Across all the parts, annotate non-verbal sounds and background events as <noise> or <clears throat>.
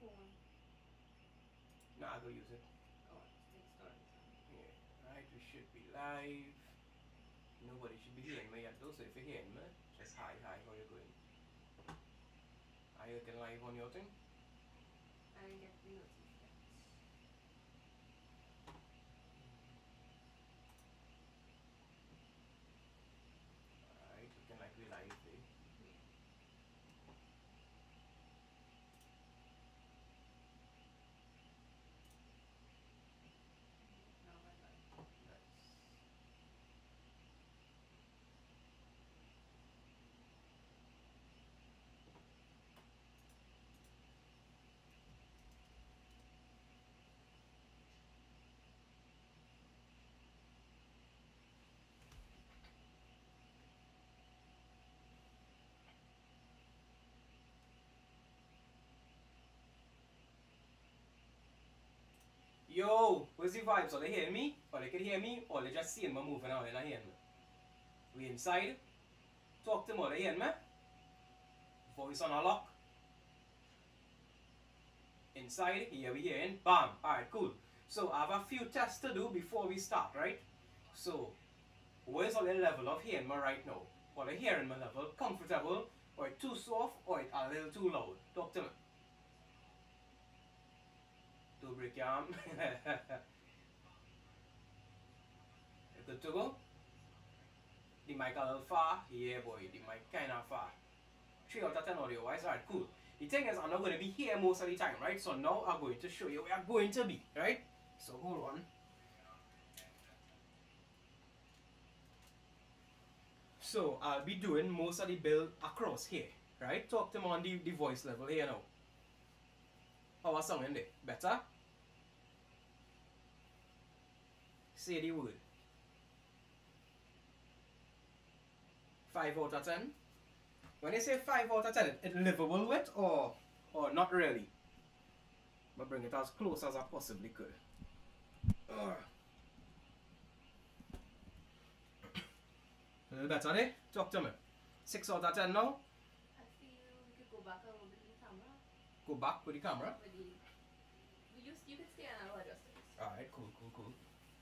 phone. Nah, I go use it. Oh, it's started. Yeah. Right, we should be live. Nobody should be hearing me yet though, so if you're hearing me, just hi, hi, how you going? Are you live on your thing? I didn't get the notice yet. Alright, looking like we live eh? Now we're live. Nice. Yo, where's the vibes? Are they hearing me? Or they can hear me? Or they just seeing me moving out and not hearing me? We inside? Talk to me, they hearing me? Voice on a lock. Inside, here we hearing. Bam. Alright, cool. So I have a few tests to do before we start, right? So, where's all the level of hearing me right now? Or the hearing me level comfortable, or too soft, or a little too loud? Talk to me. Your arm. Good to go? The mic a little far? Yeah boy, the mic kinda far. 3 out of 10 audio wise, alright, cool. The thing is, I'm not going to be here most of the time, right? So now I'm going to show you where I'm going to be, right? So hold on. So I'll be doing most of the build across here, right? Talk to me on the, the voice level here now. How I sounding there? Better? Say the word. 5 out of 10? When you say 5 out of 10, it, it livable with or or not really? But bring it as close as I possibly could. Ugh. A little better there? Talk to me. 6 out of 10 now? I feel we could go back a little bit in the camera. Go back with the camera. With the, we just, you stay and I'll adjust it. Alright, cool.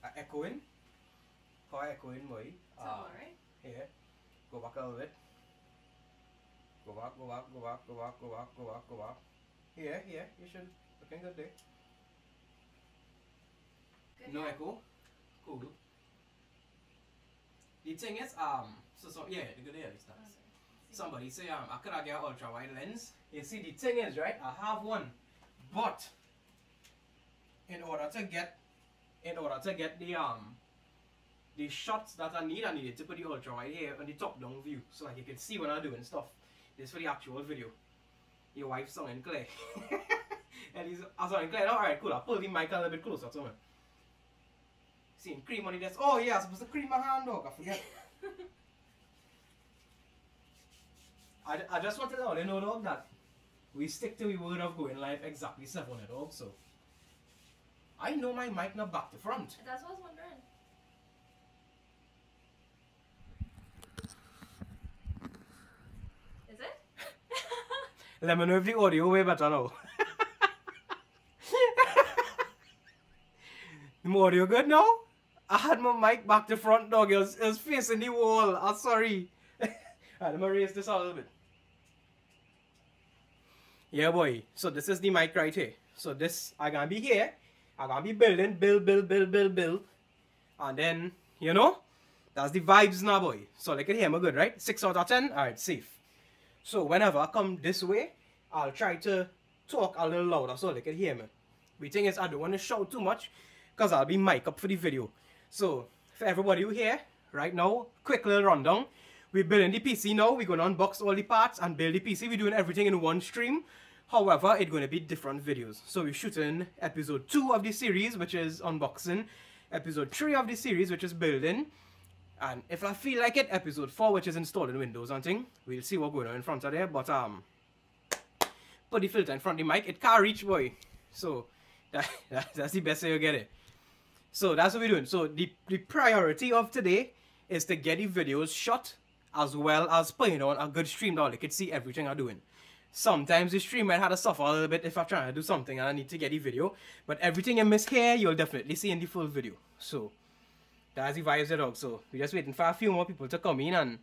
Uh, echoing. How echoing, boy? Somewhere, right? Here. Go back a little bit. Go back, go back, go back, go back, go back, go back, go back. Here, here, you should. Looking good there. Good No yeah? echo. Cool. The thing is, um, so, so yeah, the good air is nice. Okay. Somebody say, um, I could have get ultra wide lens. You see, the thing is, right, I have one, but in order to get, in order to get the, um, the shots that I need, I needed to put the ultra right here on the top down view so like you can see when I'm doing stuff. This for the actual video. Your wife sounding clear. <laughs> and he's I sounding clear. Alright, cool. I'll pull the mic a little bit closer to me. Seeing cream on the desk. Oh yeah, I'm supposed to cream my hand dog. I forget. <laughs> I, I just wanted to let you know dog that we stick to the word of going live exactly seven dog so I know my mic not back to front. That's what I was wondering. Is it? <laughs> Let me know if the audio way better now. <laughs> the audio good now? I had my mic back to front dog. It was, it was facing the wall. I'm sorry. <laughs> Alright, let me raise this a little bit. Yeah boy. So this is the mic right here. So this I gonna be here. I gonna be building, build, build, build, build, build. And then, you know, that's the vibes now boy. So they can hear me good, right? 6 out of 10? Alright, safe. So whenever I come this way, I'll try to talk a little louder so they can hear me. The thing is, I don't want to shout too much because I'll be mic up for the video. So for everybody who here right now, quick little rundown. We're building the PC now. We're going to unbox all the parts and build the PC. We're doing everything in one stream. However, it's going to be different videos. So we're shooting episode 2 of the series, which is unboxing. Episode 3 of the series, which is building. And if I feel like it, episode 4, which is installing Windows and thing, we'll see what's going on in front of there. But, um, put the filter in front of the mic, it can't reach, boy. So, <laughs> that, that, that's the best way you get it. So, that's what we're doing. So, the, the priority of today is to get the videos shot as well as putting on a good stream now. They can see everything I'm doing. Sometimes the stream might have to suffer a little bit if I'm trying to do something and I need to get the video. But everything you miss here, you'll definitely see in the full video. So, that's the vibes of dog. So, we're just waiting for a few more people to come in and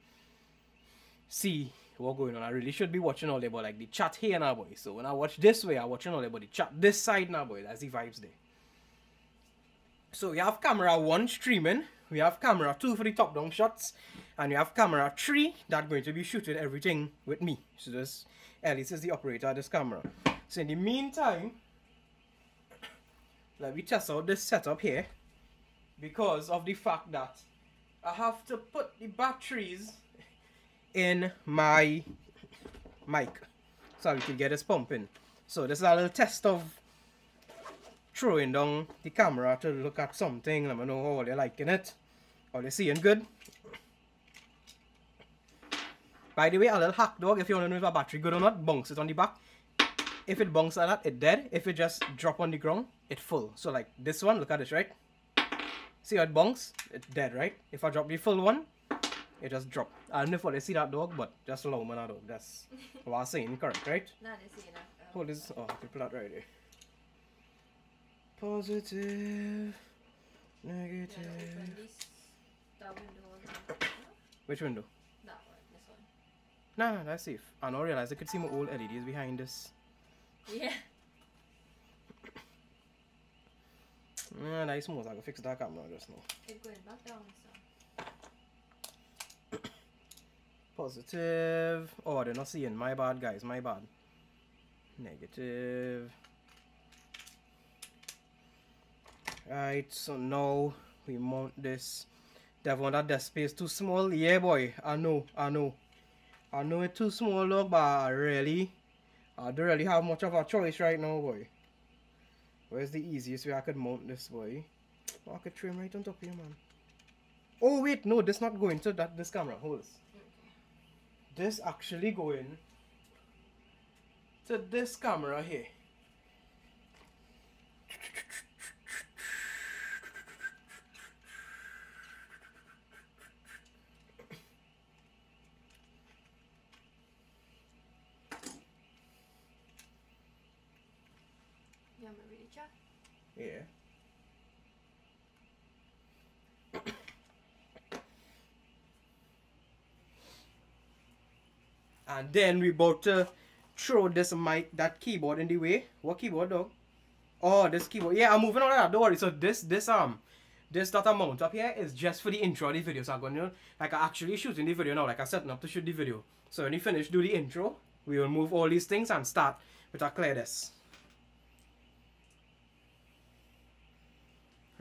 see what going on. I really should be watching all day, but like the chat here now, boy. So, when I watch this way, I'm watching all day, but the chat this side now, boy. That's the vibes there. So, we have camera one streaming. We have camera two for the top down shots. And we have camera three that's going to be shooting everything with me. So, this Ellis is the operator of this camera. So in the meantime, let me test out this setup here because of the fact that I have to put the batteries in my mic so we can get this pumping. So this is a little test of throwing down the camera to look at something. Let me know how they're liking it. Are they seeing good? By the way, a little hack dog, if you want to know if a battery good or not, bounce it on the back. If it bounce like that, it dead. If it just drop on the ground, it full. So like this one, look at this, right? See how it bounce? It's dead, right? If I drop the full one, it just drop. I don't know if they see that dog, but just allow me that dog. That's <laughs> what I'm saying, correct, right? They see enough. Hold this. Oh, I can put that right there. Positive, yeah, negative. open this, that window. Which window? That one, this one. Nah, nah, that's safe. I now realize I could see my old LEDs behind this. Yeah. Nah, nice smooth. I can fix that camera just now. It's going back down, so. <coughs> Positive. Oh, they're not seeing. My bad, guys. My bad. Negative. Right, so now we mount this. Devon, that desk space too small. Yeah, boy. I know. I know. I know it's too small, look, but I really, I don't really have much of a choice right now, boy. Where's the easiest way I could mount this, boy? Oh, I could trim right on top of you, man. Oh, wait. No, this not going to that this camera. Hold this this actually going to this camera here. Yeah, I'm ready to chat. Yeah. and then we about to throw this mic, that keyboard in the way. What keyboard, dog? Oh, this keyboard. Yeah, I'm moving on that. Don't worry. So this, this um, this I mount up here is just for the intro of the video. So I'm going to like I actually shooting the video now. Like I'm setting up to shoot the video. So when you finish, do the intro. We will move all these things and start with a clear this.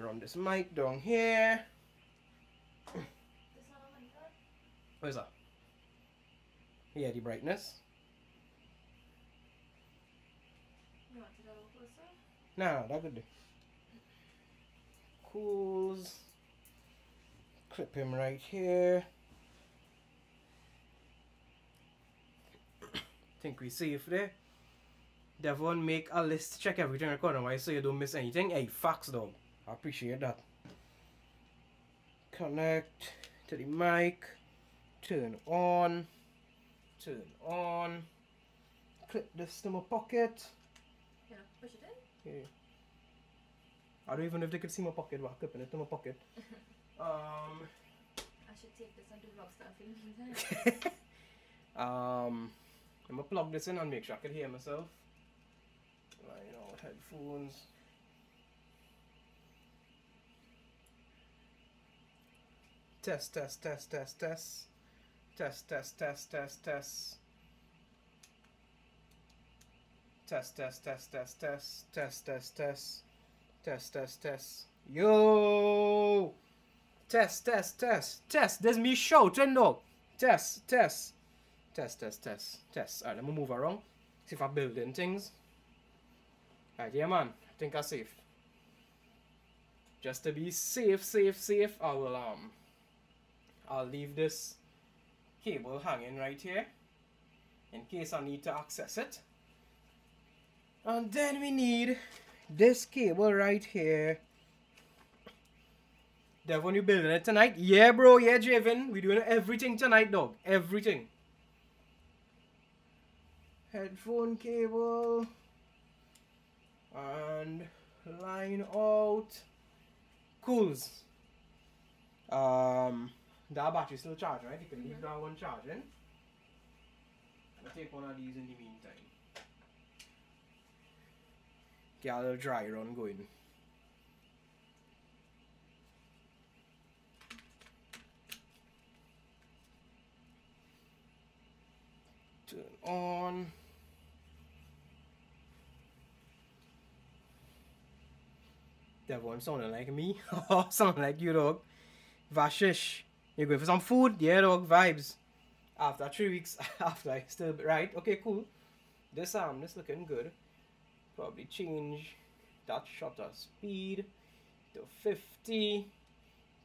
Run this mic down here. Where's that? Yeah, the brightness. Nah, that could do. Cools. Clip him right here. <coughs> Think we safe there. Devon, make a list, check everything recording wise so you don't miss anything. Hey, facts though. I appreciate that. Connect to the mic. Turn on. Turn on. Clip this to my pocket. Know, push it in. Yeah. I don't even know if they could see my pocket, but I'm clipping it to my pocket. <laughs> Um, I should take this and do vlog stuff in the meantime. <laughs> um, I'm gonna plug this in and make sure I can hear myself. Line out headphones. Test, test, test, test, test. Test, test, test, test, test. Test, test, test, test, test. Test, test, test. Test, test, test. Yo! Test, test, test, test. There's me show, Trendo. Test, test. Test, test, test, test. Alright, let me move around. See if I'm building things. Alright, yeah, man. I think I'm safe. Just to be safe, safe, safe, I will, um... I'll leave this cable hanging right here in case I need to access it. And then we need this cable right here. Devon, you building it tonight? Yeah, bro. Yeah, Javin. We doing everything tonight, dog. Everything. headphone cable and line out cools um that battery still charging right you can leave that one charging eh? I'll take one of these in the meantime get a little dry run going turn on That one sounding like me. <laughs> sounding like you, dog. Vashish. You going for some food? Yeah, dog. Vibes. After three weeks, <laughs> after I still right. Okay, cool. This arm, this looking good. Probably change that shutter speed to 50.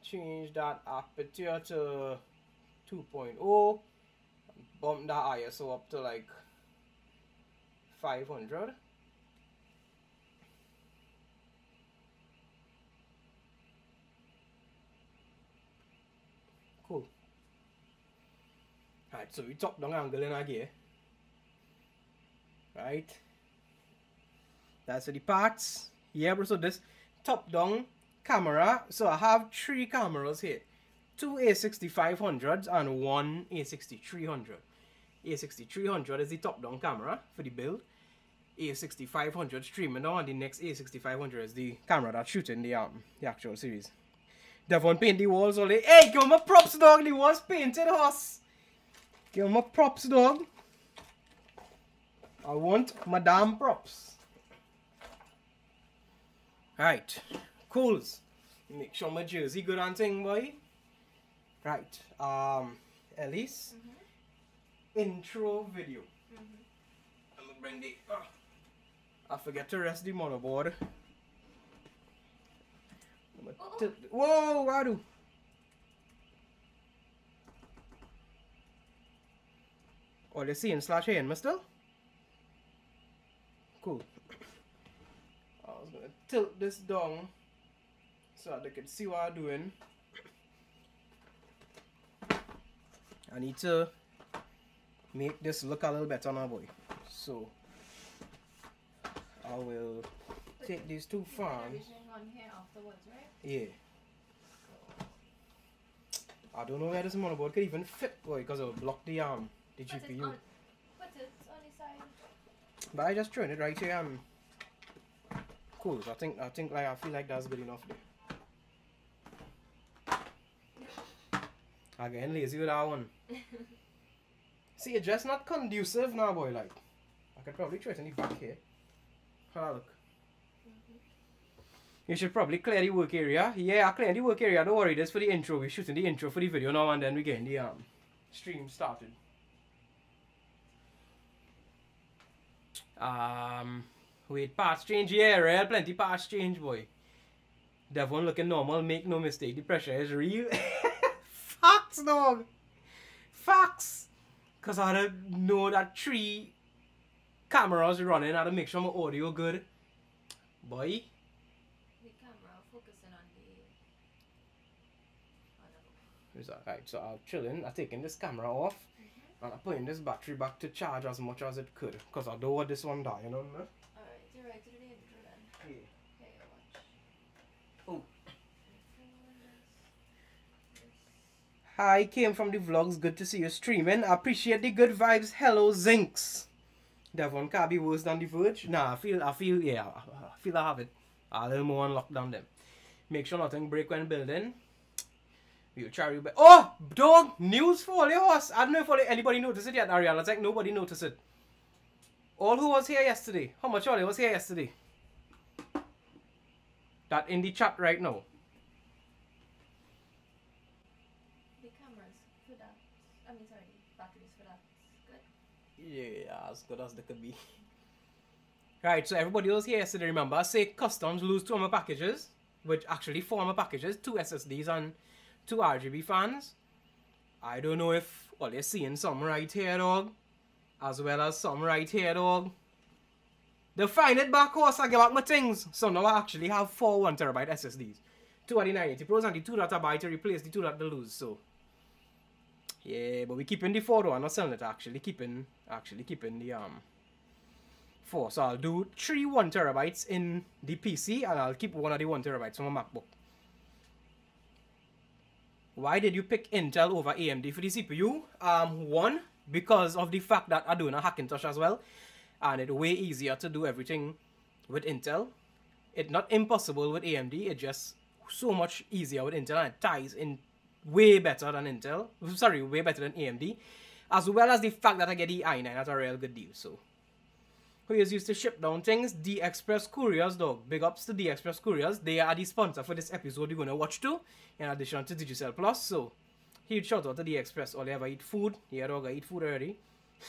Change that aperture to 2.0. Bump that ISO up to like 500. Cool. Alright, so we top down angle in our. Right. That's the parts. Yeah, bro. So this top down camera. So I have three cameras here. Two A6500s and one A6300. A6300 is the top down camera for the build. A6500 streaming now and the next A6500 is the camera that's shooting the um the actual series. Devon paint the walls only. Hey, give a props, dog. The walls painted, horse. Give him a props, dog. I want Madame props. Right. Cools. Make sure my jersey good on thing, boy. Right. Um, Elise. Intro video. I'm gonna bring the. Uh, I forget to rest the motherboard. Oh. Whoa, Wadu. Oh, they seeing slash hand, mister? Cool. I was gonna tilt this down so that they can see what I'm doing. I need to make this look a little better now, boy. So I will take these two fans. everything on here afterwards, right? Yeah. I don't know where this motherboard could even fit, boy, because it'll block the um it GPU. on. Put it on side. But I just turned it right here. Um, cool. So I think I think like I feel like that's good enough there. Getting lazy with that one. <laughs> See, it's just not conducive now, boy. Like, I could probably try it in the back here. A look. You should probably clear the work area. Yeah, I clear the work area. Don't worry. This for the intro. We're shooting the intro for the video now, and then we getting the um stream started. Um, wait, parts change, yeah, real plenty parts change, boy. Devon looking normal, make no mistake, the pressure is real. <laughs> Facts, dog. Facts. Cause I don't know that three cameras running, I had to make sure my audio good. Boy, The camera focusing on the. Whatever. is that right? So I'm chilling, I'm taking this camera off, and I'm putting this battery back to charge as much as it could. Cause I don't want this one you know? man? Alright, you're right to do the intro then. Yeah. Okay, watch. Oh. Hi, came from the vlogs. Good to see you streaming. I appreciate the good vibes. Hello, Zinks. Devon can't be worse than the Verge. Nah, I feel, I feel, yeah, I I feel I have it. A little more on lockdown them. Make sure nothing break when building. We'll try you back. Oh, dog, news for the horse. I don't know if anybody noticed it yet, Ariana. It's like nobody noticed it. All who was here yesterday. How much all was here yesterday? That in the chat right now. The cameras for that. I mean, sorry, the batteries for that. Good. Yeah, as good as they could be. Right, so everybody else here yesterday, remember, I say customs lose two of my packages, which actually four of my packages, two SSDs and two RGB fans. I don't know if well you're seeing some right here, dog, as well as some right here, dog. They find it back horse, I give back my things. So now I actually have four one terabyte SSDs. Two of the 980 Pros and the two that I buy to replace the two that they lose, so yeah, but we keeping the four though. I'm not selling it. Actually, keeping actually keeping the um four. So I'll do three one terabytes in the PC and I'll keep one of the one terabytes on my MacBook. Why did you pick Intel over AMD for the CPU? Um, one, because of the fact that I do a Hackintosh as well, and it's way easier to do everything with Intel. It's not impossible with AMD, it's just so much easier with Intel and it ties in way better than Intel. Sorry, way better than AMD. As well as the fact that I get the i9 at a real good deal. So who is used to ship down things, the Express Couriers dog. Big ups to the Express Couriers. They are the sponsor for this episode you're gonna watch too, in addition to Digicel Plus. So huge shout out to the Express. All they ever eat food. Yeah, dog, I eat food already. <laughs>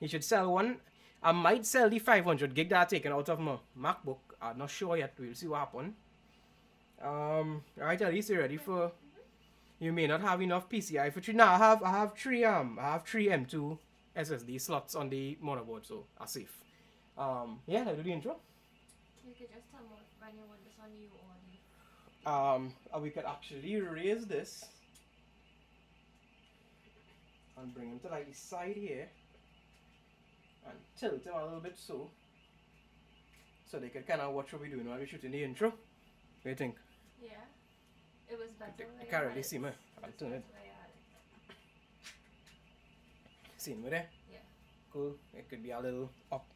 you should sell one. I might sell the 500 gig that I taken out of my MacBook. I'm not sure yet. We'll see what happens. Um, right, at least you're ready for. You may not have enough PCI for three. Now I have I have three um I have three M2 SSD slots on the motherboard, so I'm safe. Um, yeah, let's do the intro. You could just tell me when you want this on you or the. Um, uh, we could actually raise this and bring him to like the side here and tilt him a little bit so so they could kind of watch what we're doing while we're shooting the intro. What do you think? Yeah. It was better. Where they can't really see me. I'll turn it. where you had it. Seeing me there? Yeah. Cool. It could be a little up.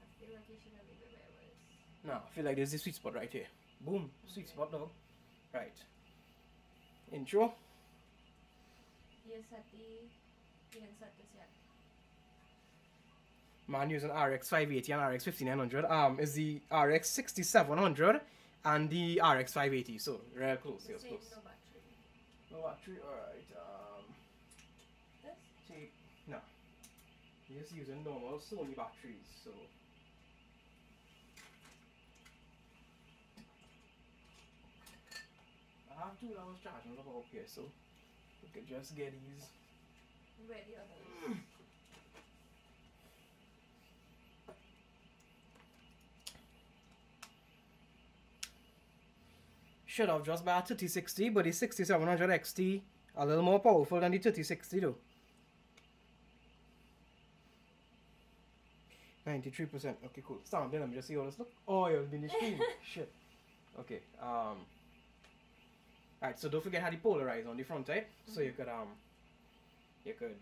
I feel like you should have it where it was. No, I feel like there's a sweet spot right here. Boom. Sweet spot, dog. Right. Intro. You set the. You didn't this yet. Man using RX 580 and RX 5900. Um, is the RX 6700 and the RX 580. So real close. Yes, close. no battery. No battery. Alright. Um, This? take no. Just using normal Sony batteries. So. I have two hours charging up up here, so we could just get these. Where the other. Should have just bought 3060, but the 6700 XT a little more powerful than the 3060 though. 93%. Okay, cool. Stand Then let me just see how this look. Oh, it's been the screen. <laughs> Shit. Okay, um. Alright, so don't forget how the polarize on the front, right? So you could, um. You could.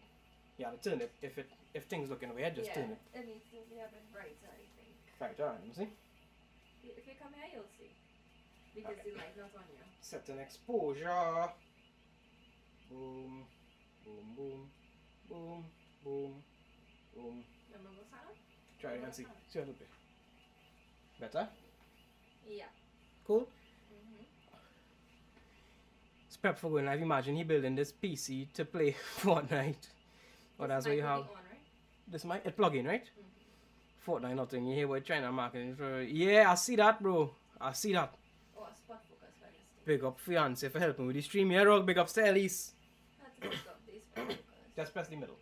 Yeah, turn it. If it if things looking weird, just yeah, turn it. It needs to be a bit brighter, I think. Right, alright, let me see. If you come here, you'll see. Because Okay. the light not on you. Set an exposure. Boom, boom, boom, boom, boom, boom. Remember Sana? Try it and see. See a little bit. Better? Yeah. Cool. Mm-hmm. It's prep for going live. Imagine he building this PC to play <laughs> Fortnite. Or that's what you have. On, right? This might it plug in, right? Mm-hmm. Fortnite nothing. You hear what China marketing for Yeah, I see that bro. I see that. Oh, spot focus for this. Big up fiance for helping with the stream. Yeah, Rock, big up to Elise. Let's up press the middle.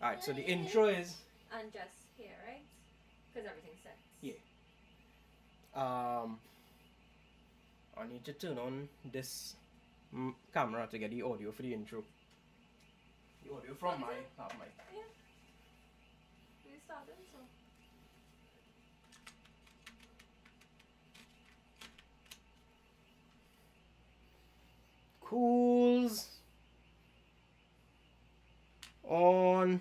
Yeah, boom. Correct. Alright, so the intro is And just here, right? Because everything's set. Yeah. Um, I need to turn on this camera to get the audio for the intro. The audio from my half mic. Yeah. We started, so. Cools on.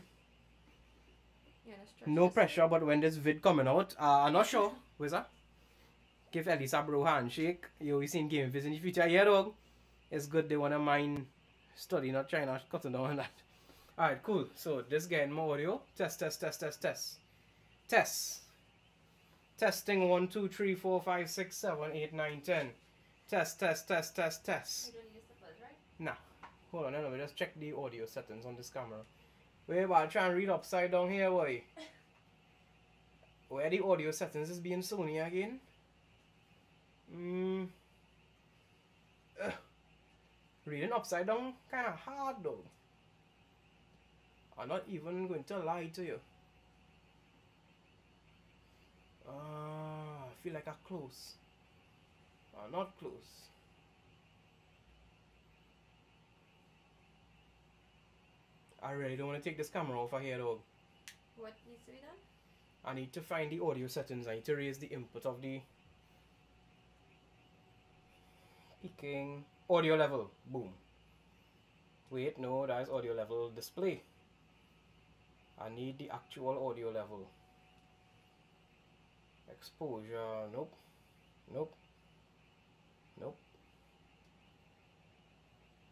No pressure, but when this vid coming out, uh, I'm not sure. Where's that? Give Elise a bro handshake. You we seen game viz in the future. Yeah, dog. It's good they wanna mind study, not trying to cut down on that. Alright, cool. So this getting more audio. Test, test, test, test, test. Test. Testing one, two, three, four, five, six, seven, eight, nine, ten. Test, test, test, test, test. We don't need the buzz, right? Nah. Hold on, no, no, just check the audio settings on this camera. Wait, but I'm trying to read upside down here, boy. Where the audio settings is being Sony again? Ugh. Reading upside down kind of hard though. I'm not even going to lie to you. Ah, I feel like I'm close. I'm not close. I really don't want to take this camera off of here, dog. What needs to be done? I need to find the audio settings. I need to raise the input of the peaking audio level. Boom. Wait, no, that is audio level display. I need the actual audio level. Exposure, nope. Nope. Nope.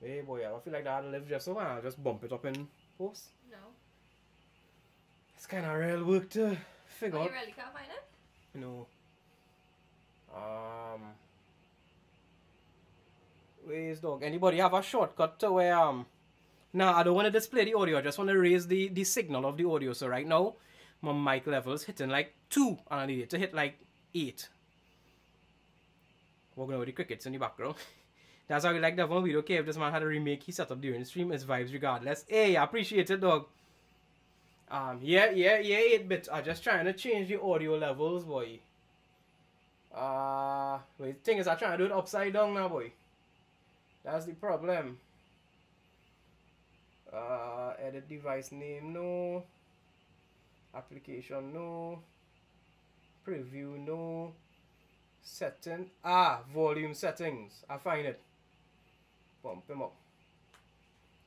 Hey boy, I feel like that live just so I'll just bump it up in post. No. It's kind of real work to figure Oh, out. you really can't find it? know um where's dog anybody have a shortcut to where um now i don't want to display the audio i just want to raise the the signal of the audio so right now my mic levels hitting like two and i need it to hit like eight walking over the crickets in the background <laughs> that's how we like that one we don't if this man had a remake he set up during the stream it's vibes regardless hey i appreciate it dog um, yeah, yeah, yeah, 8 bit. I'm just trying to change the audio levels, boy. Uh, wait, thing is, I'm trying to do it upside down now, boy. That's the problem. Uh, edit device name, no. Application, no. Preview, no. Setting, ah, volume settings. I find it. Bump him up.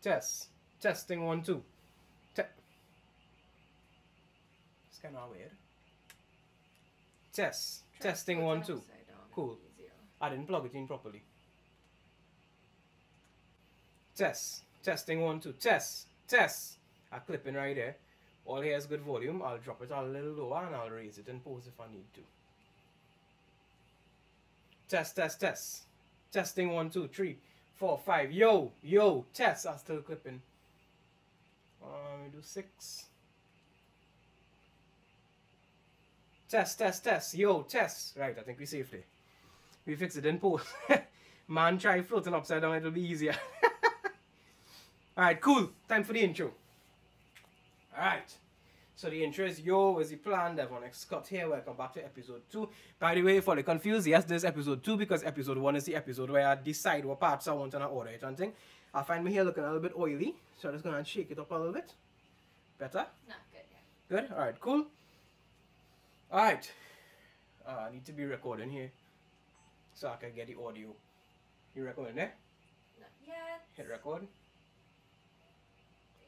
Test. Testing one, two. Te- it's kind of weird. Test. Try Testing one, two. upside down, it'll Cool. I didn't plug it in properly. Test. Testing one, two. Test. Test. I'm clipping right there. All here is good volume. I'll drop it a little lower and I'll raise it in post if I need to. Test, test, test. Testing one, two, three, four, five. Yo, yo, test. I'm still clipping. Me do six. Test, test, test. Yo, test. Right, I think we it. We fix it in post. <laughs> Man, try floating upside down, it'll be easier. <laughs> Alright, cool. Time for the intro. Alright. So the intro is Yo, is the plan? Devon X Scott here. Welcome back to episode 2. By the way, for the confused, yes, this is episode 2 because episode 1 is the episode where I decide what parts I want and I order it and thing. I find me here looking a little bit oily, so I'm just gonna shake it up a little bit. Better? Nah, good, yeah. Good? Alright, cool. Alright. Uh, I need to be recording here so I can get the audio. You recording there? Not yet. Hit record.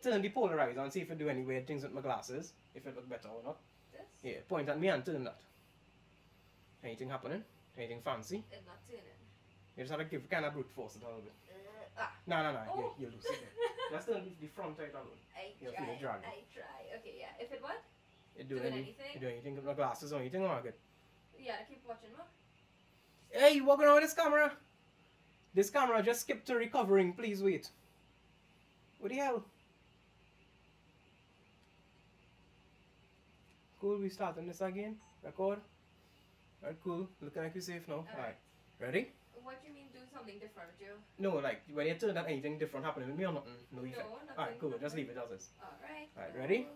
Turn the polarizer and see if it do any weird things with my glasses. If it look better or not. This? Yeah, point at me and turn that. Anything happening? Anything fancy? It's not turning. You just have to give kind of brute force it a little bit. Uh, ah, No, no, no. Oh. You, you'll lose it. Just <laughs> turn the, the front right alone. I You'll try. feel it dragging. I try. Okay, yeah. If it what? You do Doing any, anything? You do anything with my glasses or anything? Oh, good. Yeah, keep watching more. Hey, you walking around with this camera? This camera just skipped to recovering. Please wait. What the hell? Cool, we starting this again. Record. Alright, cool. Looking like we safe now. Alright. Ready? What do you mean do something different with you? No, like when you turn that anything different happening with me or nothing? No effect. nothing, Alright, cool. Just leave it as is. Alright. Alright, ready?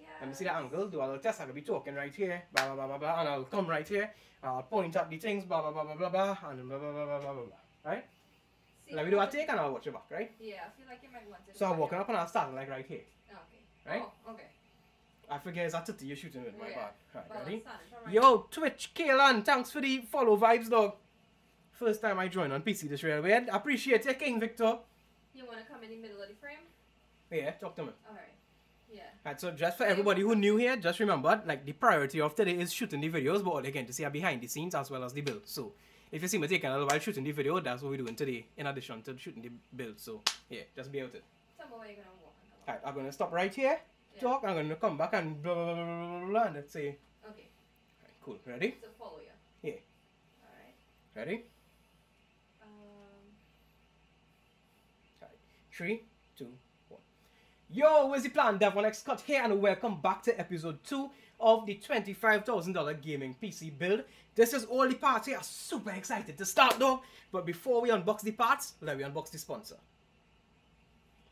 Yeah. Let me see the angle. Do a little test. I could be talking right here. Blah blah blah blah blah. And I'll come right here. I'll point at the things. Blah blah blah blah blah blah. And blah blah blah blah blah blah. blah. Right? Let me do a take and I'll watch it back. Right? Yeah, I feel like you might want to. So I'm walking up and I'll start like right here. Okay. Right? Oh, okay. I forget it's a titty you're shooting with, my Yeah. bad. Right, ready? I'm starting from right Yo, Twitch, Kaylan, thanks for the follow vibes, dog. First time I joined on PC this real weird. Appreciate it, King Victor. You want to come in the middle of the frame? Yeah, talk to me. Alright. Yeah. Right, so just for everybody who new here, just remember, like the priority of today is shooting the videos, but all you're to see are behind the scenes as well as the build. So if you see me taking a little while shooting the video, that's what we're doing today, in addition to shooting the build. So yeah, just be with it. Tell me where you're going to walk. Alright, I'm gonna stop right here, Yeah. talk, I'm gonna come back and blah blah blah blah blah, blah and let's say. Okay. Cool, ready? So follow you. Yeah. Alright. Ready? Um. Three, two, one. Yo, where's the plan? Devon X Scott here, and welcome back to episode two of the $25,000 gaming PC build. This is all the parts here. Super excited to start though. But before we unbox the parts, let me unbox the sponsor.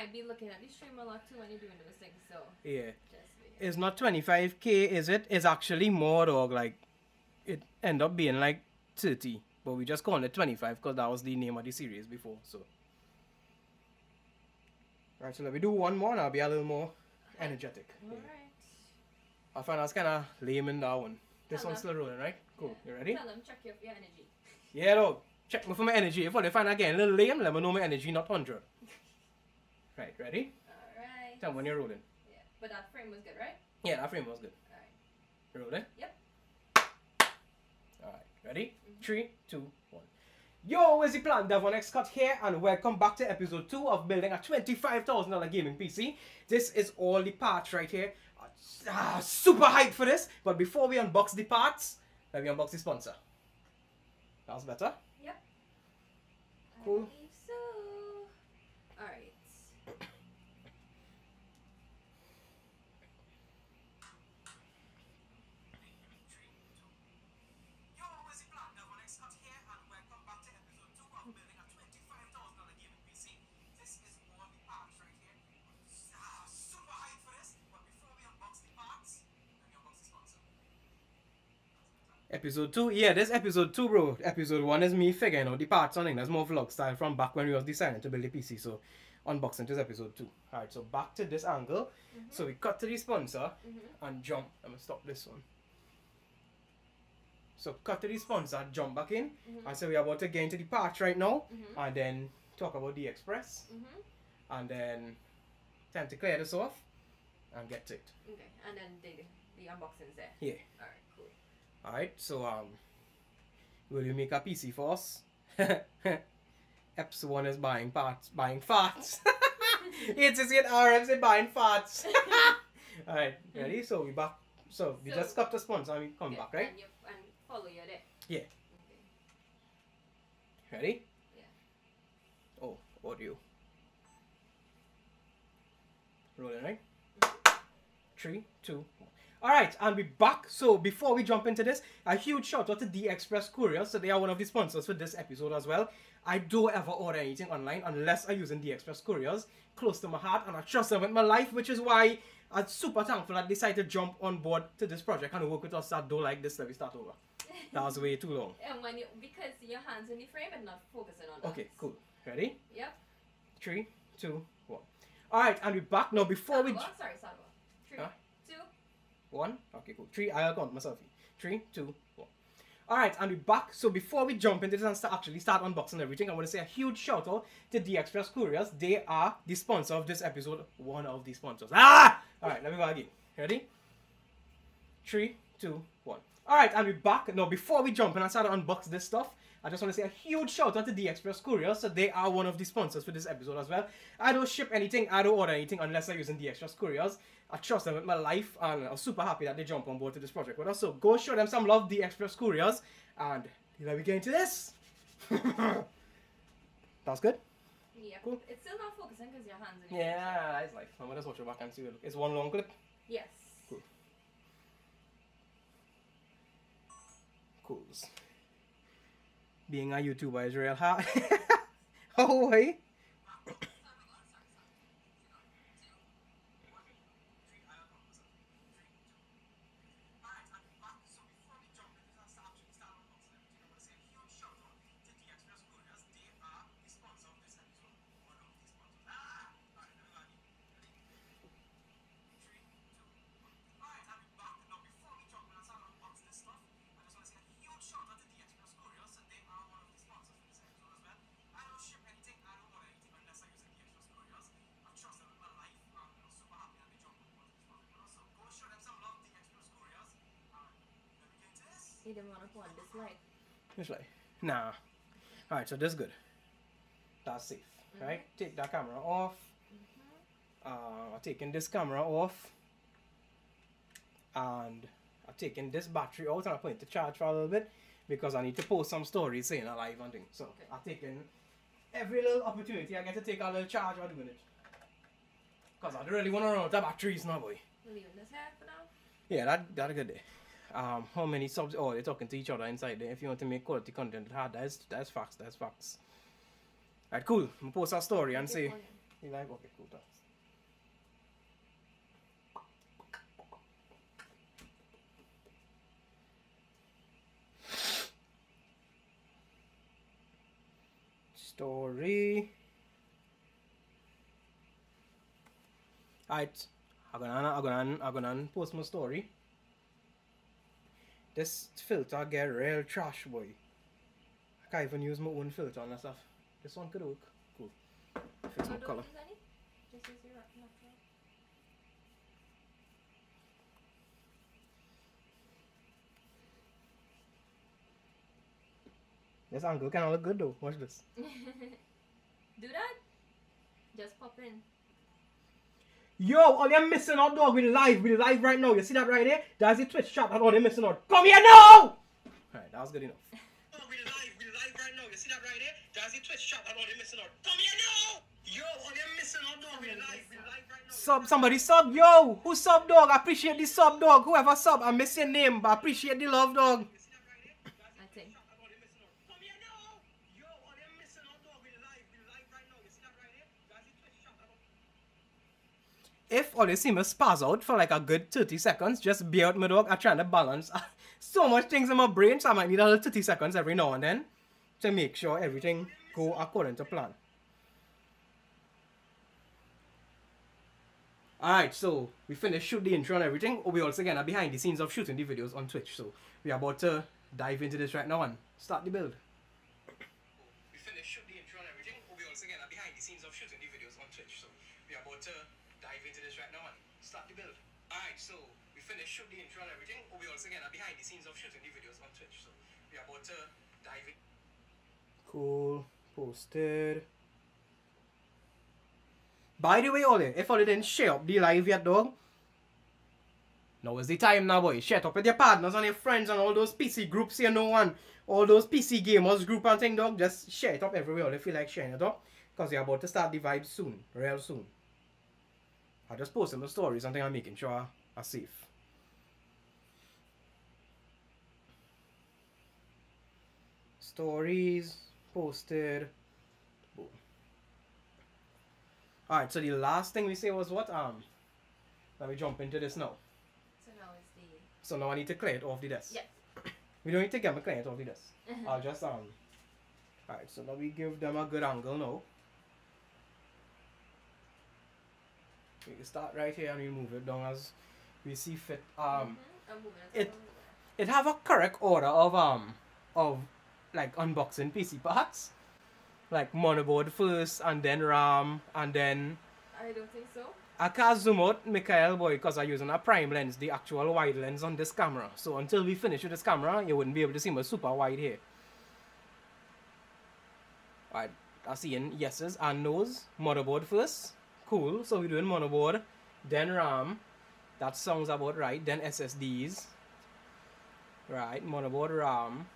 Don't forget you might be looking at the stream a lot too when you're doing those things, so Yeah. just. It's not 25k, is it? It's actually more, dog. Like, it end up being like 30. But we just called it 25 because that was the name of the series before. So. Right, so let me do one more and I'll be a little more energetic. Yeah. Alright. I find that's kind of lame in that one. This Hello. one's still rolling, right? Cool. You ready? Tell them check your, your energy. Yeah, dog. Check me for my energy. If I find again a little lame, let me know my energy not 100. <laughs> Right, ready? Alright. Tell me when you're rolling. Yeah. But that frame was good, right? Yeah, that frame was good. Alright. You rolling? Yep. Alright, ready? Three, two, one. Yo, it's the Plan Devon X Scott here, and welcome back to episode 2 of building a $25,000 gaming PC. This is all the parts right here. Ah, super hyped for this, but before we unbox the parts, let me unbox the sponsor. That was better. Yep. Cool. I believe so. Alright. Yo, it's the Plan Devon X Scott here, and welcome back to episode 2 of building a $25,000 gaming PC. This is all the parts right here. Ah, super hyped for this, but before we unbox the parts, let me unbox the sponsor. Episode 2, yeah, this episode 2, bro. Episode 1 is me figuring out the parts on it. That's more vlog style from back when we was deciding to build the PC. So, unboxing this episode 2. Alright, so back to this angle. So, we cut to the sponsor Mm-hmm. and jump. I'm gonna stop this one. So, cut to the sponsor, jump back in. Mhm. And so, we're about to get into the parts right now. Mhm. And then talk about the express. Mm-hmm. And then, time to clear this off and get to it. Okay. And then the the unboxing's there. Yeah. Alright. Alright, so um will you make a PC for us? <laughs> Eps one is buying parts buying farts. it's just get RMs and buying farts. <laughs> Alright, ready? So we back so we So- just cut the sponsor and we come Okay, back, right? And, you, and follow you there. Yeah. Okay. Ready? Yeah. Oh, audio. Rolling, right? Three, two, one. Alright, and we're back. So before we jump into this, a huge shout out to D Express Courier. So they are one of the sponsors for this episode as well. I don't ever order anything online unless I'm using D Express Couriers. Close to my heart, and I trust them with my life, which is why I'm super thankful that they decided to jump on board to this project and work with us that don't like this let me start over. <laughs> That was way too long. And when you because your hands in the frame and not focusing on that. Okay, cool. Ready? Yep. Three, two, one. Alright, and we're back now. Before we. Salva, oh, sorry. One. Okay, cool. Three. I'll count myself. Three, two, one. Alright, and we're back. So before we jump into this and start, actually start unboxing everything, I want to say a huge shout out to the Express Couriers. They are the sponsor of this episode. One of the sponsors. Ah! Alright, let me go again. Ready? Three, two, one. Alright, and we're back. Now, before we jump in and start to unbox this stuff, I just want to say a huge shout out to the Express Courier. So they are one of the sponsors for this episode as well. I don't ship anything, I don't order anything unless I'm using the Express Couriers. I trust them with my life and I'm super happy that they jump on board to this project with us. So go show them some love, the Express Couriers. And let me get into this. <laughs> That's good? Yep. Cool. It's still not focusing because your hands in the Yeah, it's like, I'm gonna just watch it back and see what it. It's one long clip. Yes. Cool. Cools. Being a YouTuber is real hard. <laughs> oh, wait. You didn't want to put this light. It's like, nah. Alright, so this is good. That's safe. Right? Take that camera off. Uh, I'm taking this camera off. And I'm taking this battery out and I'm putting it to charge for a little bit because I need to post some stories saying a live and things. So Okay. I'm taking every little opportunity I get to take a little charge while doing it. Because I don't really want to run out of batteries now, boy. Leaving this here for now. Yeah, that that's a good day. Um, how many subs? Oh, they're talking to each other inside there. If you want to make quality content, hard. That's that's facts. That's facts. Alright, cool. I'm post our story and say you like okay, cool thanks. Story. Alright, I'm gonna, I'm gonna, I'm gonna post my story. This filter get real trash, boy. I can't even use my own filter and stuff. This one could work. Cool. Fix my Oh, don't color. use any? Just use your natural. This angle kinda look good though. Watch this. <laughs> Do that? Just pop in. Yo, oh, all you're missing out, dog. We live. We live right now. You see that right there? That's the Twitch oh, chat. And all they're missing out. Come here now! Alright, that was good enough. <laughs> Oh, we live. We live right now. You see that right there? That's the Twitch oh, chat. And all they're missing out. Come here now! Yo, all you're missing out, dog. We live. We live right now. Sub, somebody sub. Yo, who sub, dog? I appreciate the sub, dog. Whoever sub, I miss your name, but I appreciate the love, dog. I think. If me spaz out for like a good 30 seconds, just bear with me dog. I'm trying to balance <laughs> so much things in my brain, so I might need a little 30 seconds every now and then to make sure everything go according to plan. Alright, so we finished shoot the intro and everything. We also gonna behind the scenes of shooting the videos on Twitch. So we are about to dive into this right now and start the build. Shoot the intro and everything. We also gonna behind the scenes of shooting the videos on Twitch. So we are about to dive in. Cool. Posted. By the way, Ollie, if Ollie didn't share up the live yet, dog, now is the time now, boy. Share it up with your partners and your friends and all those PC groups you know and all those PC gamers group and thing, dog. Just share it up everywhere if you like sharing it up. Because you're about to start the vibe soon, real soon. I just posted my stories and I'm making sure I'm safe. Stories posted. Boom. Alright, so the last thing we say was what? Um, let me jump into this now. So now it's the. So now I need to clear it off the desk. Yeah. <coughs> We don't need to get my clear it off the desk. I'll just um. Alright, so now we give them a good angle now. We can start right here and we move it down as we see fit. Um. I'm moving it. it- I'm moving it have a correct order of um of like unboxing PC parts. Like motherboard first, and then RAM, and then. I don't think so. I can't zoom out Mikael boy because I'm using a prime lens, the actual wide lens on this camera. So until we finish with this camera, you wouldn't be able to see my super wide here. Alright, I see in yeses and nos. Motherboard first. Cool. So we're doing motherboard, then RAM. That sounds about right. Then SSDs. Right, motherboard RAM.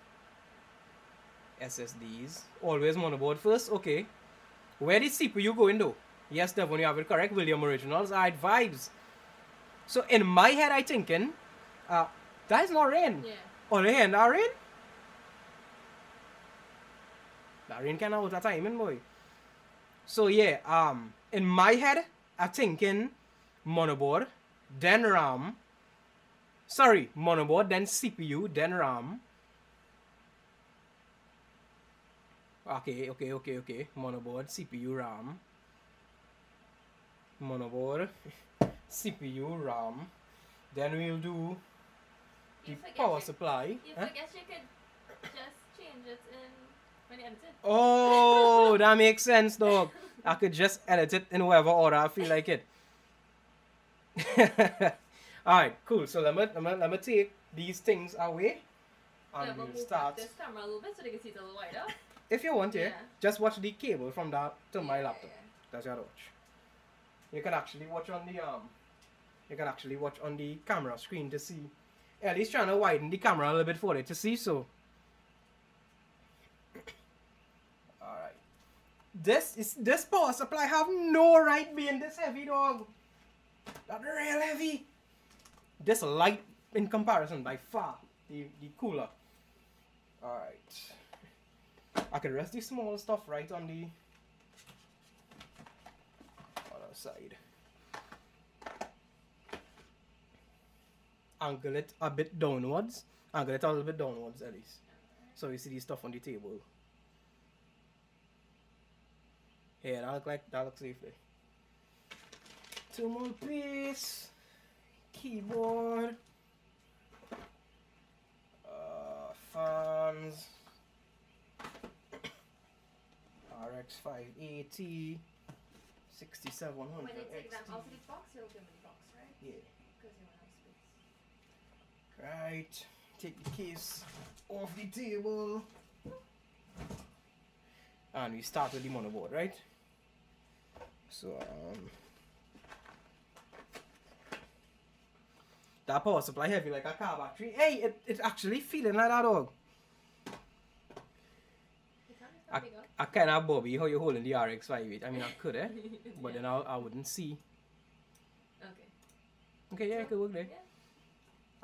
SSDs. Always motherboard first. Okay. Where did CPU going though? Yes, Devon, you have it correct. William Originals. Alright, vibes. So in my head, I thinking, uh, that is not rain. Yeah. The hand, that rain? That rain of out of timing, boy. So yeah, um, in my head, I thinking motherboard, then RAM. Sorry, motherboard, then CPU, then RAM. Okay, okay, okay, okay. Motherboard, CPU, RAM. Motherboard, <laughs> CPU, RAM. Then we'll do the power you- supply. You Huh? forget you could just change it in when you edit it. Oh, <laughs> that makes sense, dog. I could <laughs> just edit it in whatever order I feel like it. Alright, cool. So let me, let me let me take these things away. yeah, And but we'll move start. this camera a little bit so they can see it a little wider. If you want to, Yeah. just watch the cable from that to my Yeah, laptop. That's your watch. You can actually watch on the um you can actually watch on the camera screen to see. At least trying to widen the camera a little bit for it to see so. <coughs> Alright. This is this power supply have no right being this heavy dog. That real heavy. This light in comparison by far. The the cooler. Alright. I could rest the small stuff right on the other side. Angle it a bit downwards. Angle it a little bit downwards at least. So you see the stuff on the table. Yeah, that looks like that looks safely. Two more piece. Keyboard. Uh, fans. RX 580. 6700 When you take them out of the box, you'll give me the box, right? Yeah. Because you want to space. Right. Take the case off the table. And we start with the motherboard, right? So, um, that power supply heavy like a car battery. Hey, it, it's actually feeling like that, dog. You can I, it's bigger. I kind of bobby how you holding the RX 58. I mean, I <laughs> could, eh? But yeah. then I, I wouldn't see. Okay. Okay, yeah, it could work there. Yeah.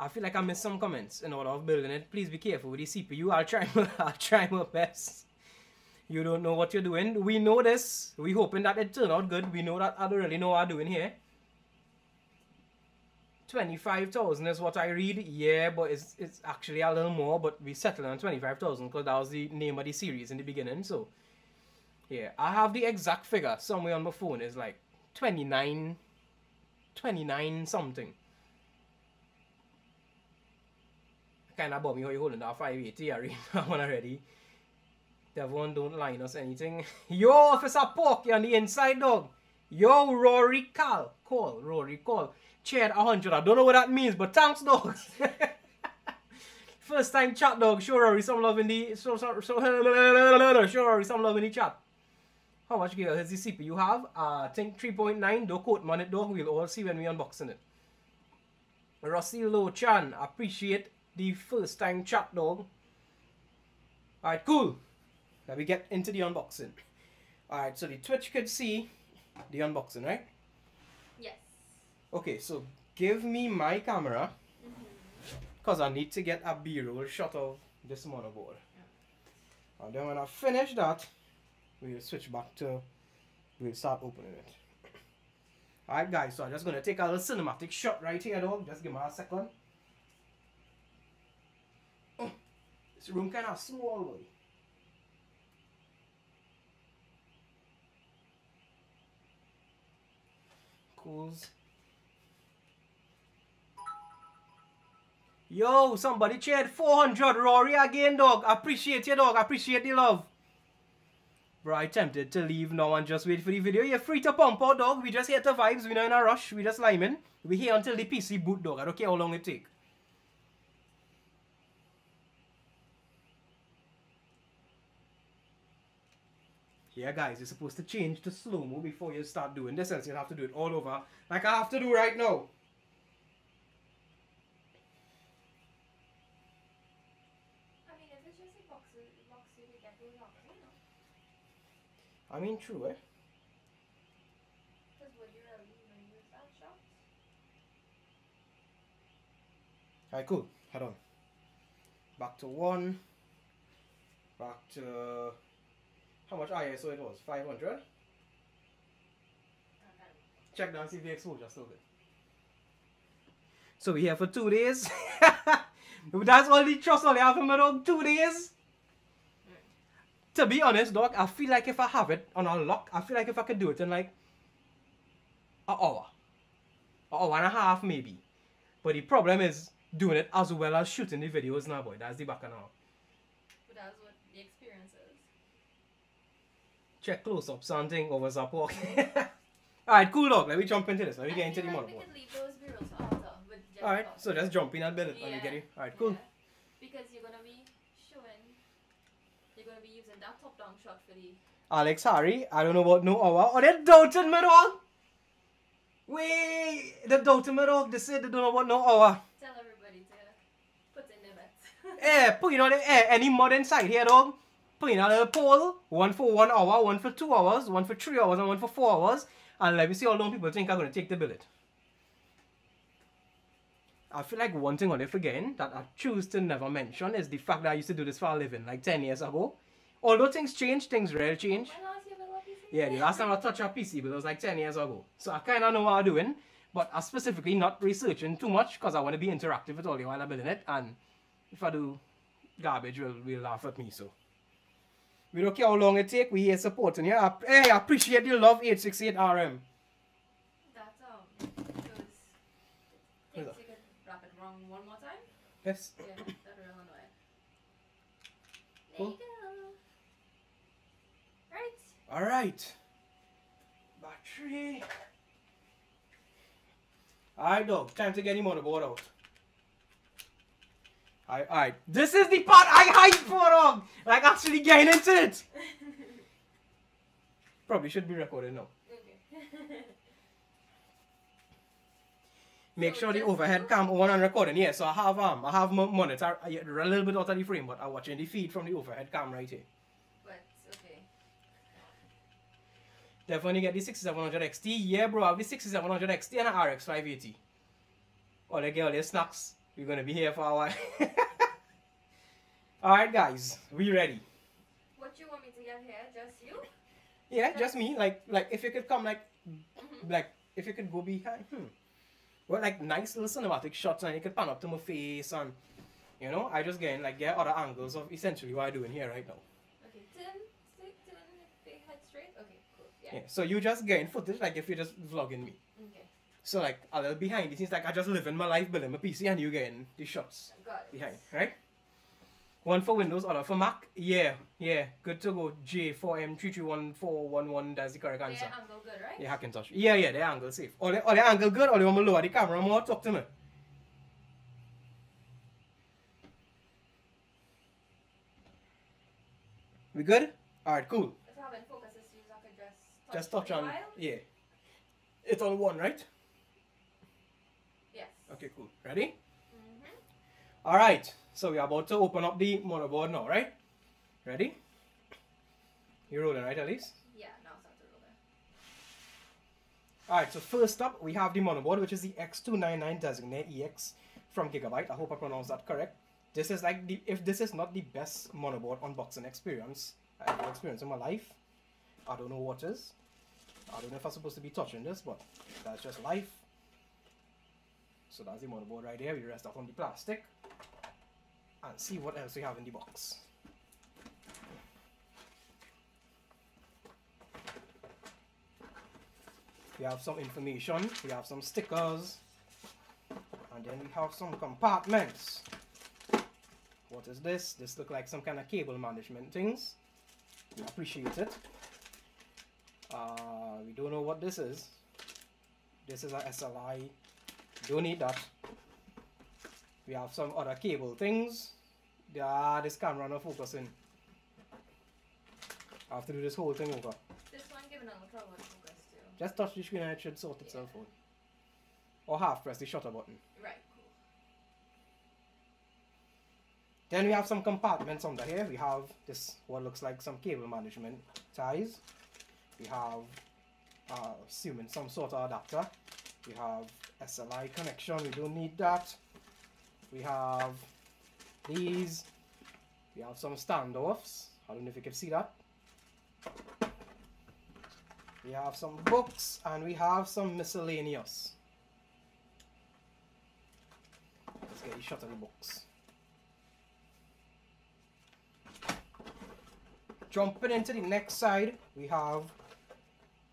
I feel like I missed some comments in order of building it. Please be careful with the CPU. I'll try <laughs> my, I'll try my best. You don't know what you're doing. We know this. We hoping that it turn out good. We know that I don't really know what I'm doing here. 25,000 is what I read. Yeah, but it's, it's actually a little more. But we settled on 25,000 because that was the name of the series in the beginning. So, yeah. I have the exact figure somewhere on my phone. It's like 29, 29 something. kind of bummy how you holding that 580 already. <laughs> that one already. Devon don't line us anything. <laughs> Yo, Officer Pork, you on the inside, dog. Yo, Rory Call. Call, Rory, call. Chair 100. I don't know what that means, but thanks, dog. <laughs> First time chat, dog. Show Rory some love in the... So, so, so, show Rory some love in the chat. How much gigahertz the CPU have? Uh, I think 3.9. Don't quote me it, though. We'll all see when we unboxing it. Rossi Lo-chan. Appreciate the first time chat, dog. Alright, cool. Let we get into the unboxing. Alright, so the Twitch could see the unboxing, right? Yes. Okay, so give me my camera Mm-hmm. because I need to get a B-roll shot of this motherboard. And then when I finish that, we'll switch back to, we'll start opening it. <clears throat> Alright guys, so I'm just gonna take a little cinematic shot right here dog. Just give me a second. Oh, this room kinda small boy. Cools. Yo, somebody cheered 400 Rory again, dog. Appreciate you, dog. Appreciate the love. Bro, I tempted to leave now and just wait for the video. You're free to pump out, dog. We just here to vibes. We're not in a rush. We just liming. We here until the PC boot, dog. I don't care how long it take. Yeah, guys, you're supposed to change to slow-mo before you start doing this, else you'll have to do it all over, like I have to do right now. I mean, if it's just a box, a box you can get those out, you know. I mean, true, eh? Because would you really even use that shot? Alright, cool. Hold on. Back to one. Back to how much ISO it was? 500. Check down see if the exposure still good. So we here for two days. <laughs> That's all the trust only have for me dog. Two days. To be honest, dog, I feel like if I have it on unlock, I feel like if I could do it in like an hour. An hour and a half maybe. But the problem is doing it as well as shooting the videos now, boy. That's the back now. But that's what the experience is. Check close up something over support. <laughs> Alright, cool dog. Let me jump into this. Let me I get into the like we motherboard. could leave those bureaus for after with just Alright, so just jump in and build it. Let me get it. Alright, cool. Yeah. Because you're gonna be gonna be using that top-down shot for the. Alex Harry, I don't know about no hour. Oh, doubting me dog. Wait, they're doubting. They said they don't know about no hour. Tell everybody to put in their bets. <laughs> Eh, put in on the eh, any modern inside here dog. Put in a little poll. One for one hour, one for two hours, one for three hours, and one for four hours. And let me see how long people think I'm gonna take the build it. I feel like one thing on it again that I choose to never mention is the fact that I used to do this for a living like 10 years ago. Although things change, things rarely change. When last you built a PC? Yeah, the last time I touched a PC, but it was like 10 years ago. So I kind of know what I'm doing, but I'm specifically not researching too much because I want to be interactive with all you while I'm building it. And if I do garbage, will will laugh at me. So we don't care how long it take. We here supporting you. I, hey, I appreciate your love, 868 RM. That's um. Those Hold things you could wrap it wrong one more time. Yes. Yeah, that real annoying. Cool. You go. Right. All right. Battery. All right, dog. Time to get the board out. All right, all right. This is the part I hype for, dog. Like actually getting into it. <laughs> Probably should be recorded now. okay. Make So sure the overhead cam on and recording. Yeah, so I have um I have my monitor a little bit out of the frame, but I'm watching the feed from the overhead cam right here. but okay. Definitely get the 6700 XT. Yeah, bro, I have the 6700 XT and an RX 580. All the girl, the snacks. We're gonna be here for a while. <laughs> Alright, guys, we ready? What you want me to get here? Just you? Yeah, just me. Like, like if you could come, like, like if you could go behind. Hmm. Well, like nice little cinematic shots, and you could pan up to my face, and you know, I just getting like get other angles of essentially what I'm doing here right now. Okay. Turn, stick, turn, big head straight. Okay. Cool. Yeah. So you just getting footage like if you're just vlogging me. Okay. So like a little behind the scenes, like I just living my life building my PC, and you getting the shots. Behind, right? One for Windows, other for Mac. Yeah, yeah, good to go. J4M331411, that's the correct answer. Yeah, angle good, right? Yeah, Hackintosh. Yeah, yeah, the angle safe. Or the, or the angle good, or the one below lower the camera more, talk to me. We good? Alright, cool. If I haven't focused this use, I could just touch, on, while. yeah. It's on one, right? Yes. Okay, cool. Ready? Mm-hmm. Alright, so we're about to open up the motherboard now, right? Ready? You're rolling, right, Elise? Yeah. Now it's after roller. Alright, so first up, we have the motherboard, which is the X299 Designare EX from Gigabyte. I hope I pronounced that correct. This is like the, if this is not the best motherboard unboxing experience I've experienced in my life, I don't know what is. I don't know if I'm supposed to be touching this, but that's just life. So that's the motherboard right there. We rest off on the plastic and see what else we have in the box. We have some information, we have some stickers, and then we have some compartments. What is this? This look like some kind of cable management things. We appreciate it. Uh, we don't know what this is. This is a SLI. Don't need that. We have some other cable things. Yeah, this camera not focusing. I have to do this whole thing over. This one giving a trouble to focus too. Just touch the screen and it should sort itself out. Or half press the shutter button. Right. Cool. Then we have some compartments under here. We have this what looks like some cable management ties. We have uh, assuming some sort of adapter. We have SLI connection. We don't need that. We have these. We have some standoffs. I don't know if you can see that. We have some books and we have some miscellaneous. Let's get the shot of the books. Jumping into the next side, we have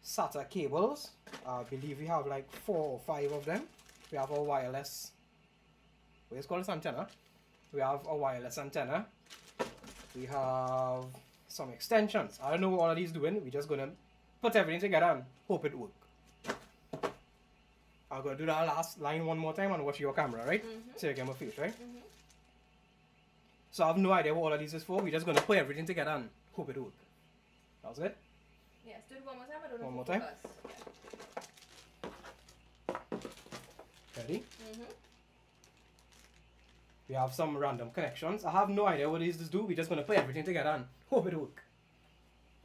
SATA cables. I believe we have like four or five of them. We have a wireless, what is called this antenna? We have a wireless antenna. We have some extensions. I don't know what all of these doing. We're just gonna put everything together and hope it work. I'm gonna do that last line one more time and watch your camera, right? Mhm. So you get my face, right? Mhm. So I have no idea what all of these is for. We're just gonna put everything together and hope it work. That was it. Yes. Do it one more time. I don't know. One more time? focus. Ready? Yeah. Mhm. We have some random connections. I have no idea what these do. We're just gonna put everything together and hope it works.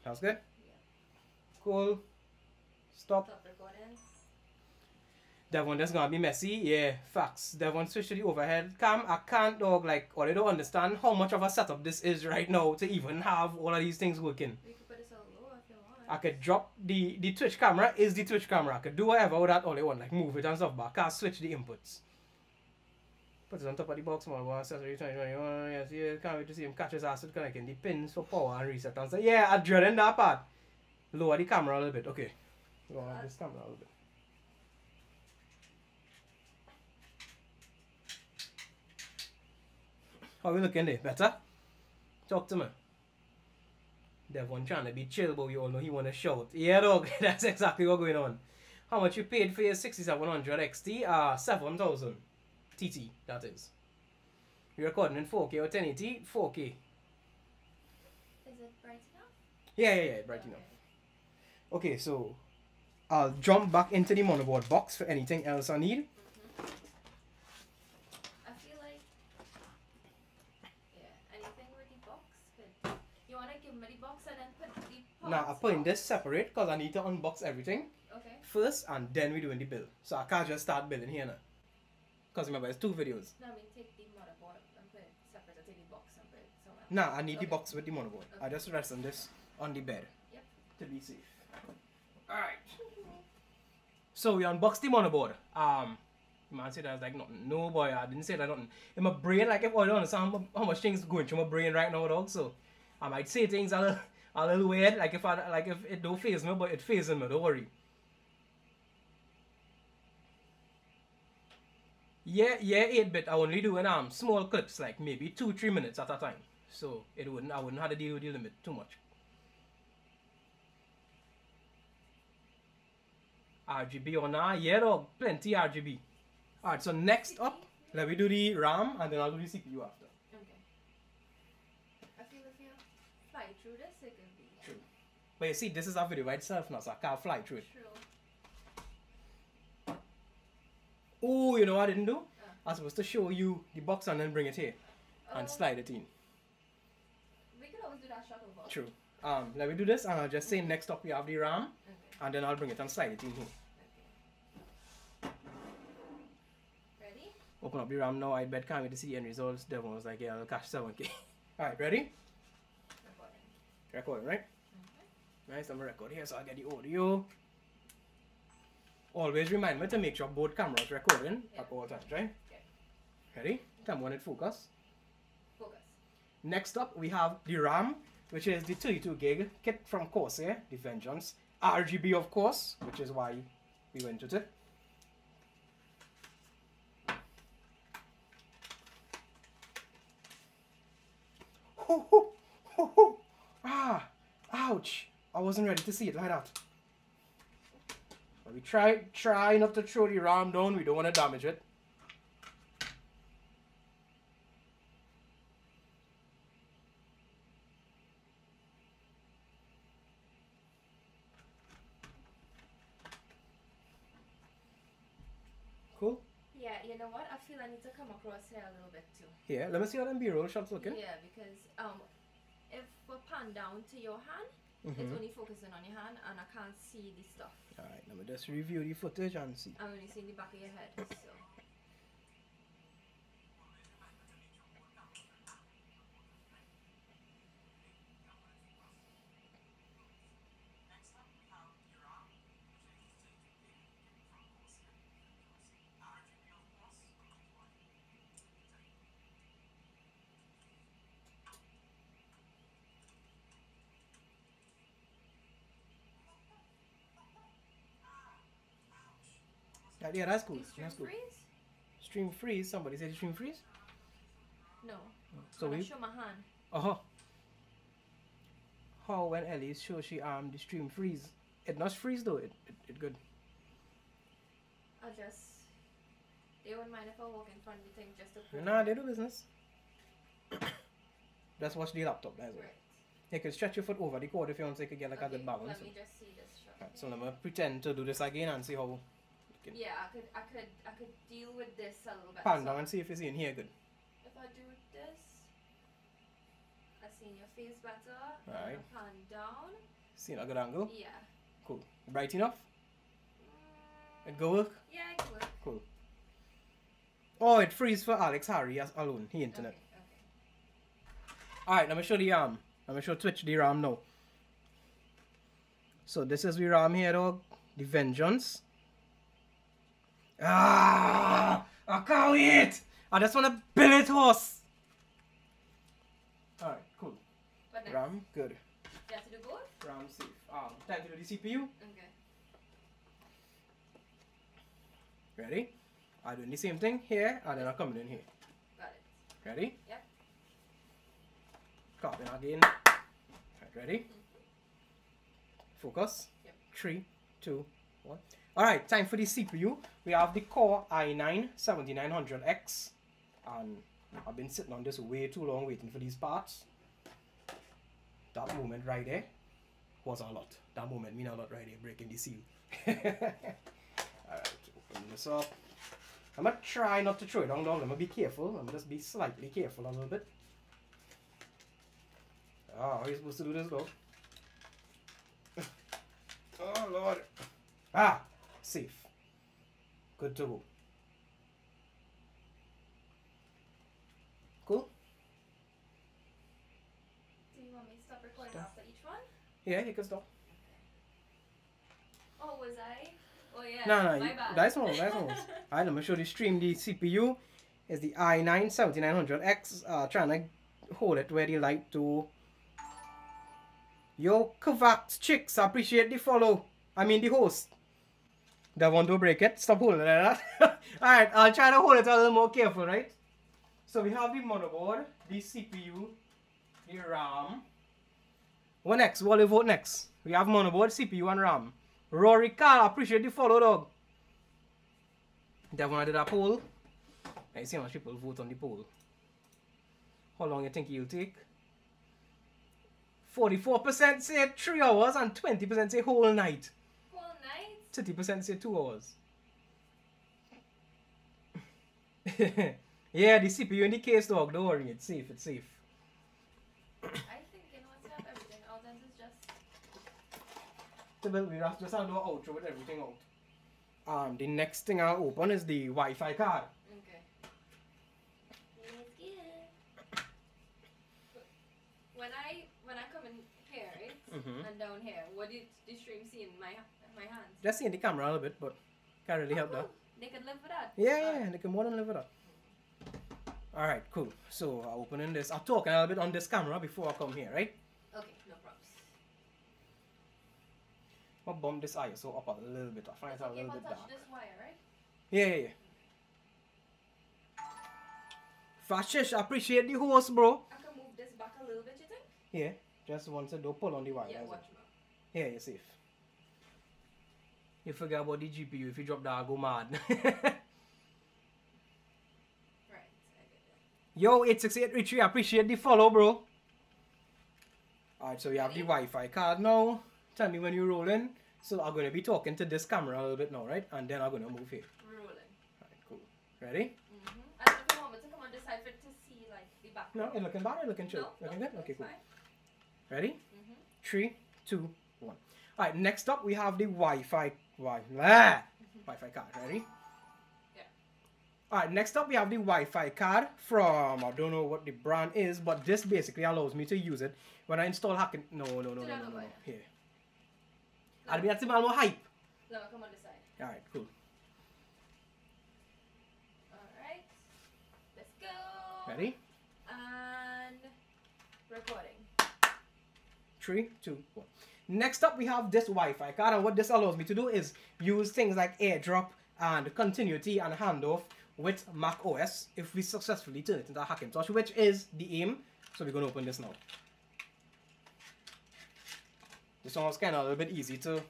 Sounds good? Yeah. Cool. Stop. Stop recording. Devon, that's gonna be messy. Yeah, facts. Devon switch to the overhead cam. I can't dog like or I don't understand how much of a setup this is right now to even have all of these things working. I could drop the the Twitch camera is the Twitch camera. I could do whatever with that all I want, like move it and stuff, but I can't switch the inputs. Put it on top of the box, small one, accessory 2021. Yes, yeah, can't wait to see him catch his acid connecting the pins for power and reset. And say, yeah, I dreading that part. Lower the camera a little bit. Okay. Lower uh, this camera a little bit. How we looking there? Better? Talk to me. Devon trying to be chill, but you all know he want to shout. Yeah, dog, <laughs> that's exactly what's going on. How much you paid for your 6700 XT? Uh, 7000 TT, that is. You're recording in 4K or 1080? 4K. Is it bright enough? Yeah, yeah, yeah, bright enough. Okay, so I'll jump back into the motherboard box for anything else I need. I feel like, yeah, anything with the box could. You wanna give me the box and then put the parts Now I'm putting this separate because I need to unbox everything Okay. first and then we're doing the build. So I can't just start building here now. Because remember, it's two videos. No, I mean take the motherboard and put it separate. Or take the box and put it somewhere. Nah, I need the box with the motherboard. I just rest on this on the bed Yep. to be safe. Alright. So we unboxed the motherboard. Um, man said I was like nothing. No boy, I didn't say that nothing. In my brain, like if I don't understand how, how much things going through my brain right now, dog. So I might say things a little, a little weird. Like if I like if it don't phase me, but it phases me. Don't worry. Yeah, yeah, 8 bit. I only doing um small clips, like maybe two, three minutes at a time. So it wouldn't I wouldn't have to deal with the limit too much. RGB on that, yeah dog, plenty RGB. Alright, so next up, let me do the RAM and then I'll do the CPU after. Okay. I feel if you fly through this, it could be True. But you see, this is a video by itself now, so I can't fly through it. true. Oh, you know what I didn't do? I was supposed to show you the box and then bring it here and Oh, slide it in. We could always do that over. True. Um, let me do this and I'll just say next up we have the RAM Okay. and then I'll bring it and slide it in here. Ready? Open up the RAM now. I bet can't wait to see the end results. Devon was like, yeah, I'll cash 7k. <laughs> Alright, ready? Recording. Recording, right? Nice, I'm record here so I get the audio. Always remind me to make sure both cameras recording Yeah. at all times, right? Okay. Ready? Tell me when it focus. Focus. Next up, we have the RAM, which is the 32 gig kit from Corsair, the Vengeance. RGB, of course, which is why we went with it. Ah, ouch. I wasn't ready to see it like that. But we try, try not to throw the RAM down. We don't want to damage it. Cool. Yeah, you know what? I feel I need to come across here a little bit too. Yeah, let me see how them B-roll shots looking. Yeah, because um, if we pan down to your hand, it's Mhm. only focusing on your hand, and I can't see the stuff. Alright, let me just review the footage and see. I'm only seeing the back of your head. So. Yeah, yeah, that's cool. Stream That's cool. freeze? Stream freeze. Somebody said stream freeze. No. So we. show my hand. Uh huh. How when Ellie show she um the stream freeze. It not freeze though. It it, it good. I just. They wouldn't mind if I walk in front of the thing just to Nah, they do business. <coughs> Just watch the laptop. That's. Right. You can stretch your foot over the cord if you want to get like a Okay, good balance. Let me just see this shot. Right, so let me pretend to do this again and see how. Okay. Yeah, I could, I could, I could deal with this a little bit. Pan down and see if you see in here good. If I do this, I see in your face better. Alright. And I pan down. See a good angle. Yeah. Cool. Bright enough. Mm, It go work. yeah, it work. Cool. Oh, it freeze for Alex Harry as alone. He internet. Okay, okay. Alright, let me show the um let me show Twitch the RAM now. So this is the RAM here, dog. The Vengeance. Ah! I can't wait! I just want to build it horse. Alright, cool. But next, RAM, good. you have to do both? RAM safe. Um, time to do the CPU. Okay. Ready? I'm doing the same thing here, and then I'm coming in here. Got it. Ready? Yep. Copy again. Right, ready? Focus. Yep. Three, two, one. Alright, time for the CPU. We have the Core i9 7900X. And I've been sitting on this way too long waiting for these parts. That moment right there was a lot. That moment mean a lot right there, breaking the seal. <laughs> Alright, open this up. I'm gonna try not to throw it down down. I'm gonna be careful. I'm just be slightly careful a little bit. Ah, how are you supposed to do this though? <laughs> oh lord. Ah, safe. Good to go. Cool. Do you want me to stop recording Stop. after each one? Yeah, you can stop. Oh, was I? Oh yeah. No, no, my you- bad. that's one, that's one. <laughs> Alright, let me show you the stream. The CPU is the i9 7900X. Uh, trying to hold it where the like to. Yo, Kovacs chicks, I appreciate the follow. I mean the host. Don't want to break it. Stop holding it like that. <laughs> Alright, I'll try to hold it a little more careful, right? So we have the motherboard, the CPU, the RAM. What next? What will you vote next? We have motherboard, CPU, and RAM. Rory Carl, appreciate the follow, dog. Devon, I did a poll. I see how much people vote on the poll. How long you think it'll take? 44% say 3 hours and 20% say whole night. Whole night? 30% say 2 hours. <laughs> yeah, the CPU in the case, dog. Don't worry, it's safe, it's safe. I think you know what's have everything. All that is just So we'll we have just have no outro with everything out. Um, the next thing I'll open is the Wi-Fi card. okay. Let's get it. When I when I come in here, right, Mhm. and down here, what did the stream see in my my hands? Just seeing the camera a little bit, but can't really help that. <laughs> They can live with that. Yeah, yeah, they can more than live it that. Alright, cool. So I'm opening this. I'll talk a little bit on this camera before I come here, right? Okay, no problems. I'll bump this ISO up a little bit. I find it a little bit dark. this wire, right? Yeah, yeah, yeah. Fashish, I appreciate the host, bro. I can move this back a little bit, you think? Yeah, just once to do pull on the wire. yeah, watch it. Yeah, you're safe. You forget about the GPU. If you drop that, I go mad. <laughs> Right, I get it. Yo, 86833, I appreciate the follow, bro. Alright, so we have the Wi Fi card now. Tell me when you're rolling. So I'm going to be talking to this camera a little bit now, right? And then I'm going to move here. Rolling. Alright, cool. Ready? Mm-hmm. I don't know if you want me to come on this side for it to see like the back. No, it's looking bad or looking chill? no, looking no, good? Okay, cool. fine. Ready? Mhm. Three, two, one. Alright, next up we have the Wi-Fi Wi ah, Wi-Fi card. Ready? Yeah. Alright, next up we have the Wi-Fi card from I don't know what the brand is, but this basically allows me to use it when I install hacking. No, no, no, no, no, no, no. Here. No, I'll be at the more hype. no, come on this side. Alright, cool. Alright. Let's go. Ready? And recording. Three, two, one. Next up, we have this Wi-Fi card, and what this allows me to do is use things like AirDrop and continuity and handoff with Mac OS if we successfully turn it into a Hackintosh, which is the aim. So we're gonna open this now. This one was kind of a little bit easy to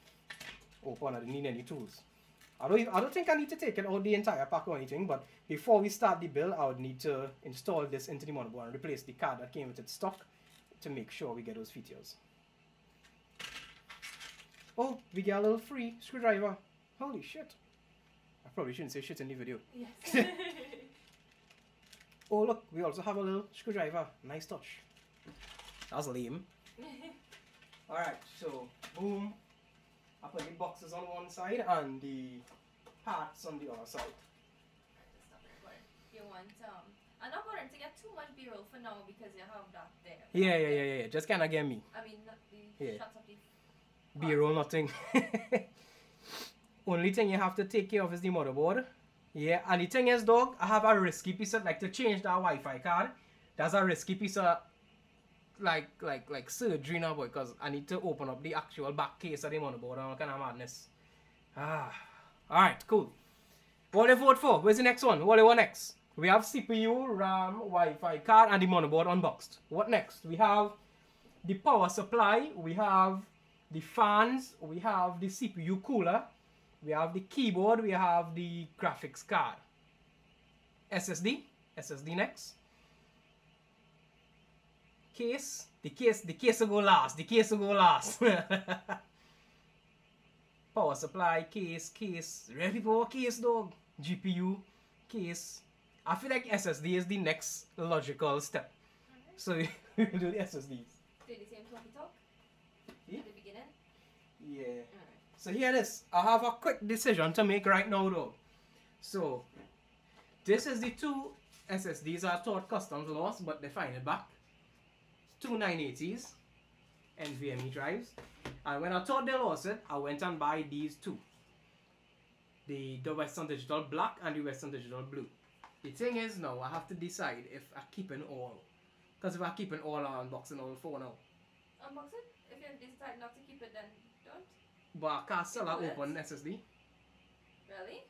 open. I didn't need any tools. I don't, I don't think I need to take it out the entire pack or anything, but before we start the build, I would need to install this into the motherboard and replace the card that came with its stock to make sure we get those features. Oh, we get a little free screwdriver. Holy shit. I probably shouldn't say shit in the video. Yes. <laughs> Oh, look, we also have a little screwdriver. Nice touch. That's lame. <laughs> Alright, so, boom. I put the boxes on one side and the parts on the other side. You want um I'm not going to get too much B-roll for now because you have that there. Yeah, yeah, yeah, yeah. yeah. Just kind of get me. I mean not the Yeah. shots of the B-roll nothing. <laughs> Only thing you have to take care of is the motherboard. Yeah, and the thing is, dog, I have a risky piece of like to change that Wi-Fi card. That's a risky piece of like like like surgery now, boy, because I need to open up the actual back case of the motherboard and all kind of madness. Ah, all right, cool. What do you vote for? Where's the next one? What do you want next? We have CPU, RAM, Wi-Fi card, and the motherboard unboxed. What next? We have the power supply. We have the fans. We have the CPU cooler. We have the keyboard. We have the graphics card. SSD. SSD next. Case. The case. The case will go last. The case will go last. <laughs> power supply, case, case. Ready for case, dog? GPU, case. I feel like SSD is the next logical step. So <laughs> we do the SSDs. Do the same talky talk Yeah. at the beginning. Yeah. Alright. So here it is. I have a quick decision to make right now though. So this is the two SSDs I thought customs lost, but they find it back. Two 980s NVMe drives. And when I thought they lost it, eh, I went and buy these two. The, the Western Digital Black and the Western Digital Blue. The thing is now I have to decide if I keep in all. Because if I keep in all, I'm unboxing all four now. Unbox it. If you decide not to keep it, then. But I can't sell an Bullets? open SSD. Really?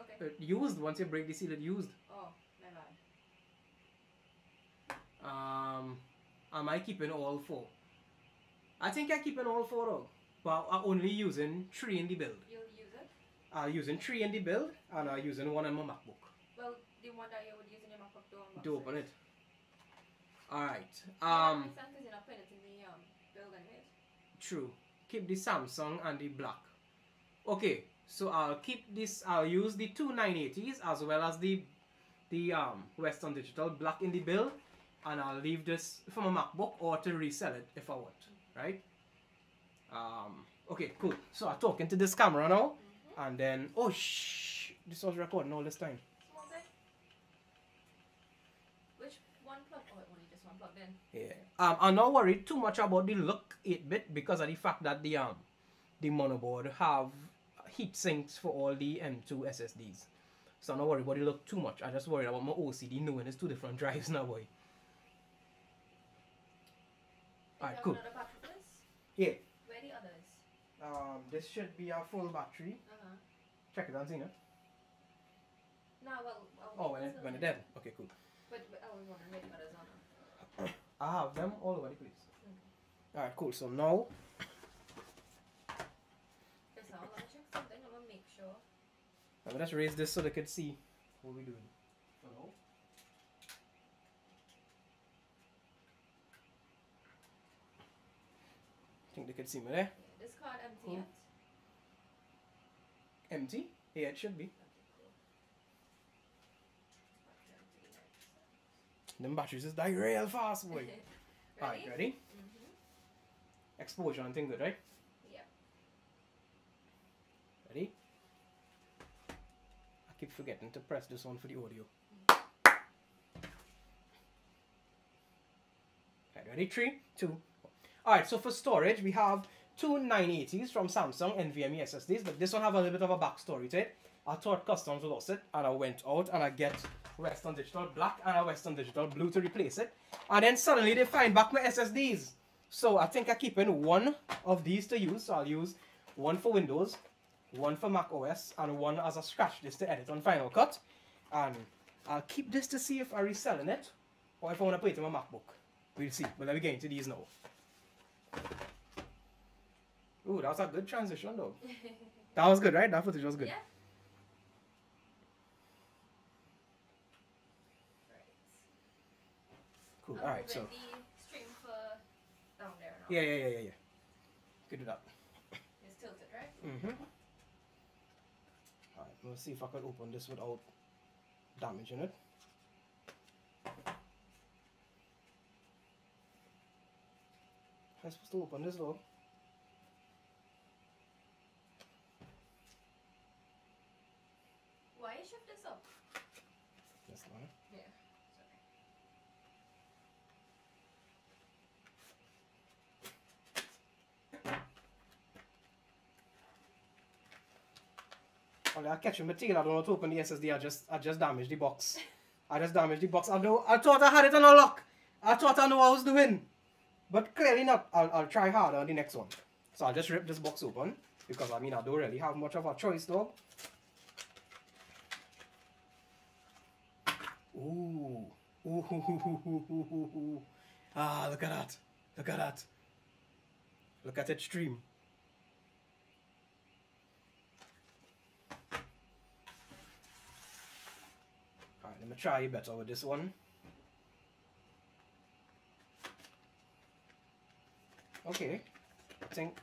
Okay. It used once you break the seal, it used. Oh, my bad. Um, am I keeping all four? I think I keep in all four though, but I'm only using three in the build. You'll use it. I'm using three in the build, and I'm using one in my MacBook Well, the one that you would use in your MacBook to unbox to open it. All right. Yeah, Um, makes sense 'cause you're not putting it in the um build anyways. true. Keep the Samsung and the black. Okay, so I'll keep this. I'll use the two 980s as well as the the um Western Digital black in the build, and I'll leave this for my MacBook or to resell it if I want. Right? Um. Okay, cool. So I'm talking to this camera now, and then oh shh, this was recording all this time. Small bit. Which one plug? Oh, only just one plugged in. Yeah. Um, I'm not worried too much about the look 8-bit because of the fact that the um the motherboard have heat sinks for all the M2 SSDs. So I'm not worried about the look too much. I just worried about my OCD knowing it's two different <laughs> drives now, boy. Alright, cool. Another battery for this? Yeah. Where the others? Um, this should be a full battery. Uh huh. Check it out, Zena. No, well. I'll Oh, when it when it dead. Okay, cool. But, but I was wondering where the others are now. I have them all over the place. Alright, cool. So now Okay, so let me check something. I'm gonna make sure. I'm gonna just raise this so they can see what we're doing. For now. think they can see me there. Yeah, this card empty Cool. yet? Empty? Yeah, it should be. Okay, cool. Battery empty Them batteries just die real fast, boy. <laughs> Ready? Alright, ready? Mm-hmm. Exposure and thing good, right? Yeah. Ready? I keep forgetting to press this one for the audio. Right, ready? Three, two. Alright, so for storage, we have two 980s from Samsung NVMe SSDs, but this one have a little bit of a backstory to it. I thought customs lost it, and I went out and I get Western Digital Black and a Western Digital Blue to replace it. And then suddenly they find back my SSDs. So I think I keep in one of these to use. So I'll use one for Windows, one for Mac OS, and one as a scratch disk to edit on Final Cut. And I'll keep this to see if I'm reselling it or if I want to put it in my MacBook. We'll see. But let me get into these now. Ooh, that was a good transition though. <laughs> That was good, right? That footage was good. Yeah. Cool. Alright, move so. stream for now. Yeah, yeah, yeah, yeah, yeah. Good it up. It's tilted, right? Mm-hmm. Alright, let's see if I can open this without damaging it. I'm supposed to open this though. Why you shift this up? This one. Yeah. Sorry. I catch my tail. I don't know to open the SSD. I just I just damaged the box. I just damaged the box. I know I thought I had it on a lock. I thought I knew what I was doing. But clearly not. I'll, I'll try harder on the next one. So I'll just rip this box open. Because I mean I don't really have much of a choice though. Ooh. Ooh. <laughs> Ah, look at that. Look at that. Look at that stream. Me try better with this one. Okay. I think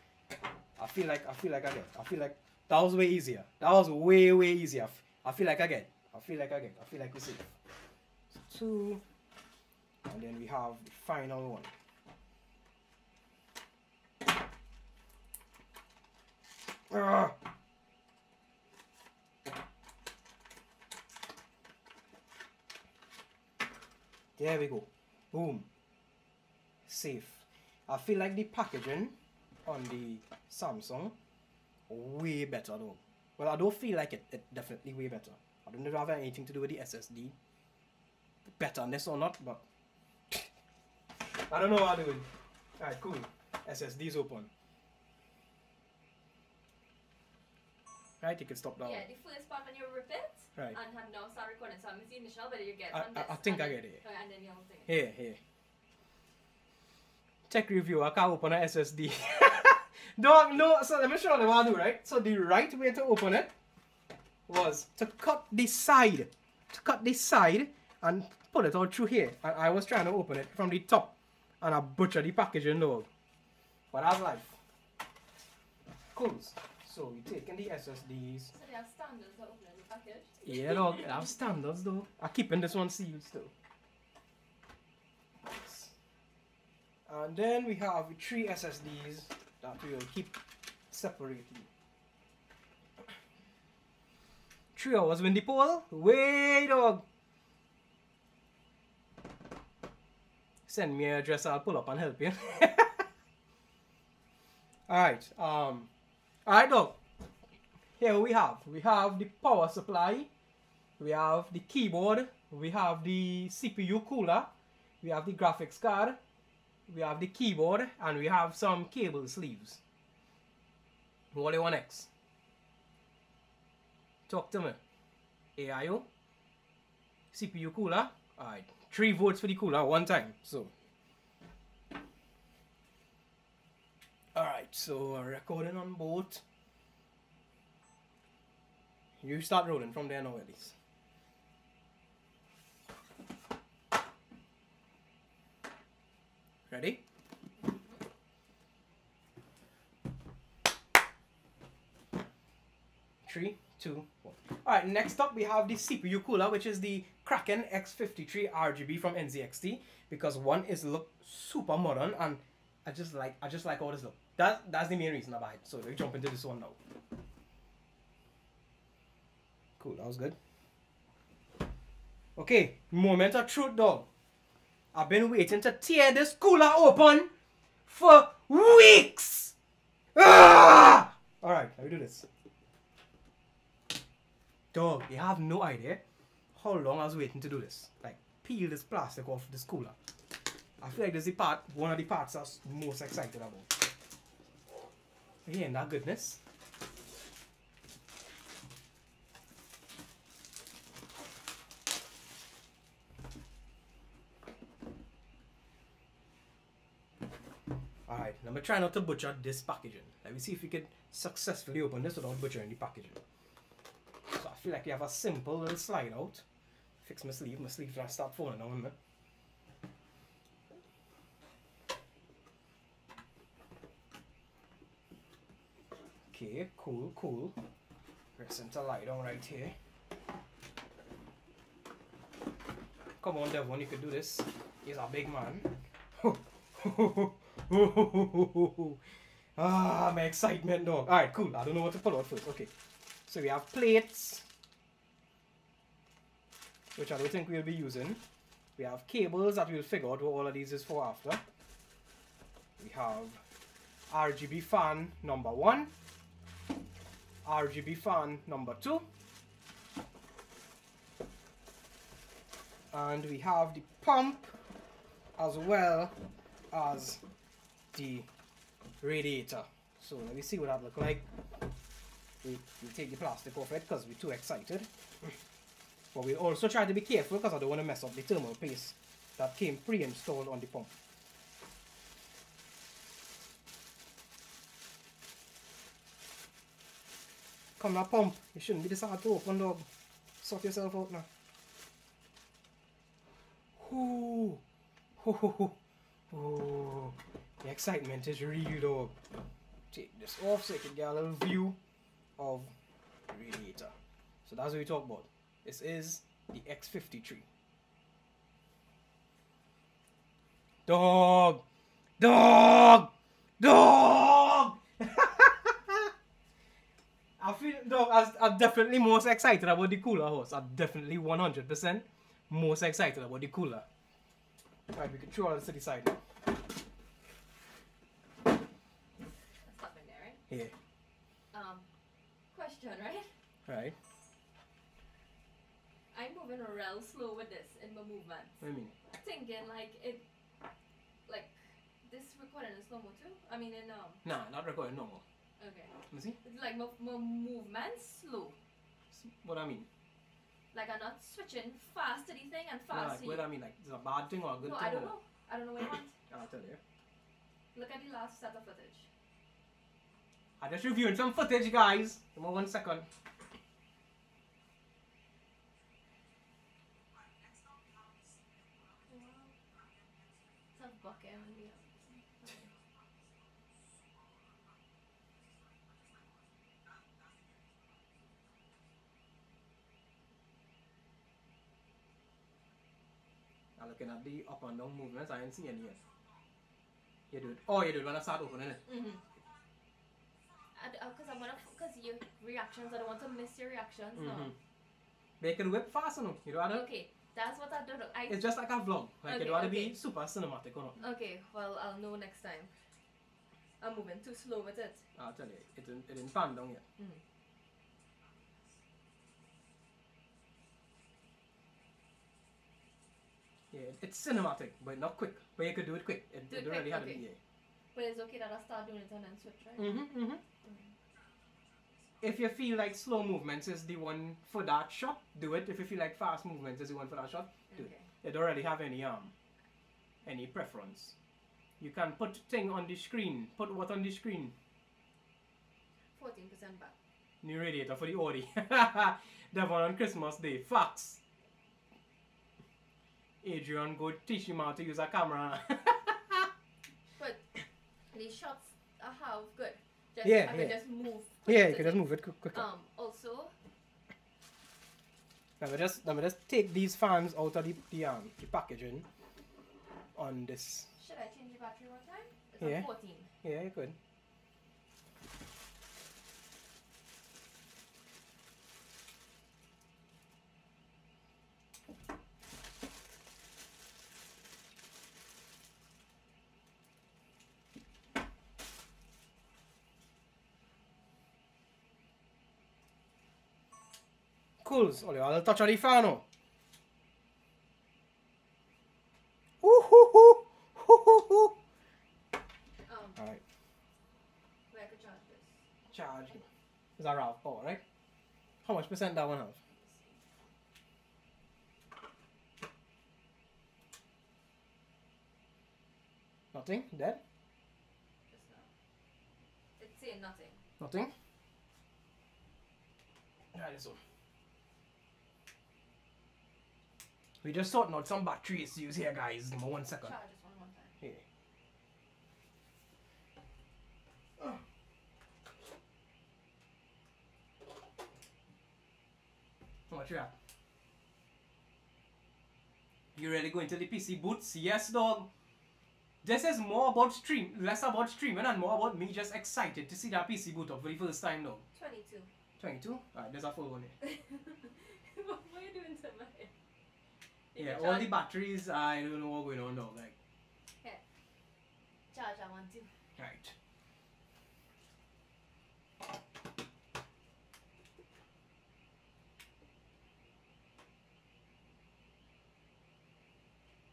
I feel like I feel like I get. I feel like that was way easier. That was way way easier. I feel like I get. I feel like I get. I feel like we see. Two, and then we have the final one. Ah. There we go. Boom. Safe. I feel like the packaging on the Samsung way better though. Well, I don't feel like it. It definitely way better. I don't know if I have anything to do with the SSD. Betterness or not, but <laughs> I don't know what I'm doing. Alright, cool. SSD's open. Right, you can stop now. Yeah, the first part when you rip it Right. and have now start recording. So I miss the initial, but you get I- I- I think I get it. And then the whole thing. Here, here. Tech review, I can't open a SSD. <laughs> Dog, no, so let me show you what I do, right? So the right way to open it was to cut the side. To cut the side and pull it all through here. And I was trying to open it from the top. And I butchered the packaging dog. But that's life. Cool. So we taking the SSDs. So they have standards Yeah, dog. I have standards though. I'm keeping this one sealed still. And then we have three SSDs that we will keep separately. Three hours win the poll. Way dog. Send me your address, I'll pull up and help you. <laughs> Alright, um Alright dog here we have we have the power supply we have the keyboard we have the cpu cooler we have the graphics card we have the keyboard and we have some cable sleeves. What do you want next? Talk to me. Aio cpu cooler all right three votes for the cooler one time so. All right so recording on both you start rolling from there now, at least. Ready? Three, two, one. Alright, next up we have the CPU cooler, which is the Kraken X53 RGB from NZXT. Because one is look super modern and I just like I just like all this look. That that's the main reason I buy it. So we jump into this one now. Cool, that was good. Okay, moment of truth dog. I've been waiting to tear this cooler open for weeks. Ah! Alright, let me do this. Dog, you have no idea how long I was waiting to do this. Like, peel this plastic off this cooler. I feel like this is the part, one of the parts I was most excited about. Yeah, that goodness. Me try not to butcher this packaging. Let me see if we can successfully open this without butchering the packaging. So I feel like you have a simple little slide out. Fix my sleeve, my sleeve's gonna start falling on me. Okay, cool, cool. Press center light on right here. Come on, Devon, you can do this. He's a big man. <laughs> <laughs> ah, my excitement dog. Alright, cool. I don't know what to pull out first. Okay. So we have plates, which I don't think we'll be using. We have cables that we'll figure out what all of these is for after. We have RGB fan number one. RGB fan number two. And we have the pump as well as the radiator. So let me see what that look like. We, we take the plastic off it because we're too excited. <clears throat> But we also try to be careful because I don't want to mess up the thermal paste that came pre-installed on the pump. Come now pump, you shouldn't be this hard to open dog. Sort yourself out now. Ooh. Ooh. Ooh. The excitement is real dog. Take this off so you can get a little view of the radiator. So that's what we talk about. This is the X53. Dog! Dog! Dog! <laughs> I feel, dog, I'm definitely most excited about the cooler horse. I'm definitely 100% most excited about the cooler. Right, we can throw all this to the side now. Stop in there, right? Here. Um, question, right? Right. I'm moving real slow with this in my movement. What do you mean? Thinking like it, like this recording is normal too. I mean in um. Nah, not recording normal. Okay. Me see. It's like my, my movement slow. What I mean? Like I'm not switching fast to the thing and No, fast like, to what you. I mean? Like, is it a bad thing or a good No, thing? I don't or- know. I don't know what you want. <coughs> I'll tell you. Look at the last set of footage. I just reviewing some footage, guys. Give me one second. I'm looking at the up and down movements. I didn't see any yet. You do it. Oh, you do it when I start opening it. Mm-hmm. Because I want to, because your reactions, I don't want to miss your reactions. Mm-hmm. They can whip fast, you know. You don't No. wanna, Okay, that's what I don't. I, It's just like a vlog. Like, you Okay, don't want to be super cinematic or not. okay, well, I'll know next time. I'm moving too slow with it. I'll tell you. It didn't, it didn't pan down yet. Mm. Yeah, it's cinematic, but not quick. But you could do it quick. It, Do it it don't really quick, have to okay. be. But it's okay that I start doing it and then switch, right? Mm-hmm, mm-hmm. If you feel like slow movements is the one for that shot, do it. If you feel like fast movements is the one for that shot, do it. Okay. They don't really have any um any preference. You can put thing on the screen. Put what on the screen? 14% back. New radiator for the Audi. <laughs> Devon on Christmas Day. Facts. Adrian go teach him how to use a camera. <laughs> But these shots are how good. Just, Yeah, I yeah. can just move. yeah, you can just move it quick, quicker. Um, also, Let me just let me just take these fans out of the, the um the packaging on this. should I change the battery one time? It's Yeah. on 14. Yeah, you could. Cool, olha, olha, touch of the fan. oh. Ooh-hoo-hoo, hoo-hoo-hoo. Um, Alright. where I could charge this. charge is a RAVPower, right? How much percent that one have? Nothing? Dead? Just now. It's saying nothing. Nothing? Try this one. We just sorting out some batteries to use here, guys. Give me one second. Charge this one one time. Here. What you at? You ready to go into the PC boots? Yes, dog. This is more about stream, less about streaming, and more about me just excited to see that PC boot up for the first time, dog. 22. 22? Alright, there's a full one here. <laughs> what are you doing to my yeah, all the batteries, I don't know what went on dog. Like, yeah. Charge, I want to. Right.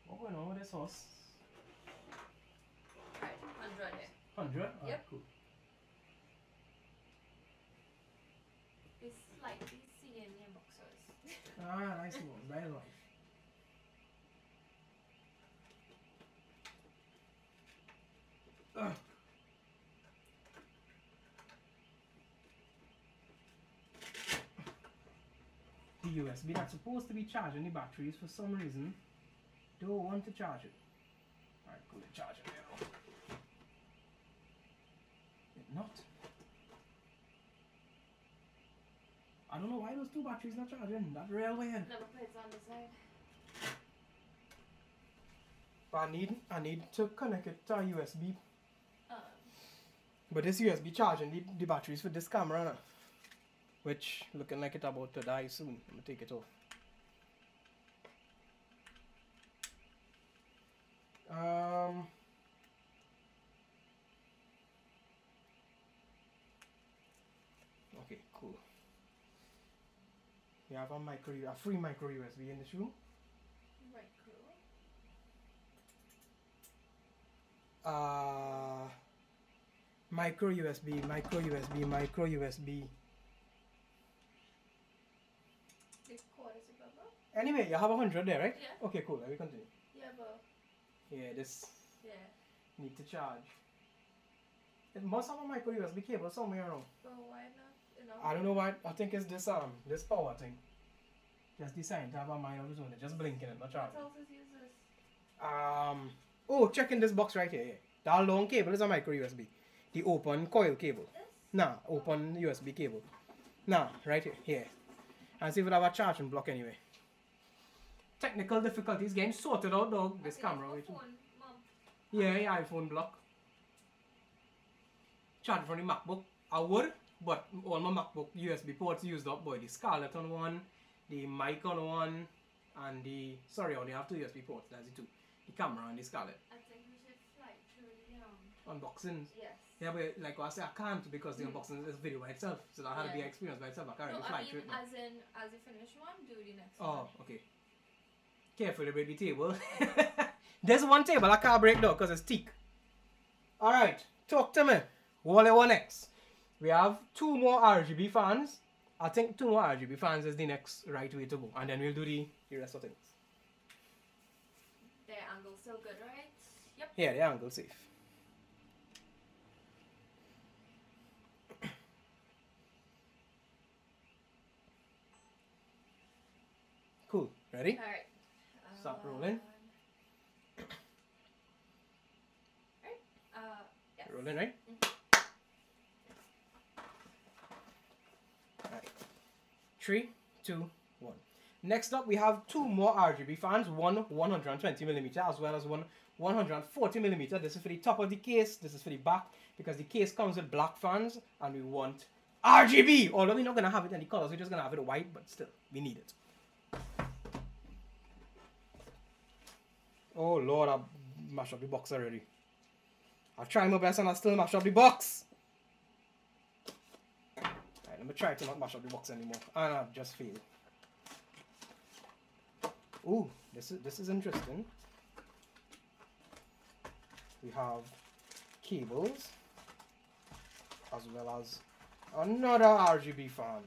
What going on with this horse? Right, 100 100? Yep. Right, cool. It's like these CNM boxers. <laughs> ah, nice one. Very nice. Ugh. The USB that's supposed to be charging the batteries for some reason don't want to charge it. Alright, go to charge it now. It not. I don't know why those two batteries not charging. That real weird. Never it on the side. But I need I need to connect it to a USB. But this USB charging the, the batteries for this camera now. Which looking like it about to die soon. I'm gonna take it off. Um Okay, cool. We have a micro a free micro USB in this room. cool. uh, micro USB, micro USB, micro USB. The cord is above. Anyway, you have a hundred there, right? Yeah. Okay, cool. Let me continue. Yeah, but Yeah, this yeah. need to charge. It must have a micro USB cable somewhere around. But why not? You know. I don't know why. I think it's this um this power thing. Just designed to have a mind of its own. It's just blinking it, not What else is useless? Um. Oh, check in this box right here. yeah. That long cable is a micro USB. The open coil cable. Now, Nah, open USB cable. Nah, right here. here. And see if it have a charging block anyway. Technical difficulties getting sorted out dog. This Okay, camera. let's Which, go phone, Mom. yeah, yeah, iPhone block. Charging from the MacBook. I would, but all my MacBook USB ports used up boy. The Scarlett on one, the mic on one, and the sorry, I only have two USB ports. That's the two. The camera and the Scarlett. I think we should fly through the um. Unboxings. Yes. Yeah, but like I said, I can't because the Hmm. unboxing is a video by itself. So that had to be Yeah. an experience by itself. I can't No, really I fly mean, through it. as in, as you finish one, do the next Oh, one. okay. Carefully break the table. <laughs> There's one table I can't break though because it's teak. Alright, talk to me. What I want next? We have two more RGB fans. I think two more RGB fans is the next right way to go. And then we'll do the, the rest of things. Their angle's still good, right? Yep. Yeah, the angle safe. Cool. Ready? Alright. Stop Uh, rolling. Right? Uh, yes. Rolling, right? Alright. Three, two, one. Next up, we have two more RGB fans. One 120 millimeter as well as one 140 millimeter. This is for the top of the case. This is for the back because the case comes with black fans and we want RGB. Although we're not gonna have it in the colors, we're just gonna have it white, but still, we need it. Oh lord, I mashed up the box already. I've tried my best and I still mash up the box. Alright, let me try to not mash up the box anymore. And I've just failed. Ooh, this is this is interesting. We have cables as well as another RGB fan.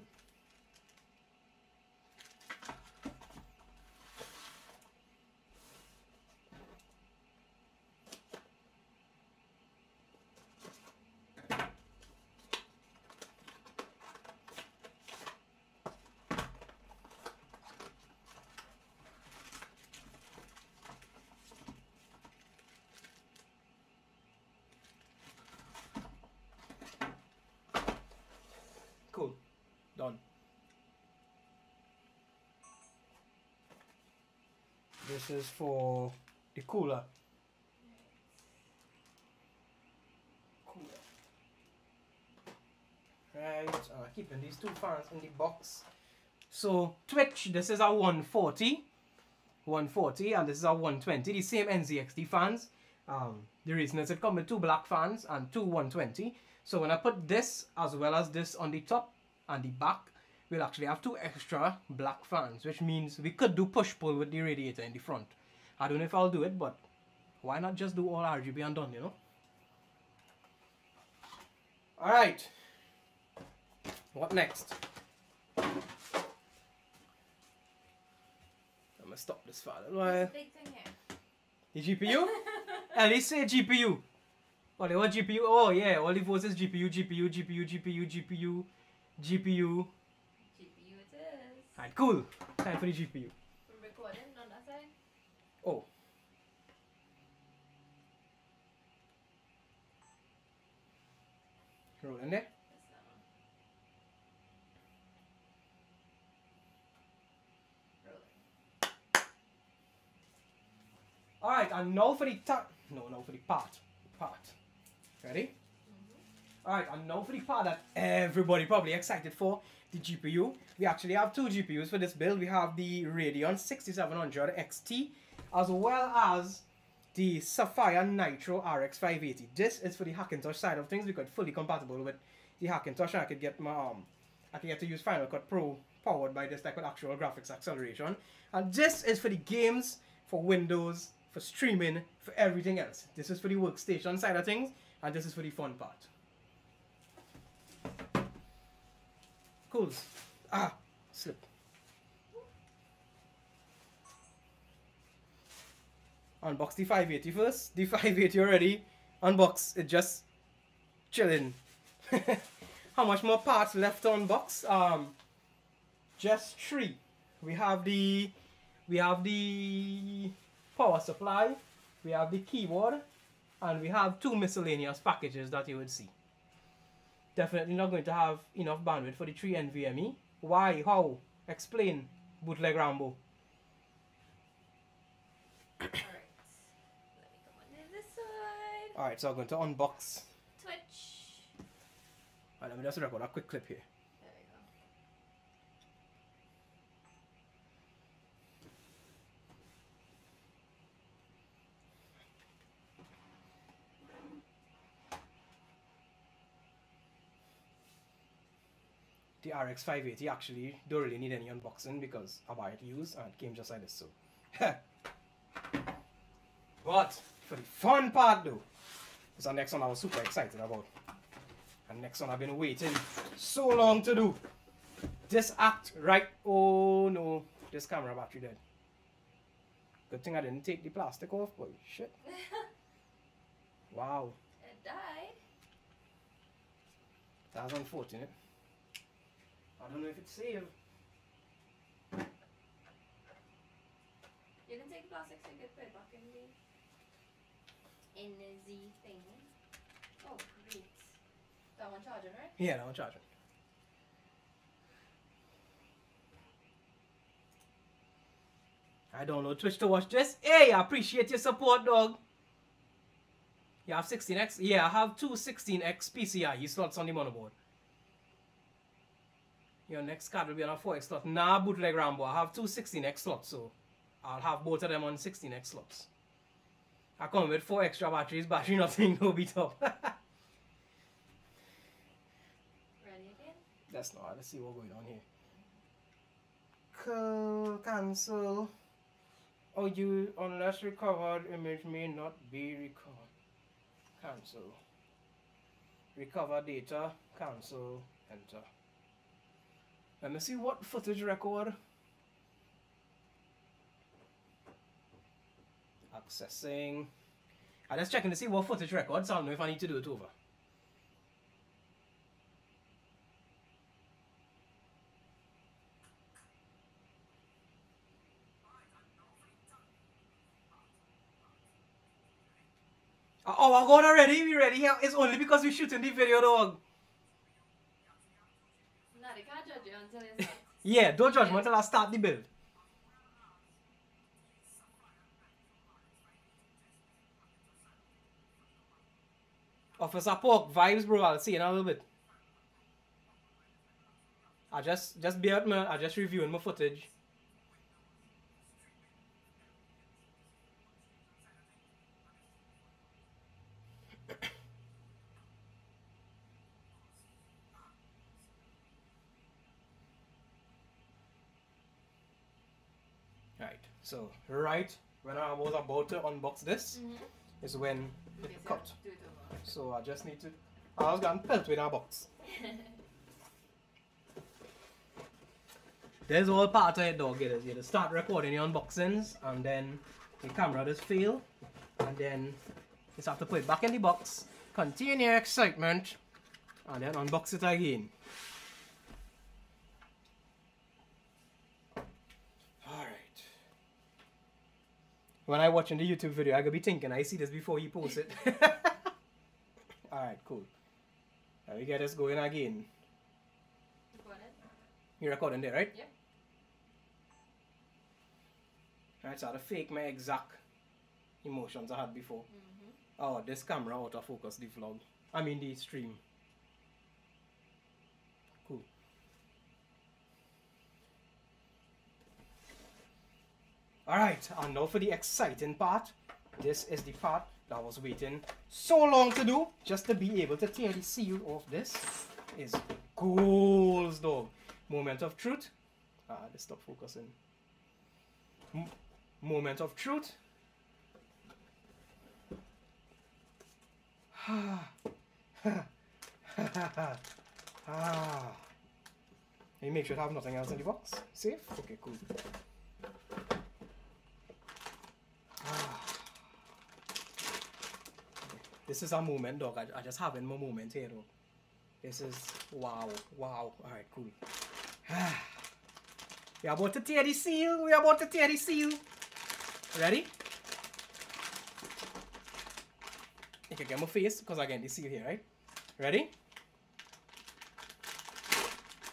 Cool. Done. This is for the cooler. Cooler. Right, uh, keeping these two fans in the box. So Twitch, this is a 140. 140 and this is a 120, the same NZXT fans. Um, the reason is it comes with two black fans and two 120. So when I put this as well as this on the top and the back, we'll actually have two extra black fans, which means we could do push-pull with the radiator in the front. I don't know if I'll do it, but Why not just do all RGB and done, you know? Alright. What next? I'm gonna stop this for a little while. Big thing here. The GPU? <laughs> At least say GPU. Oh, they want GPU? Oh, yeah. All the is GPU, GPU, GPU, GPU, GPU, GPU. Alright, cool. Time for the GPU. Recording on that side. Oh. Rolling there. This one. Rolling. Alright, and now for the ta- No, no, for the part. Part. Ready? Mm-hmm. Alright, and now for the part that everybody probably excited for, the GPU. We actually have two GPUs for this build. We have the Radeon 6700 XT, as well as the Sapphire Nitro RX 580. This is for the Hackintosh side of things because fully compatible with the Hackintosh. and I could get my um, I can get to use Final Cut Pro powered by this type of actual graphics acceleration. And this is for the games, for Windows, for streaming, for everything else. This is for the workstation side of things, and this is for the fun part. Cool. Ah, slip. Unbox the 580 first. <laughs> The 580 already. Unbox it just chilling. <laughs> How much more parts left to unbox? Um, just three. We have the we have the power supply, we have the keyboard, and we have two miscellaneous packages that you would see. Definitely not going to have enough bandwidth for the 3 NVMe. Why? How? Explain, bootleg Rambo. <coughs> Alright. Let me come on this side. Alright, so I'm going to unbox. Twitch. Alright, let me just record a quick clip here. There we go. The RX 580 actually don't really need any unboxing because I buy it used and it came just like this so. <laughs> but for the fun part though, is the next one I was super excited about. And next one I've been waiting so long to do. This act right oh no, this camera battery dead. Good thing I didn't take the plastic off, boy. Shit. <laughs> Wow. it died. That's unfortunate. I don't know if it's saved. You can take plastic so you can put it back in the in the Z thing. Oh great. That one charging, right? Yeah, that one charging. I don't download Twitch to watch this. Hey, I appreciate your support, dog. You have 16x? Yeah, I have two 16x PCIe slots on the motherboard. Your next card will be on a 4x slot. Nah, bootleg Rambo. I have two 16x slots, so I'll have both of them on 16x slots. I come with four extra batteries. Battery nothing, <laughs> no beat up. Ready again? That's not. Let's see what's going on here. Cool, cancel. Oh, you unless recovered image may not be recovered. Cancel. Recover data. Cancel. Enter. Let me see what footage record. Accessing. I'm just checking to see what footage records. I don't know if I need to do it over. Ah, oh, I got already. We ready? It's only because we're shooting the video, dog. Nah, they can't judge you until you start. Yeah, don't judge me until I start the build. Officer Pork vibes, bro. I'll see you in a little bit. I just just bear with me. I just reviewing my footage. Right. So right when I was about to unbox this, Mm-hmm. is when it Okay, so cut. do it. So I just need to. I was gonna pelt with our box. <laughs> There's all part of it, dog. You just, you just start recording your unboxings, and then the camera just fail, and then you just have to put it back in the box, continue your excitement, and then unbox it again. Alright. When I watching the YouTube video, I could be thinking I see this before you post it. <laughs> Alright, cool. Now we get this going again. You're recording there, right? Yep. Alright, so I fake my exact emotions I had before. Mm-hmm. Oh, this camera autofocus the vlog. I mean the stream. Cool. Alright, and now for the exciting part. This is the part that I was waiting so long to do just to be able to tear the seal off this. Is goals dog. Moment of truth. Ah, let's stop focusing. M- moment of truth. <sighs> ah. <laughs> You make sure to have nothing else in the box. Safe? Okay, cool. Ah. This is a moment, dog. I, I just having my moment here, though. This is wow, wow. Alright, cool. Ah. we about to tear the seal. We are about to tear the seal. Ready? You can get my face because I get the seal here, right? Ready?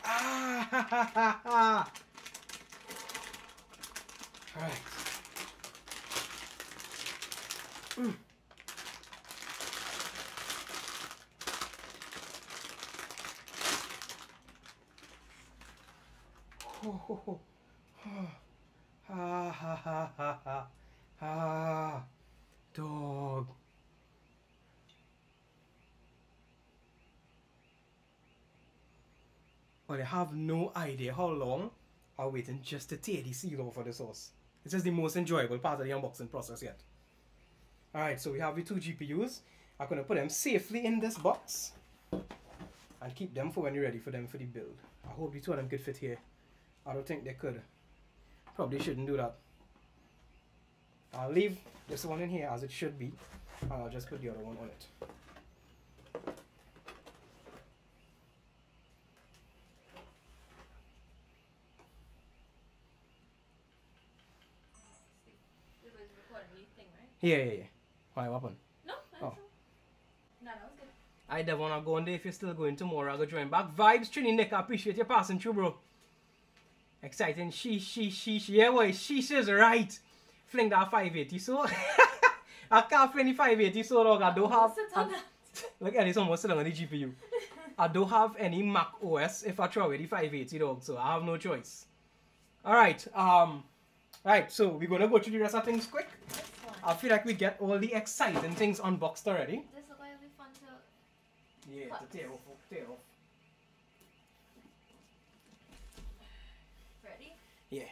Ah. <laughs> All right. Mm. Ho, ho, ho. Ah, ha, ha, ha, ha. Ah, dog. But I have no idea how long I'm waiting just to tear the seal off of the sauce. This is the most enjoyable part of the unboxing process yet. Alright, so we have the two GPUs. I'm going to put them safely in this box and keep them for when you're ready for them for the build. I hope the two of them could fit here. I don't think they could. Probably shouldn't do that. I'll leave this one in here as it should be. And I'll just put the other one on. It was recording the thing, right? Yeah, yeah, yeah. Why, what happened? No, that's Oh. No, that was good. I don't wanna go on there if you're still going tomorrow. I'll go join back. Vibes, Trini, Nick, I appreciate you passing through, bro. Exciting. She, she, she, she. Yeah, boy, she says right. Fling that 580 so. <laughs> I can't fling the 580 so, dog. I don't have. That. <laughs> Look at this almost sitting on the GPU. I don't have any Mac OS if I throw away the 580 dog, so I have no choice. Alright, um right, so we're gonna go through the rest of things quick. I feel like we get all the exciting things unboxed already. This is like it'll be fun to. Yeah, Cut. to tear off, tear off. Ready? Yeah.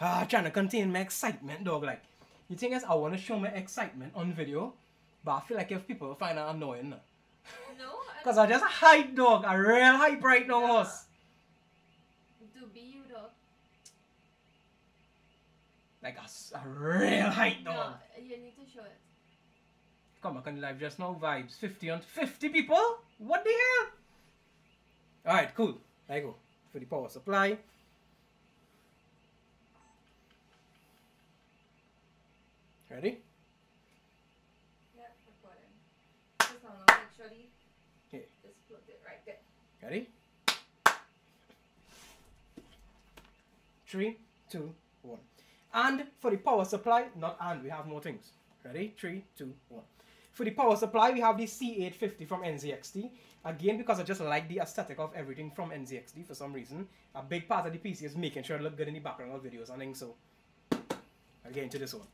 Ah, trying to contain my excitement, dog. Like, the thing is, I want to show my excitement on video, but I feel like if people find it annoying, No. Because <laughs> I just hype, dog. I real hype right now, Yeah. us. Do be you though. Like a, a real No, dog. you need to show it. Come back on the live just now, vibes. 50 on 50 people? What the hell? Alright, cool. There you go. For the power supply. Ready? Yeah, recording. Just make sure the. Yeah. Just put it right there. Ready? Three, two. And for the power supply, not and, we have more things. Ready? Three, two, one. For the power supply, we have the C850 from NZXT. Again, because I just like the aesthetic of everything from NZXT for some reason. A big part of the PC is making sure it look good in the background of videos and things, so I'll get into this one.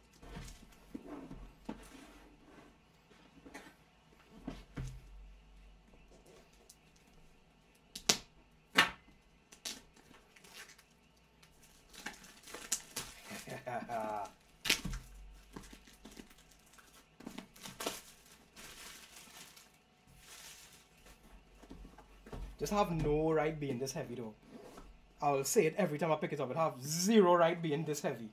Have no right being this heavy though. I'll say it every time I pick it up. It have zero right being this heavy.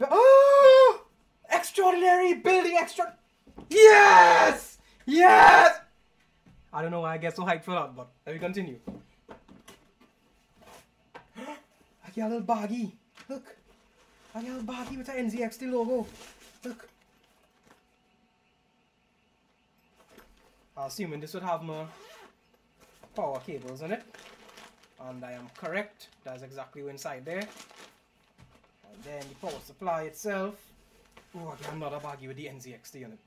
Oh! Extraordinary building extra. Yes! Yes! I don't know why I get so hyped for that, but let me continue. I get a little baggy. Look. I get a little baggy with the NZXT logo. Look. Assuming this would have more power cables in it. And I am correct. That's exactly what's inside there. And then the power supply itself. Oh, I got another baggy with the NZXT on it.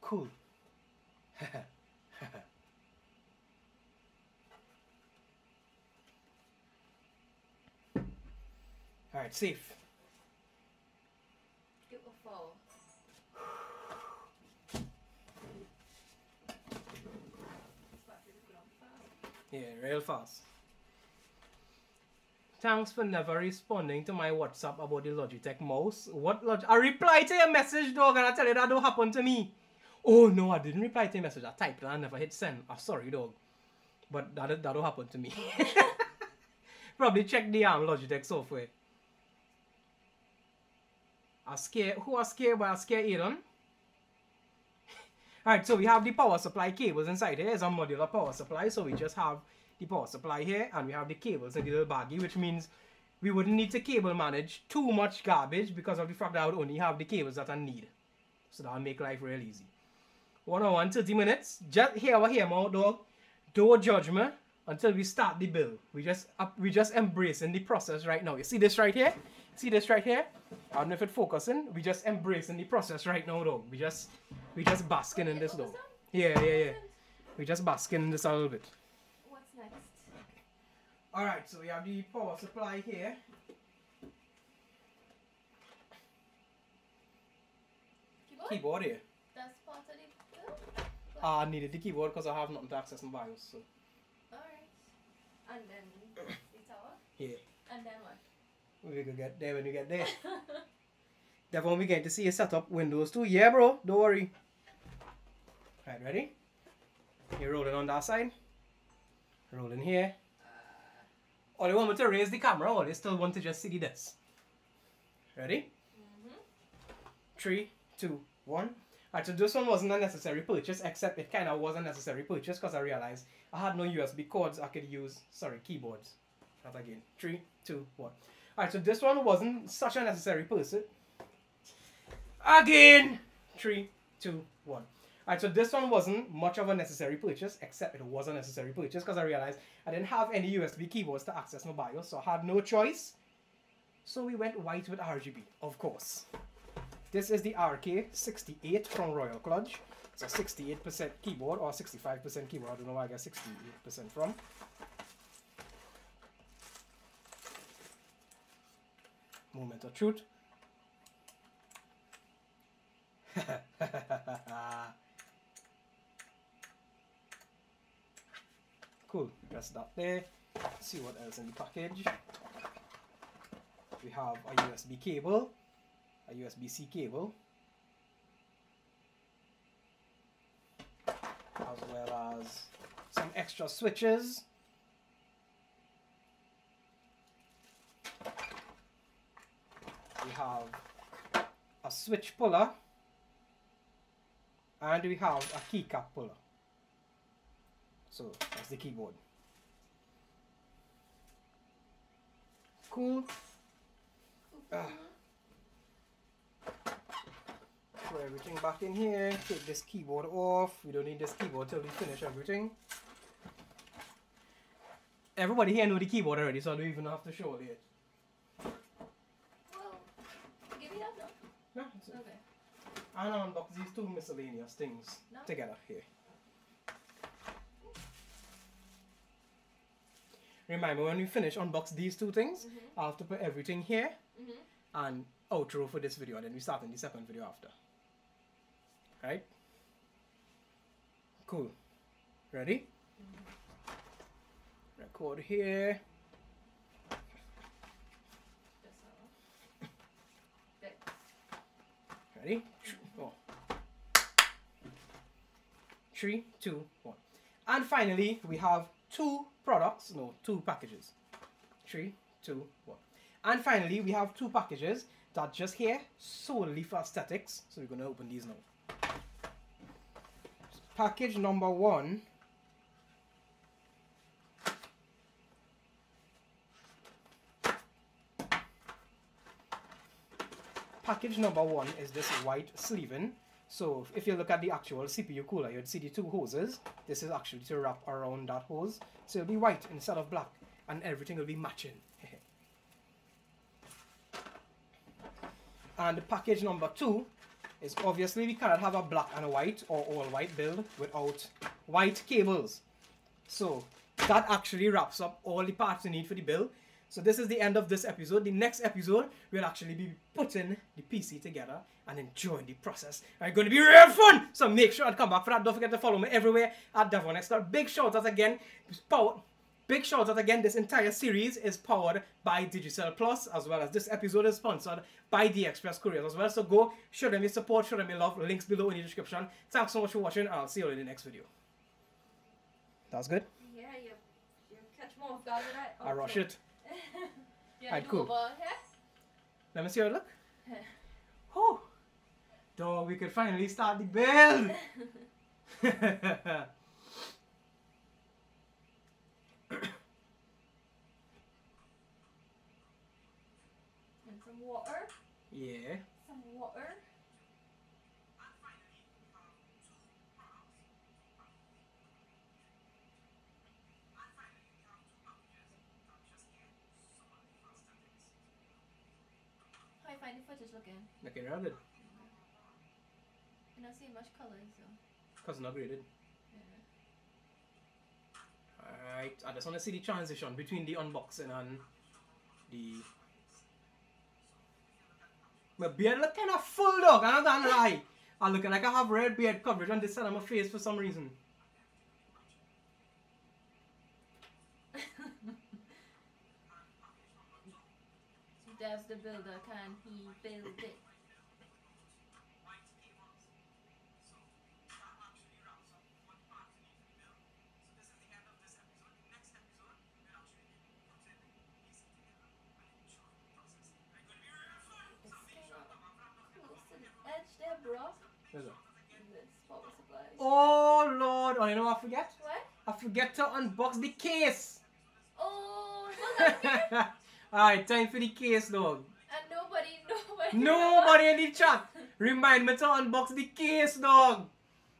Cool. <laughs> Alright, safe. It will fall. Yeah, real fast. Thanks for never responding to my WhatsApp about the Logitech mouse. What log- I replied to your message, dog, and I tell you that don't happen to me. Oh no, I didn't reply to your message. I typed and I never hit send. I'm sorry, dog. But that that'll happen to me. <laughs> Probably check the um, Logitech software. Who are scared by a scare Aaron? Alright, so we have the power supply cables inside here. It's a modular power supply, so we just have the power supply here and we have the cables in the little baggie, which means we wouldn't need to cable manage too much garbage because of the fact that I would only have the cables that I need. So that'll make life real easy. One on one, 30 minutes. Just here over here, my dog. Don't judge me until we start the build. We just we just embracing the process right now. You see this right here? See this right here? I don't know if it's focusing. We just embracing the process right now, though. We just we just basking in this, dog. Yeah, yeah, yeah. We just basking in this a little bit. What's next? Alright, so we have the power supply here. Keyboard? Keyboard here. That's part of the build? Uh, I needed the keyboard because I have nothing to access my BIOS. So Alright. And then the tower. yeah, And then what? We could get there when <laughs> we get there. Devon, we going to see you set up Windows 2. Yeah, bro. Don't worry. Alright, ready? You're rolling on that side. Rolling here. Or they want me to raise the camera, or they still want to just see the this. Ready? mm-hmm. Three, two, one. Alright, so this one wasn't a necessary purchase, except it kind of was a necessary purchase because I realized I had no USB cords I could use. Sorry, keyboards. Not again. Three, two, one. Alright, so this one wasn't such a necessary purchase. Again! Three, two, one. Alright, so this one wasn't much of a necessary purchase, except it was a necessary purchase because I realized I didn't have any USB keyboards to access my BIOS, so I had no choice. So we went white with RGB, of course. This is the RK68 from Royal Kludge. It's a 68% keyboard or 65% keyboard. I don't know where I got 68% from. Moment of truth. <laughs> cool. Press that there. See what else in the package. We have a USB cable a USB-C cable as well as some extra switches we have a switch puller and we have a keycap puller so that's the keyboard cool Ah. Put everything back in here. Take this keyboard off. We don't need this keyboard till we finish everything. Everybody here know the keyboard already, so I don't even have to show it yet. Well, give me that now. No, it's Okay. And unbox these two miscellaneous things No. together here. Remember, when we finish unbox these two things, Mhm. I have to put everything here Mhm. and outro for this video, and then we start in the second video after. Right? Cool. Ready? Record here. Just so. There. Ready? Thr- Oh. Three, two, one. And finally, we have two products, no, two packages. Three, two, one. And finally, we have two packages that just here solely for aesthetics. So we're going to open these now. Package number one. Package number one is this white sleeving. So if you look at the actual CPU cooler, you'd see the two hoses. This is actually to wrap around that hose. So it'll be white instead of black. And everything will be matching. <laughs> and the package number two is obviously we cannot have a black and a white or all white build without white cables. So that actually wraps up all the parts you need for the build. So this is the end of this episode. The next episode, we'll actually be putting the PC together and enjoying the process. It's going to be real fun! So make sure to come back for that. Don't forget to follow me everywhere at Devon X Scott. Big shout out again. Power, big shout out again. This entire series is powered by Digicel Plus as well as this episode is sponsored by the Express Couriers as well. So go show them your support, show them your love. Links below in the description. Thanks so much for watching I'll see you in the next video. That's good. Yeah, you, you catch more than I. Rush it. <laughs> Yeah, Alright, do cool. Over here. Let me see how it look. <laughs> Oh, dog, we could finally start the build. <laughs> <coughs> And some water. yeah. Some water. Find the footage looking? Looking real good. You don't see much color, so. Cause not graded. Yeah. Alright, I just want to see the transition between the unboxing and the. My beard look kind of full, dog. I'm not gonna lie. I look like I have red beard coverage on this side of my face for some reason. <laughs> Dev's the builder, can he build it? It's kind of close to the edge there, bro. Where's that? This power supply. Oh lord! Oh, you know what I forget? What? I forget to unbox the case. Oh, <laughs> Alright, time for the case, dog. And nobody, nobody. Nobody in the chat. Remind me to unbox the case, dog.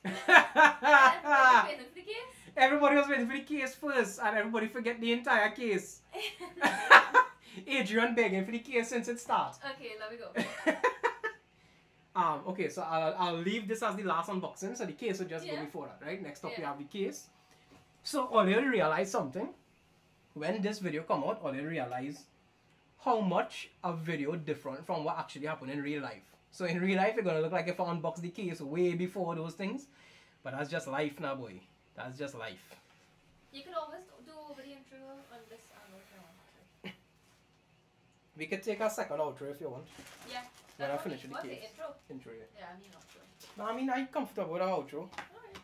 Everybody <laughs> the case? everybody was waiting for the case first, and everybody forget the entire case. <laughs> Adrian begging for the case since it starts. okay, let me go. Um, okay, so I'll, I'll leave this as the last unboxing, so the case will just go before that, right? Next up, we have the case. So, all you'll realize something when this video come out, all you'll realize how much a video different from what actually happened in real life. So, in real life, it's gonna look like if I unbox the case way before those things, but that's just life now, boy. That's just life. You can always do over the intro on this angle if you want. We could take a second outro if you want. Yeah. When I finish with the case. intro. Intro, yeah. Yeah, I mean outro. No, I mean, I'm comfortable with the outro. Alright.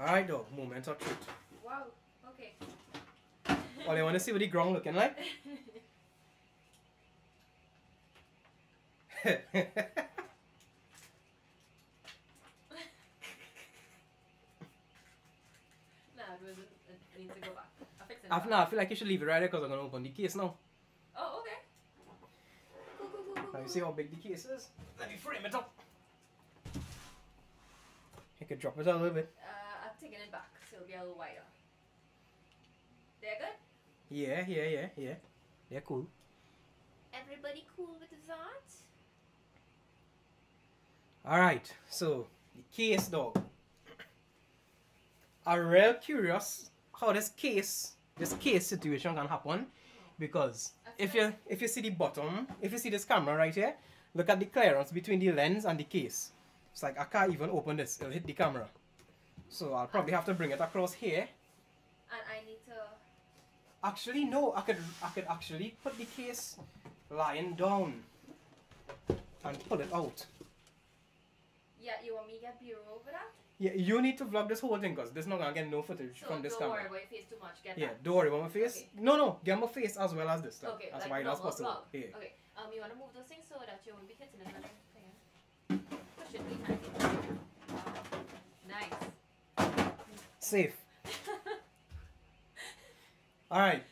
Alright, dog. Moment of truth. Wow. Okay. Oh, All you wanna see what the ground looking like? <laughs> nah, it was it needs to go back. Fix it. I. I feel like you should leave it right there because I'm gonna open the case now. Me cool. see how big the case is. Let me frame it up. You could drop it a little bit. Uh, I'm taking it back, so it'll be a little wider. They're good? Yeah, yeah, yeah, yeah. They're cool. Everybody cool with that? Alright, so the case dog. I'm real curious how this case this case situation can happen because if you if you see the bottom, if you see this camera right here, look at the clearance between the lens and the case. It's like I can't even open this, it'll hit the camera. So I'll probably have to bring it across here. And I need to. Actually, no, I could I could actually put the case lying down and pull it out. Yeah, you want me to get bureau over that? Yeah, you need to vlog this whole thing because this not gonna get no footage So from this don't camera. worry about your face too much. Get Yeah, that. don't worry about my face. Okay. No, no, get my face as well as this. Like, Okay, that's like why that's normal possible. vlog. Yeah. Okay, um, you want to move those things so that you won't be hitting it. Okay. Push it behind you. Nice. Safe. <laughs> Alright.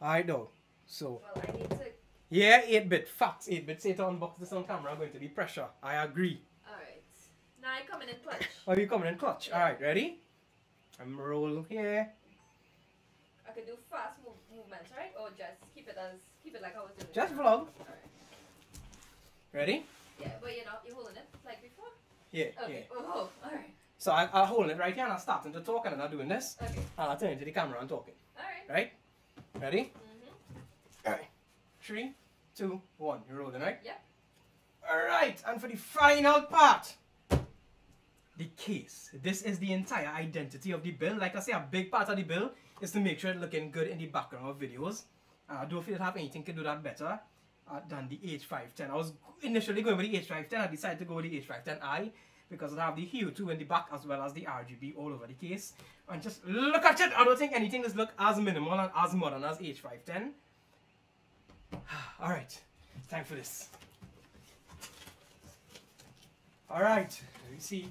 Alright, though. So, Well, I need to. yeah, 8 bit. Facts. 8 bit. Say to unbox this on camera, going to be pressure. I agree. Alright. I come in and clutch. Are <laughs> you coming in clutch? Yeah. Alright, ready? I'm roll here. I can do fast move, movements, right? Or just keep it as keep it like I was doing. Just vlog. Alright. Ready? Yeah, but you're not you're holding it like before. Yeah, Okay. yeah. Oh, alright. So I, I'm holding it right here and I'm starting to talk and I'm not doing this. Okay. And I'll turn into the camera and talking. Alright. Right? Ready? Mhm. Alright. Three, two, one. You're rolling, right? Yep. Alright, and for the final part, the case. This is the entire identity of the bill. Like I say, a big part of the bill is to make sure it's looking good in the background of videos. Uh, I don't feel have anything to do that better uh, than the H510. I was initially going with the H510. I decided to go with the H510i because it have the Hue 2 in the back as well as the RGB all over the case. And just look at it. I don't think anything does look as minimal and as modern as H510. <sighs> Alright, time for this. Alright, let me see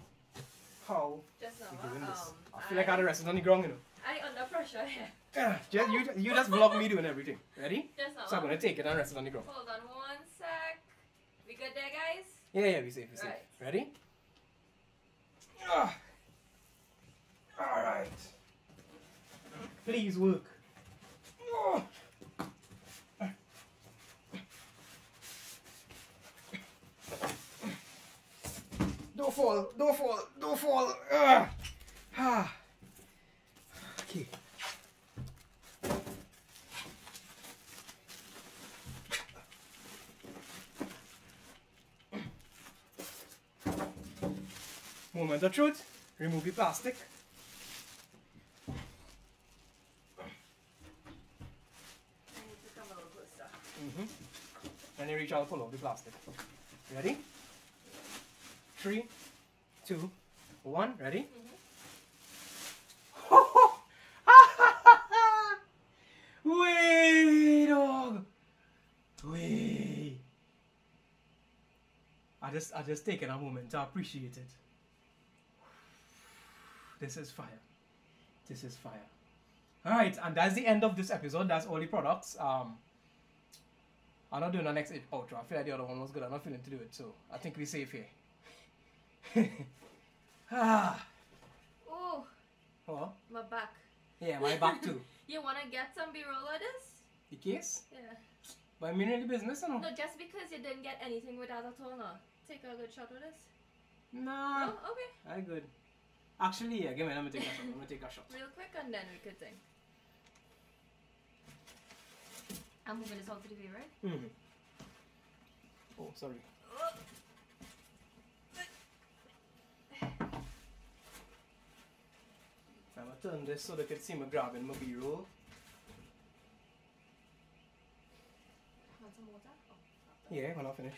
how Just now. we're doing um, this. I feel like I had the rest on the ground, you know. I under pressure here. Yeah, just, you, you just vlog me doing everything. Ready? Just now. So I'm gonna take it and rest it on the ground. Hold on one sec. We good there, guys? Yeah, yeah, be safe, be safe. Right. Ready? Ah. Alright. Please work. Oh. Don't fall, don't fall, don't fall. Ah. Ah. Okay. Moment of truth. Remove the plastic. I need to come a little closer. Mm-hmm. And then reach out, pull off the plastic. Ready? Three, two, one. Ready? <laughs> Way, dog. Way. I just, I just taken a moment to appreciate it. This is fire. This is fire. All right, and that's the end of this episode. That's all the products. Um, I'm not doing the next outro. I feel like the other one was good. I'm not feeling to do it, so I think we're safe here. Ah, Oh, well, my back. yeah, my back too. <laughs> You wanna get some B-roll of this? The case? Yeah. But I'm in the business, you know. No, just because you didn't get anything with that at all, no. Take a good shot with this. Nah, No? Okay. I good. Actually, yeah, give me. Let me take a shot. Let me take a shot. Real quick and then we could think. I'm moving this out to the view, right? hmm Oh, sorry. I'm gonna turn this so they can see me grabbing my B-roll. Want some water? Yeah, when I finish.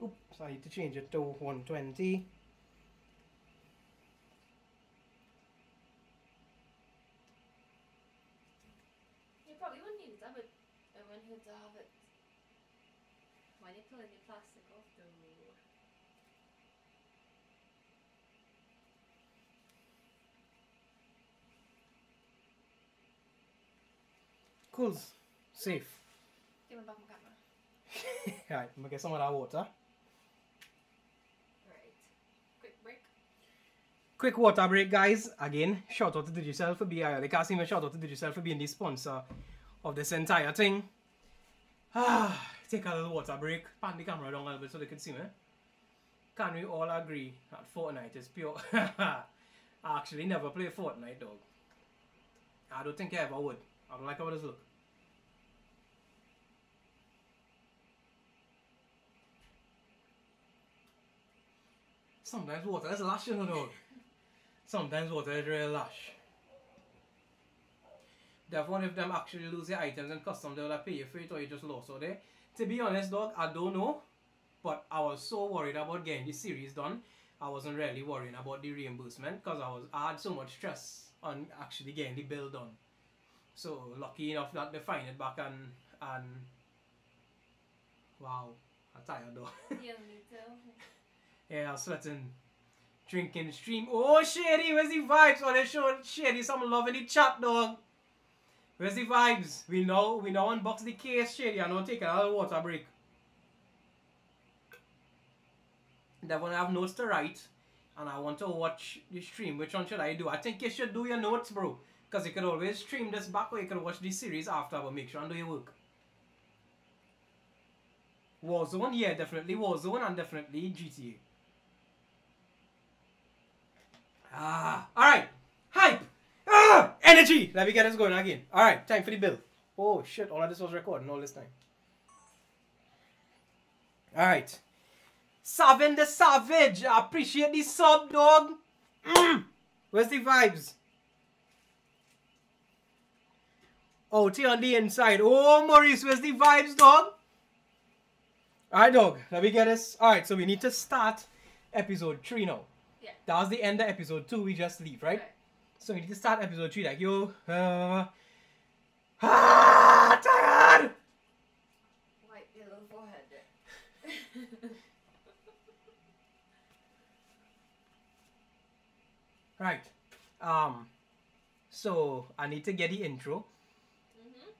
Oops, I need to change it to 120. You probably wouldn't need that, but I want you to have it. When you pull the plastic off the Cool. Safe. Give me back my camera. Alright, I'm gonna get some of that water. Right. Quick break. Quick water break, guys. Again, shout out to Digicel for being, uh, they can't see me, shout out to Digicel for being the sponsor of this entire thing. Ah, take a little water break. Pan the camera down a little bit so they can see me. Can we all agree that Fortnite is pure? <laughs> I actually never play Fortnite, dog. I don't think I ever would. I don't like how this look. Sometimes water is lush, you know, dog. Sometimes water is real lush. Therefore, if them actually lose their items and custom, they will have pay you for it or you just lost out there. To be honest, dog, I don't know. But I was so worried about getting the series done. I wasn't really worrying about the reimbursement because I was I had so much stress on actually getting the bill done. So lucky enough that they find it back and and wow, I'm tired though. Yeah, me too. <laughs> Yeah, I was sweating. Drinking stream. Oh, Shady, where's the vibes? Oh, they showing Shady some love in the chat, dog. Where's the vibes? We know, we now unbox the case, Shady. I know take another water break. That one I have notes to write. And I want to watch the stream. Which one should I do? I think you should do your notes, bro. Because you could always stream this back or you can watch the series after, but make sure and do your work. Warzone, yeah, definitely Warzone and definitely GTA. Ah, alright. Hype. Ah, energy. Let me get us going again. Alright, time for the bill. Oh shit, all of this was recording all this time. Alright. Savin the Savage. I appreciate the sub, dog. Mm. Where's the vibes? Oh, here on the inside. Oh, Maurice, where's the vibes, dog? Alright, dog. Let me get this. Alright, so we need to start episode 3 now. Yeah. That was the end of episode 2. We just leave, right? So we need to start episode 3 like, yo, uh, ah, tired! Wipe your little forehead. <laughs> Right. Um, so I need to get the intro, mm-hmm.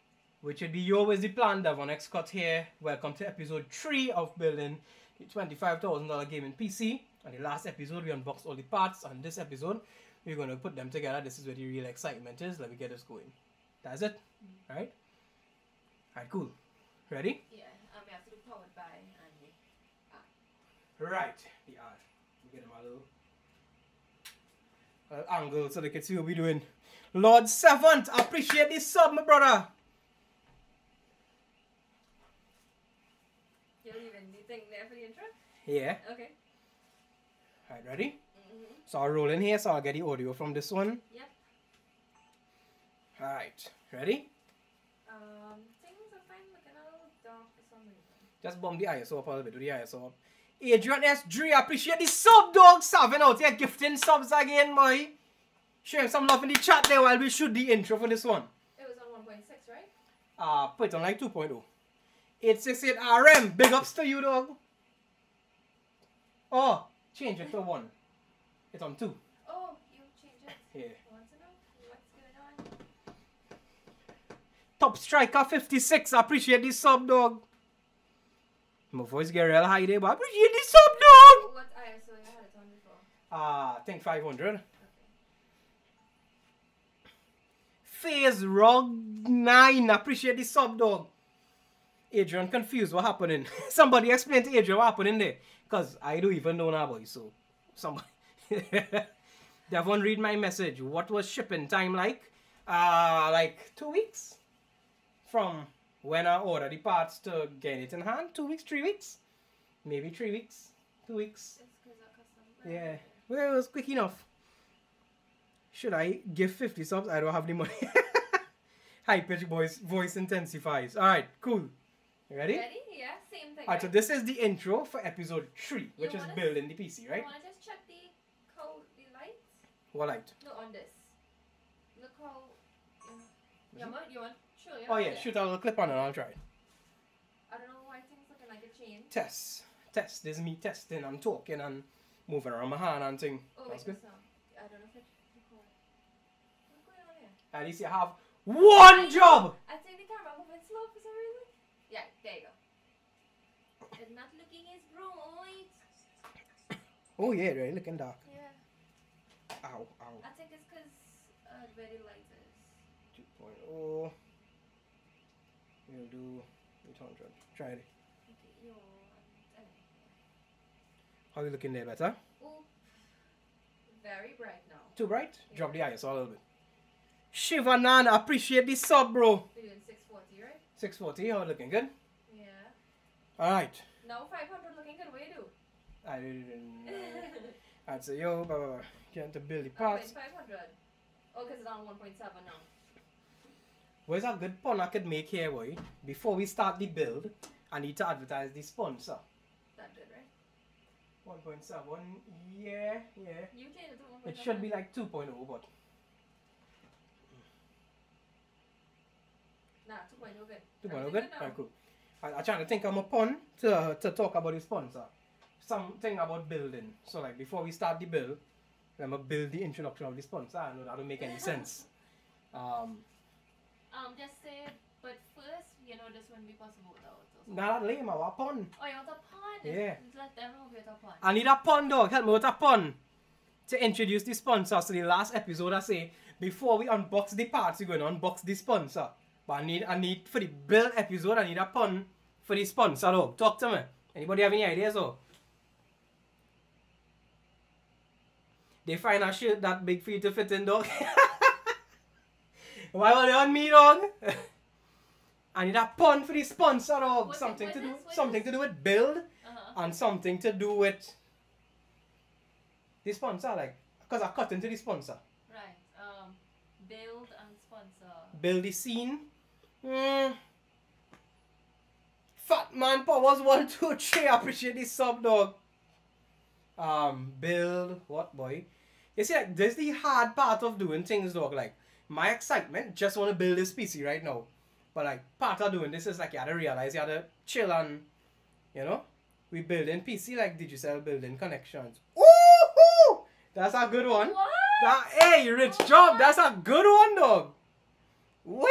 which would be your always the plan, Devon X Scott here. Welcome to episode 3 of building the $25,000 gaming PC. And the last episode, we unboxed all the parts. And this episode, we're going to put them together. This is where the real excitement is. Let me get this going. That's it. Right? Alright, cool. Ready? Yeah, um, we have to do powered by Andy. Right. The. Let me get a little, little angle so they can see what we're doing. Lord Servant, I appreciate this sub, my brother. You're leaving the thing there for the intro? Yeah. Okay. Alright, ready? Mm-hmm. So I'll roll in here so I'll get the audio from this one. Yep. Alright, ready? Um, things are fine looking a little dark for some reason. Just bump the ISO up a little bit. Do the ISO up. Adrian S. Dre, appreciate the sub, dog. Serving out here, gifting subs again, boy. Share some love in the chat there while we shoot the intro for this one. It was on 1.6, right? Uh, put it on like 2.0. 868 RM, big ups to you, dog. Oh, change it to 1. It's on 2. Oh, you changed it. Yeah. Want to know what's going on? Top Striker 56, I appreciate this sub, dog. My voice get real high there, but I appreciate the sub, dog. What ISO you had it on before? Uh, I think 500. Okay. Phase Rog 9, I appreciate this sub, dog. Adrian confused what happening. <laughs> Somebody explain to Adrian what happening there. Because I don't even know now, boy. So, somebody. <laughs> Devon, read my message. What was shipping time like? Uh, like two weeks from when I ordered the parts to get it in hand. Two weeks, three weeks, maybe three weeks, two weeks. It's because of custom. Yeah, well, it was quick enough. Should I give 50 subs? I don't have the money. <laughs> High pitch voice voice intensifies. Alright, cool. You ready? Ready? Yeah, same thing. Alright, so this is the intro for episode 3, which is building the PC, right? You want to just check the code, the lights? What light? No, on this. Look how. You, you want? You want? Sure. Oh yeah, shoot a little clip on it, I'll try it. I don't know why things looking like a chain. Test. Test. This is me testing and talking and moving around my hand and thing. Oh That's good. no. I don't know if it. record. What's going on here? At least you have one job! I think the camera moving slow for some reason. Yeah, there you go. It's not looking as bright. Oh yeah, right, looking dark. Yeah, Ow, ow. I think it's because uh, where the light is. 2.0. We'll do 800. Try it. Okay, yo. How you looking there, better? oh, very bright now. Too bright? Drop the ISO a little bit. Shivanan, appreciate the sub, bro. We're doing 640, right? 640, how looking good? Yeah. Alright. Now 500 looking good. What do you do? I didn't know. Alright, so yo, blah, blah, blah. Get to build the parts. 500. Oh, because it's on 1.7 now. Where's a good pun I could make here, boy? Before we start the build, I need to advertise the sponsor. That good, right? 1.7, yeah, yeah. You it to 1.7. It should be like 2.0, but Nah, 2.0 good. 2.0 Everything good? Alright, cool. I, I'm trying to think of a pun to, to talk about the sponsor. Something about building. So, like, before we start the build, I'm gonna build the introduction of the sponsor. I know that don't make any sense. Um, Um, just say, but first, you know, this wouldn't be possible without not that lame, I want a pun. Oh, you want a pun? Yeah. Let them know get a pun. I need a pun, dog. Help me with a pun. To introduce the sponsor. So the last episode I say, before we unbox the parts, we're going to unbox the sponsor. But I need, I need, for the build episode, I need a pun for the sponsor, dog. Talk to me. Anybody have any ideas, or? They find a shirt that big for you to fit in, dog. <laughs> Why were they on me, dog? <laughs> I need a pun for the sponsor, dog. Something to do? Something to do with build Uh-huh. and something to do with the sponsor, like, because I cut into the sponsor. Right. Um, build and sponsor. Build the scene. Mm. Fat man powers one, <laughs> two, three. I appreciate this sub dog. Um, build what boy? You see, like, there's the hard part of doing things, dog. Like, my excitement, just want to build this PC right now. But like, part of doing this is like you had to realize you had to chill and, you know, we building PC like Digicel building connections. Ooh, that's a good one. What? That hey, rich job. That's a good one, dog. Wait,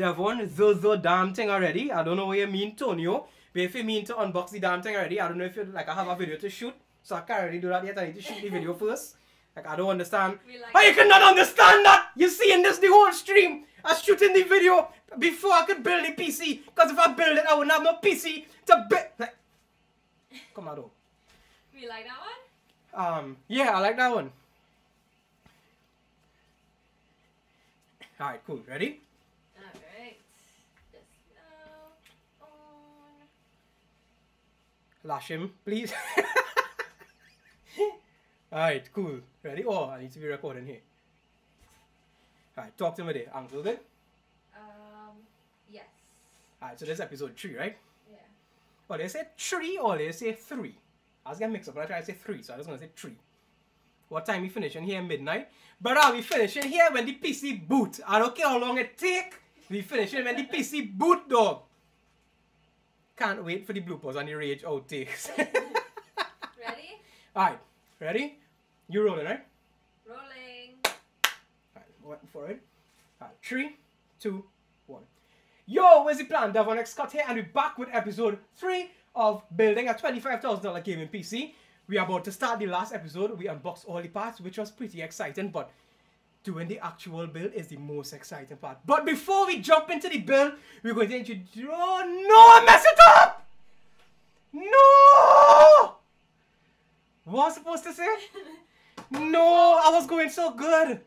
Devon, the damn thing already. I don't know what you mean, Tonio. But if you mean to unbox the damn thing already, I don't know if you like. I have a video to shoot, so I can't really do that yet. I need to shoot the video first. Like I don't understand. Like How you cannot understand that? You're seeing this the whole stream? I shooting the video before I could build the PC. Cause if I build it, I wouldn't have no PC to build. Like, come on, dog. We like that one? Um, yeah, I like that one. Alright, cool. Ready? Lash him, please. <laughs> Alright, cool. Ready? Oh, I need to be recording here. Alright, talk to me there. Uncle good? Um, yes. Alright, so this is episode 3, right? Yeah. Oh, they say 3 or they say 3? I was getting mixed up, but I tried to say 3, so I just gonna say 3. What time we finishing here? Midnight? But are we finishing here when the PC boot? I don't care how long it take. We finishing when the PC boot, dog. Can't wait for the bloopers and the rage outtakes. Ready? Alright, ready? You rolling, right? Rolling. Alright, one for it. Alright, three, two, one. Yo, where's the plan? Devon X Scott here, and we're back with episode three of building a $25,000 gaming PC. We are about to start the last episode. We unboxed all the parts, which was pretty exciting, but doing the actual build is the most exciting part. But before we jump into the build, we're going to introduce. Oh no, I messed it up! No! What was I supposed to say? <laughs> No, I was going so good.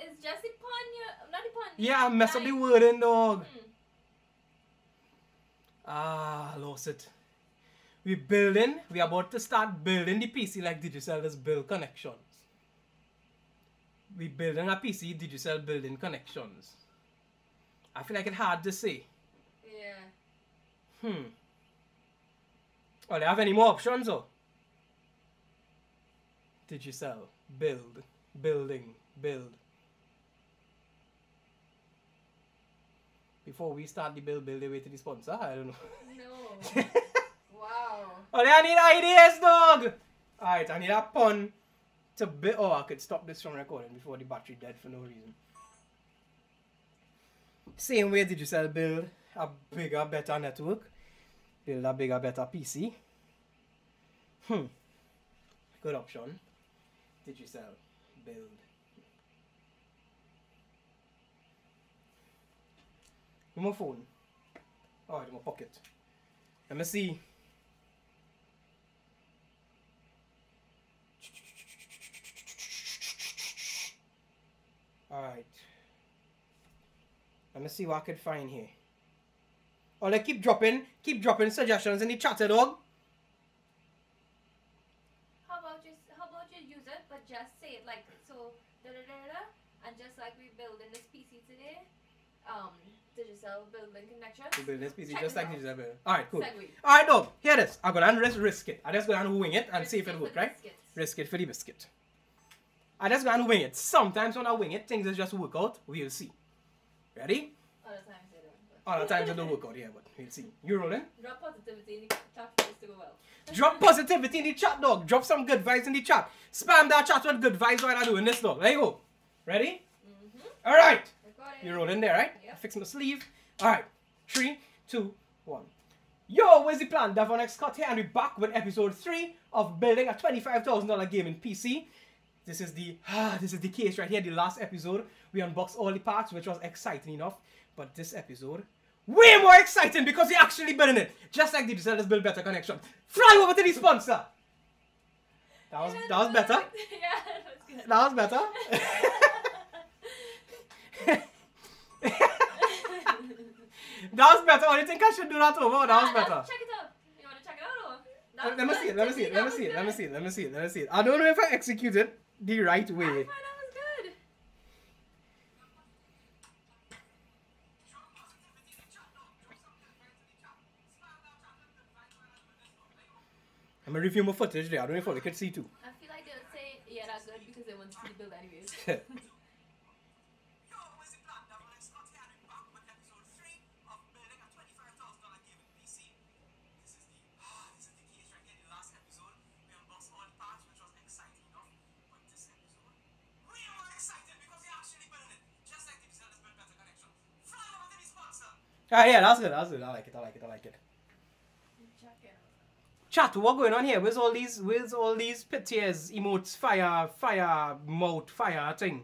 It's just the pun, you, not the pun. Yeah, I messed up the wording, dog. Hmm. Ah, I lost it. We're building. We are about to start building the PC like Digicel does build connections. We building a PC. Digicel building connections. I feel like it's hard to say. Yeah. Hmm. Oh, they have any more options or? Digicel build building build. Before we start the build, build the way to the sponsor. I don't know. No. <laughs> wow. Oh, I need ideas, dog. Alright, I need a pun to build. Oh, I could stop this from recording before the battery dead for no reason. Same way Digicel build a bigger, better network, build a bigger, better PC. Hmm. Good option. Digicel build? My phone. Oh, in my pocket. Let me see. Alright. Let me see what I could find here. Oh, they keep dropping, keep dropping suggestions in the chat, eh, dog. How about you, how about you use it, but just say it like, so, da da da da, and just like we build in this PC today, um, Digicel building connections. We build this PC Check just like out. Digicel building. Alright, cool. Alright, dog, hear this. I'm gonna risk, risk it. I'm just gonna wing it and risk see if it, it works, right? Biscuits. Risk it for the biscuit. I just gonna wing it. Sometimes when I wing it, things just work out. We'll see. Ready? Other times they don't. Other times it don't work out, yeah, but we'll see. You rolling? Drop positivity in the chat for this to go well. <laughs> Drop positivity in the chat, dog. Drop some good vibes in the chat. Spam that chat with good vibes while I'm doing this, dog. There you go. Ready? Mm-hmm. Alright. Recording. You're rolling there, right? Yep. I fix my sleeve. Alright. Three, two, one. Yo, where's the plan? Devon X Scott here, and we're back with episode three of building a $25,000 gaming PC. This is the <sighs> ah, this is the case right here. The last episode we unboxed all the parts, which was exciting enough. But this episode, way more exciting because we actually building it, just like the Zelda's Build Better connection. Fly over to the sponsor. That was that was better. <laughs> yeah, that was good. That was better. <laughs> that was better. Oh, you think I should do that over? That was Ah, better. let's Check it out. You want to check it out Let, let me see it. Let me see it. Let me see it. Let me see it. Let me see it. Let me see it. I don't know if I executed the right way. thought that was good. I'm gonna review my footage there. I don't know if they could see too. I feel like they'll say, yeah, that's good because they want to see the build anyways. <laughs> Ah, yeah, that's good. That's good. I like it. I like it. I like it. Check it out. Chat, what going on here? Where's all these? Where's all these pictures, emotes, fire, fire, mouth, fire thing?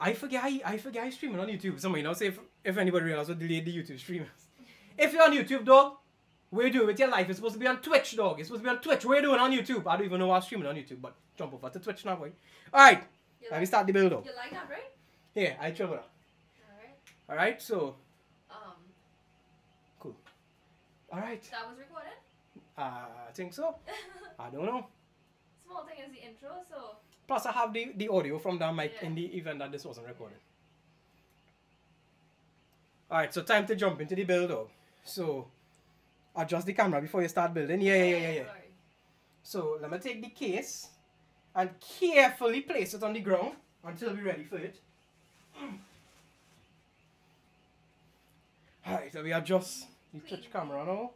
I forget. I, I forget. I streaming on YouTube. Somebody you know, say if, if anybody realizes what delayed the YouTube streamers. If you're on YouTube, dog, what you doing with your life? It's supposed to be on Twitch, dog. It's supposed to be on Twitch. What you doing on YouTube? I don't even know why I'm streaming on YouTube, but jump over to Twitch now, boy. All right, You let me start the build, dog. you like that, right? Here, I trouble. Alright. All right, so Um, cool. All right, that was recorded. uh, I think so. <laughs> I don't know. Small thing is the intro, so Plus, I have the, the audio from that mic Yeah. in the event that this wasn't recorded. Alright, so time to jump into the build dog. So, adjust the camera before you start building. Yeah, yeah, yeah, yeah, yeah. Sorry. So, let me take the case and carefully place it on the ground until we're ready for it. <clears throat> Alright, so we adjust the touch camera now.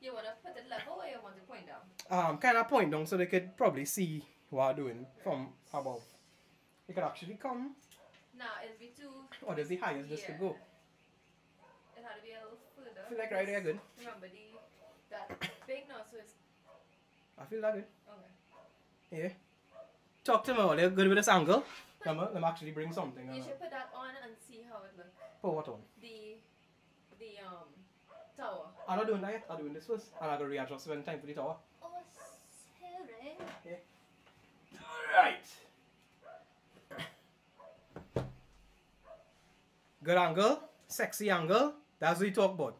You want to put it level or you want to point down? um, kind of point down so they could probably see what I'm doing from above. They could actually come. Nah, it'll be too. <laughs> What is the highest this could Yeah. go? It had to be a little further. I feel like right there good. Remember the that <coughs> big now, so it's I feel that good. okay. Yeah. Talk to me all. You're good with this angle. Let me, let me actually bring something. You should put that on and see how it looks. put what on? The the um tower. I'm not doing that yet. I'm doing this first. And I'm going to readjust when time for the tower. Oh, sorry. Alright. Good angle. Sexy angle. That's what you talk about.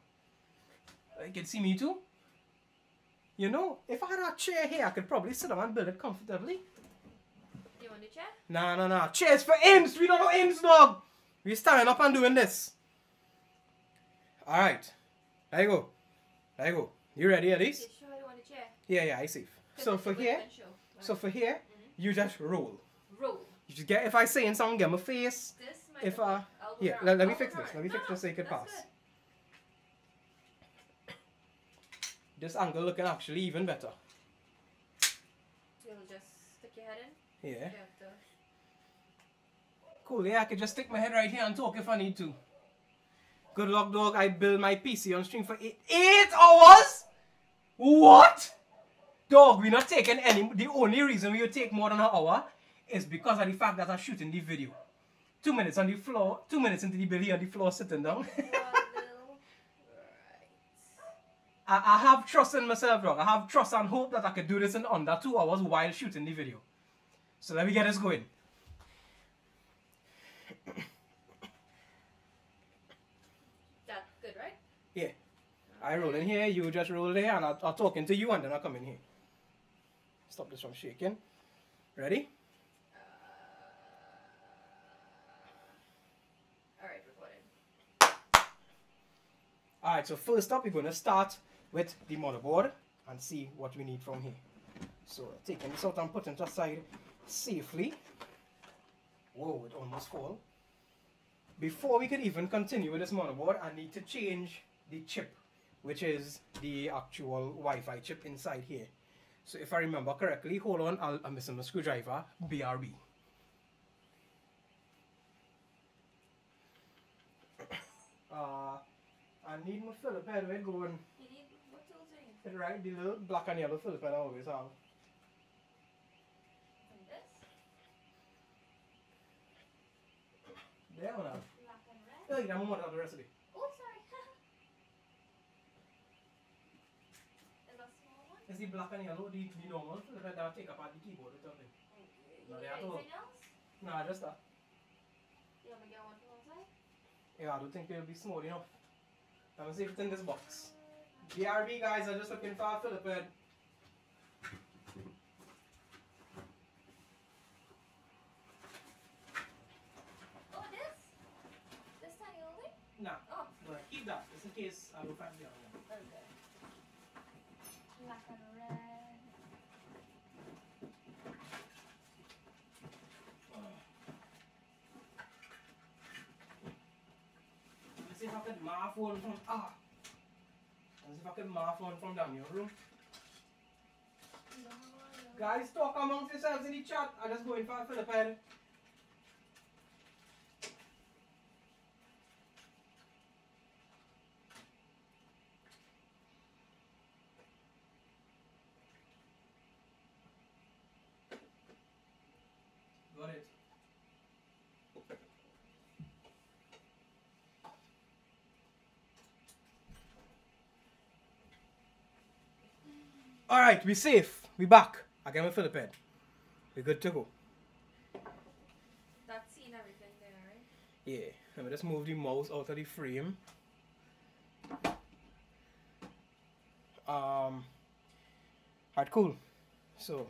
You can see me too. You know, if I had a chair here, I could probably sit down and build it comfortably. Want the chair? Nah, nah, nah. Chairs for imps. We don't know imps, dog. We're standing up and doing this. Alright. There you go. There you go. You ready, You Elise? sure you want the chair? Yeah, yeah, I safe. So for here, so for here, you just roll. roll. You just get, if I say in something, get my face. This might If I, yeah, let, let me fix this. Let me fix No, this so you can pass. good. This angle looking actually even better. You'll just stick your head in. Yeah. Cool, yeah, I could just stick my head right here and talk if I need to. Good luck, dog. I build my PC on stream for eight, eight hours? What? Dog, we're not taking any. The only reason we would take more than an hour is because of the fact that I'm shooting the video. Two minutes on the floor, two minutes into the building on the floor sitting down. One little- right. I, I have trust in myself, dog. I have trust and hope that I could do this in under two hours while shooting the video. So let me get this going. That good, right? Yeah. I roll in here, you just roll there, and I'll, I'll talk into you, and then I'll come in here. Stop this from shaking. Ready? Uh, Alright, recording. Alright, so first up, we're going to start with the motherboard and see what we need from here. So, taking this out and putting it aside safely. Whoa, it almost fall. Before we can even continue with this motherboard, I need to change the chip, which is the actual Wi-Fi chip inside here. So if I remember correctly, hold on, I'll, I'm missing my screwdriver, BRB. <coughs> Uh, I need my Philip head where it going. You need what tools are you? Right, the little black and yellow Philip head I always have. And this? There one have. Black and red? Hey, I'm have the it. Oh, sorry. Is that small one? It's the black and yellow, the, the normal that I take apart the keyboard with something. Okay. No, You they need are too- anything else? Nah, just that. You want me to get one from outside? Yeah, I don't think it'll be small enough. Let me see if it's in this box. BRB guys are just looking for a Philip head. Oh, this? This tiny little thing? Nah, Oh, but keep that just in case I don't find the other one. okay. Black and red. Let me see if I can morph one from ah. Let me see if I can morph one from down your room. No, no. Guys, talk amongst yourselves in the chat. I just going for a Alright, we safe. We back. I got my Philip head. We good to go. That's seen everything there, right? Yeah. Let me just move the mouse out of the frame. Um Alright, cool. So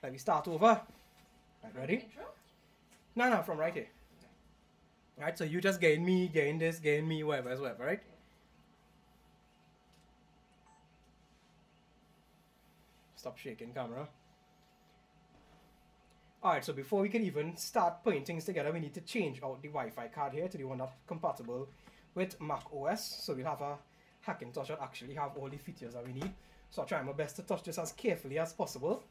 let me start over. Right, ready? Intro? No, no, from right here. Right, so you just gain me, gain this, gain me, whatever, whatever, right? Stop shaking, camera. Alright, so before we can even start putting things together, we need to change out the Wi-Fi card here to the one that's compatible with Mac OS. So we'll have a Hackintosh that actually have all the features that we need. So I'll try my best to touch this as carefully as possible.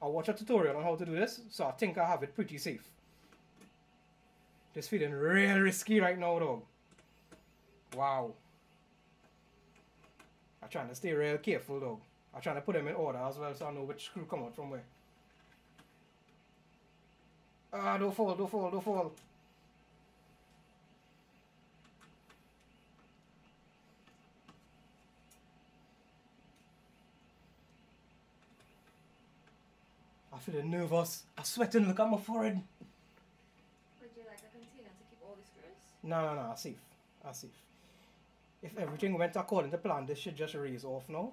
I'll watch a tutorial on how to do this, so I think I have it pretty safe. Just feeling real risky right now, dog. Wow. I'm trying to stay real careful, dog. I'm trying to put them in order as well, so I know which screw come out from where. Ah, don't fall, don't fall, don't fall. I feeling nervous. I'm sweating. Look at my forehead. Would you like a container to keep all the screws? No, no, no. I'm safe. I'm safe. If everything went according to plan, this should just raise off now.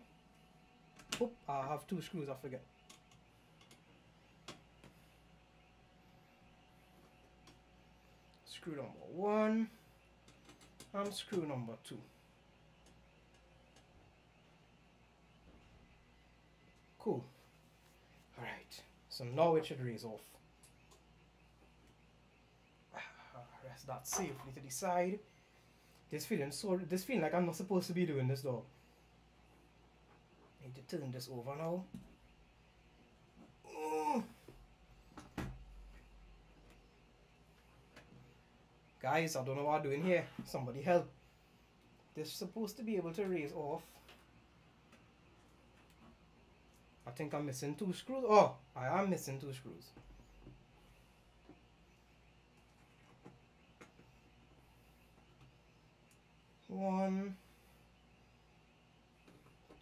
Oop, I have two screws. I forget. Screw number one and screw number two. Cool. Alright, so now it should raise off. Ah, rest that safely to the side. This feeling so this feeling like I'm not supposed to be doing this though. Need to turn this over now. Ooh. Mm. Guys, I don't know what I'm doing here. Somebody help. This is supposed to be able to raise off. I think I'm missing two screws. Oh, I am missing two screws. One,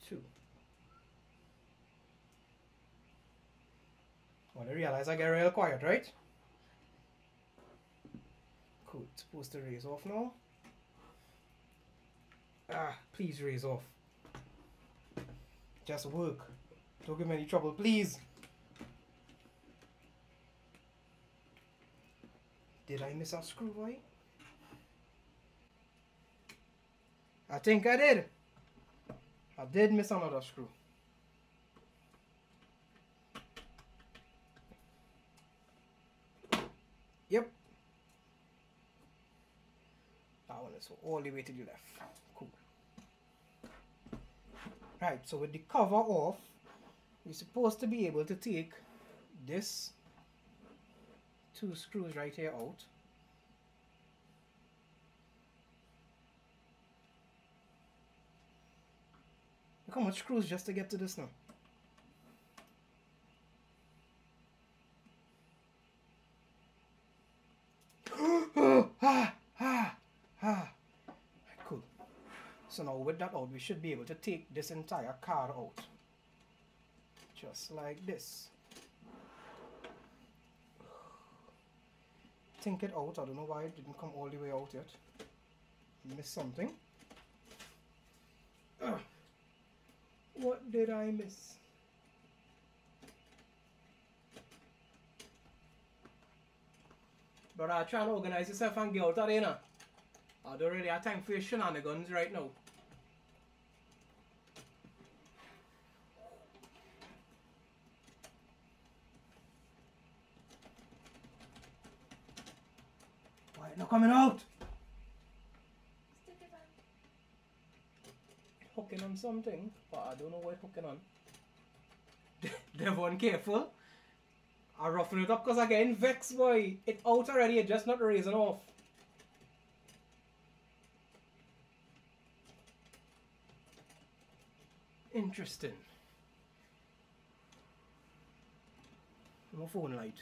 two. Well, I realize I get real quiet, right? Cool. It's supposed to raise off now. Ah, please raise off. Just work. Don't give me any trouble, please. Did I miss a screw, boy? I think I did. I did miss another screw. Yep. One is all the way to the left. Cool. Right, so with the cover off, you're supposed to be able to take this two screws right here out. Look how much screws just to get to this now. <gasps> ah, ah, ah. Cool. So now with that out, we should be able to take this entire car out. Just like this. Think it out. I don't know why it didn't come all the way out yet. Missed something. Ugh. What did I miss? But I try to organize yourself and get out of there now. I don't really have time for your shenanigans right now. Why it not coming out? Stick it on. Hooking on something, but I don't know what hooking on. <laughs> Devon, careful. I roughing it up because I getting vexed, boy. It out already, it just not raising off. Interesting. No phone light.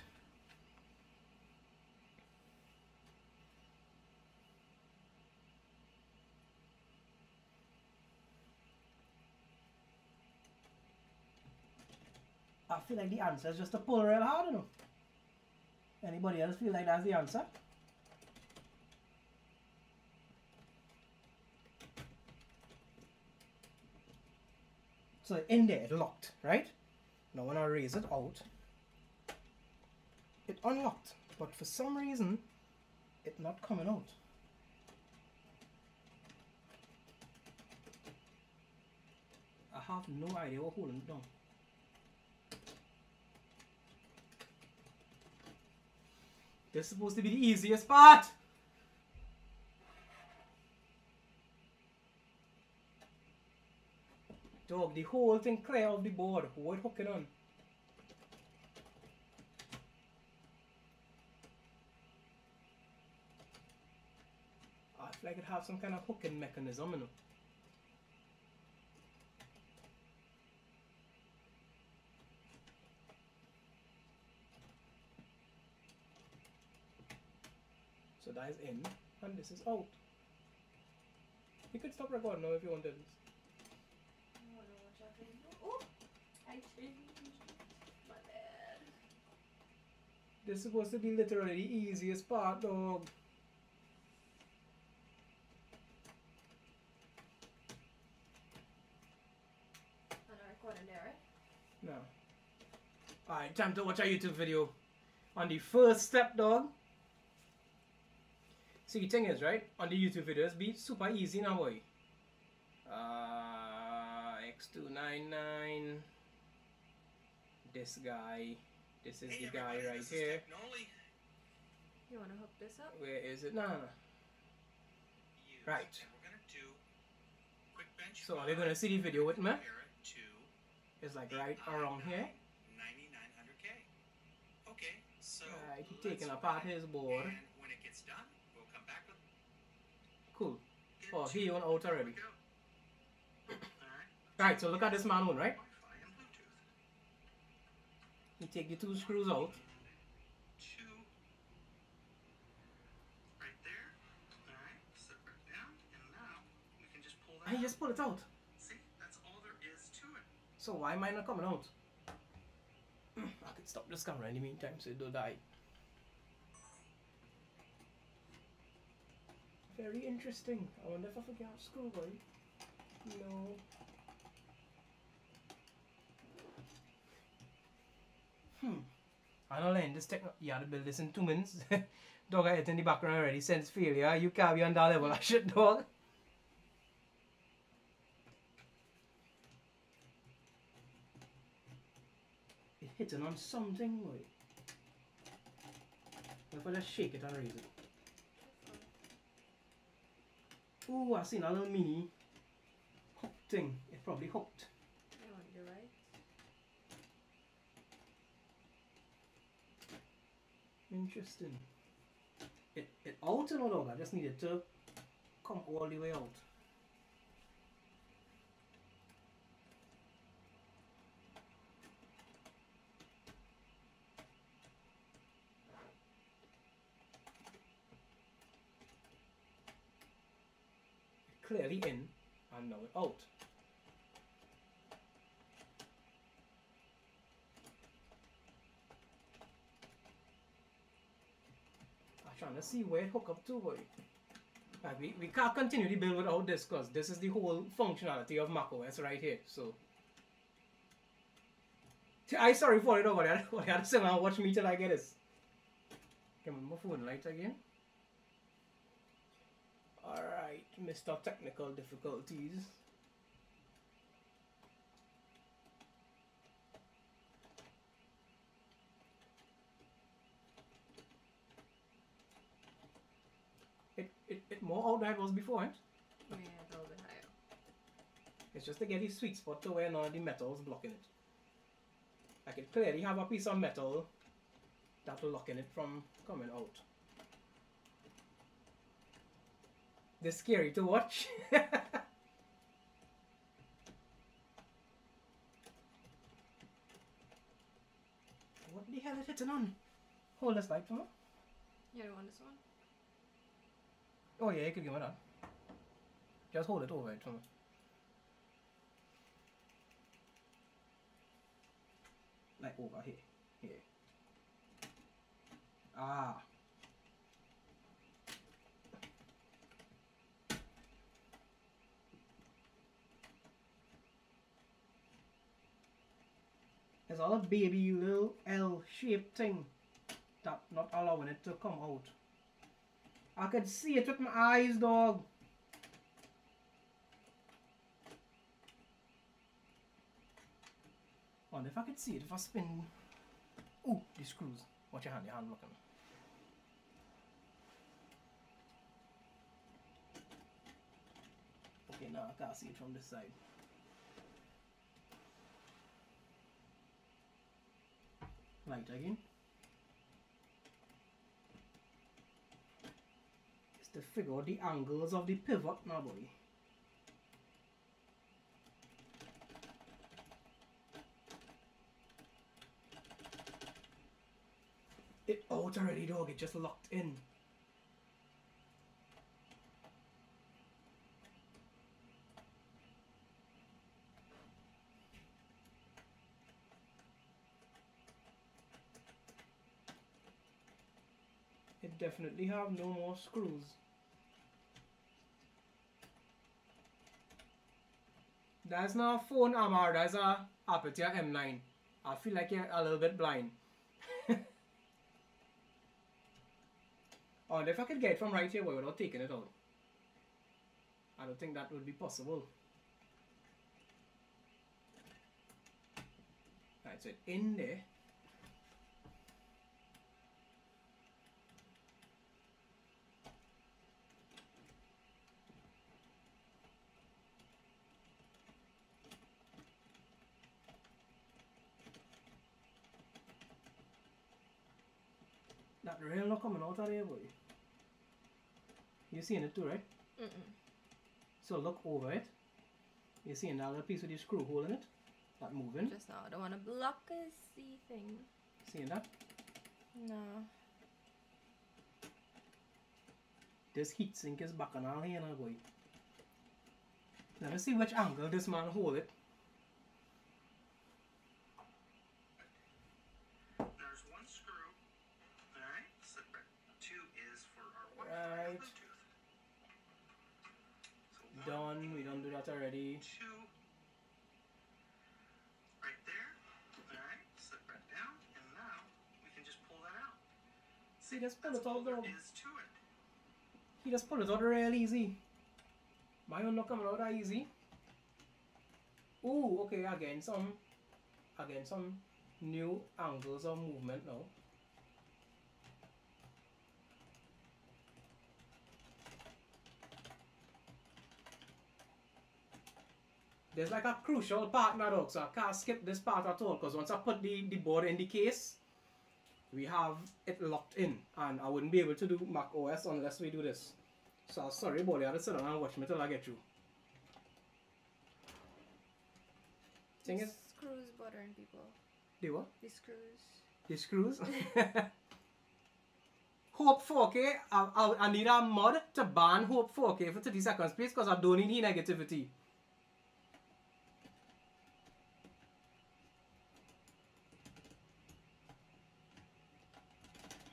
I feel like the answer is just to pull real hard, you know. Anybody else feel like that's the answer? So in there, it locked, right? Now when I raise it out, it unlocked, but for some reason, it not coming out. I have no idea what holding it down. This is supposed to be the easiest part. Dog, the whole thing clear off the board. What hooking on? I feel like it have some kind of hooking mechanism, you know. So that is in, and this is out. You could stop recording now if you wanted. I wanna watch that video. Oh, I changed. My bad. This is supposed to be literally the easiest part, dog. I'm not recording there, right? No. Alright, time to watch our YouTube video. On the first step, dog. See, the thing is, right? On the YouTube videos, be super easy now, boy. Uh, X299. This guy. This is Hey, the guy right here. You wanna hook this up? Where is it? No, no, no. Right. And we're gonna do quick bench. So are they gonna see the video with me? Compare it to It's like right around here. 9900K. Okay, so Right, he's taking apart his board. And when it gets done, we'll come back with Cool. Oh, he on out Here we already. Alright. So look at this man right? You take the two screws out. And just pull you just pull it out. See, that's all there is to it. So why am I not coming out? <clears throat> I could stop this camera in the meantime so it don't die. Very interesting. I wonder if I forget how to screw boy. No. Hmm. I don't learn this techno. You had to build this in two minutes. <laughs> dog, I hit in the background already. Sense failure. You can't be on that level. of shit, dog. It hitting on something, boy. If I just shake it and raise it. Ooh, I seen a little mini hook thing. It probably hooked. I wonder, right? Interesting. It it out and all I just needed to come all the way out. Clearly in and now it out. Trying to see where it hook up to, boy. Like, we, we can't continue the build without this because this is the whole functionality of macOS right here. So, I sorry for it over there. I had to sit and watch me till I get this. Can my phone light again? Alright, Mr. Technical Difficulties. More out than it was before, eh? Yeah, a little bit higher. It's just to get the sweet spot to where none of the metal is blocking it. Like it clearly have a piece of metal that will lock in it from coming out. This scary to watch. <laughs> what the hell is it on? Hold this light for me. You don't want this one? Oh yeah, you could give me that. Just hold it over it. Like over here. Here. Ah. There's all a baby little L-shaped thing that not allowing it to come out. I could see it with my eyes, dog. Oh, Wonder if I could see it if I spin. Ooh, the screws. Watch your hand, your hand looking. Okay, now I can't see it from this side. Light again. To figure out the angles of the pivot now, boy. It out already, dog. It just locked in. It definitely have no more screws. That's not a phone Amar, that's a Aputure M9. I feel like you're a little bit blind. <laughs> oh, if I could get it from right here without taking it out. I don't think that would be possible. Right, so in there. Rail not coming out of there, boy. You seeing it too, right? Mm-mm. So look over it. You seeing that little piece with the screw hole in it? That moving. Just now. I don't want to block a C thing. Seeing that? No. This heat sink is back on all here now, boy. Let me see which angle this man hold it. There's one screw. Alright, separate. Two is for our Wi-Fi Right. and Bluetooth. So done. We don't do that already. two right there. Alright, slip right down, and now we can just pull that out. See, just pull it all out there is to it. He just pulled it out real easy. My own not coming out that easy. Ooh, okay, again some again some new angles of movement now. There's like a crucial part now dog, so I can't skip this part at all because once I put the, the board in the case, we have it locked in and I wouldn't be able to do Mac OS unless we do this. So sorry it, you have to sit down and watch me till I get you. Thing is, screws bothering people. they what? The screws. The screws? <laughs> Hope 4K, I, I, I need a mod to ban Hope 4K for 30 seconds please because I don't need any negativity.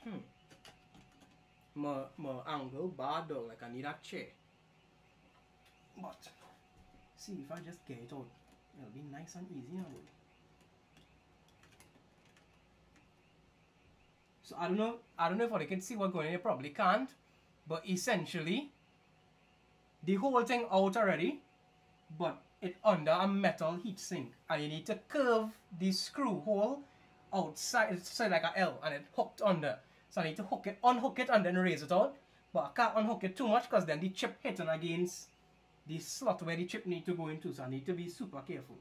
Hmm. My, my angle bad though, like I need a chair. But, see if I just get it out, it'll be nice and easy now. So I don't know. I don't know if I can see what's going on. You probably can't. But essentially, the whole thing out already, but it under a metal heat sink, and you need to curve the screw hole outside, it's like a L, and it hooked under. So I need to hook it, unhook it, and then raise it out. But I can't unhook it too much because then the chip hitting against the slot where the chip need to go into. So I need to be super careful.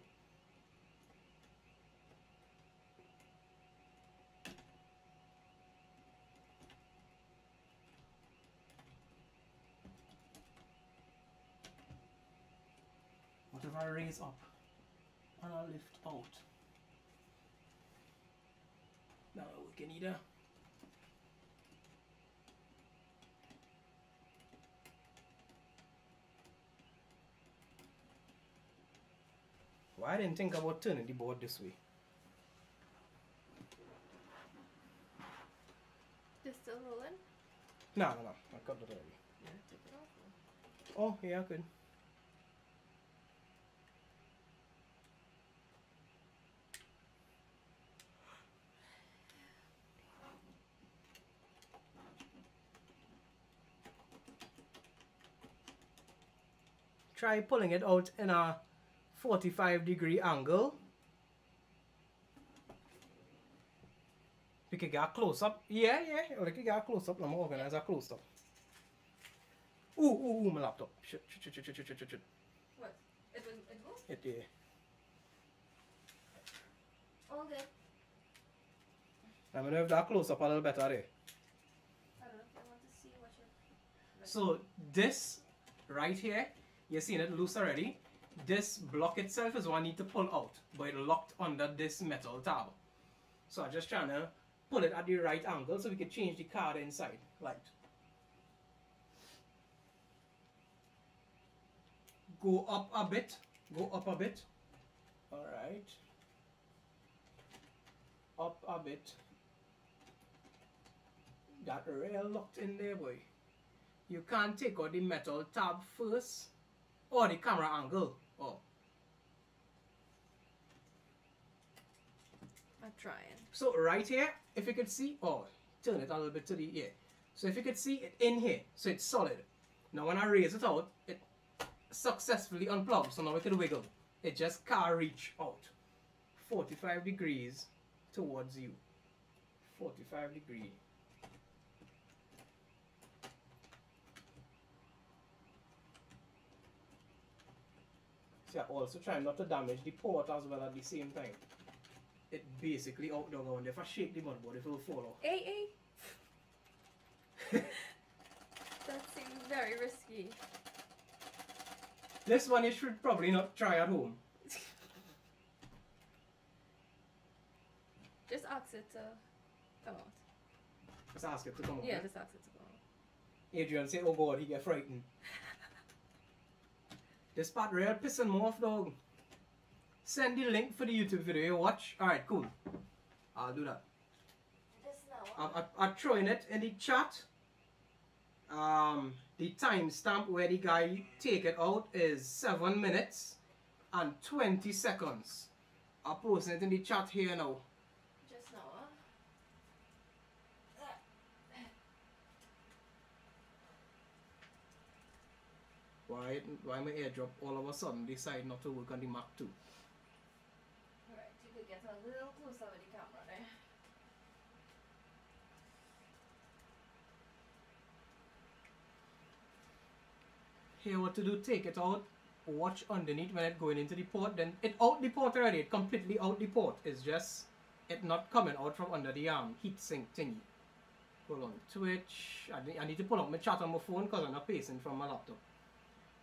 What if I raise up and I lift out? Now we can either. Why I didn't think about turning the board this way? They're still rolling? No, no, no. I got that already. Yeah, take it off. Oh, yeah, I could. Try pulling it out in a 45 degree angle. We could get a close up. Yeah, yeah, we could get a close up. Let me organize a close up. Ooh, ooh, ooh, my laptop. Shit, shit, shit, shit, shit, shit, shit. What? It will it go? It, yeah. All good. Let me know if that close up a little better there. I don't know if I want to see what you So this right here, you're seeing it loose already. This block itself is one I need to pull out, but it locked under this metal tab. So I'm just trying to pull it at the right angle so we can change the card inside. Right. go up a bit, go up a bit. Alright. Up a bit. That rail locked in there boy you can't take out the metal tab first or the camera angle. Oh. I'm trying. so right here if you could see oh turn it a little bit to the yeah so if you could see it in here so it's solid. Now when I raise it out it successfully unplugs. so now we can wiggle. It just can't reach out. 45 degrees towards you. 45 degree So are also trying not to damage the port as well at the same time. It basically out dog and if I shake the motherboard it will fall off. Hey, hey! <laughs> that seems very risky. This one you should probably not try at home. <laughs> Just ask it to come out. Just ask it to come out. Yeah, yeah? just ask it to come out. Adrian say, oh god, he get frightened. <laughs> this part real pissing me off dog. Send the link for the YouTube video watch. Alright, cool. I'll do that. I'm, I'm, I'm throwing it in the chat. Um, the timestamp where the guy take it out is 7 minutes and 20 seconds. I'm posting it in the chat here now. Just now, huh? Why why my airdrop all of a sudden decide not to work on the Mac 2? Alright, you could get a little closer with the camera there. Here what to do, take it out, watch underneath when it going into the port, then it out the port already, it completely out the port. It's just it not coming out from under the um heatsink thingy. Hold on, Twitch. I, need- I need to pull up my chat on my phone because I'm not pacing from my laptop.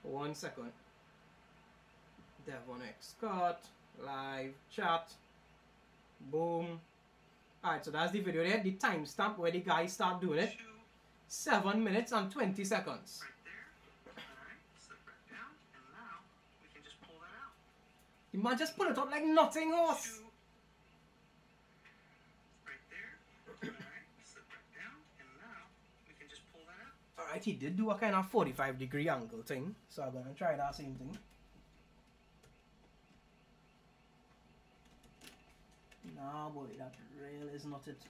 One second. Devon X Scott, live chat. Boom. Alright, so that's the video there. The timestamp where the guy start doing it. 7 minutes and 20 seconds. right there. Alright, slip right down, and now we can just pull. The man just pull it up like nothing else. He did do a kind of 45 degree angle thing. So I'm gonna try that same thing. Nah boy, that rail is not it.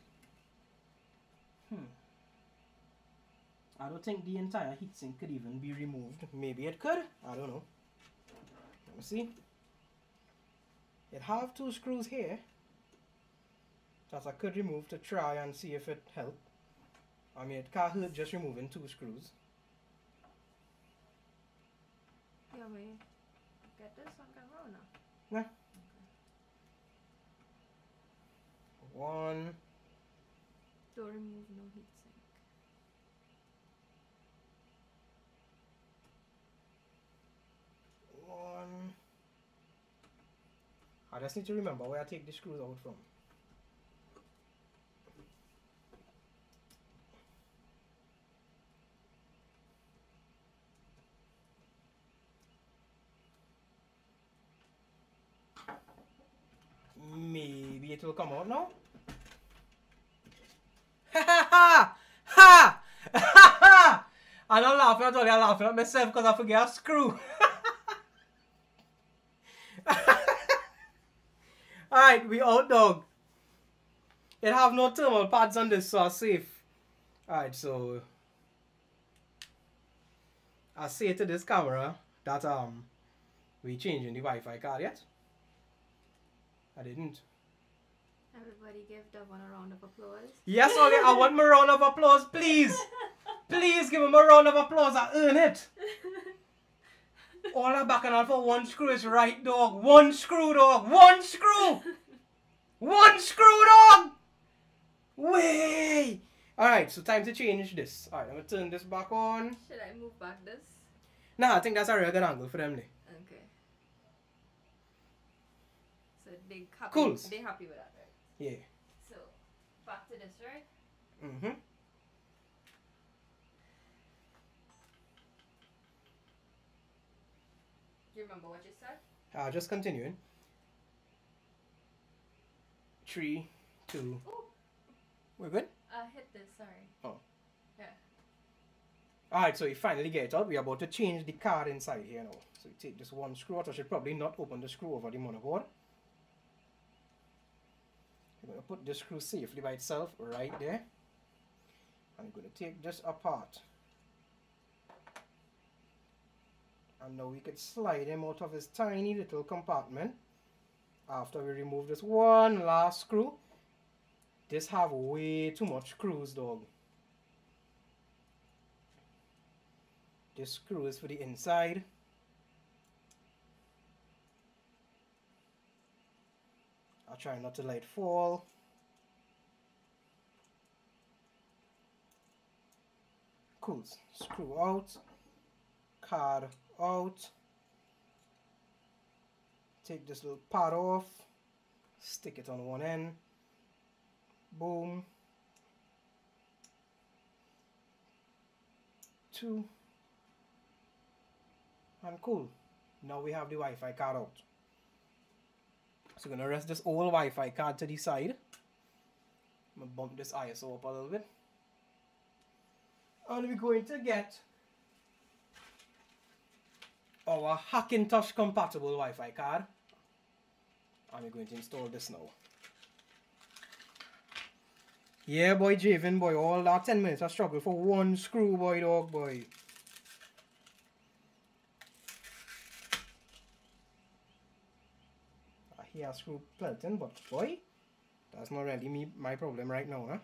Hmm. I don't think the entire heatsink could even be removed. Maybe it could. I don't know. Let me see. It have two screws here that I could remove to try and see if it helped. I mean, it can't hurt just removing two screws. Yeah, we get this on camera or no? Yeah. One, Don't remove no heat sink. one. I just need to remember where I take the screws out from. Maybe it will come out now. <laughs> Ha ha ha! Ha! I'm not laughing at all, I'm laughing at myself because I forget a screw. <laughs> Alright, we out dog. It have no thermal pads on this, so I'm safe. Alright, so I say to this camera that um we changing the Wi-Fi card yet. I didn't. Everybody give Devon a round of applause. Yes, okay, I want my round of applause, please. Please give him a round of applause. I earn it. All that back and out for one screw is right, dog. One screw, dog. One screw. One screw, dog. Way. All right, so time to change this. All right, I'm gonna turn this back on. Should I move back this? Nah, I think that's a real good angle for them. There. Okay. So they happy. Cool. They happy with that, right? Yeah. So back to this, right? Mm Mhm. Do you remember what you said? Uh, just continuing. Three, two. Oh, We're good. I hit this. Sorry. Oh. Yeah. Alright, so you finally get it out. We're about to change the card inside here now. So you take this one screw out. I should probably not open the screw over the motherboard. I'm going to put this screw safely by itself right there. I'm going to take this apart. And now we could slide him out of his tiny little compartment. After we remove this one last screw. This have way too much screws, dog. This screw is for the inside. I'll try not to let it fall. Cool. Screw out. Card out. Take this little pad off. Stick it on one end. Boom. Two and cool. Now we have the Wi-Fi card out. So we're gonna rest this old Wi-Fi card to the side. I'm gonna bump this ISO up a little bit. And we're going to get our Hackintosh compatible Wi-Fi card. And we're going to install this now. Yeah, boy, Javen, boy, all that 10 minutes I struggle for one screw, boy, dog, boy. Hear screw pelting, but boy, that's not really me my problem right now, huh?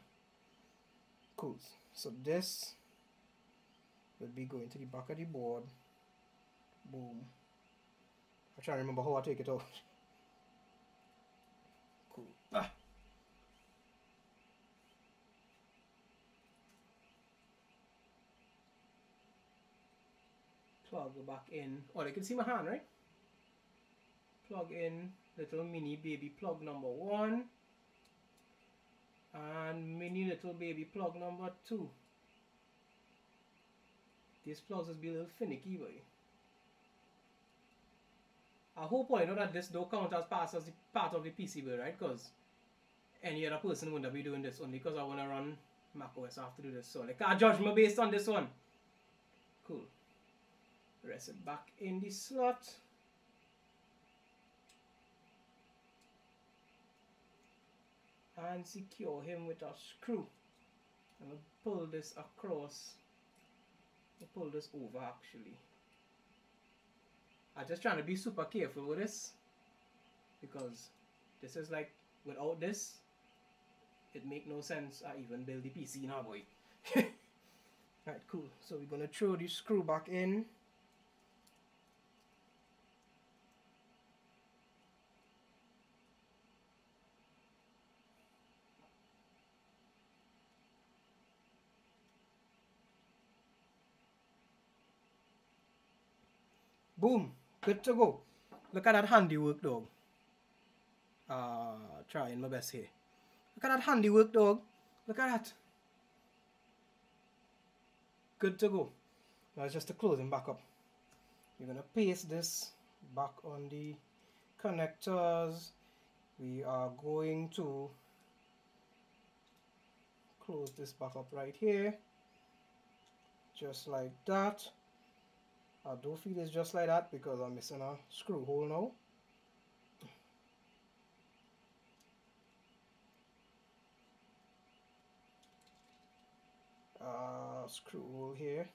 Cool. So this would be going to the back of the board. Boom. I'm trying to remember how I take it out. <laughs> Cool. Ah. Plug back in. Oh, they can see my hand, right? Plug in little mini baby plug number one. And mini little baby plug number two. These plugs is be a little finicky, boy. I hope I know that this don't count as part of the part of the PCB, right? Because any other person wouldn't be doing this only because I want to run Mac OS. I have to do this. So like can't judge me based on this one. Cool. Rest it back in the slot. And secure him with a screw. I'm going to pull this across. Pull this over actually. I'm just trying to be super careful with this because this is like without this it make no sense I even build the PC now boy <laughs> alright cool so we're gonna throw the screw back in boom. Good to go. Look at that handiwork dog. Uh trying my best here. Look at that handiwork dog. Look at that. Good to go. Now it's just to close them back up. You're gonna paste this back on the connectors. We are going to close this back up right here. Just like that I do feel it's just like that because I'm missing a screw hole now. Uh, screw hole here.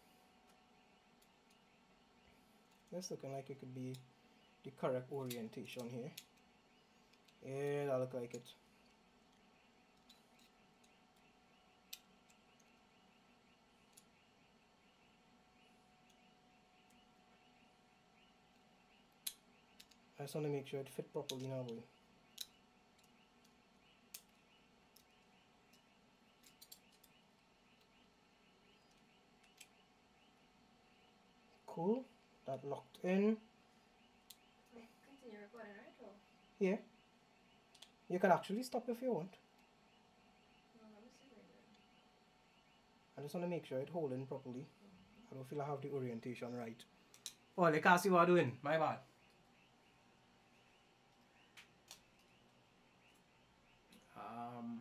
That's looking like it could be the correct orientation here. Yeah, that look like it. I just want to make sure it fit properly now boy. Cool, that locked in. Continue recording, right? Or Yeah. You can actually stop if you want. no, let me see where you're I just want to make sure it holding properly. Mm-hmm. I don't feel I have the orientation right. Oh, they can't see what I'm doing. My bad. Um,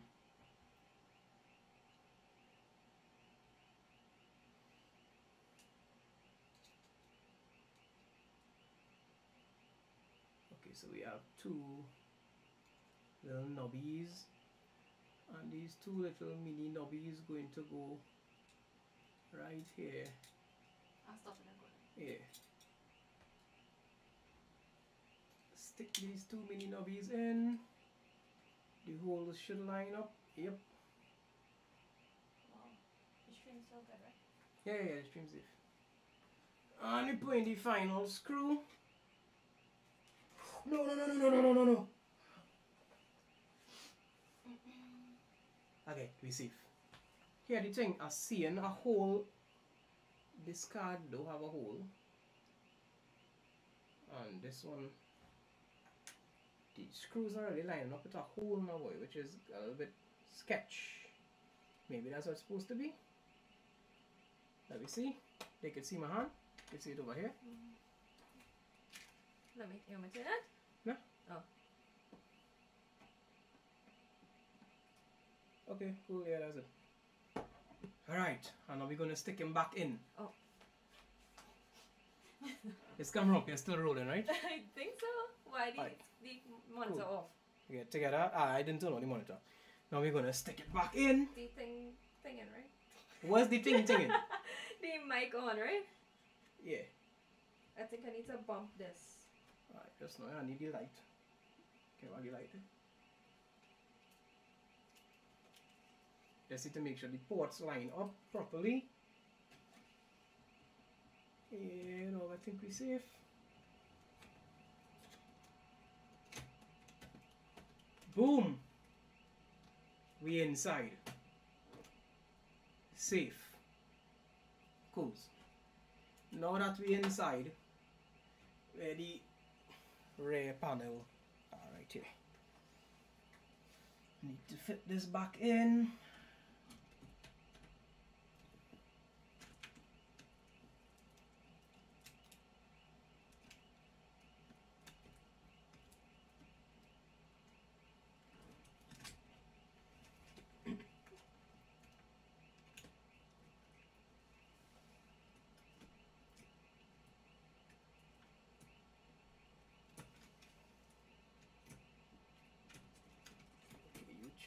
okay, so we have two little knobbies and these two little mini knobbies going to go right here. Stop it yeah stick these two mini knobbies in the holes should line up? Yep. Wow. The string's so good, right? yeah yeah the stream's safe and we put in the final screw. No no no no no no no no no. Okay we safe here the thing I seeing a hole. This card do have a hole. And this one the screws are already lining up. With a hole now boy which is a little bit sketch. Maybe that's what it's supposed to be. Let me see. They can see my hand. You can see it over here. Mm. Let me, you want me to do that? Oh. okay cool yeah that's it. All right and now we're gonna stick him back in? Oh. This camera up, you're still rolling, right? <laughs> I think so. Why the, Alright. The monitor Cool. off? Get together. Ah, I didn't turn on the monitor. Now we're gonna stick it back in. The thing thinging, right? What's the thing thinging? <laughs> the mic on, right? yeah. I think I need to bump this. Alright, just now I need the light. Okay, what the light? eh? Just need to make sure the ports line up properly. And all I think we're safe. Boom! We inside. Safe. Cool. Now that we inside, where the rear panel are right here. Need to fit this back in.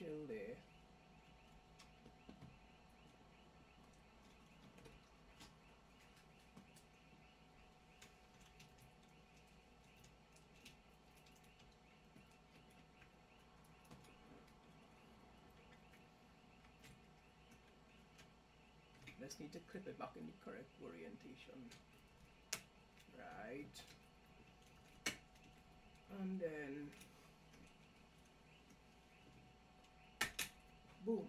Okay, chill there. Just need to clip it back in the correct orientation. Right. And then boom.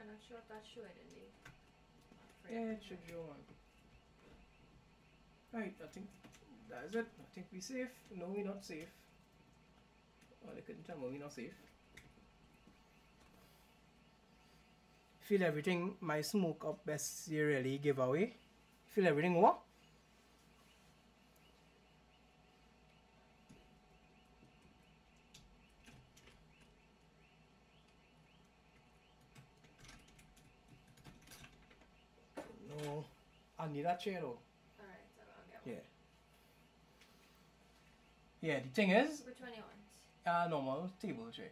I'm not sure if that's showing in the Yeah, it should show on. Right, I think that's it. I think we're safe. No, we're not safe. Oh, they couldn't tell me we're not safe. Feel everything, my smoke up best you really give away. Feel everything what? No, Need that chair though. Alright, so I'll get one. Yeah. Yeah, the thing is, Which one you want? uh, normal table chair.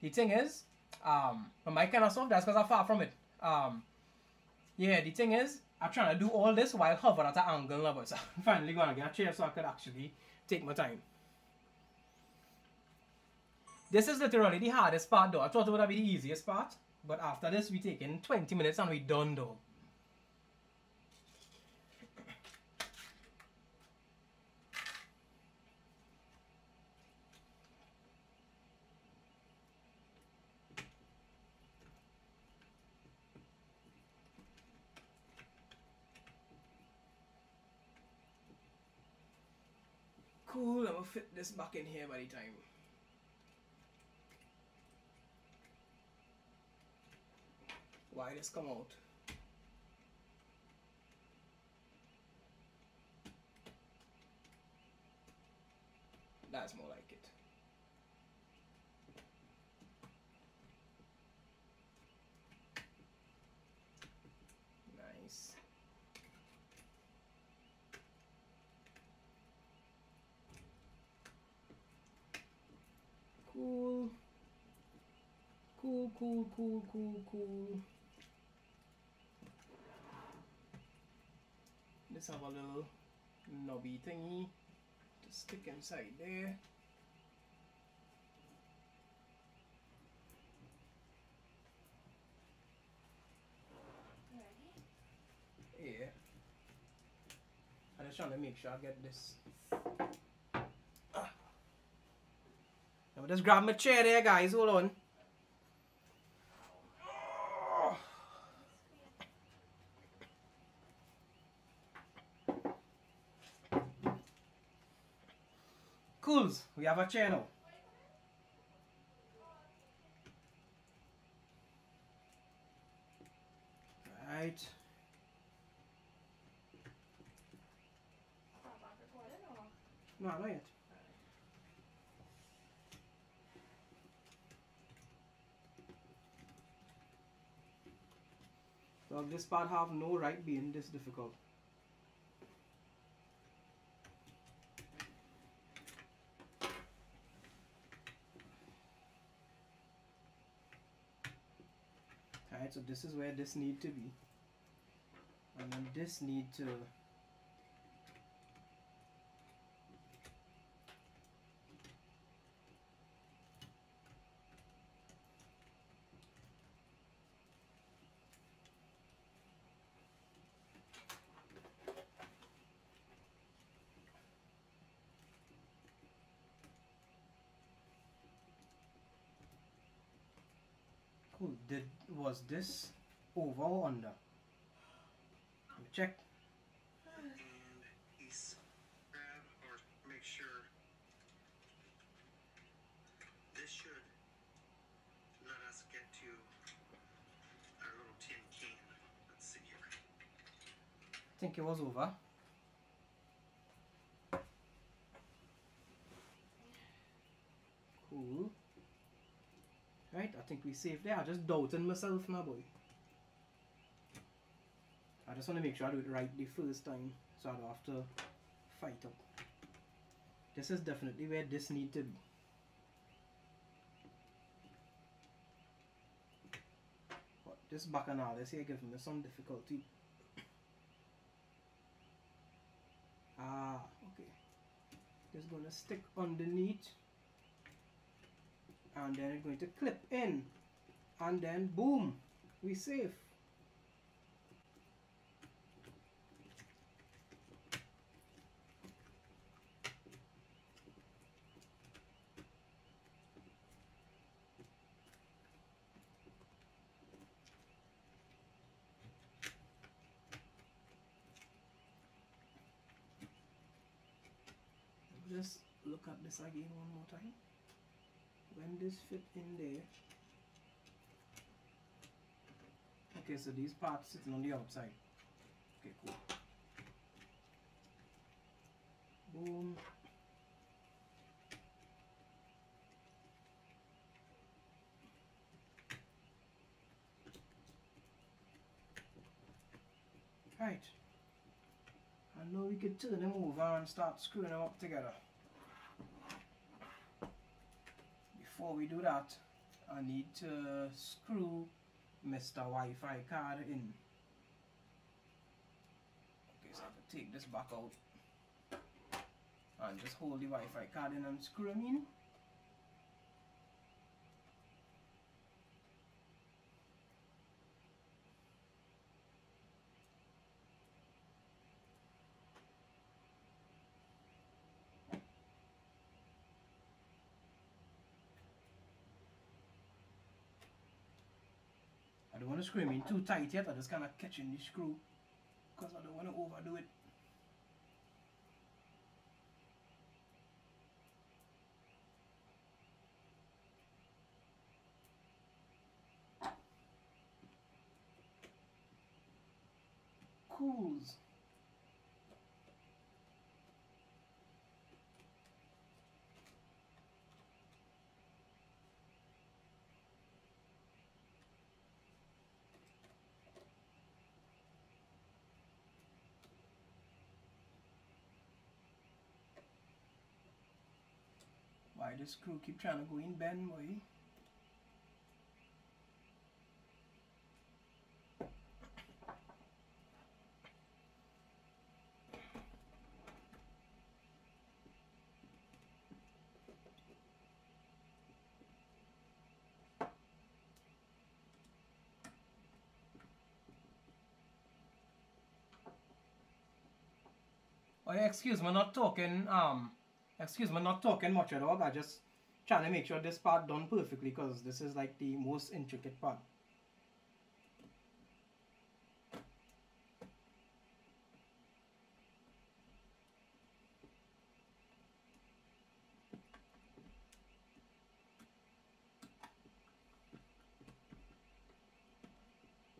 The thing is, um, my mic kind of soft. That's because I'm far from it. Um, yeah, the thing is, I'm trying to do all this while hover at an angle now, but <laughs> so I'm finally gonna get a chair so I could actually take my time. This is literally the hardest part though. I thought it would be the easiest part, but after this, we taking 20 minutes and we're done though. Cool, I'm gonna fit this back in here by the time. Why this come out? That's more like it. Nice. Cool. Cool, cool, cool, cool. Let's have a little knobby thingy to stick inside there. Yeah. I'm just trying to make sure I get this. Ah. Now just grab my chair there, guys. Hold on. We have a channel. Right. No, not yet. So this part have no right being this difficult. Right, so this is where this need to be. And then this need to Cool. Did was this over or under? Let me check. And he's grab or make sure this should let us get to our little tin can. Let's see here. I think it was over. Cool. Right, I think we saved there. I just doubting myself now, boy. I just want to make sure I do it right the first time, so I don't have to fight up. This is definitely where this need to be. But this bacchanal is here giving me some difficulty. <coughs> Ah, okay. Just gonna stick underneath. And then it's going to clip in. And then boom, we safe. Just look at this again one more time. When this fit in there. Okay, so these parts sitting on the outside. Okay, cool. Boom. Right. I know we could turn them over and start screwing them up together. Before we do that, I need to screw Mr. Wi-Fi card in. Okay, so I have to take this back out and just hold the Wi-Fi card in and screw them in. In too tight yet. I just kind of catching the screw because I don't want to overdo it. Cools. Why does screw keep trying to go in Ben boy? Oh excuse me, not talking um excuse me, not talking much at all. I just trying to make sure this part done perfectly because this is like the most intricate part.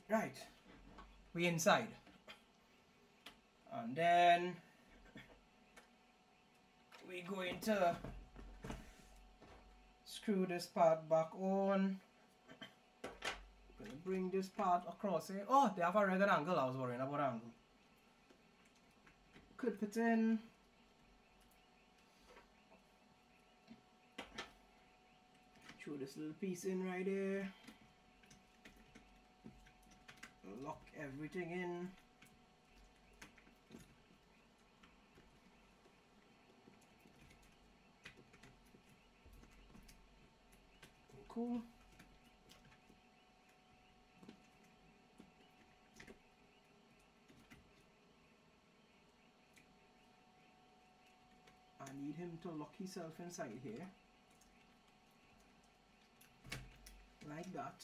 Right, we inside. And then we going to screw this part back on. Gonna bring this part across here. Oh, they have a regular angle. I was worrying about angle. Could fit in. Throw this little piece in right there. Lock everything in. Cool. I need him to lock himself inside here. Like that.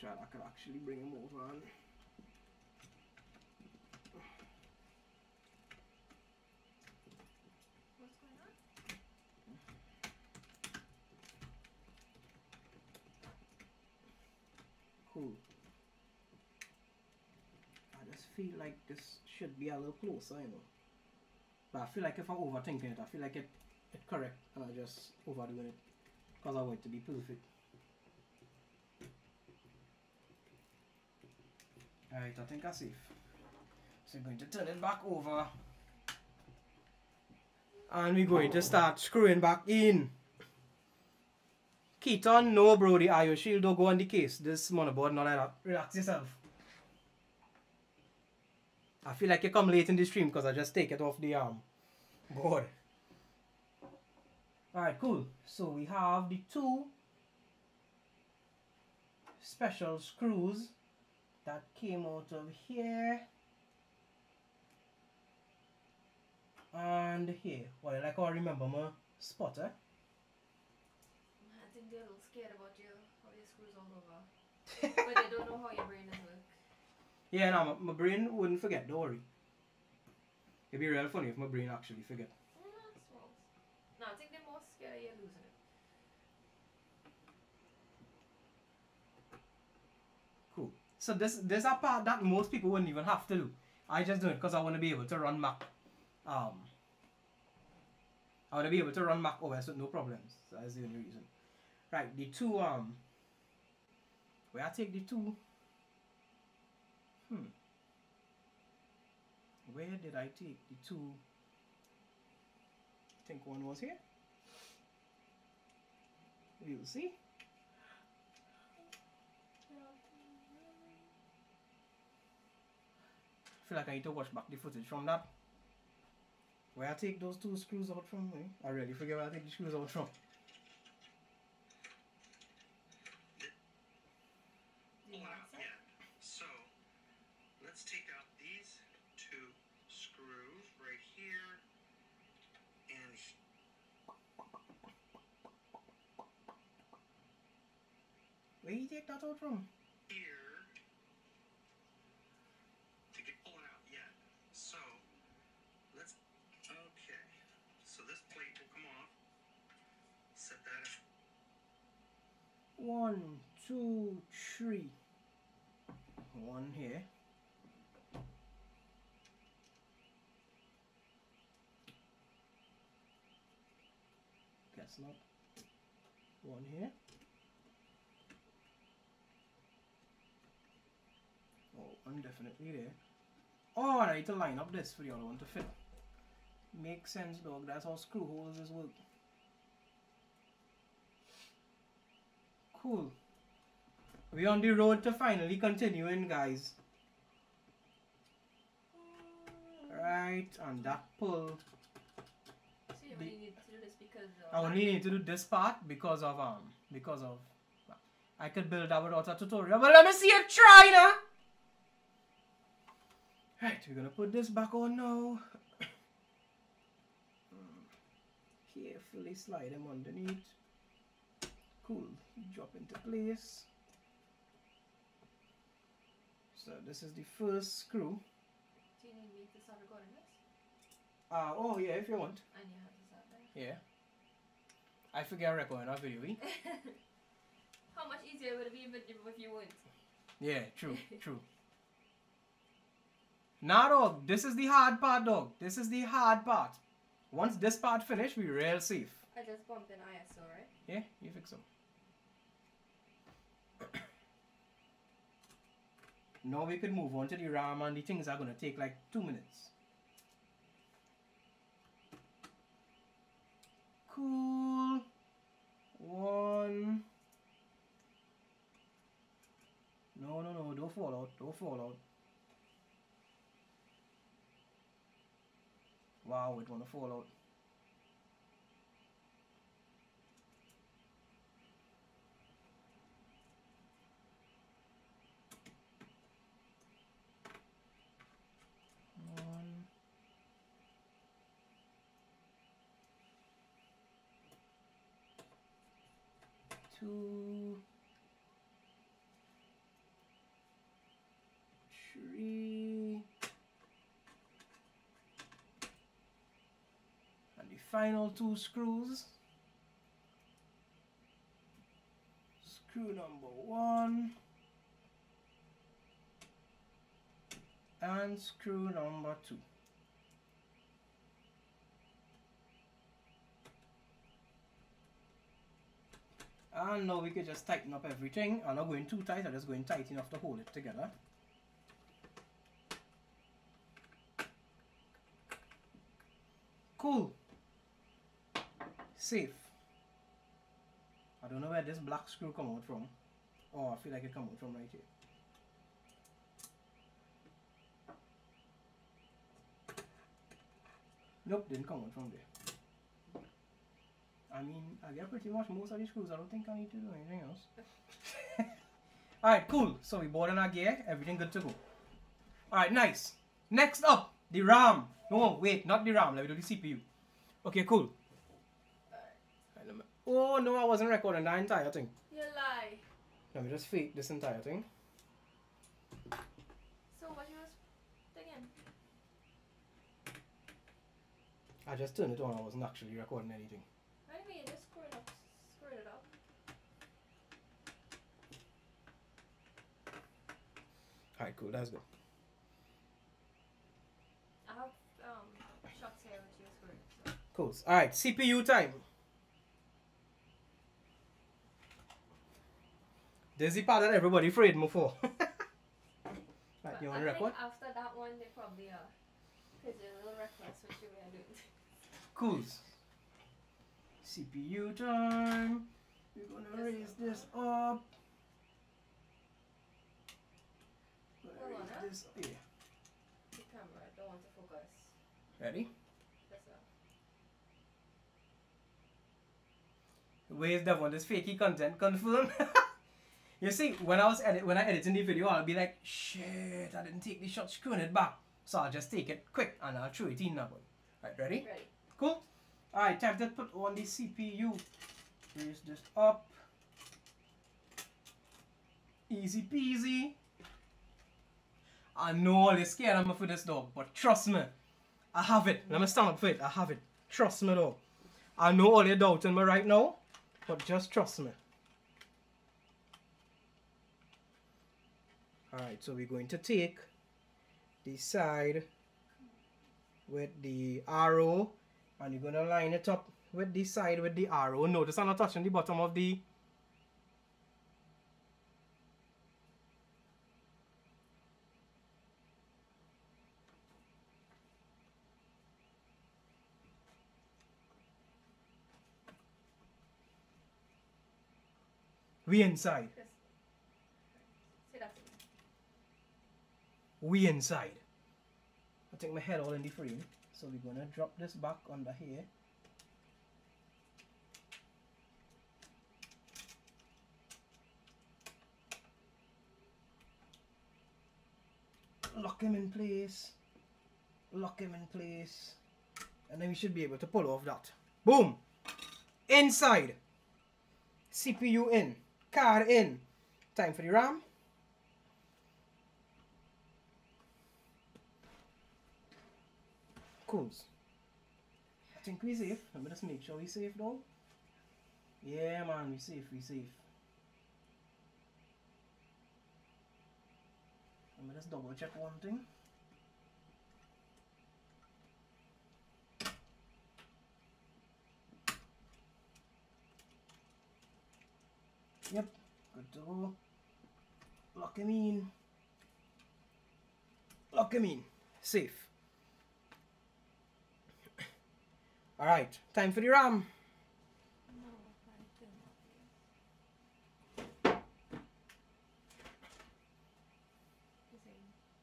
Try I could actually bring him over and What's going on? cool. I just feel like this should be a little closer, you know. But I feel like if I'm overthinking it, I feel like it it correct and I just overdoing it. Because I want it to be perfect. Alright, I think I'm safe. So I'm going to turn it back over. And we're going to start screwing back in. Keaton, no bro, the IO shield don't go on the case. This motherboard not like that. Relax yourself. I feel like you come late in the stream because I just take it off the um board. Alright, cool. So we have the two special screws that came out of here and here. Well, like I remember my spotter. I think they're a little scared about you, how your screws all over. <laughs> but they don't know how your brain is. Yeah, no, my, my brain wouldn't forget, don't worry. It'd be real funny if my brain actually forget. No, I think more you losing it. Cool. So this this a part that most people wouldn't even have to do. I just do it because I want to be able to run Mac. Um, I want to be able to run Mac OS with no problems. That's the only reason. Right, the two um. Where I take the two. Hmm. Where did I take the two? I think one was here. We'll see. I feel like I need to watch back the footage from that. Where I take those two screws out from? eh? I really forget where I take the screws out from. Do you Wow, want some? yeah. So, let's take out these two screws right here and Where you take that out from? here to get pull it out. Yeah. So, let's. Okay. So this plate will come off. Set that. One, two, three. One here. Guess not. One here. Definitely there. Oh, I need to line up this for the other one to fit. Makes sense, dog. That's how screw holes is work. Cool. We're on the road to finally continuing, guys. Right, and that pull. So you The- only need to do this because uh, I only need to do this part because of um because of I could build that without a tutorial, but let me see it try now. Right, we're gonna put this back on now. Carefully slide them underneath. Cool. Drop into place. So this is the first screw. Do you need me to start recording this? Uh, oh yeah, if you want. I knew how to start that. Yeah. I forget recording our video. eh? <laughs> How much easier would it be if, if you weren't? Yeah, true, true. <laughs> Nah, dog. This is the hard part, dog. This is the hard part. Once this part finished, we real safe. I just bumped an ISO, right? Yeah, you fix them. <coughs> now we could move on to the RAM, and the things are gonna take like two minutes. Cool. One. No, no, no. Don't fall out. Don't fall out. Wow, it wanna fall out. One. Two. Three. And the final two screws. Screw number one. And screw number two. And now we can just tighten up everything. I'm not going too tight, I'm just going tight enough to hold it together. Cool. Safe. I don't know where this black screw come out from. Oh, I feel like it come out from right here. Nope, didn't come out from there. I mean, I get pretty much most of these screws. I don't think I need to do anything else. <laughs> Alright, cool. So we bought in our gear. Everything good to go. Alright, nice. Next up, the RAM. No, wait, not the RAM. Let me do the CPU. Okay, cool. Alright, let me- Oh, no, I wasn't recording that entire thing. You lie. Let me just fake this entire thing. So what you was thinking? I just turned it on. I wasn't actually recording anything. What do you mean? Just screw it up. Screw it up. Alright, cool. That's good. I have um shots here which you screw. So. Cool. Alright, CPU time. Is the part that everybody afraid me for. right, But you to record? after that one they probably are. Cause they're a little reckless what you were doing. Cool. CPU time. We're gonna raise this up. Gonna on, raise this here. the camera, I don't want to focus. Ready? A Where's the one? This fakey content confirm. <laughs> you see, when I was edit when I editing the video, I'll be like, shit, I didn't take the shot screwing it back. So I'll just take it quick and I'll throw it in now. Right, ready? ready. Cool. Alright, time to put on the CPU. Raise this up. Easy peasy. I know all you're scared of me for this dog, but trust me. I have it. Let me stand up for it. I have it. Trust me dog. I know all you're doubting me right now, but just trust me. Alright, so we're going to take the side with the arrow and you're gonna line it up with the side with the arrow. Notice I'm not touching the bottom of the We inside. Chris. Say that to me. We inside. I take my head all in the frame. So we're gonna drop this back under here. Lock him in place. Lock him in place. And then we should be able to pull off that. Boom! Inside. CPU in. Card in. Time for the RAM. I think we safe. Let me just make sure we safe though. Yeah man, we safe, we safe. Let me just double check one thing. Yep, good to go. Lock him in. Lock him in. Safe. Alright, time for the RAM.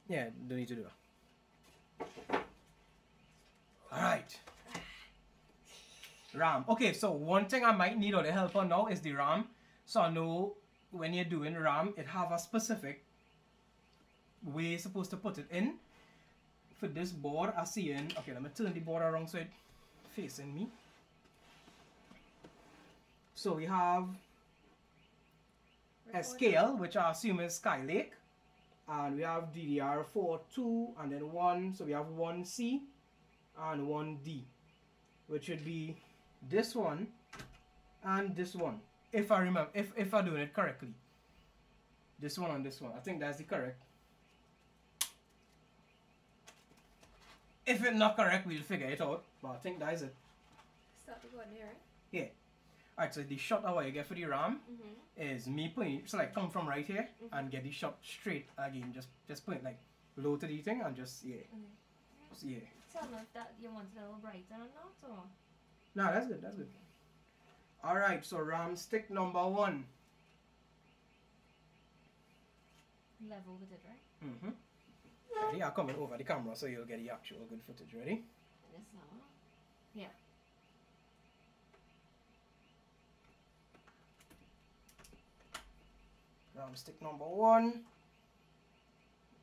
Yeah, don't need to do that. Alright. RAM. Okay, so one thing I might need all the help on now is the RAM. So I know when you're doing RAM, it have a specific way you're supposed to put it in. For this board, I see in, okay, let me turn the board around so it facing me. So we have a scale, which I assume is Skylake. And we have DDR4 2 and then 1. So we have 1C and 1D, which would be this one and this one. If I remember, if, if I'm doing it correctly. This one and this one. I think that's the correct. If it's not correct, we'll figure it out. But I think that is it. Start recording here, right? Yeah. Alright, so the shot what you get for the RAM Mm-hmm. is me putting so like come from right here and get the shot straight again. Just just put it like low to the thing and just yeah. Just, yeah. Tell me if that you want it a little brighter or not, or No, that's good, that's good. Alright, so RAM stick number one. level with it, right? Mm-hmm. Ready? I'll come in over the camera so you'll get the actual good footage. Ready? This now. Yeah. RAM stick number one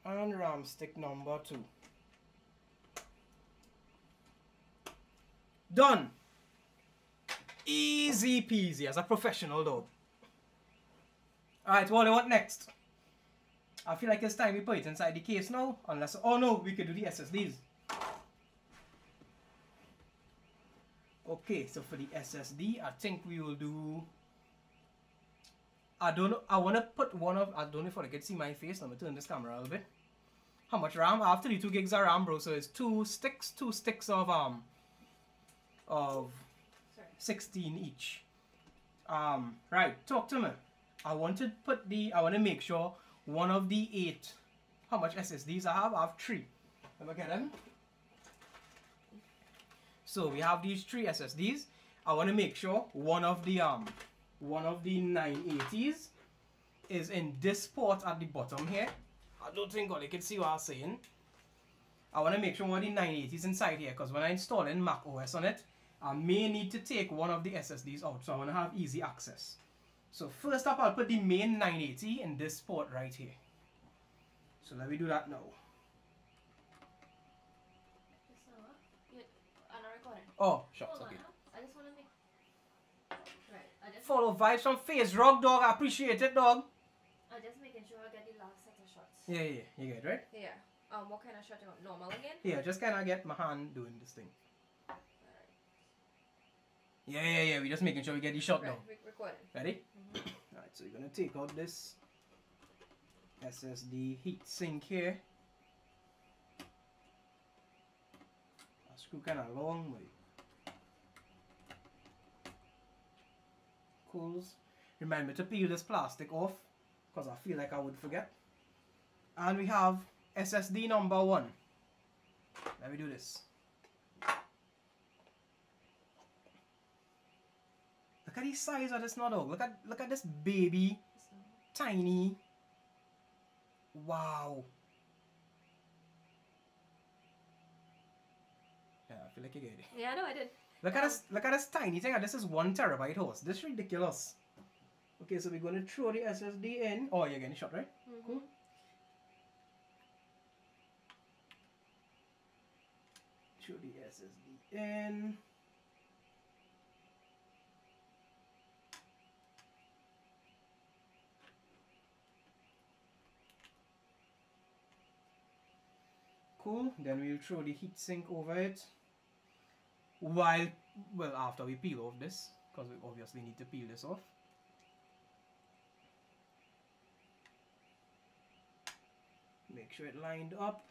and RAM stick number two. Done. Easy peasy as a professional though. Alright, what do you want next? I feel like it's time we put it inside the case now. Unless, oh no, we could do the SSDs. Okay, so for the SSD, I think we will do I don't know. I want to put one of. I don't know if I can see my face. Let me turn this camera a little bit. How much RAM? After the 2 gigs of RAM, bro. So it's two sticks, two sticks of um, of Sorry. 16 each. Um, right. Talk to me. I want to put the. I want to make sure one of the eight. How much SSDs I have? I have three. Let me get them. So we have these three SSDs. I want to make sure one of the um one of the 980s is in this port at the bottom here. I don't think God, you can see what I'm saying. I want to make sure one of the 980s inside here because when I install in Mac OS on it, I may need to take one of the SSDs out. So I want to have easy access. So first up, I'll put the main 980 in this port right here. So let me do that now. This now. You, I'm not recording. Oh, Hold okay. I just want to make. Right. I just. Follow vibes from Face Rock, dog. I appreciate it, dog. I'm just making sure I get the last set of shots. Yeah, yeah, you get it, right? Yeah. Um. What kind of shot you want? Normal again. Yeah, just kind of get my hand doing this thing. Alright. Yeah, yeah, yeah. We're just making sure we get the shot Right. now. Re- recording. Ready? Alright, so you're gonna take out this SSD heat sink here. A screw kind of long, but cools. Remember to peel this plastic off, because I feel like I would forget. And we have SSD number one. Let me do this. Look at the size of this dog. Look at look at this baby, tiny. Wow. Yeah, I feel like you get it. Yeah, I know I did. Look at this look at this tiny thing. This is one terabyte horse. This is ridiculous. Okay, so we're gonna throw the SSD in. Oh, you're getting shot, right? Mm-hmm. Cool. Throw the SSD in. Cool. Then we'll throw the heatsink over it. While, well, after we peel off this, because we obviously need to peel this off. Make sure it lined up.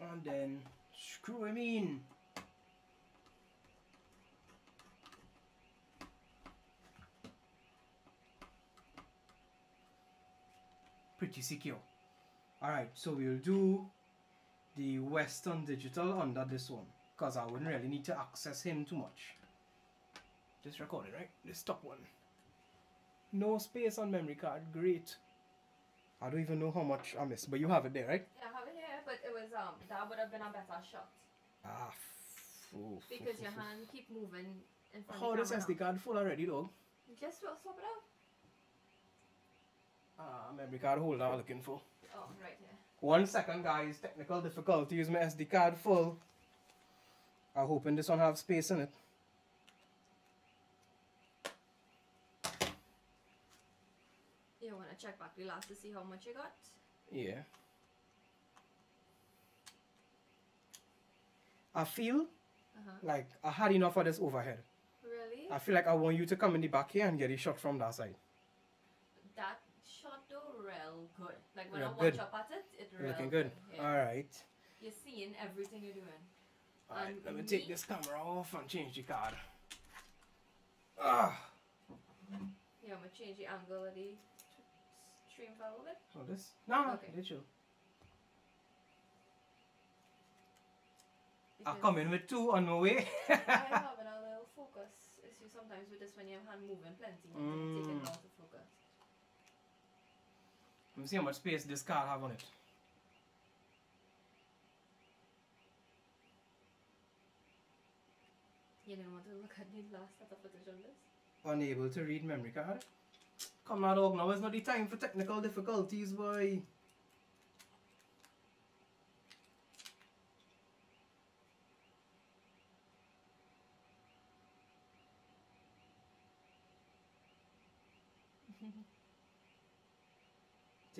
And then screw him in. Pretty secure. Alright, so we'll do the Western Digital under this one. Because I wouldn't really need to access him too much. This recording, right? This top one. No space on memory card. Great. I don't even know how much I missed, but you have it there, right? Yeah, I have it here, but it was um that would have been a better shot Ah. f- oof, because oof, your oof, oof. hand keep moving in front How of this the SD card full already, dog? now. Just swap swap it out. Ah, memory card holder I'm looking for. Oh, right here. One second, guys. Technical difficulties. My SD card full. I'm hoping this one have space in it. You wanna check back the last to see how much you got? Yeah. I feel Uh huh. like I had enough of this overhead. Really? I feel like I want you to come in the back here and get a shot from that side. that shot though real good. Like when I watch good. up at it, it You're looking good. Yeah. Alright. You're seeing everything you're doing. Alright, And let me me- take this camera off and change the card. Ah! Yeah, I'm gonna change the angle of the stream for a little bit. Oh, this? No, Okay. they chill. I come in with two on my way. I <laughs> have a little focus issue sometimes with this when your hand moving plenty. You mm. take it long to focus. Let me see how much space this car have on it. You didn't want to look at the last set of footage on this? Unable to read memory card. Come now, dog. Now is not the time for technical difficulties, boy.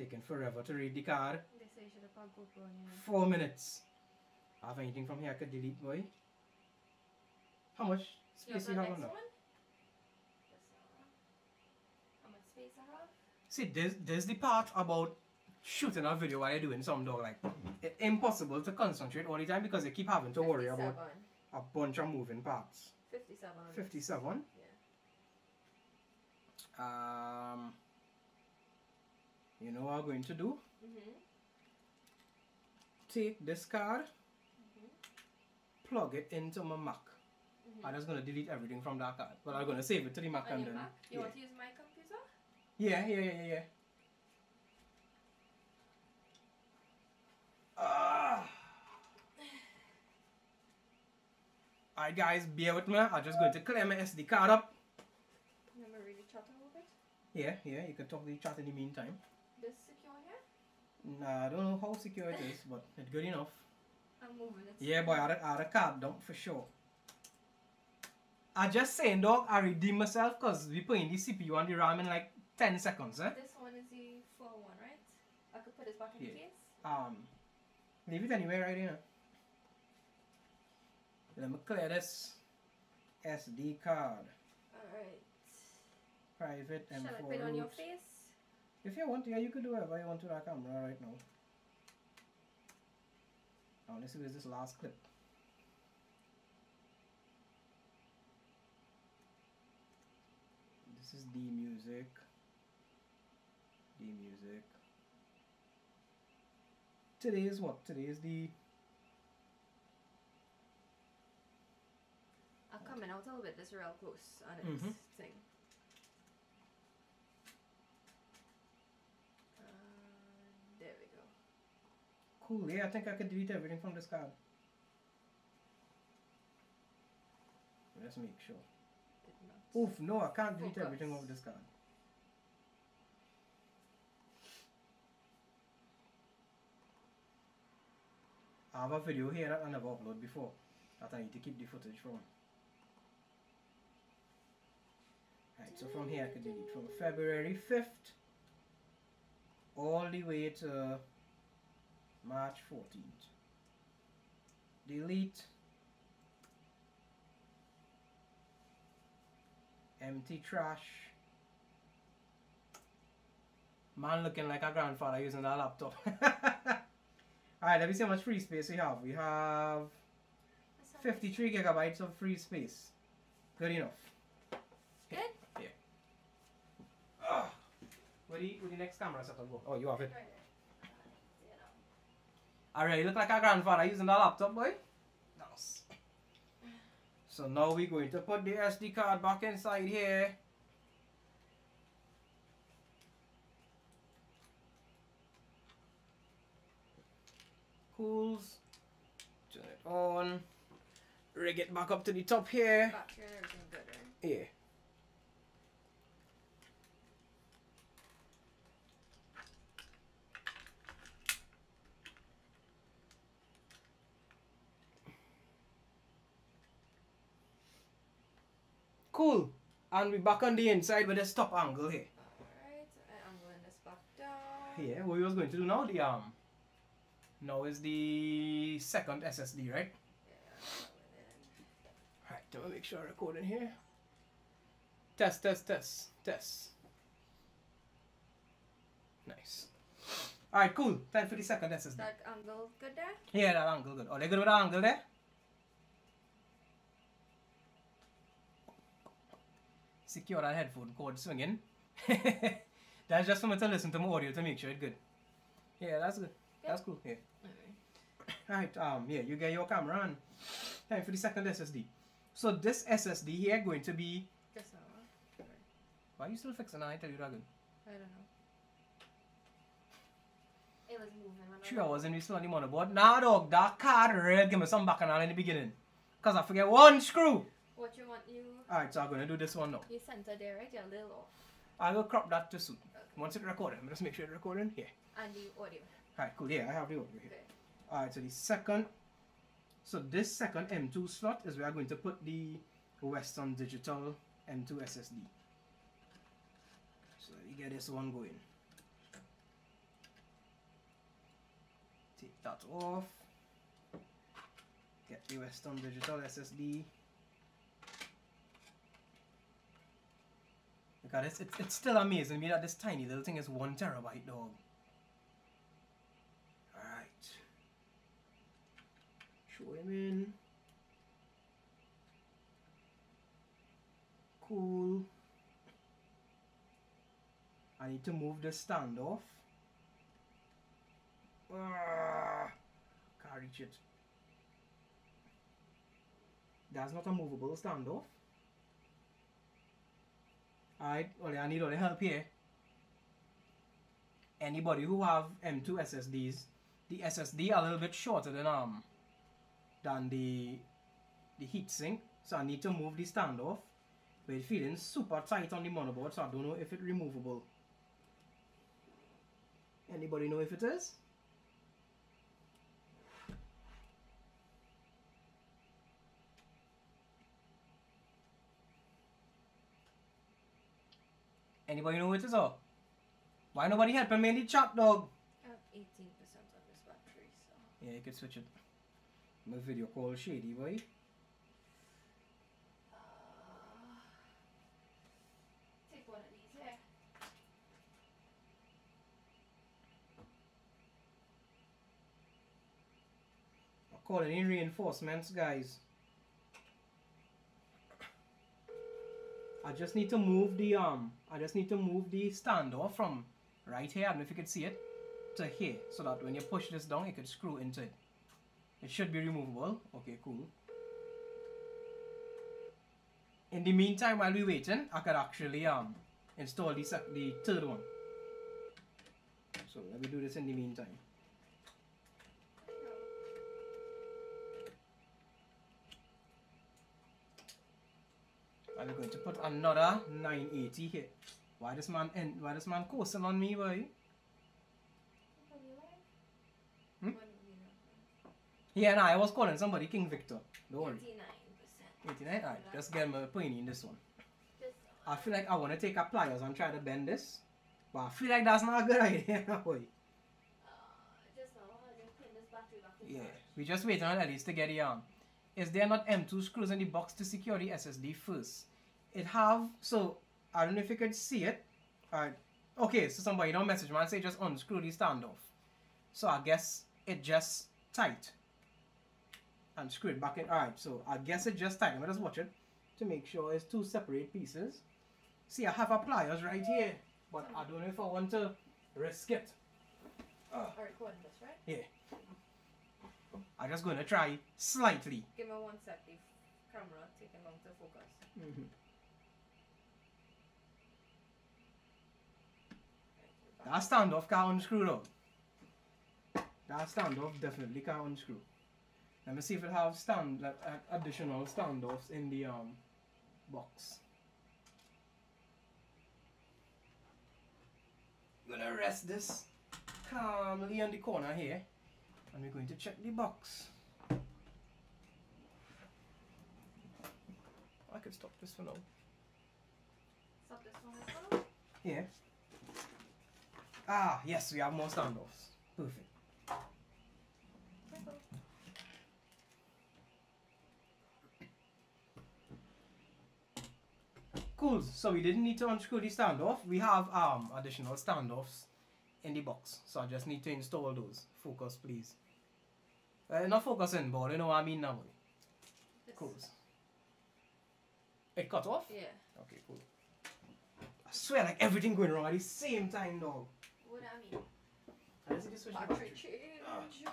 Taking forever to read the card. They say you should have put GoPro on your Four minutes. I Have anything from here I could delete, boy? How much space the you have on that? one? This one. How much space I have? See, there's, there's the part about shooting a video while you're doing some dog like it's impossible to concentrate all the time because you keep having to worry about a bunch of moving parts. 57 57. Yeah. Um, you know what I'm going to do? Mm-hmm. Take this card, Mm-hmm. plug it into my Mac. Mm-hmm. I'm just gonna delete everything from that card, but I'm gonna save it to the Mac On and your then Mac? You yeah. want to use my computer? yeah, yeah, yeah, yeah, yeah. Ah. <sighs> Alright guys, bear with me. I'm just going to clear my SD card up. Let me really chat a little bit. Yeah, yeah, you can talk to the chat in the meantime. This secure here? Nah, I don't know how secure it is, but it's good enough. I'm moving it. Yeah, boy, I had a, I had a card dump for sure. I just saying, dog, I redeem myself because we put in the CPU and the RAM in like 10 seconds, eh? This one is the full one, right? I could put this back in Yeah. the case. Um, leave it anywhere right here. Let me clear this SD card. Alright. Private and Shall I M4 put it on your face? If you want, yeah, you could do whatever you want to that camera right now. I want to see where's this last clip. This is D music. D music. Today is what? Today is the I'm coming out a little bit. This real close on its Mhm. thing. Uh, there we go. Cool. Yeah, I think I could delete everything from this card. Let's make sure. Oof, no, I can't delete Focus. everything off this card. I have a video here that I never uploaded before that I need to keep the footage from. Right, so from here I could delete from February 5th all the way to March 14th. Delete. Empty trash. Man looking like a grandfather using a laptop. <laughs> Alright, let me see how much free space we have. We have 53 gigabytes of free space. Good enough. Good? Yeah. Ah. Where the, where the next camera setup go? Oh, you have it. Right there. You know. Alright, look like a grandfather using that laptop, boy. Nice. So now we're going to put the SD card back inside here. Cools. Turn it on. Rig it back up to the top here. And everything good, right? Yeah. Cool. And we back on the inside with the stop angle here. Alright, I'm going this back down. Yeah, what we was going to do now, the um now is the second SSD, right? Yeah, Alright, let me make sure I record in here. Test, test, test, test. Nice. Alright, cool. Time for the second. SSD. That angle good there? Yeah, that angle good. Oh, they good with that angle there? Secure that headphone cord swinging. <laughs> that's just for me to listen to my audio to make sure it's good. Yeah, that's good. That's cool. Yeah. Alright. <coughs> Alright, um, yeah, you get your camera on. Time for the second SSD. So this SSD here going to be. Huh? Alright. Why are you still fixing that? I tell you that good. I don't know. It was moving when I Three hours and we still on the motherboard. Nah, dog, that card red. Give me some bacchanal in the beginning. Cause I forget one screw. What you want you Alright, so I'm gonna do this one now. you center there, right? You're a little off. I will crop that to suit. Once it recording, just make sure it's recording. here. And the audio. Alright, cool. Yeah, I have the audio here. Okay. Alright, so the second, so this second M2 slot is where I'm going to put the Western Digital M2 SSD. So you get this one going. Take that off. Get the Western Digital SSD. At this. It's, it's still amazing me that this tiny little thing is one terabyte, dog. Alright. Show him in. Cool. I need to move the standoff. Ah, can't reach it. That's not a movable standoff. Alright, well I need all the help here. Anybody who have M2 SSDs, the SSD are a little bit shorter than um than the the heatsink, so I need to move the standoff. But it's feeling super tight on the motherboard, so I don't know if it's removable. Anybody know if it is? Anybody know what it is? Oh? Why nobody helping me in the chat, dog? I have 18% of this battery, so. Yeah, you can switch it. My video call shady, boy. Uh, <sighs> take one of these here. I'm calling in reinforcements, guys. I just need to move the um. I just need to move the standoff from right here. I don't know if you can see it to here, so that when you push this down, it could screw into it. It should be removable. Okay, cool. In the meantime, while we're waiting, I could actually um install the the third one. So let me do this in the meantime. We're going to put another 980 here. Why this man en- why this man coasting on me, boy? Hmm? What do you know? Yeah, nah, I was calling somebody King Victor. Don't worry. 89%. 89? Alright, just get my a pointy in this one. I feel like I want to take a pliers and try to bend this. But I feel like that's not a good <laughs> idea, boy. Uh, I just pin this battery back in Yeah, we just waiting on Elise to get the um. Is there not M2 screws in the box to secure the SSD first? It have so I don't know if you could see it. Alright. Okay, so somebody don't message man say just unscrew the standoff. So I guess it just tight. And screw it back in. Alright, so I guess it just tight. Let me just watch it to make sure it's two separate pieces. See I have a pliers right here. But I don't know if I want to risk it. I'm recording this, right? Yeah. I'm just gonna try slightly. Give me one sec. If camera taking long to focus. Mhm. Right, That standoff can't unscrew though. That standoff definitely can't unscrew. Let me see if it have stand like, additional standoffs in the um box. Gonna rest this calmly on the corner here, and we're going to check the box. I could stop this for now. Stop this one as well. Yeah. Ah, yes, we have more standoffs. Perfect. Cool. So we didn't need to unscrew the standoff. We have um additional standoffs in the box. So I just need to install those. Focus, please. Uh, not focusing, but you know what I mean now. This- Cool. It cut off? Yeah. Okay, cool. I swear, like everything going wrong at the same time, dog. What I mean? I just need to switch the Battery battery. change.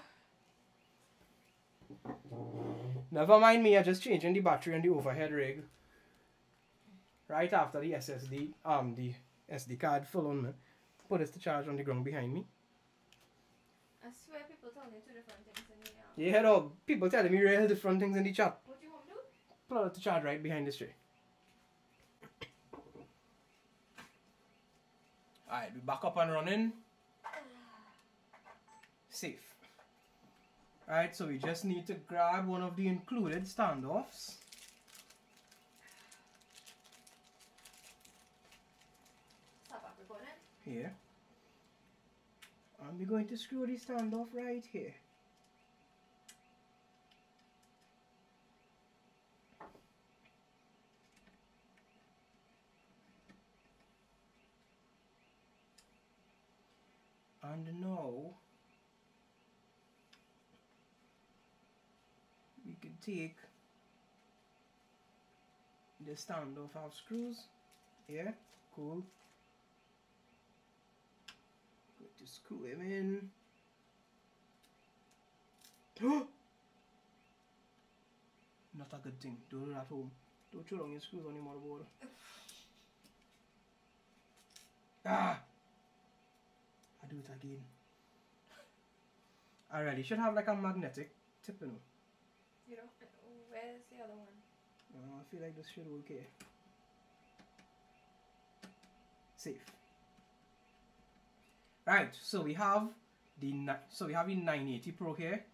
<sighs> Never mind me, I just changing the battery on the overhead rig. Right after the SSD, um, the SD card full on me. Put this to charge on the ground behind me. I swear people tell me two different things here. Yeah, dog. People telling me real different things in the chat. What do you want to do? Put it to charge right behind this tree. Alright, we back up and running. Safe. Alright, so we just need to grab one of the included standoffs. Stop up recording. here. And we're going to screw the standoff right here. And now we can take the standoff out screws. Yeah, cool. Going to screw him in. <gasps> Not a good thing. Don't do that at home. Don't throw down your screws on your motherboard. Ah! I do it again. Alright, you should have like a magnetic tip, you know. You know, where's the other one? Uh, I feel like this should work here. Safe. Right, so we have the so we have the 980 Pro here.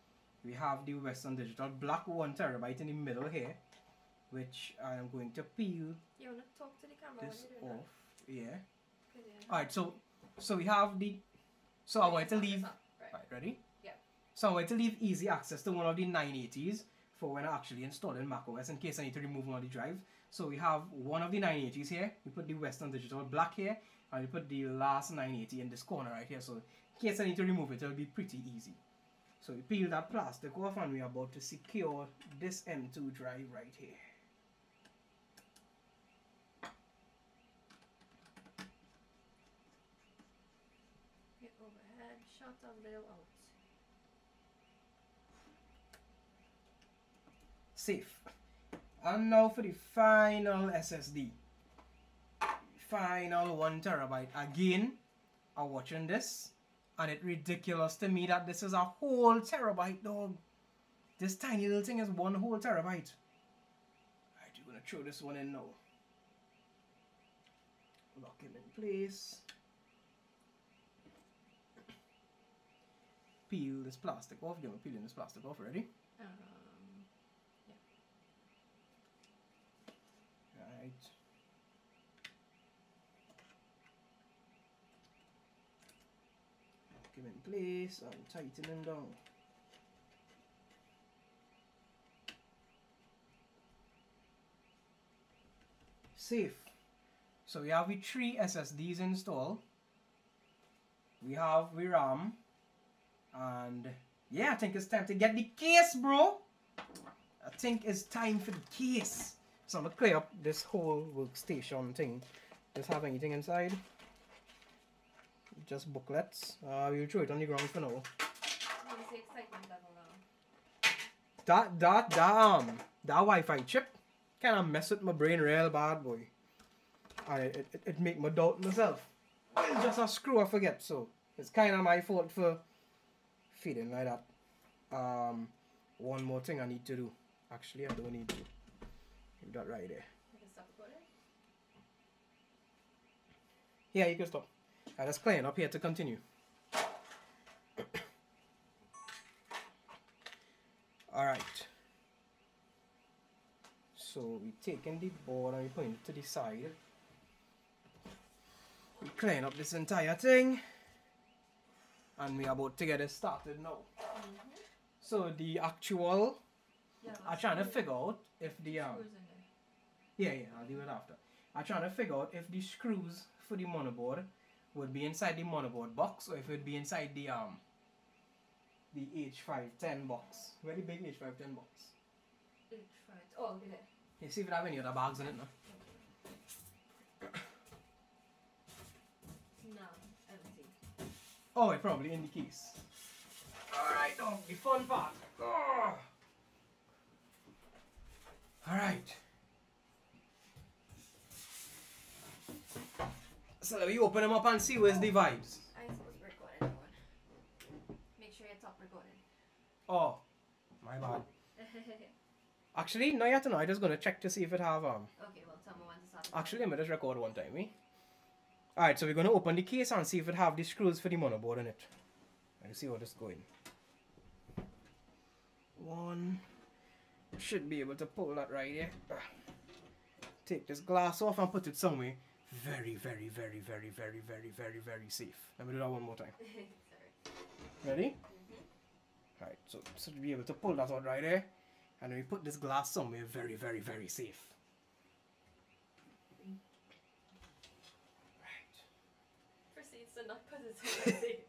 We have the Western Digital Black one terabyte in the middle here, which I am going to peel You want to talk to the camera this when you're doing off. Yeah. yeah. Alright, so so we have the so I want to leave up, Right. Right, ready? Yeah. So I'm going to leave easy access to one of the 980s for when I actually install in macOS in case I need to remove one of the drives. So we have one of the 980s here. We put the Western Digital Black here, and we put the last 980 in this corner right here. So in case I need to remove it, it'll be pretty easy. So we peel that plastic off, and we're about to secure this M2 drive right here. Get overhead, safe. And now for the final SSD. Final one terabyte. Again, I'm watching this, and it's ridiculous to me that this is a whole terabyte, dog. This tiny little thing is one whole terabyte. Alright, you're gonna throw this one in now. Lock him in place. Peel this plastic off. You're peeling this plastic off already. Um, Right. Lock him in place and tighten him down. Safe. So we have the three SSDs installed. We have the RAM. And yeah, I think it's time to get the case, bro. I think it's time for the case. So I'm gonna clear up this whole workstation thing. Does have anything inside? Just booklets. Uh, we'll throw it on the ground for now. That that that um that Wi-Fi chip kind of mess with my brain real bad, boy. I it, it, it make me doubt myself. It's just a screw I forget, so it's kind of my fault for feeling like that. Um, one more thing I need to do. Actually, I don't need to. Leave that right there. Stop. Yeah, you can stop. I just clean up here to continue. <coughs> Alright. So we taking the board and we putting it to the side. We clean up this entire thing. And we are about to get it started now. So the actual Yeah, I'm trying to figure out if the um screws in there. yeah, yeah, I'll do it after. I'm trying to figure out if the screws for the motherboard would be inside the motherboard box or if it would be inside the um the H510 box. The big H510 box? It's right. Oh, okay there. You see if it have any other bags in it now. No. <coughs> Oh, it probably in the case. Alright, oh, the fun part. Oh. Alright. So let me open them up and see where's the vibes. I supposed to record another. Make sure you top recording. Oh, my bad. <laughs> Actually, no, yet no. I'm just gonna check to see if it have um. okay, well, tell me when to stop. Actually, let me just record one time, eh? Alright, so we're gonna open the case and see if it have the screws for the motherboard in it. Let's see how this going. One. Should be able to pull that right here. Take this glass off and put it somewhere very, very, very, very, very, very, very, very safe. Let me do that one more time. <laughs> Sorry. Ready? Mm-hmm. Right, so should be able to pull that out right there. And then we put this glass somewhere very, very, very safe. Right. To not put it on the seat.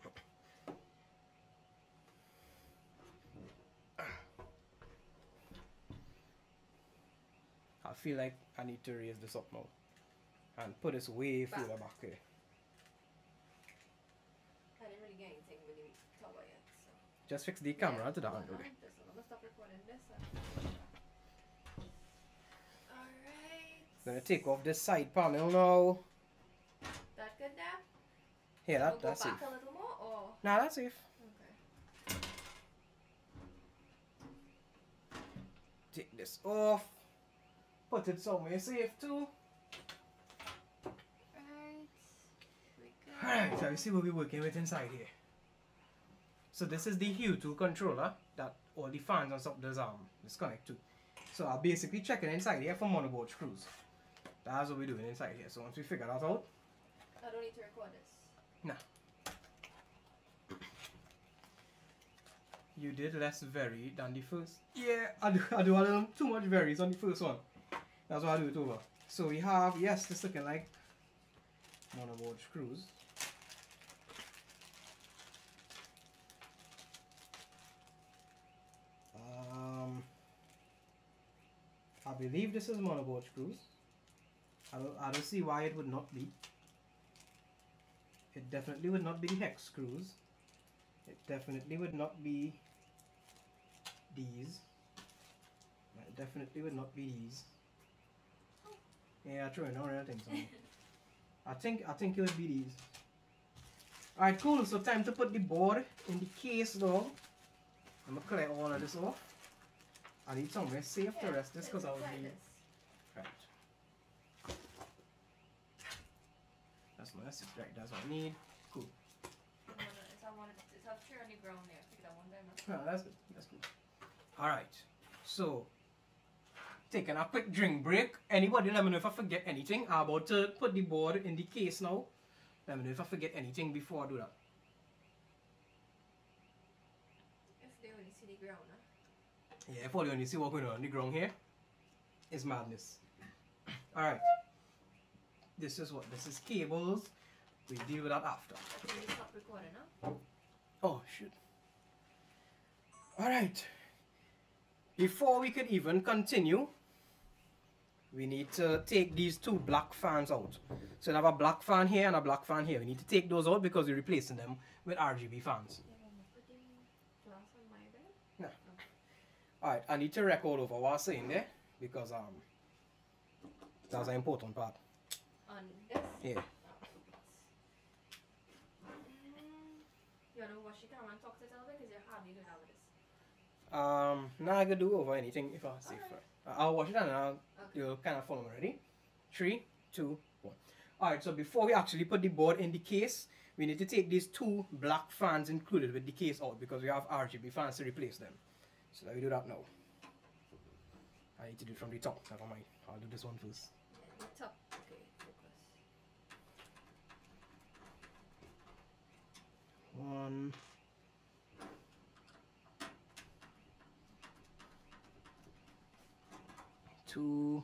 I feel like I need to raise this up now. And put this way Back. further back here. I didn't really get anything with the tower yet, so. Just fix the camera to that Hold angle. on, there. This one. I'm gonna stop recording this. and- Alright. Gonna take off this side panel now. Yeah, that, that's safe. back a little more, or Nah, that's safe. okay. Take this off. Put it somewhere safe too. Right. Alright, so you see what we're working with inside here. So this is the Hue 2 controller that all the fans and stuff does um disconnect to. So I'm basically checking inside here for motherboard screws. That's what we're doing inside here. So once we figure that out, I don't need to record this. You did less vary than the first. Yeah, I do, I do a little too much varies on the first one. That's why I do it over. So we have, yes, this looking like motherboard screws. Um, I believe this is motherboard screws. I don't, I don't see why it would not be. It definitely would not be the hex screws. It definitely would not be these. It definitely would not be these. Yeah, true. No, I think so. I think I think it would be these. Alright, cool. So time to put the board in the case now. I'm gonna clear all of this off. I need somewhere safe to rest this because I was Try being this. right. That's it. Right, that's what I need. Cool. I It's I want. It's up here on the ground there. Pick it up one time. Oh, that's good. That's good. All right. So, taking a quick drink break. Anybody, let me know if I forget anything. I'm about to put the board in the case now. Let me know if I forget anything before I do that. If they only see the ground, huh? Yeah, if all you only see what's going on on the ground here, it's madness. All right. This is what. This is cables. We deal with that after. Oh shoot Alright. Before we could even continue, we need to take these two black fans out. So we have a black fan here and a black fan here. We need to take those out because we're replacing them with RGB fans. Yeah, I'm. Alright, I need to record over what I was saying there because um that's an important part. On this. Yeah. You wanna wash your camera and talk to it a little bit because you're hardly doing that with this. Um now I can do over anything if I say first. I'll watch it and I'll Okay. you'll kind of follow me. Ready? Three, two, one. Alright, so before we actually put the board in the case, we need to take these two black fans included with the case out because we have RGB fans to replace them. So let me do that now. I need to do it from the top. Never mind. I'll do this one first. Top. Okay, focus. One. Two.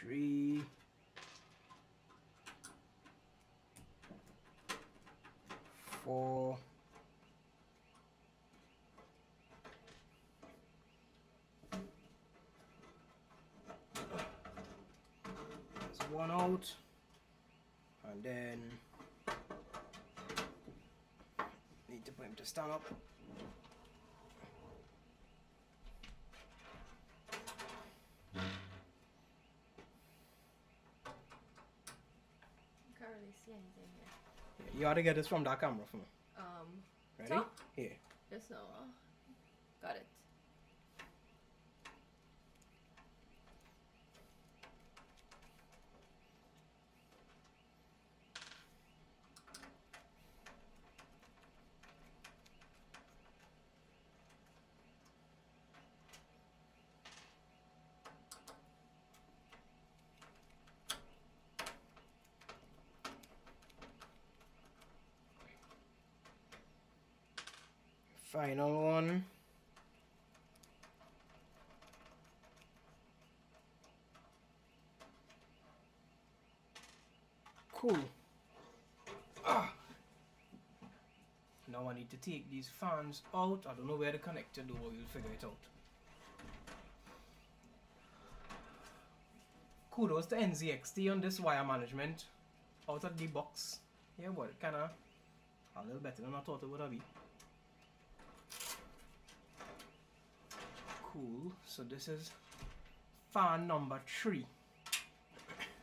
Three. Four. There's one out. And then need to put him to stand up. Can't really see anything here. You ought to get this from that camera for me. Um, Ready? Top? Here. just now. uh, Got it. Final one. Cool. Ah. Now I need to take these fans out. I don't know where to connect to do, but we'll figure it out. Kudos to NZXT on this wire management. Out of the box. Yeah, but kinda a little better than I thought it would have been. Cool. So this is fan number three.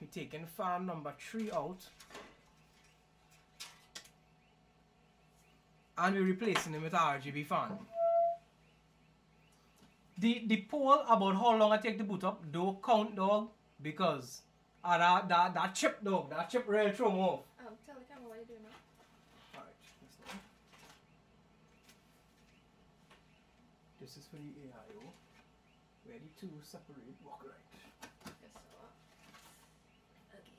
We're taking fan number three out. And we're replacing it with RGB fan. The the poll about how long I take to boot up don't count dog because uh, that, that, that chip dog, that chip really throw me off. Um, tell the camera what you're doing now. Alright, this is for the AIO. The two separate walk right. So. uh, Okay.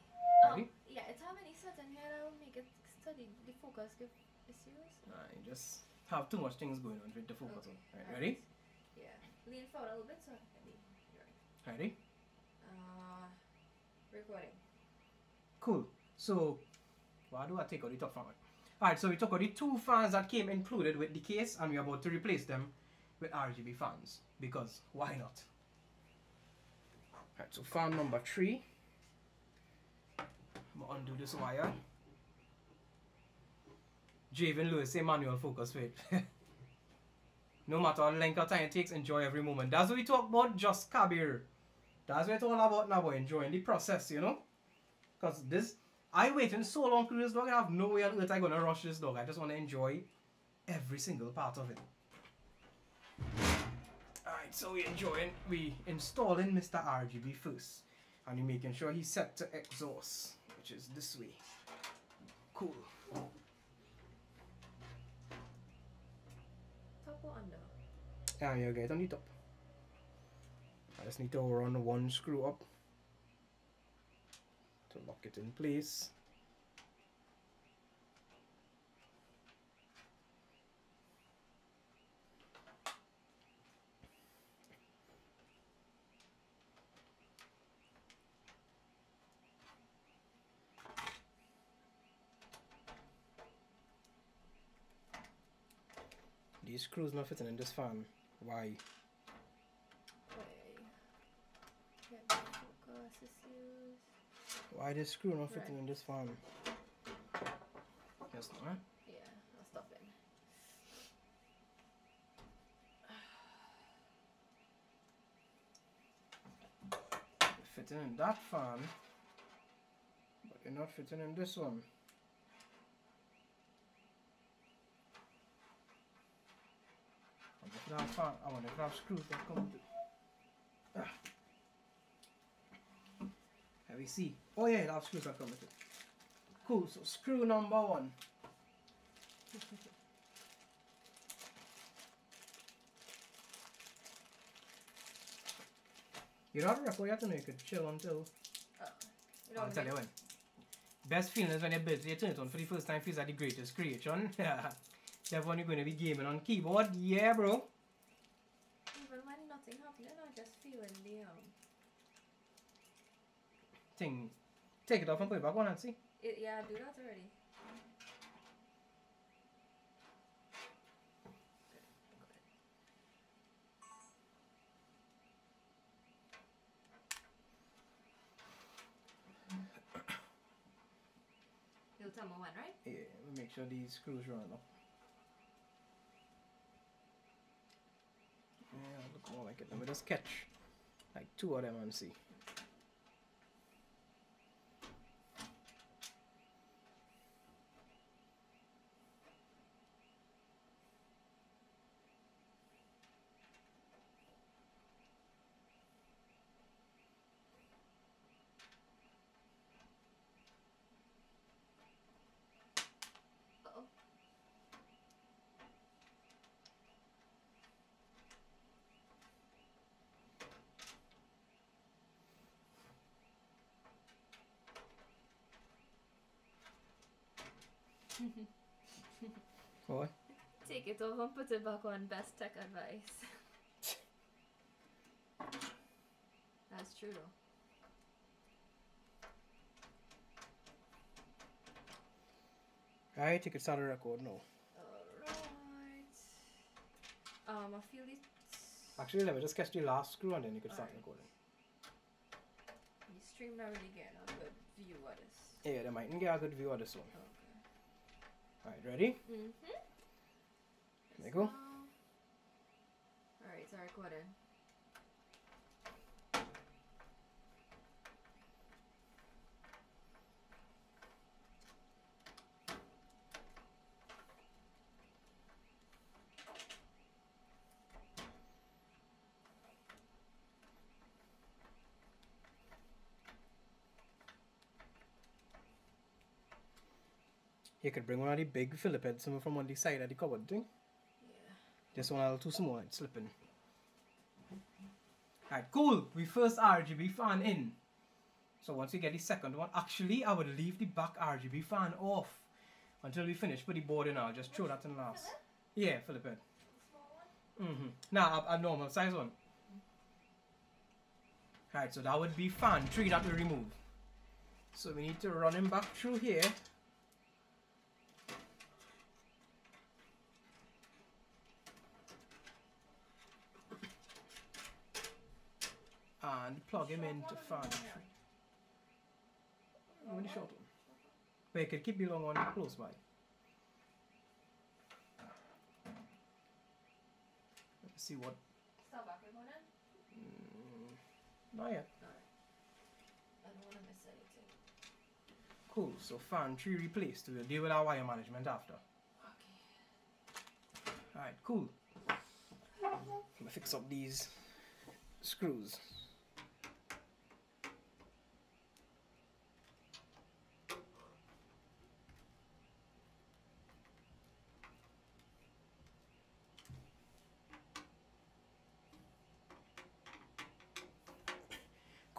Ready? Um, yeah, it's how many sets in here that will make it study the focus give issues. Nah, you just have too much things going on with the focus Okay. on. Alright. ready? Yeah. Lean forward a little bit so I can. Right. Ready? Uh, recording. Cool. So, why do I take out the top fan? Alright, so we took out the two fans that came included with the case and we're about to replace them with RGB fans. Because why not? Alright, so fan number three. I'm gonna undo this wire. Javen Lewis say manual focus fit. <laughs> no matter how length of time it takes, enjoy every moment. That's what we talk about, just Kabir. That's what it's all about now, boy. Enjoying the process, you know? Because this, I waiting so long to this dog, I have no way on earth I'm gonna rush this dog. I just want to enjoy every single part of it. Alright, so we enjoying, we installing Mr. RGB first. And we making sure he's set to exhaust, which is this way. Cool. Top or under? Ah, yeah, you get on the top. I just need to run one screw up to lock it in place. Screws not fitting in this fan. Why? Why this screw not fitting Right. in this fan? now, eh? Yeah, I'll stop it. fitting in that fan, but you're not fitting in this one. I wonder if that I wonder if that screws that come with it. Have we see? Oh yeah, that screws that come with it. Cool, so screw number one. You don't have to record yet, and you could chill until. Oh, you know I'll tell you when. Best feeling is when you you turn it on for the first time feels like the greatest creation. you're going to be gaming on keyboard. Yeah, bro. Even when nothing happening, I just feeling the um. Thing. Take it off and put it back on and see. It, yeah, I do that already. <coughs> You'll tell me when, right? Yeah, let me make sure these screws run up. Yeah, look more like it. Let me just catch like two of them What? Take it off and put it back on. Best tech advice. That's true though. Alright, you can start a record now. Alright. Um, I feel it. Actually, let me just catch the last screw and then you can start Alright. recording. The stream not really getting a good view of this. Yeah, they mightn't get a good view of this one. Okay. Alright, ready? Mm-hmm. There you go. Alright, it's recording. You could bring one of the big some from on the side of the cupboard thing. Yeah. This one a little too small, it's slipping. Alright, cool. We first RGB fan in. So once we get the second one, actually I would leave the back RGB fan off until we finish. Put the board in, I'll just throw that in last. Yeah, Phillip head. Mm-hmm. Nah, a, a normal size one. Alright, so that would be fan 3 that we remove. So we need to run him back through here. And plug him into fan 3. Only short one. But you can keep the long one close by. Let's see what. Stop back recording. Mm, not yet. I don't want to miss anything. Cool. So fan tree replaced. We'll deal with our wire management after. Okay. Alright, cool. Let me fix up these screws.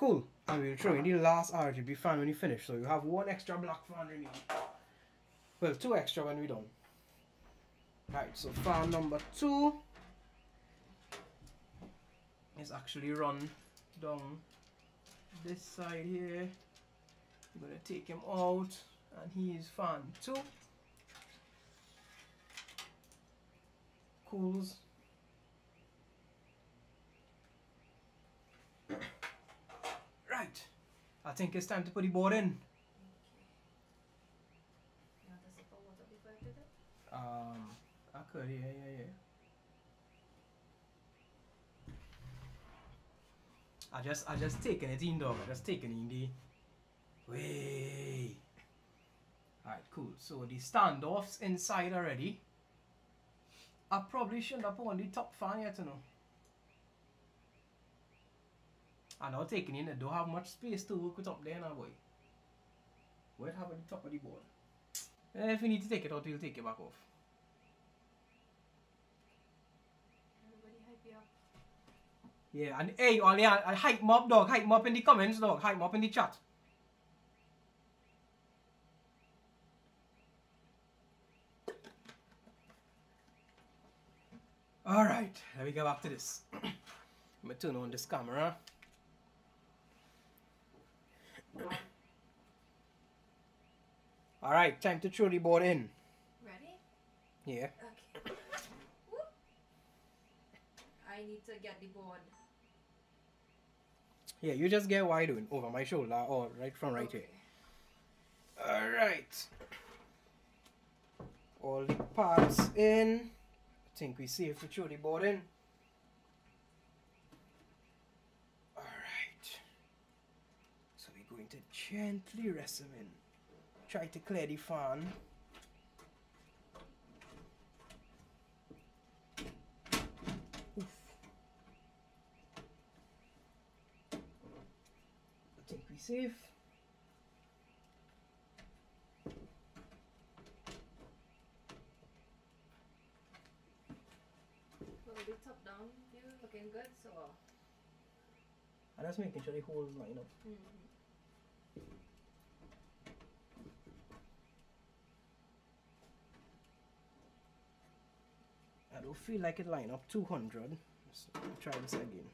Cool. And we'll throw in the last RGB fan when you finish. So you have one extra black fan remaining. Well, two extra when we're done. Right, so fan number two is actually run down this side here. I'm gonna take him out, and he is fan two. Cools. Right, I think it's time to put the board in. You want to sip of water um, could, yeah, yeah, yeah. I just, I just taking it in, dog. I just taking in the way. Alright, cool. So the standoffs inside already. I probably shouldn't have put on the top fan yet, you know. I'm not taking in, I don't have much space to work with up there now, boy. What have at the top of the board? Eh, if you need to take it out, you'll take it back off. Everybody hype you up. Yeah, and hey, only I, I hype up, dog. Hype mob in the comments, dog. Hype up in the chat. Alright, let me go back to this. <coughs> Let me turn on this camera. Alright, time to throw the board in. Ready? Yeah. Okay. I need to get the board. Yeah, you just get wide doing over my shoulder or right from right here. Alright. All the parts in. I think we safe to throw the board in. Alright. So we're going to gently rest them in. Try to clear the fan. Oof. I think we safe. Well, the top down view looking good, so. I'm just making sure the holes line up. Mm. I don't feel like it line up 200. So I'll try this again.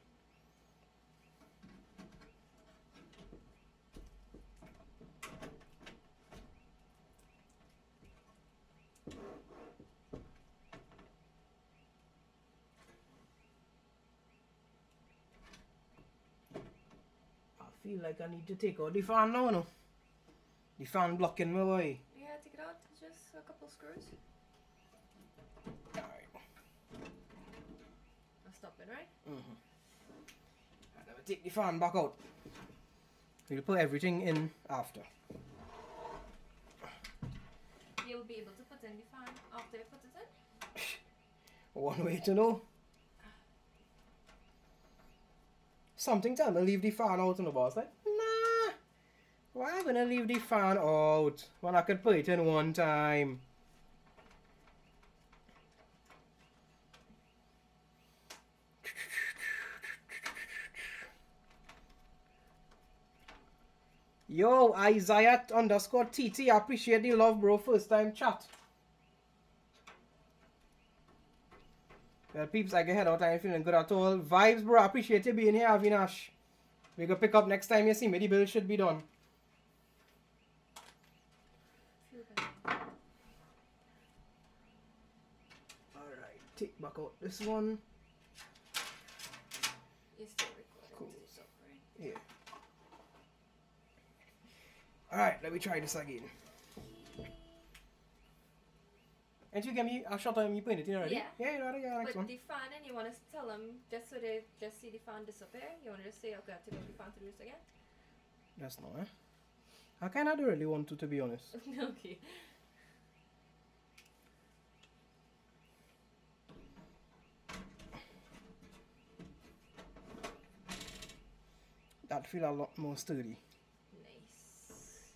I feel like I need to take out the fan now, no? The fan blocking my way. Yeah, take it out. Just a couple screws. Alright. I'll stop it, right? Mm-hmm. And I will take the fan back out. We'll put everything in after. You'll be able to put in the fan after you put it in. <laughs> One way to know. Something tell me leave the fan out and the boss like, nah. Why gonna leave the fan out when I could put it in one time? Yo, Isaiah underscore TT, appreciate the love, bro. First time chat. Well, peeps, I can head out. I ain't feeling good at all. Vibes, bro. Appreciate you being here, Avinash. We go pick up next time you see me. The bill should be done. Alright, take back out this one. You're still recording Cool. to yourself, right? Yeah. Alright, let me try this again. And you get me a shot of me putting it in already? Yeah. Yeah, you know, yeah, next But one. the fan, and you want to tell them just so they just see the fan disappear. You want to just say, okay, I have to go the fan to do this again. That's not, eh? I kinda do really want to, to be honest. <laughs> okay. That feel a lot more sturdy. Nice.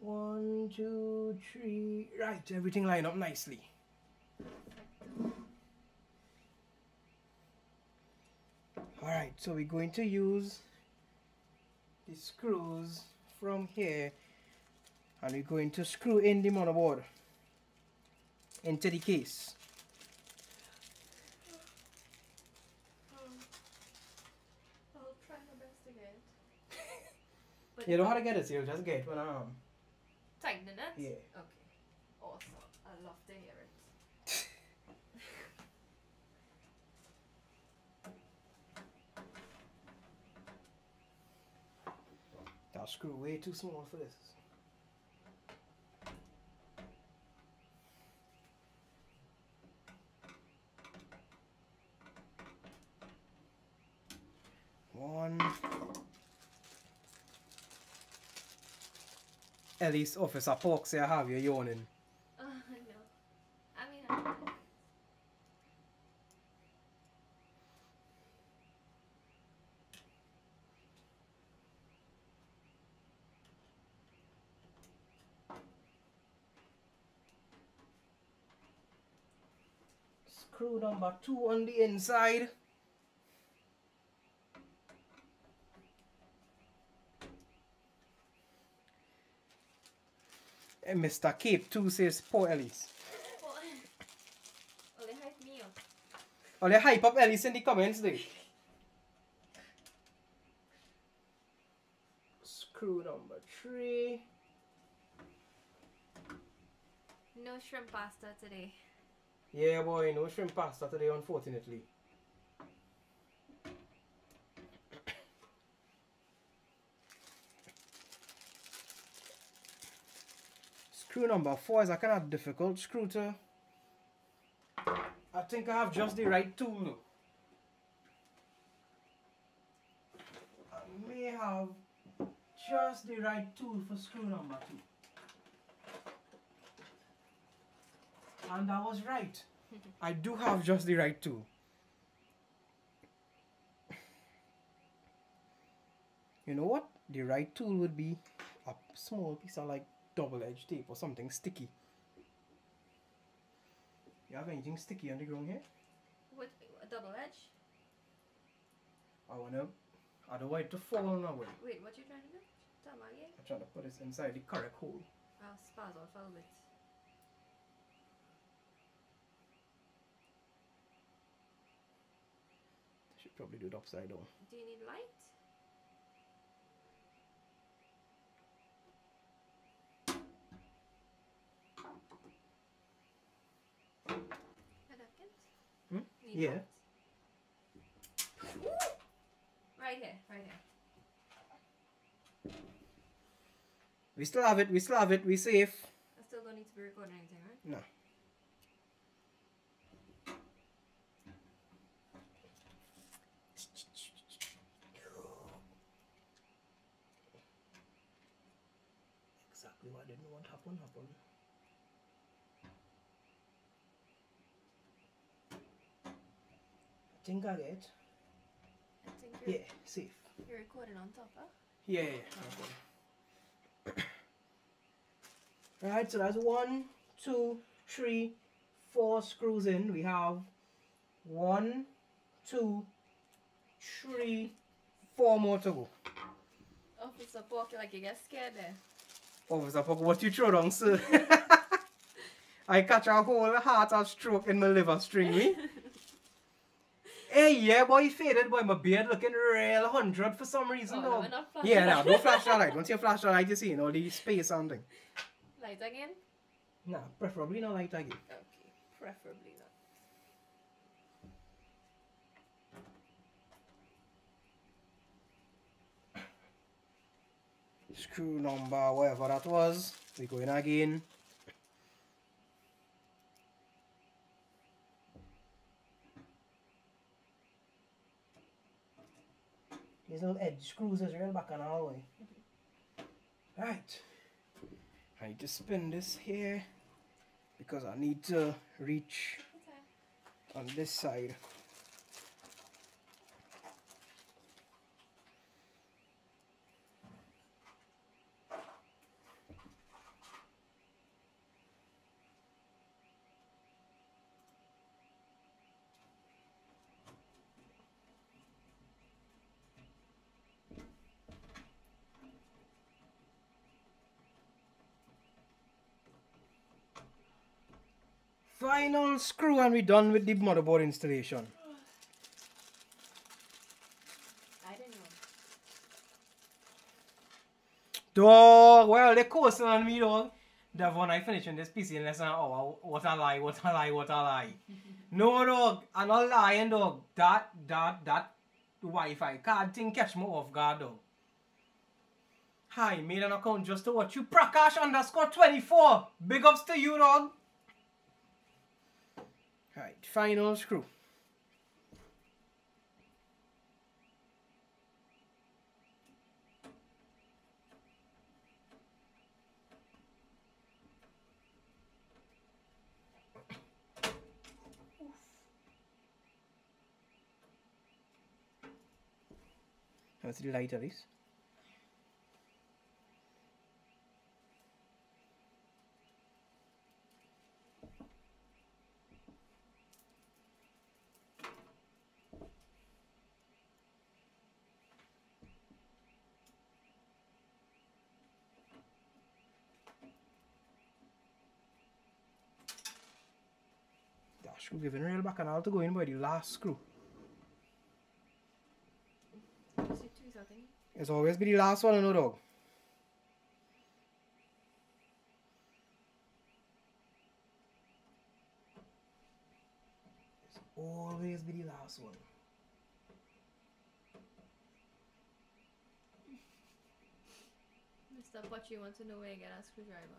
One, two, three. Right, everything line up nicely. Alright, so we're going to use the screws from here and we're going to screw in the motherboard into the case. I'll try my best to get it. <laughs> You know how to get it, so you'll just get it when tighten it? Yeah. Okay. Awesome. I love to hear it. that screw way too small for this. One. At least Officer Pork say I have you yawning. <laughs> Oh, no. I mean, I don't. Screw number two on the inside. Eh, Mr. Cape 2 says, poor Ellis. Well, well, hype me up. Oh, they hype up Ellis in the comments there. Screw number three. No shrimp pasta today. Yeah, boy, no shrimp pasta today, unfortunately. Screw number four is a kind of difficult screw to. I think I have just the right tool. I may have just the right tool for screw number two. And I was right. I do have just the right tool. You know what? The right tool would be a small piece of like double edged tape or something sticky. You have anything sticky on the ground here? With a double edge? I wanna I don't want it to fall on our way. Wait, what you trying to do? Tell me again. I'm trying to put this inside the correct hole. I'll spaz off a little bit. Should probably do it upside down. Do you need light? A second. Hmm? Yeah. Right here, right here. We still have it, we still have it, We're safe. I still don't need to be recording anything, right? No. Exactly what I didn't want happen happen. I think I get. I think you're, Yeah, safe. you're recording on top, huh? Yeah, yeah, yeah. okay. Alright, so that's one, two, three, four screws in. We have one, two, three, four more to go. Officer Pork, you like you get scared there. Officer Puck, what you throw down, sir? <laughs> I catch a whole heart of stroke in my liver string, me. <laughs> hey, yeah, boy, faded, boy. My beard looking real hundred for some reason, Oh, though. flashing yeah, no, light. don't flash <laughs> that light. Once you flash that light, you see, you know, the space and thing. Light again? Nah, preferably no light again. Okay, preferably not. screw number whatever that was we go in again these little edge. Screws is real back on all way right. I need to spin this here because I need to reach Okay. on this side Final screw and we're done with the motherboard installation. I didn't know. Dog, well, they coasting on me, dog. Devon, I finishing this PC in less than an hour. What a lie, what a lie, what a lie. <laughs> no, dog, I'm not lying, dog. That, that, that Wi-Fi card thing catch me off guard, dog. Hi, made an account just to watch you. Prakash underscore 24. Big ups to you, dog. Right, final screw. Let's the light at screw giving real back and all to go in by the last screw. Is it two something? It's always be the last one, you know, dog. It's always be the last one. Mr. Pochi wants to know where you get a screwdriver.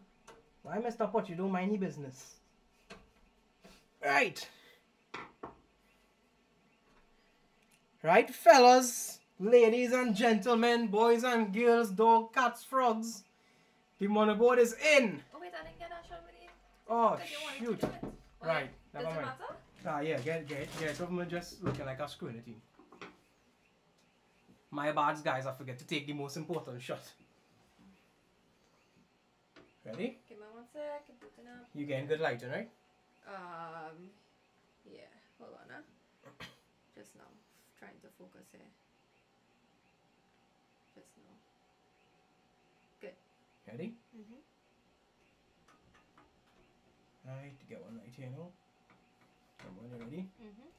Why, Mr. Potch, you don't mind your business? Right. Right, fellas, ladies and gentlemen, boys and girls, dog, cats, frogs. The moneyboard is in. Oh wait, I didn't get that shot with you. Oh, Because you wanted shoot. to do it. Right, never mind. matter? Ah, yeah, get get get government just looking like a screw in the team. My bad, guys. I forget to take the most important shot. Ready? Give me one sec. I'm up. You getting good lighting, right? Um, yeah. Hold on, huh? Just now, trying to focus here. Just now. Good. Ready? Mm-hmm. Right, get one right here now. Come on, ready? Mhm.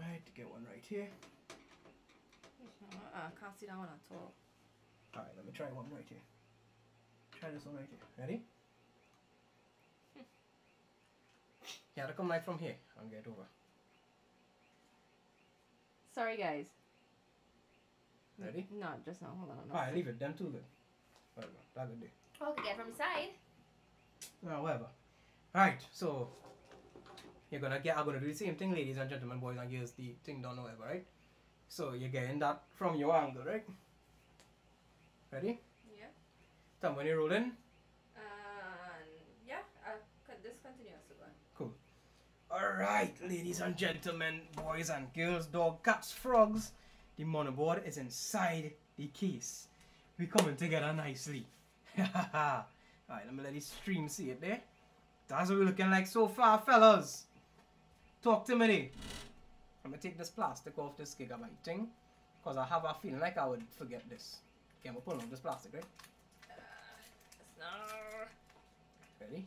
Right, to get one right here. Uh, I can't see that one at all. Alright, let me try one right here. Try this one right here. Ready? You have to come right from here and get over. Sorry, guys. Ready? No, just now. Hold on. No. Alright, leave it. Them two good. Whatever. That good day. Okay, get from the side. No, whatever. Right, so you're gonna get I'm gonna do the same thing, ladies and gentlemen, boys and girls, the thing done whatever, right? So you're getting that from your angle, right? Ready? Yeah. Tell me when you're rolling. And yeah, I'll cut this continuous one. Alright, ladies and gentlemen, boys and girls, dog, cats, frogs, the monoboard is inside the case. We coming together nicely. <laughs> Alright, let me let the stream see it there. That's what we're looking like so far, fellas. Talk to me there. I'm gonna take this plastic off this gigabyte thing. Cause I have a feeling like I would forget this. Okay, I'm gonna pull on this plastic, right? Uh, now. Ready?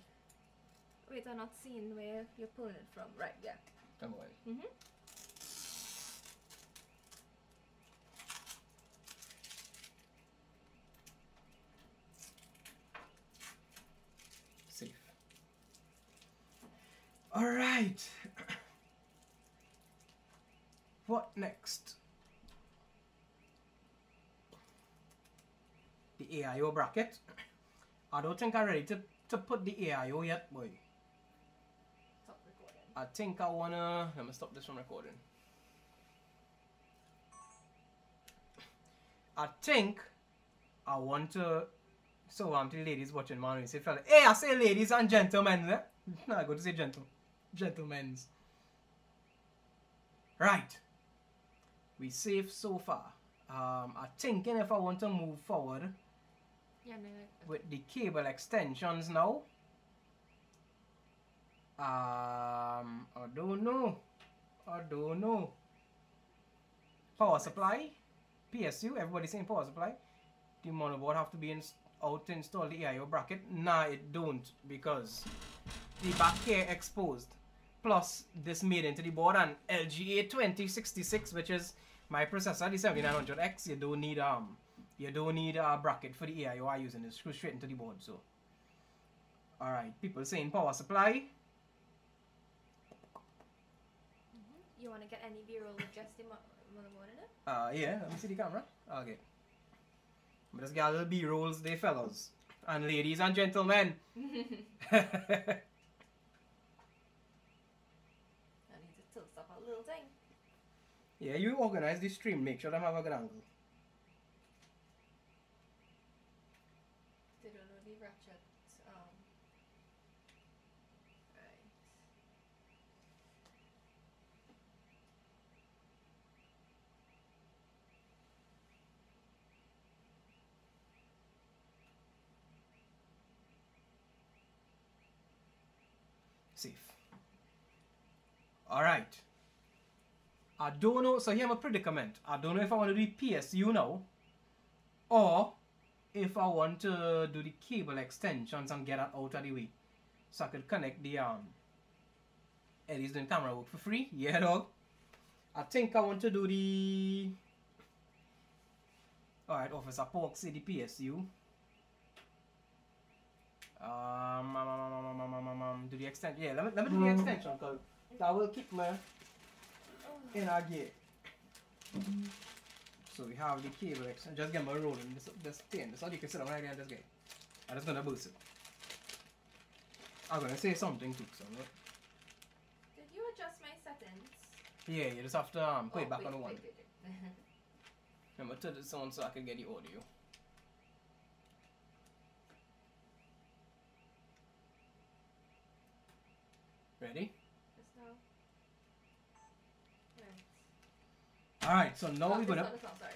Wait, I'm not seeing where you're pulling it from. Right, yeah. Come on. Mhm. Safe. Alright. what next? The AIO bracket. I don't think I'm ready to, to put the AIO yet, boy. I think I wanna. Let me stop this from recording. I think I want to. So I'm to the ladies watching, man. We say, fella, hey, I say ladies and gentlemen. <laughs> Eh? No, I go to say gentle, gentlemen's. Right. We safe so far. Um, I thinking if I want to move forward Yeah, no, like, with the cable extensions now. Um, I don't know. I don't know. Power supply, PSU. Everybody saying power supply. The motherboard have to be in, out to install the AIO bracket. Nah, it don't because the back here exposed. Plus, this made into the board and LGA 2066, which is my processor, the 7900X. You don't need um, you don't need a bracket for the AIO I'm using. It screw straight into the board. So, all right. People saying power supply. You want to get any B-roll with just the mo- motherboard in? Uh, yeah. Let me see the camera. Okay. But just get a little B rolls there, fellas and ladies and gentlemen. <laughs> <laughs> I need to tilt up a little thing. yeah, you organize the stream. Make sure them have a good angle. All right. I don't know. So here I'm a predicament. I don't know if I want to do the PSU now or if I want to do the cable extensions and get that out of the way. So I could connect the um Eddie's doing camera work for free. <laughs> Yeah dog. I think I want to do the Alright, Officer Pork City PSU. Um, um, um, um, um, um, um, do the extension. Yeah, let me, let me do the mm. extension because that will keep me in our gear. So we have the cable extension. Just get my rolling. This, this thing. This how you can sit down right there and just get. I'm just gonna boost it. I'm gonna say something too. So, Did you adjust my settings? yeah, you just have to um, put Oh, it back wait, on the one. wait, wait, wait. <laughs> Remember, turn this on so I can get the audio. Ready? Just now. Right. Alright, so now Oh, we're gonna. one, this one, sorry,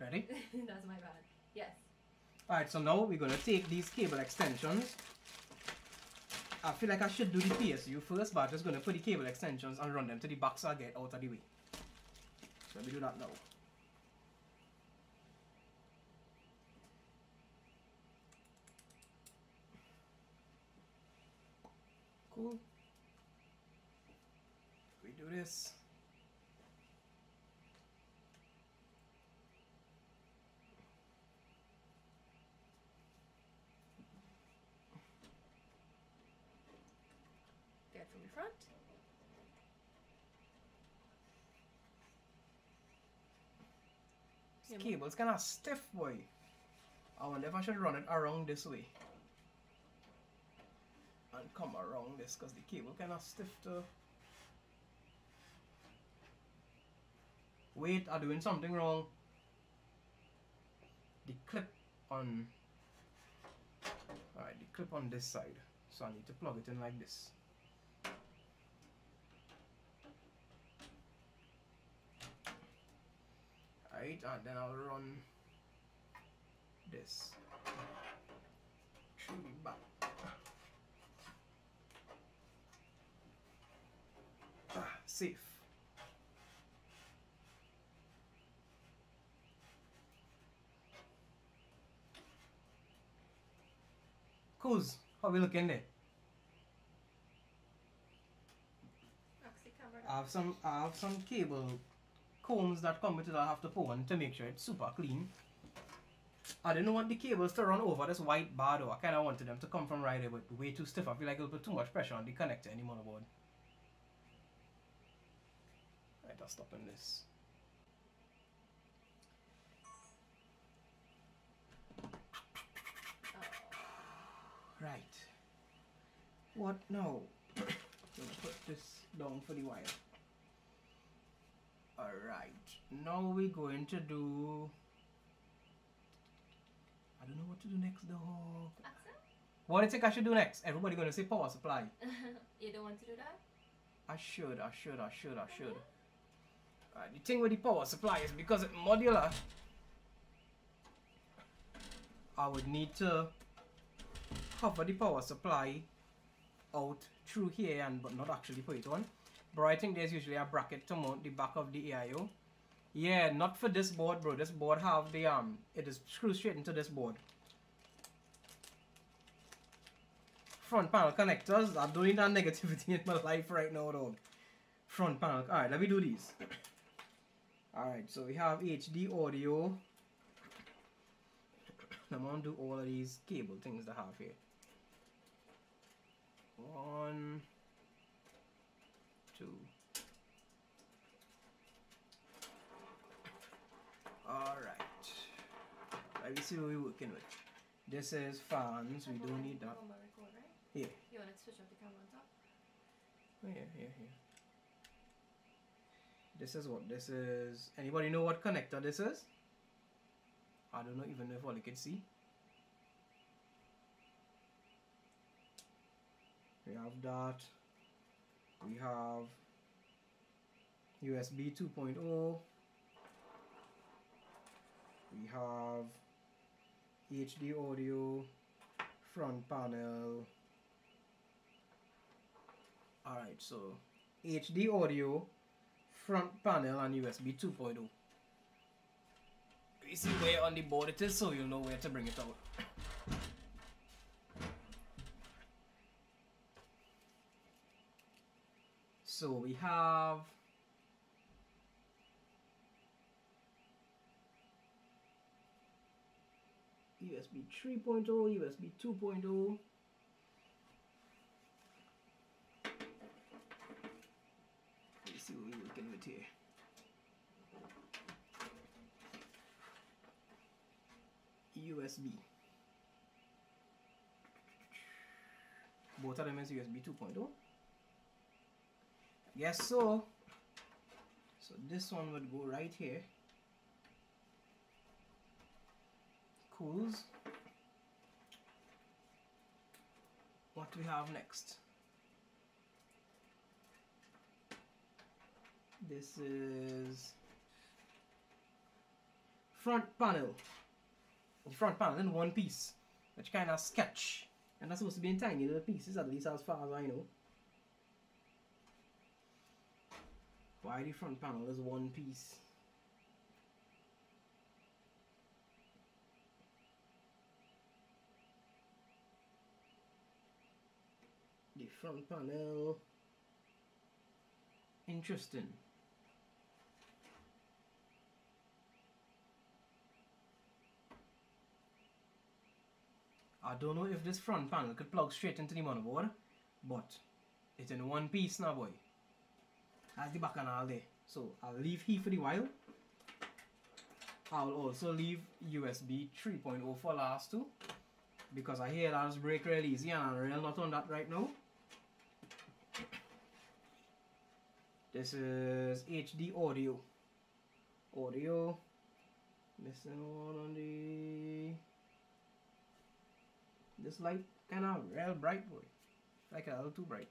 Ready? <laughs> That's my bad. Yes. Alright, so now we're gonna take these cable extensions. I feel like I should do the PSU first, but I'm just gonna put the cable extensions and run them to the back so I get out of the way. So let me do that now. Cool. We do this. Get from the front. Yeah, cable's kinda stiff, boy. Oh, I wonder if I should run it around this way. And come around this, because the cable kinda stiff too. Wait, I'm doing something wrong. The clip on... Alright, the clip on this side. So I need to plug it in like this. Right, and then I'll run this through the back. Ah, safe. Coos, how we looking there? I have some I have some cable combs that come with it I have to on to make sure it's super clean. I didn't want the cables to run over this white bar though. I kinda wanted them to come from right there but way too stiff. I feel like it'll put too much pressure on the connector any motherboard. I'll stop in this. Right. What now? <coughs> Gonna put this down for the wire. Alright. Now we're going to do I don't know what to do next though Axel? What do you think I should do next? Everybody gonna say power supply. <laughs> you don't want to do that? I should, I should, I should, I should. Mm-hmm. Alright, the thing with the power supply is because it's modular, I would need to cover the power supply out through here and but not actually put it on. But I think there's usually a bracket to mount the back of the AIO. Yeah, not for this board, bro. This board have the um, it is screwed straight into this board. Front panel connectors. I'm doing that <laughs> negativity in my life right now, dog. Front panel. All right, let me do these. All right, so we have HD audio. I'm gonna do all of these cable things to have here. One, two. Alright. Let me see what we're working with. This is fans, we don't need that. Camera record, right? Here. You want to switch off the camera on top? Oh, yeah, yeah, yeah. This is what this is. Anybody know what connector this is? I don't know even if all you can see. We have that. We have USB 2.0. We have HD audio, front panel. Alright, so HD audio, front panel, and USB 2.0. You see where on the board it is, so you'll know where to bring it out. So we have USB 3.0, USB 2.0. Let's see what we're working with here. USB. Both of them is USB 2.0. Yes, so. So this one would go right here. Cools. What we have next? This is front panel. The front panel in one piece, which kind of sketch, and that's supposed to be in tiny little pieces, at least as far as I know. Why the front panel is one piece? Front panel. Interesting. I don't know if this front panel could plug straight into the motherboard, but it's in one piece now, boy. That's the back all there. So I'll leave here for the while. I'll also leave USB 3.0 for last too. Because I hear that's break real easy and I'm real not on that right now. This is HD audio. Audio. Missing one on the this light kind of real bright boy. Like a little too bright.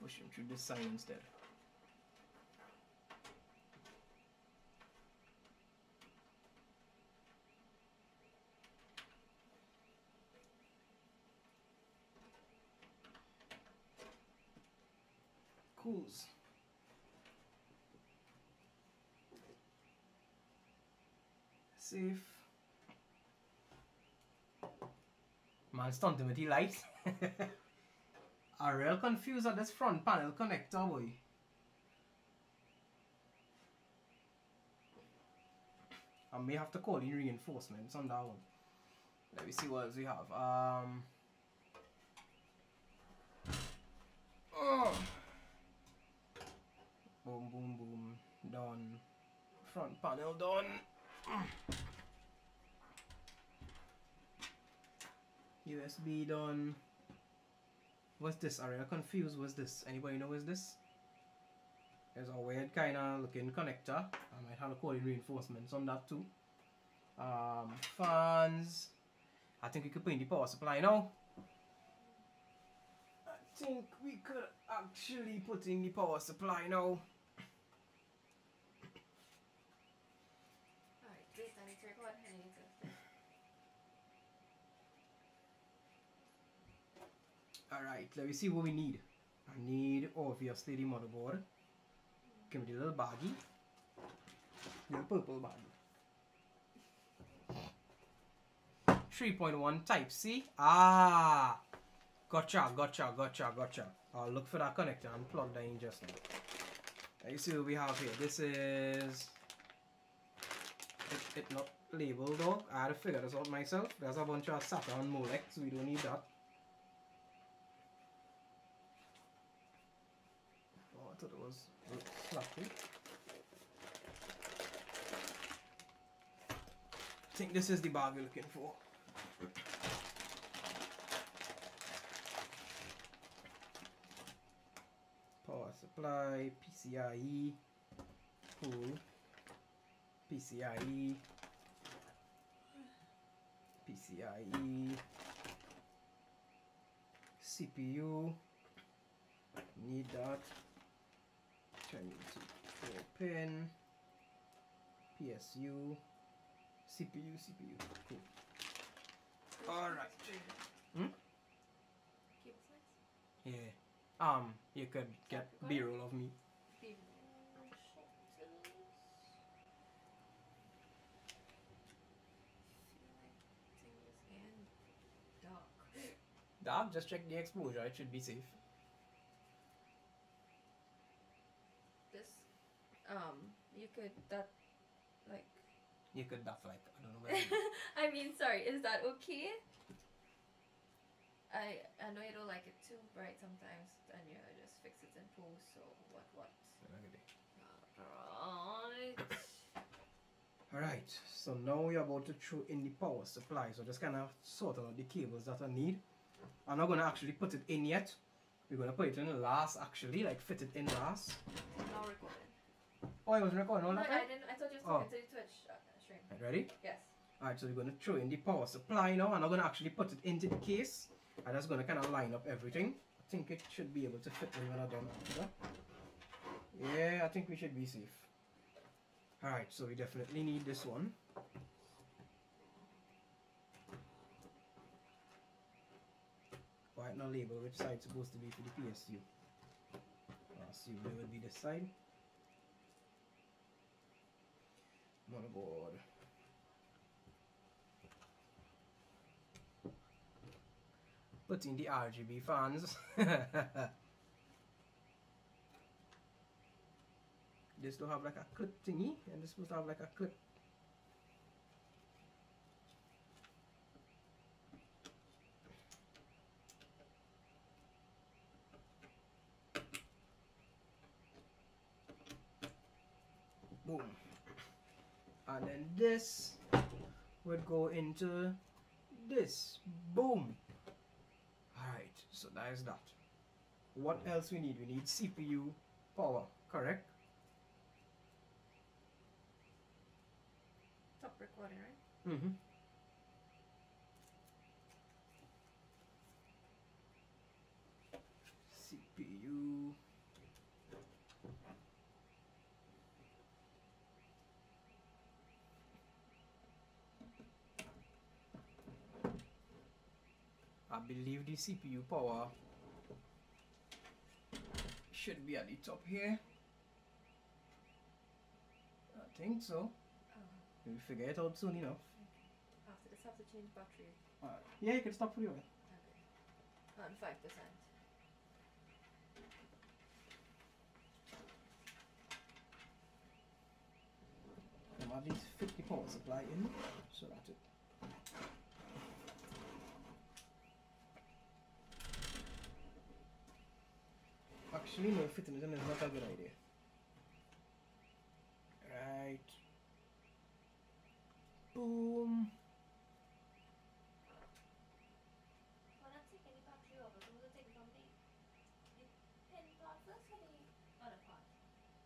Push him through this side instead. Cools. Safe. Man stunting with the lights. <laughs> I'm real confused at this front panel connector boy. I may have to call in reinforcements on that one. Let me see what else we have. Um oh. Boom boom boom. Done. Front panel done. USB done. What's this? Are you confused? What's this? Anybody know what's this? There's a weird kind of looking connector. I might have to call it reinforcements on that too. Um, fans. I think we could put in the power supply now. I think we could actually put in the power supply now. Alright, wait, I need to record. I need to. Alright, let me see what we need. I need obviously the motherboard. Give me the little baggie. The purple baggie. 3.1 type C. Ah! Gotcha, gotcha, gotcha, gotcha. I'll look for that connector and plug that in just now. You see what we have here. This is it, it not labeled though. I had to figure this out myself. There's a bunch of Saturn Molex, we don't need that. Oh, I thought it was fluffy. I think this is the bag you're looking for. Power supply, PCIe, pool, PCIe, PCIe, CPU, need that, 24 pin, PSU, CPU, CPU, cool. Alright. Hmm? Yeah. Um, you could get B-roll of me. Be- Feel like things getting dark. Dark, just check the exposure, it should be safe. This, um, you could that, like. You could duff like, I don't know where. <laughs> I mean, sorry, is that okay? I I know you don't like it too bright sometimes, and you just fix it in post. So what what? Alright. Alright, so now we're about to throw in the power supply. So just kind of sort out the cables that I need. I'm not going to actually put it in yet. We're going to put it in last actually, like fit it in last. Now recording. Oh, I wasn't recording all No, that I time? didn't. I thought you was Oh. talking to the Twitch stream. Right, ready? Yes. Alright, so we're going to throw in the power supply now. And I'm going to actually put it into the case. I'm just going to kind of line up everything. I think it should be able to fit in when I'm done. Yeah? Yeah, I think we should be safe. Alright, so we definitely need this one. Right now label which side supposed to be for the PSU. I assume it will be this side. Motherboard. Put in the RGB fans. <laughs> this to have like a clip thingy and this to have like a clip. Boom. And then this would go into this. Boom. Alright, so that is that. What else we need? We need CPU power, correct? Stop recording, right? Mm-hmm. CPU. I believe the CPU power should be at the top here. I think so. Oh, We'll figure it out soon enough. after this, have to change battery. Alright. Yeah, you can stop for the other. Okay. On five percent. I'm at least 50 power supply in, so that's it. Actually, no, fitting it is not a good idea. Right. Boom. Why not take any battery over? So we'll take it from the, the pin part first or the other part?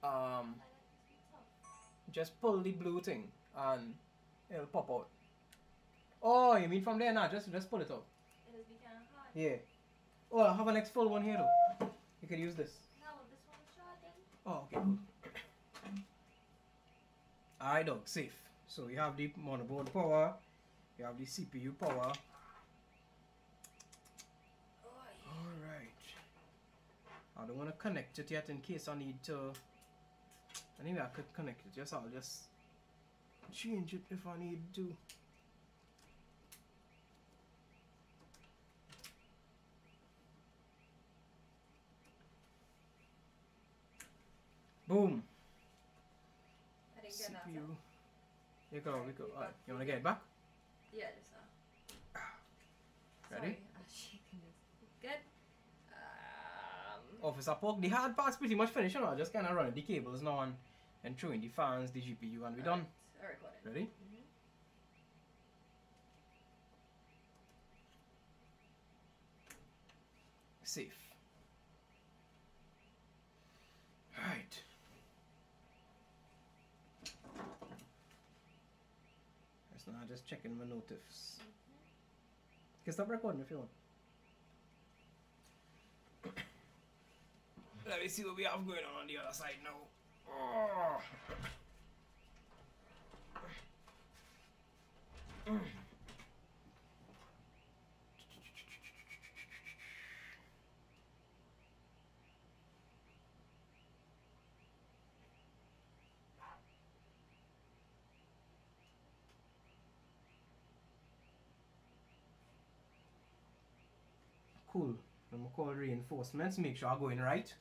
Um, I like this bit tough. just pull the blue thing and it'll pop out. Oh, you mean from there? Nah, just just pull it out. It has become hard. Yeah. Oh, I have an next full one here though. You can use this. Now this one is charging. Oh, okay, cool. <coughs> Alright, dog, safe. So we have the motherboard power, we have the CPU power. Alright. I don't want to connect it yet in case I need to. Anyway, I could connect it. Yes, I'll just change it if I need to. Boom. I didn't get that. CPU. You go, we go. Alright, you wanna get it back? Yeah, just now. <sighs> Ready? Sorry. Good. Um, Officer Pork, the hard part's pretty much finished, you know. Just kinda running the cables now and, and throwing the fans, the GPU, and we're done. Alright, recording. Ready? Mhm. Safe. Right. Now just checking my notifs. You can stop recording if you want. Let me see what we have going on on the other side now. Oh. Cool. I'm call reinforcements, make sure I go in right.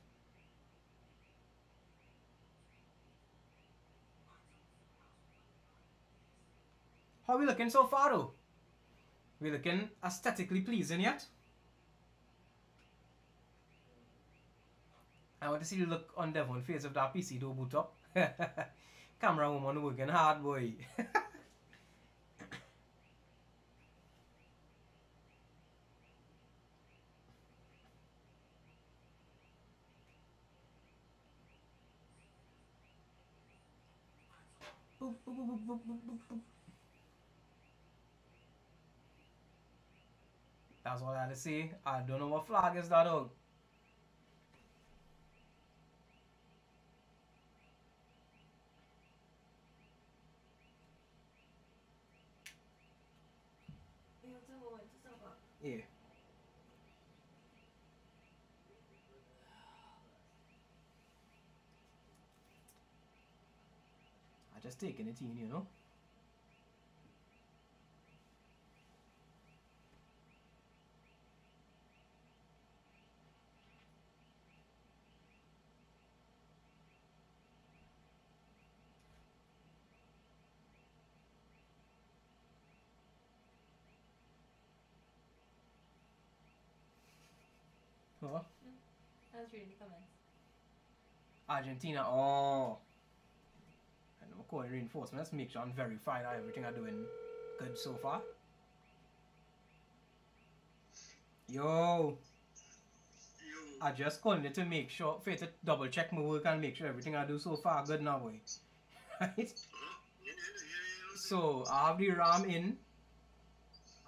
How are we looking so far though? We looking aesthetically pleasing yet? I want to see the look on Devon face of that PC do boot up. <laughs> Camera woman working hard boy. <laughs> Boop, boop, boop, boop, boop. That's all I had to say. I don't know what flag is that dog. You have to hold it to stop up. Yeah. Just it in, you know. Huh? I was reading the comments. Argentina. Oh. I'm calling reinforcements. Make sure and verify that everything I'm doing good so far. Yo. I just called it to make sure, for to double check my work and make sure everything I do so far good now, boy. <laughs> Right? So I have the RAM in,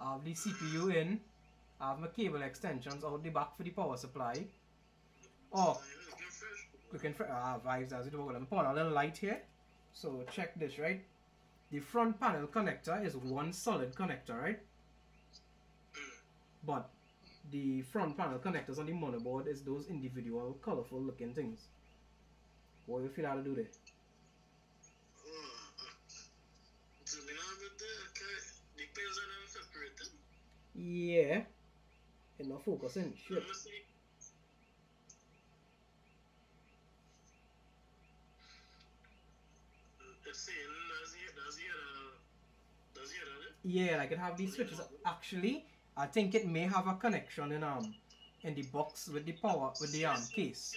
I have the CPU in, I have my cable extensions out the back for the power supply. Oh, looking fresh. for ah vibes as it were. I'm putting a little light here. So check this, right? The front panel connector is one solid connector, right? But the front panel connectors on the motherboard is those individual colorful looking things. What do you feel how to do there? So me now with the okay, depends on them separated. Yeah. And not focusing. Shit. Let me see. It's saying does he does he uh does he uh Yeah, like it have these switches. Actually, I think it may have a connection in um in the box with the power with the um case.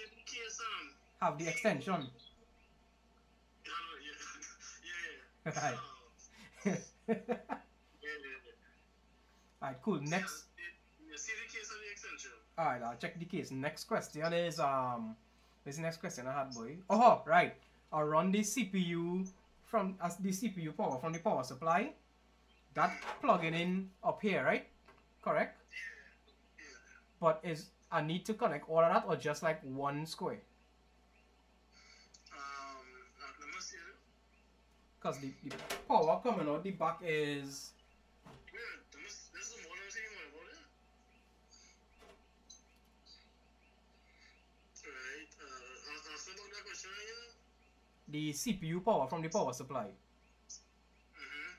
Um Have the extension. <laughs> yeah yeah yeah. <laughs> Right. <laughs> Alright, cool. Next You see the case of the extension? Alright, I'll check the case. Next question is um what's the next question I had boy? Oh right. I run the CPU from as the CPU power from the power supply. That plugging in up here, right? Correct? Yeah. But is I need to connect all of that or just like one square? Um, uh, let me see it. Because the, the power coming out the back is Yeah, let me s- this is the one I'm saying about it. Right. Uh, I'll, I'll send out that question again. The CPU power from the power supply. Mm-hmm.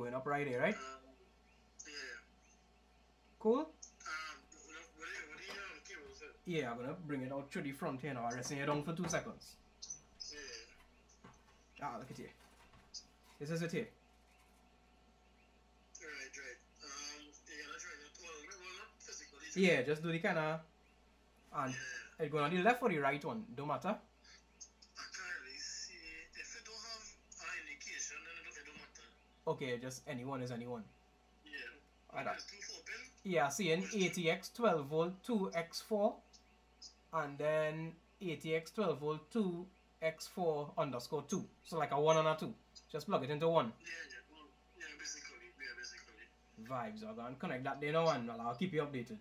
Going up right there, right? Um, yeah. Cool? Um, what, you- what do you, um, cable? Yeah, I'm gonna bring it out to the front here now. I'm resting it down for two seconds. Yeah. Ah, look at here. This is it here. Right, right. Um, yeah, that's right. Well, well, not physically. Yeah, just do the kind of. And Yeah. it going on the left or the right one. Don't matter. Okay, just anyone is anyone. Yeah. Alright. There's two four pin. Yeah, seeing ATX 12 volt 2x4 and then ATX 12 volt 2x4 underscore 2. So like a 1 and a 2. Just plug it into 1. Yeah, yeah. Well, yeah, basically. Yeah, basically. Vibes are gonna connect that there now and I'll keep you updated.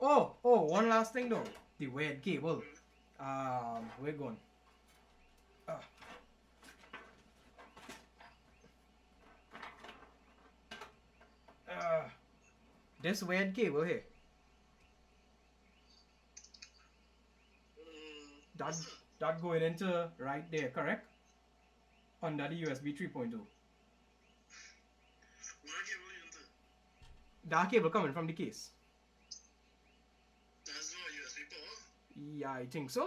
Oh, oh, one last thing though. The weird cable. Um, we're going. Ah. Uh, this weird cable here. Mm, That that? going into right there, correct? Under the USB 3.0. Where cable you into? That cable coming from the case. That's not USB power. Yeah, I think so.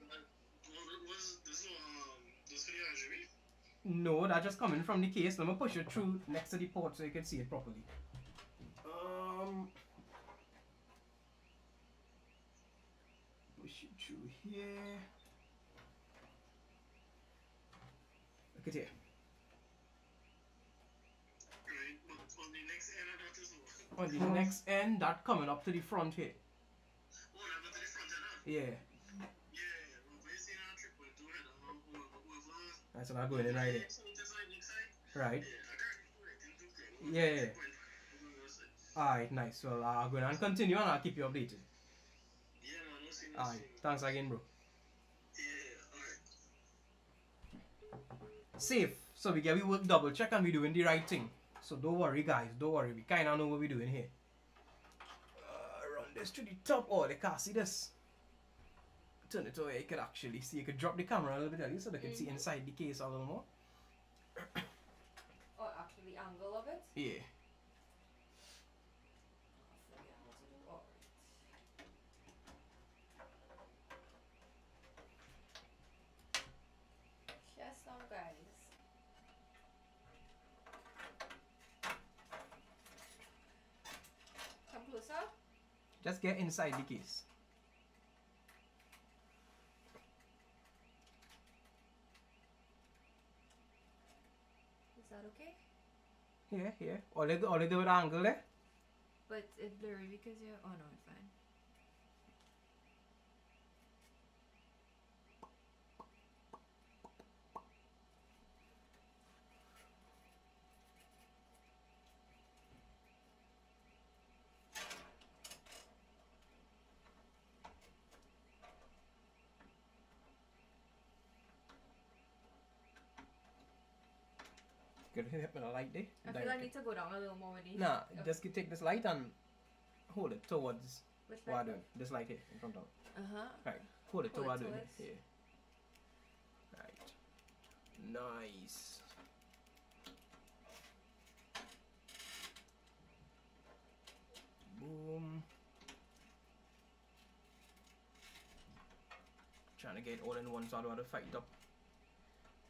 Like, what was this? Um, this for the RGB? No, that just coming from the case. Let me push it through next to the port so you can see it properly. Um, push it through here. Look at here. Right, on the next end that is? On the next end, that coming up to the front here. Oh, the front? Yeah, Yeah, well, we seen our trip with two head, over, over, that's what I'm going in right there. So this side, next side. Right. Yeah, I got it right into the- Yeah, yeah. Over the side. Alright, nice. Well, I'll go and continue and I'll keep you updated. Yeah, man, no see, no Alright, see. thanks again, bro. Yeah, alright. Safe. So we get we work double check and we doing the right thing. So don't worry, guys. Don't worry. We kind of know what we're doing here. Uh, run this to the top. Oh, they can't see this. Turn it away. You could actually see. You could drop the camera a little bit early so they can see Mhm. inside the case a little more. Or actually the angle of it. Yeah. I'll figure out how to do. Alright. Yes, now guys. Come closer. Just get inside the case. Is that okay? Yeah, yeah. All they do the angle there. Eh? But it's blurry because you're. Oh no, it's fine. Could hit me the light there. I feel I need to go down a little more with these. Nah, Okay. just take this light and hold it towards Which what I light? doing. This light here in front of. Uh huh. Right. Hold it Hold toward it doing. towards- Yeah. Right. Nice. Boom. Trying to get all in one so I don't have to fight up.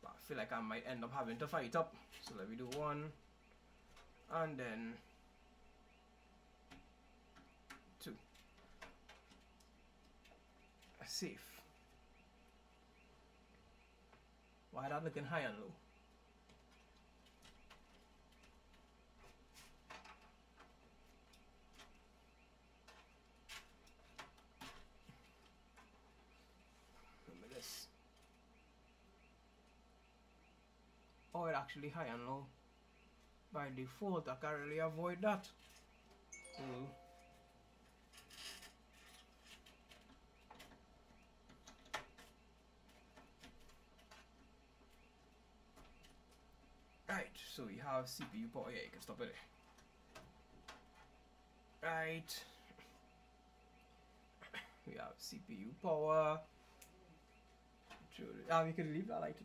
But I feel like I might end up having to fight up. So let me do one. And then two. Safe. Why that looking high and low? Remember this. Oh, it actually high and low. By default, I can't really avoid that. Mm. Right, so we have CPU power. Yeah, you can stop it. Right. We have CPU power. Ah, we can leave that light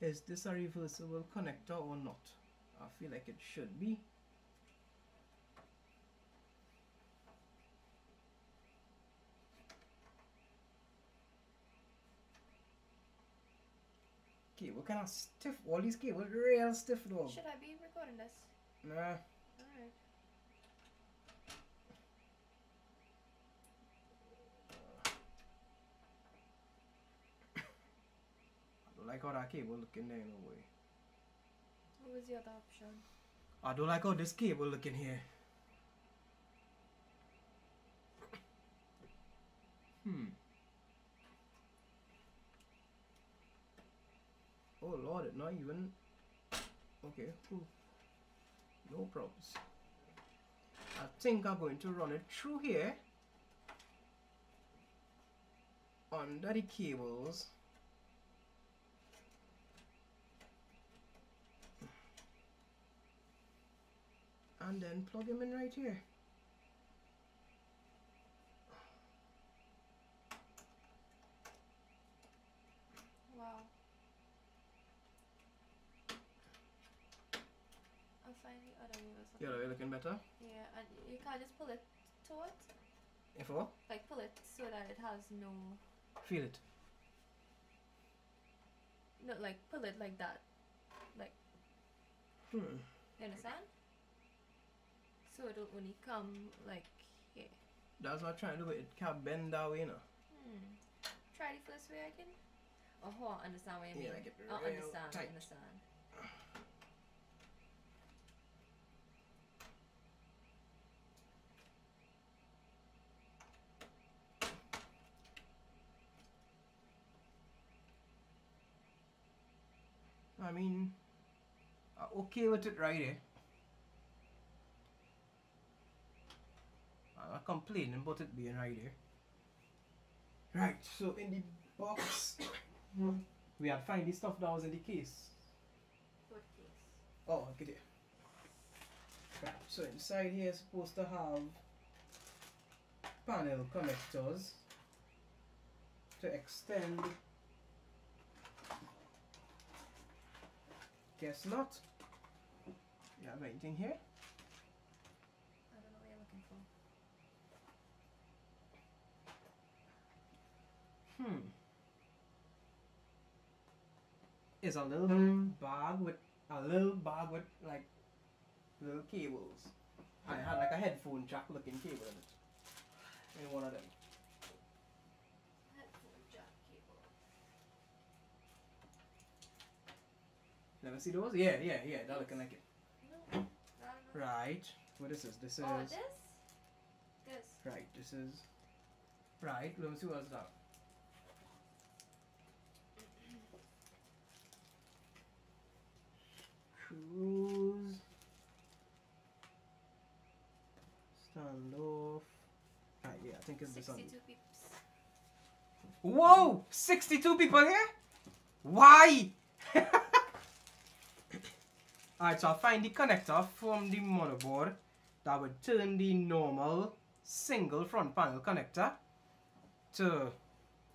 Is this a reversible connector or not? I feel like it should be. Cable kind of stiff. All these cables real stiff though. Should I be recording this? Nah. Like how that cable looking there no way. What was the other option? I don't like how this cable looking here. Hmm. Oh lord, it not even. Okay, cool. No problems. I think I'm going to run it through here. Under the cables. And then plug him in right here. Wow. I'll find the other way or something. Yeah, are you looking better? Yeah, and you can't just pull it to it? If what? Like pull it so that it has no Feel it. no like pull it like that. Like Hmm. you understand? So it'll only come like here. That's what I'm trying to do, but it can't bend that way, you know. Hmm. Try the first way I can. Oh, I understand what you mean. Yeah, like it I real understand, I tight. understand. I mean, I'm okay with it right here. I'm not complaining about it being right there. Right, so in the box, we had find the stuff that was in the case. What case? Oh, look at it. Right, so inside here is supposed to have panel connectors to extend. Guess not. You have anything here? I don't know what you're looking for. Hmm. Is a little bag with a little bag with like little cables. I had like a headphone jack looking cable in it. In one of them. Headphone jack cable. Never see those? Yeah, yeah, yeah. They're looking like it. No. I don't know. Right. What is this? This is Oh, this? This. right. This is right. Let me see what's that. Cruise. Stand off. Ah, yeah, I think it's this one. 62 pips. Whoa! 62 people here? Why? <laughs> Alright, so I'll find the connector from the motherboard that would turn the normal single front panel connector to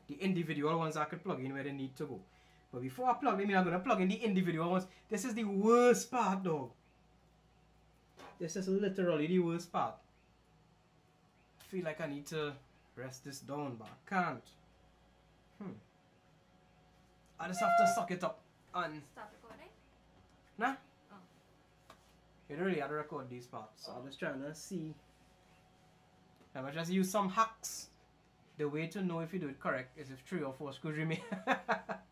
the individual ones I could plug in where they need to go. But before I plug them in, I'm going to plug in the individual ones. This is the worst part, though. This is literally the worst part. I feel like I need to rest this down, but I can't. Hmm. I just have to suck it up and Stop recording. nah. Oh. You don't really have to record these parts. So I'm just trying to see. I might just use some hacks. The way to know if you do it correct is if three or four screws remain. <laughs>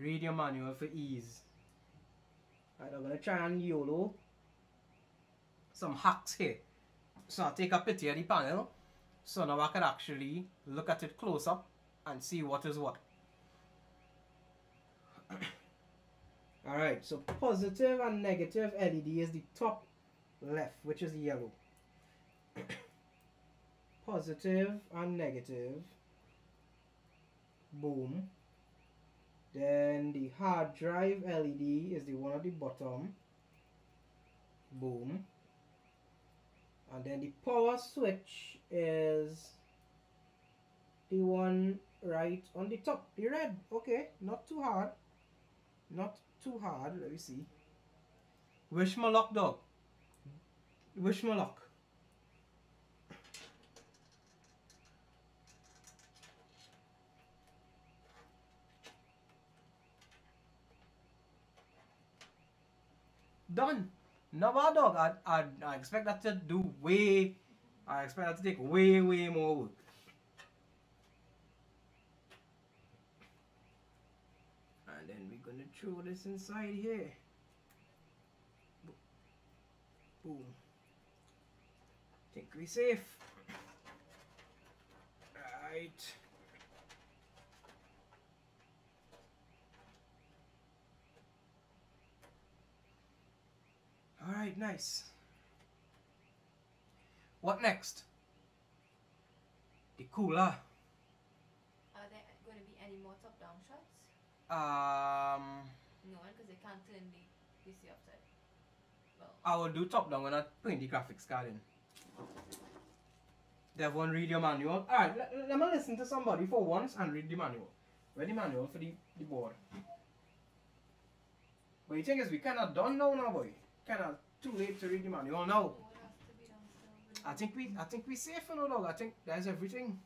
Read your manual for ease. Right, I'm gonna try and YOLO some hacks here. So I'll take a picture of the panel. So now I can actually look at it close up and see what is what. <coughs> Alright, so positive and negative LED is the top left, which is yellow. <coughs> positive and negative. Boom. Then the hard drive LED is the one at the bottom. Boom. And then the power switch is the one right on the top, the red. Okay, not too hard. Not too hard. Let me see. Wish my luck, dog. Wish my luck. Done. Bad dog. I, I, I expect that to do way, I expect that to take way, way more work. And then we're gonna throw this inside here. Boom. Think we safe. Right. Alright, nice. What next? The cooler. Are there going to be any more top-down shots? Um, No, because they can't turn the PC upside. Well, I will do top down when I put the graphics card in. Devon, read your manual. Alright, let, let me listen to somebody for once and read the manual. Read the manual for the, the board. But the thing is, we cannot done now, now, boy. Cannot too late to read the manual now. I think we, I think we safe now, dog. I think that's everything.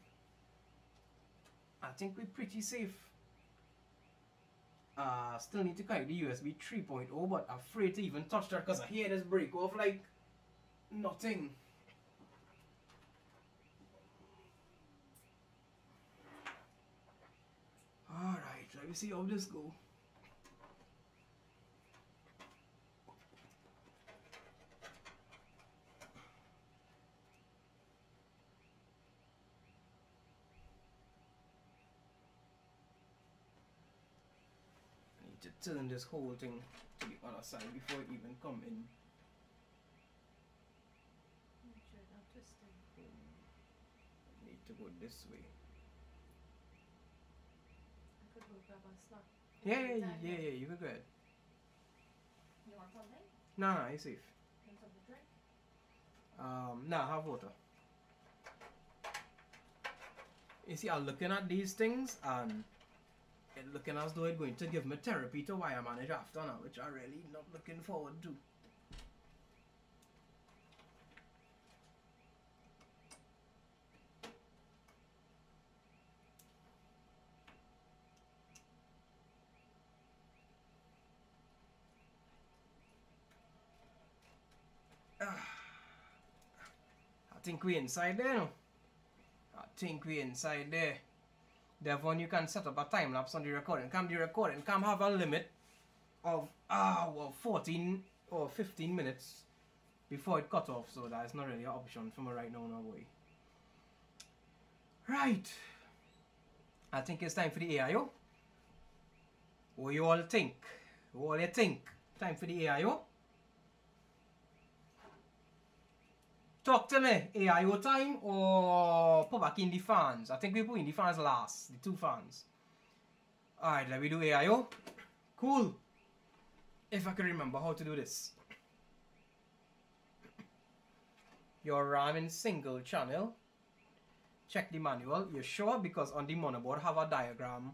I think we're pretty safe. Uh, still need to connect the USB 3.0, but afraid to even touch that because I hear this break off like nothing. Alright, let me see how this go. Turn this whole thing to the other side before it even come in. Make sure not twisted. Need to go this way. I could go grab a snack. Yeah, yeah, Time, yeah, yeah, you can go ahead. You want something? No, no, you're safe. Want something to drink? Um, nah, have water. You see, I'm looking at these things and it looking as though it's going to give me therapy to wire manage after now, which I'm really not looking forward to. Ah. I think we inside there. I think we inside there. Therefore, you can set up a time lapse on the recording. Come the recording, come have a limit of ah well 14 or 15 minutes before it cut off. So that's not really an option for me right now, no way. Right. I think it's time for the AIO. What you all think? What you all think? Time for the AIO? Talk to me. AIO time or put back in the fans? I think we put in the fans last. The two fans. Alright, let me do AIO. Oh. Cool. If I can remember how to do this. Your RAM in single channel. Check the manual. You're sure? Because on the motherboard have a diagram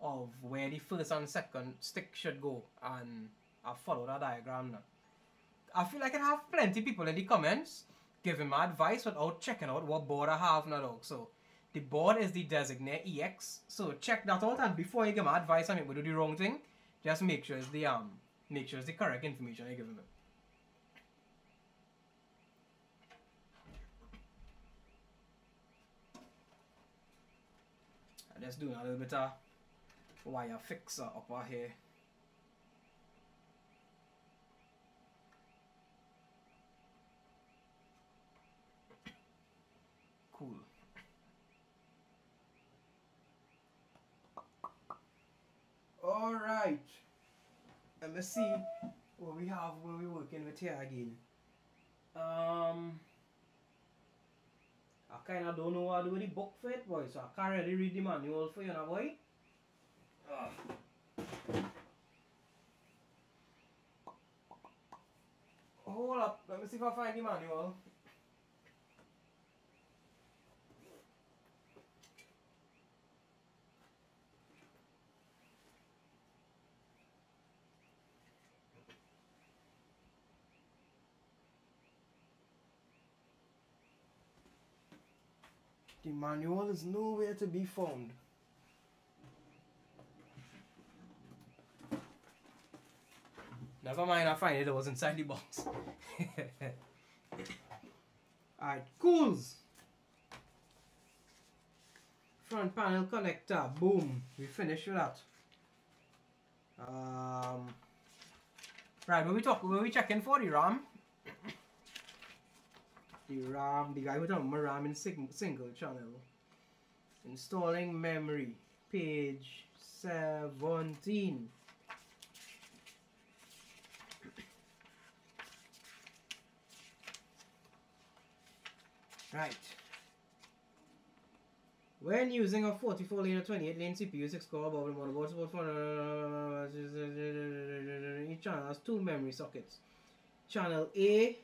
of where the first and second stick should go. And I follow that diagram now. I feel like I have plenty people in the comments giving my advice without checking out what board I have now. dog. So the board is the Designare EX. So check that out and before you give my advice on it, we do the wrong thing, just make sure it's the um make sure it's the correct information you're giving. And just doing a little bit of wire fixer up here. Cool. All right. Let me see what we have when we working with here again. Um, I kind of don't know how to do the book for it, boy. So I can't really read the manual for you, now, boy. Ugh. Hold up. Let me see if I find the manual. The manual is nowhere to be found. Never mind, I find it, it was inside the box. <laughs> Alright, cools. Front panel connector, boom. We finished with that. Um, right, when we talk, when we checking for the RAM, the RAM, the guy who talking about RAM in sing, single channel. Installing memory, page 17. Right. When using a 44 lane or 28 lane CPU, 6 core the motherboard, support for uh, each channel has two memory sockets. Channel A,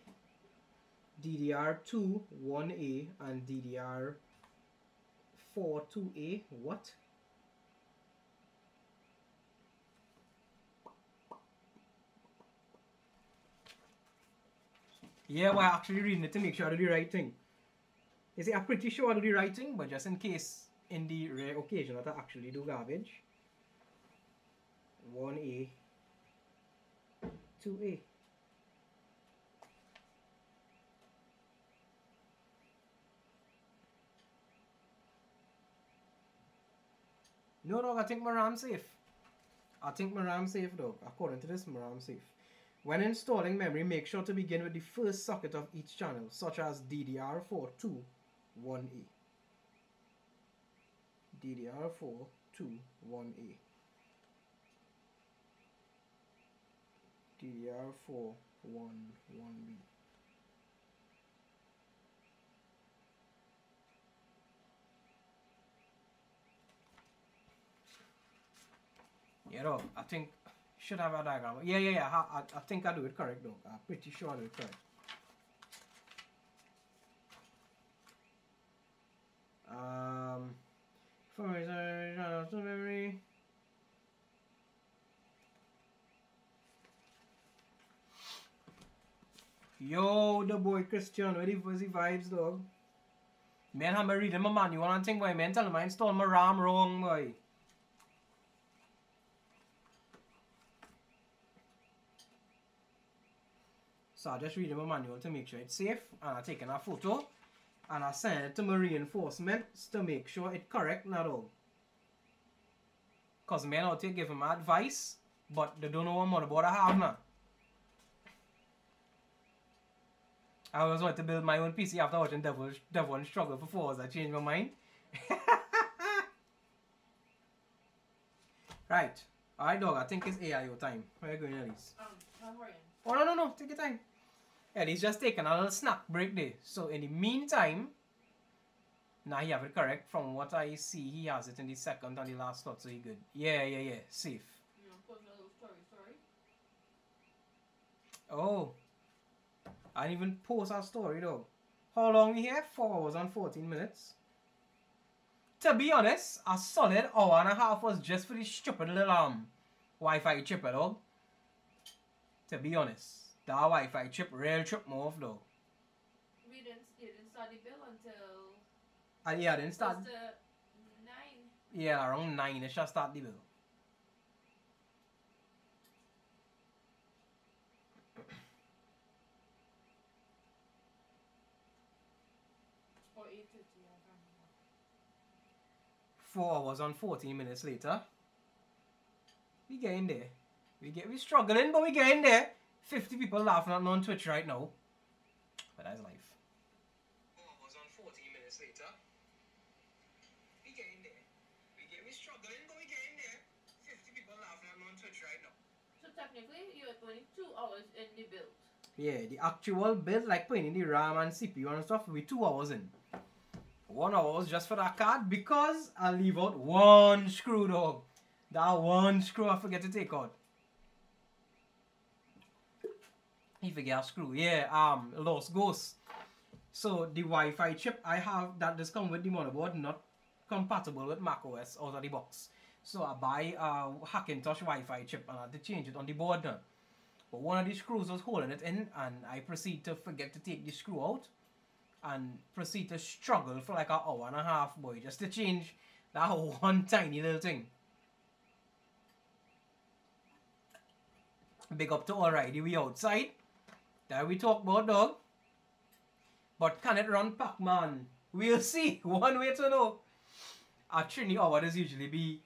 DDR2 1A, and DDR4 2A. What? Yeah, well, actually reading it to make sure I do the right thing. You see, I'm pretty sure I do the right thing, but just in case, in the rare occasion that I actually do garbage, 1A, 2A. No, dog, I think my RAM safe. I think my RAM safe, dog. According to this, my RAM safe. When installing memory, make sure to begin with the first socket of each channel, such as DDR4 2 1A. DDR4 2 1A. DDR4 1 1B. Yeah, no, I think should have a diagram. Yeah, yeah, yeah. I, I, think I do it correct though. I'm pretty sure I do it correct. Um, for memory. Yo, the boy Christian, where the fuzzy vibes, dog? Man, I'm reading my manual and thing, boy. Man, tell him I installed my RAM wrong, boy. So I just read my manual to make sure it's safe and I taken a photo and I send it to my reinforcements to make sure it's correct not all. Cause men out here give them advice, but they don't know what motherboard I have now. I always wanted to build my own PC after watching Devil, Devil and Struggle for four hours. I changed my mind. <laughs> right. Alright dog, I think it's AIO time. Where are you going Elise? Um, I'm worrying. Oh no no no, take your time. Yeah, he's just taking a little snack break there. So in the meantime, now he have it correct. From what I see, he has it in the second and the last slot, so he good. Yeah, yeah, yeah, safe. You know, post a little story, sorry. Oh, I didn't even post our story though. How long we here? Four hours and 14 minutes. To be honest, a solid hour and a half was just for this stupid little um Wi-Fi chip at all. To be honest. That Wi-Fi chip real trip more off though. We didn't, you didn't start the bill until And yeah, then start nine. Yeah, around nine it shall start the bill. Or eight fifty, I can't remember. Four hours and fourteen minutes later. We getting there. We get we struggling, but we getting there. Fifty people laughing at me on Twitch right now. But that's life. Four hours and fourteen minutes later. We getting there. We get we struggling, but we getting there. Fifty people laughing at me on Twitch right now. So technically, you're putting two hours in the build. Yeah, the actual build, like putting in the RAM and CPU and stuff, we two hours in. One hour was just for that card because I leave out one screw dog. That one screw I forget to take out. He forget a screw. Yeah, um, lost ghost. So the Wi-Fi chip I have that does come with the motherboard not compatible with macOS out of the box. So I buy a Hackintosh Wi-Fi chip and I had to change it on the board now. But one of the screws was holding it in and I proceed to forget to take the screw out and proceed to struggle for like an hour and a half boy just to change that <laughs> one tiny little thing. Big up to alrighty, we outside. That we talk about dog. But can it run Pac-Man? We'll see. <laughs> One way to know. Actually, Our Trini hour does usually be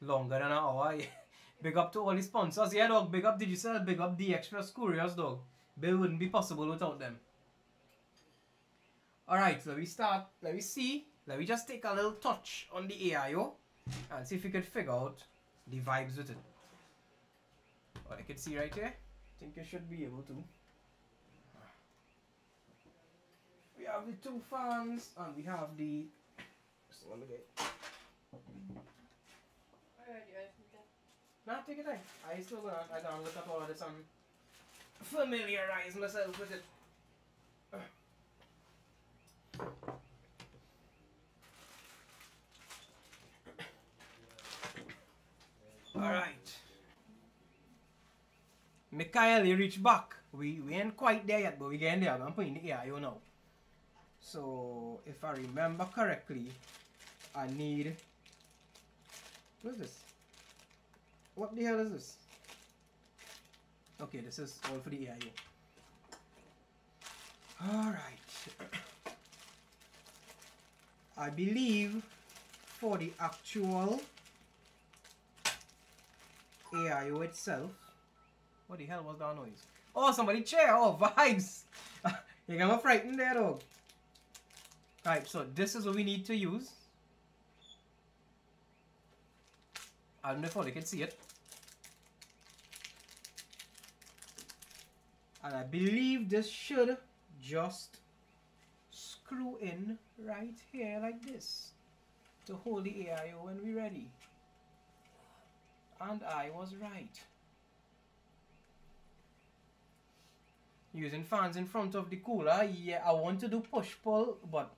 longer than an hour. <laughs> big up to all the sponsors. Yeah, dog. Big up Digicel. Big up the Express Couriers, dog. Bill wouldn't be possible without them. Alright, let me start. Let me see. Let me just take a little touch on the AIO oh, and see if we can figure out the vibes with it. What I can see right here. I think you should be able to. We have the two fans and we have the. So let me get. Nah, take it time. I still gonna I gonna look at all this and familiarize myself with it. Alright. Mikhail, you reach back. We, we ain't quite there yet, but we getting there. I'm putting the AIO now. So, if I remember correctly, I need... What is this? What the hell is this? Okay, this is all for the AIO. Alright. <coughs> I believe for the actual AIO itself. What the hell was that noise? Oh, somebody chair. Oh, <laughs> vibes. <laughs> you got me frightened there, dog. Right, so this is what we need to use. I don't know if all you can see it. And I believe this should just screw in right here like this to hold the AIO when we're ready. And I was right. Using fans in front of the cooler, yeah, I want to do push pull, but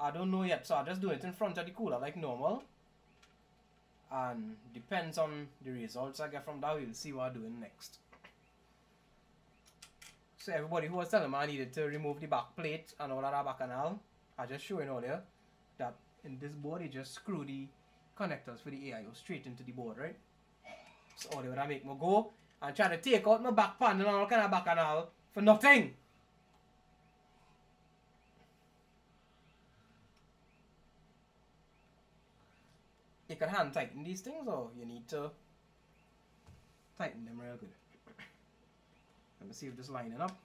I don't know yet, so I'll just do it in front of the cooler like normal. And depends on the results I get from that, we'll see what I'm doing next. So everybody who was telling me I needed to remove the back plate and all of that bacchanal, I just showing earlier that in this board you just screw the connectors for the AIO straight into the board, right? So all they would make me go and try to take out my back panel and all kind of bacchanal for nothing. You can hand tighten these things or you need to tighten them real good. Let me see if this lining up.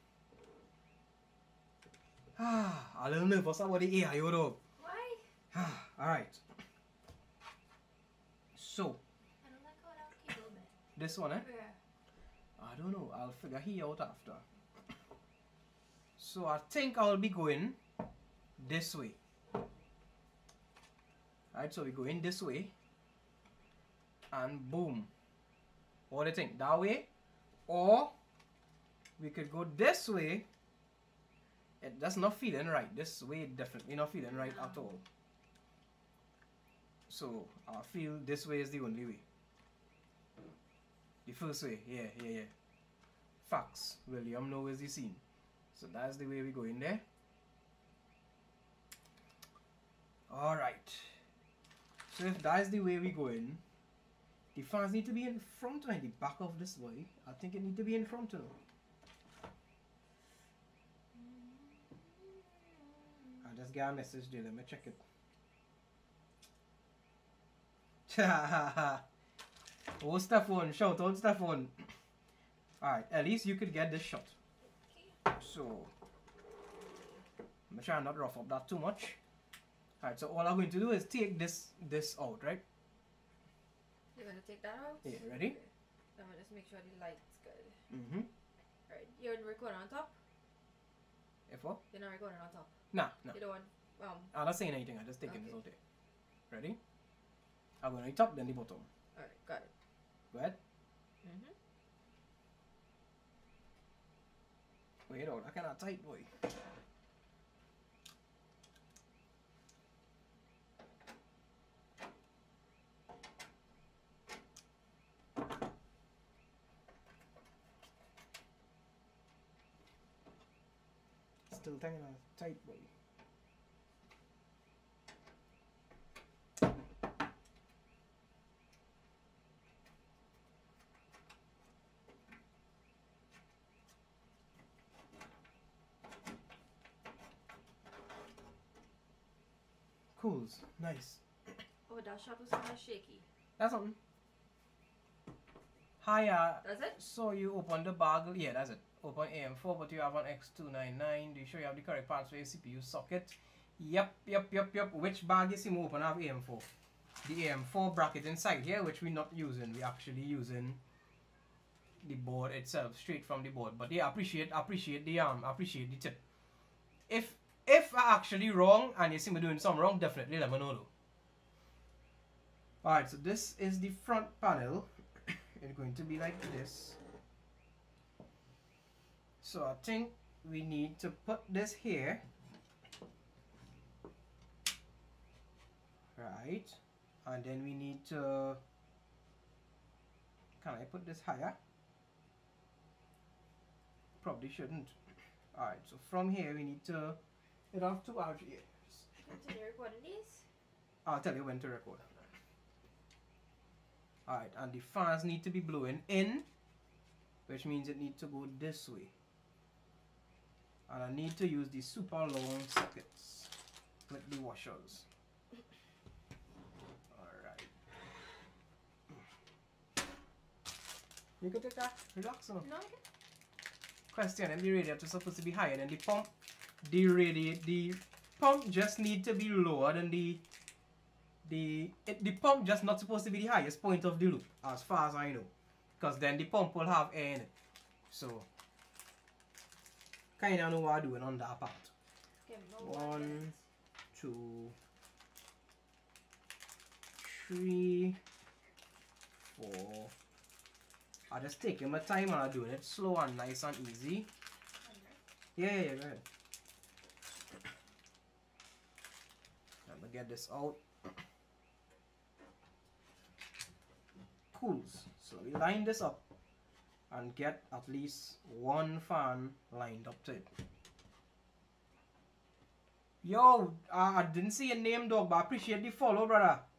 Ah, a little nervous about the AIO though. Why? Ah, Alright. So, I don't like how that cable this one, eh? Yeah. I don't know. I'll figure he out after. So I think I'll be going this way. Right, so we go in this way. And boom. What do you think? That way? Or we could go this way. It, that's not feeling right. This way definitely not feeling right at all. So I feel this way is the only way. The first way, yeah, yeah, yeah. Facts. William knows the scene. So that's the way we go in there. Alright. So if that's the way we go in, the fans need to be in front in the back of this way. I think it need to be in front, know. I just got a message there. Let me check it. oh, Stefan. Shout out, Stefan. Alright, at least you could get this shot. So, I'm trying not rough up that too much. Alright, so all I'm going to do is take this this out, right? You're gonna take that out? Yeah, ready? I'm gonna just make sure the light's good. Mm-hmm. Alright, you're recording on top? If what? You're not recording on top. Nah, nah. You don't want, um, I'm not saying anything, I'm just taking this Okay. out there. Ready? I'm going to the top, then the bottom. alright, got it. Go ahead. Mm-hmm. Wait, oh, that kind type, boy. tilting in a tight way. Cools, nice. Oh, that shot was kind of shaky. That's something. Hiya. That's it? So you open the bag. Yeah, that's it. Open AM4, but you have an X299. Do you sure you have the correct parts for your CPU socket? Yep, yep, yep, yep. Which bag is him open I have AM4? The AM4 bracket inside here, which we're not using. We're actually using the board itself, straight from the board. But yeah, appreciate, appreciate the um, appreciate the tip. If if I actually wrong and you see me doing something wrong, definitely let me know though. Alright, so this is the front panel. <coughs> it's going to be like this. So I think we need to put this here. Right. And then we need to... Can I put this higher? Probably shouldn't. Alright, so from here we need to... It have two RGAs. Continue recording these. I'll tell you when to record. Alright, and the fans need to be blowing in, which means it needs to go this way. And I need to use the super long sockets, like the washers. Alright. You can take that, relax now. No. Question, and the radiator is supposed to be higher than the pump. The radiator, the pump just need to be lower than the the it, the pump just not supposed to be the highest point of the loop as far as I know because then the pump will have air in it so kind of know what I'm doing on that part Okay, One. two three four. I just taking my time and I'm doing it. Slow and nice and easy. Yeah yeah, yeah go ahead. <coughs> Let me get this out. <coughs> Cools. So we line this up and get at least one fan lined up to it. Yo, I, didn't see your name dog, but I appreciate the follow, brother. <coughs>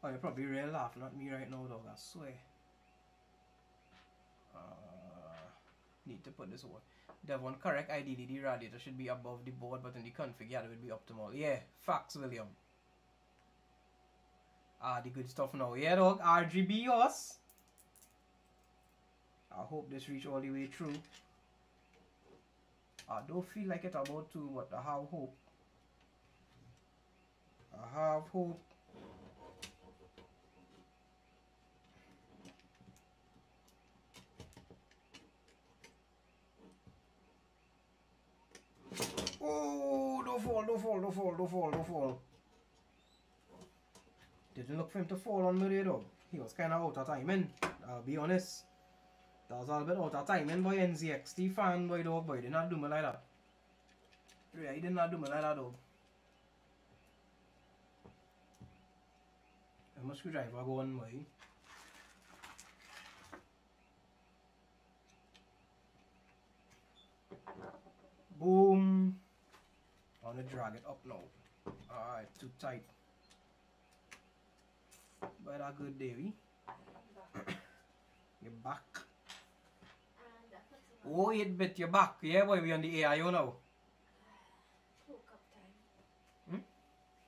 Oh, you're probably real laughing at me right now, dog. I swear. Uh, need to put this away over. Devon, correct ideally the radiator should be above the board, but in the config, yeah, it would be optimal. Yeah, facts, William. Ah, the good stuff now. Yeah, dog, RGB yours. I hope this reach all the way through. I don't feel like it about to, but I have hope. I have hope. Oh, då fall, då fall, då fall, då fall, då fall. Didn't look for him to fall on Murray though. He was kind of out of timing, I'll be honest. That was all a bit out of timing by NZXT fan boy dog boy. Did not do me like that. Yeah, he did not do me like that dog. I'm a screwdriver going, boy. Boom. I want to drag it up now. Alright, too tight. But a good. <coughs> You're back. And that puts him on Oh, it bit your back. Yeah, boy, we on the AIO now. hook up time.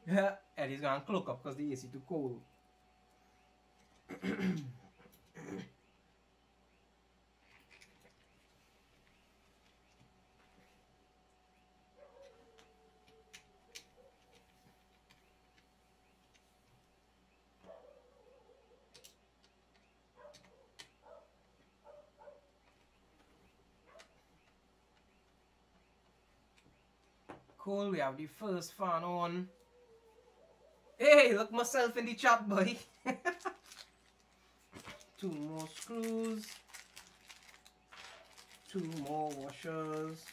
Yeah, hmm? <laughs> Eddie's gonna cloak up because the AC too cold. <coughs> We have the first fan on. Hey, look myself in the chat, boy. <laughs> Two more screws. Two more washers.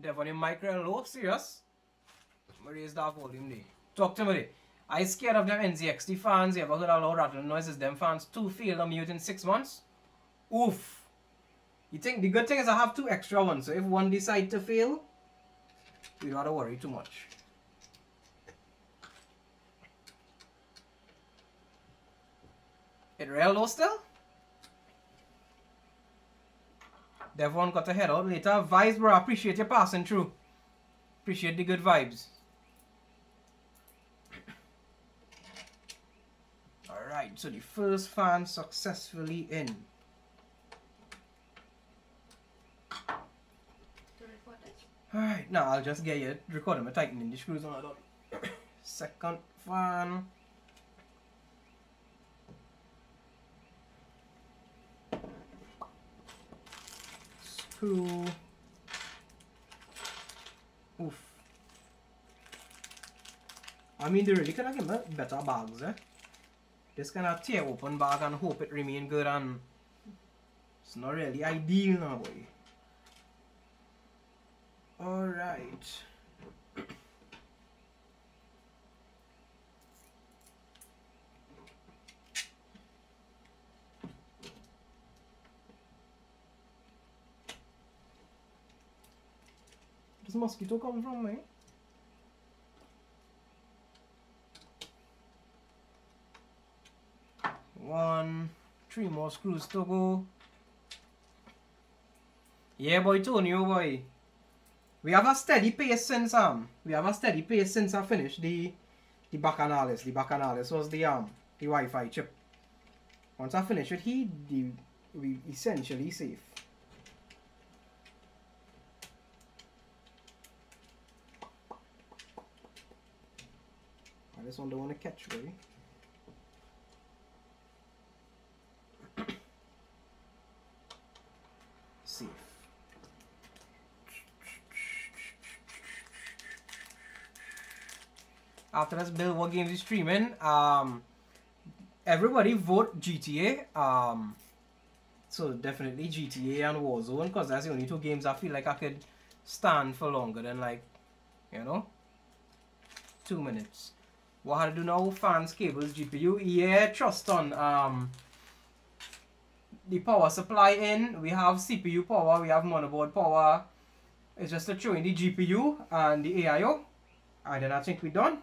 Devon, your micro low, serious? Raise that volume there. Talk to me there. I scared of them NZXT fans. You ever heard a lot of rattling noises? Them fans two failed on mute in six months. Oof. You think the good thing is I have two extra ones, so if one decide to fail, have to worry too much. It real low still? Devon got to head out later. Vibes, bro. Appreciate you passing through. Appreciate the good vibes. Alright, so the first fan successfully in. To record it. Alright, now I'll just get you recording my tightening the screws on. <coughs> Second fan. Screw. Oof. I mean, they really have given better bags, eh? Kind of tear open bag and hope it remain good and it's not really ideal now, boy. Alright. Does mosquito come from me? One, three more screws to go. Yeah, boy, Tony, oh boy. We have a steady pace since um we have a steady pace since I finished the the Bacanalis. The Bacanalis was the um the Wi-Fi chip. Once I finish it, he the we essentially safe. I just don't want to catch boy. Safe. After this build what games is streaming. Um everybody vote GTA. Um so definitely GTA and Warzone because that's the only two games I feel like I could stand for longer than like you know two minutes. What how to do now? Fans, cables, GPU. Yeah, trust on um the power supply in. We have CPU power, we have motherboard power. It's just a throw in the GPU and the AIO. And then I think we're done.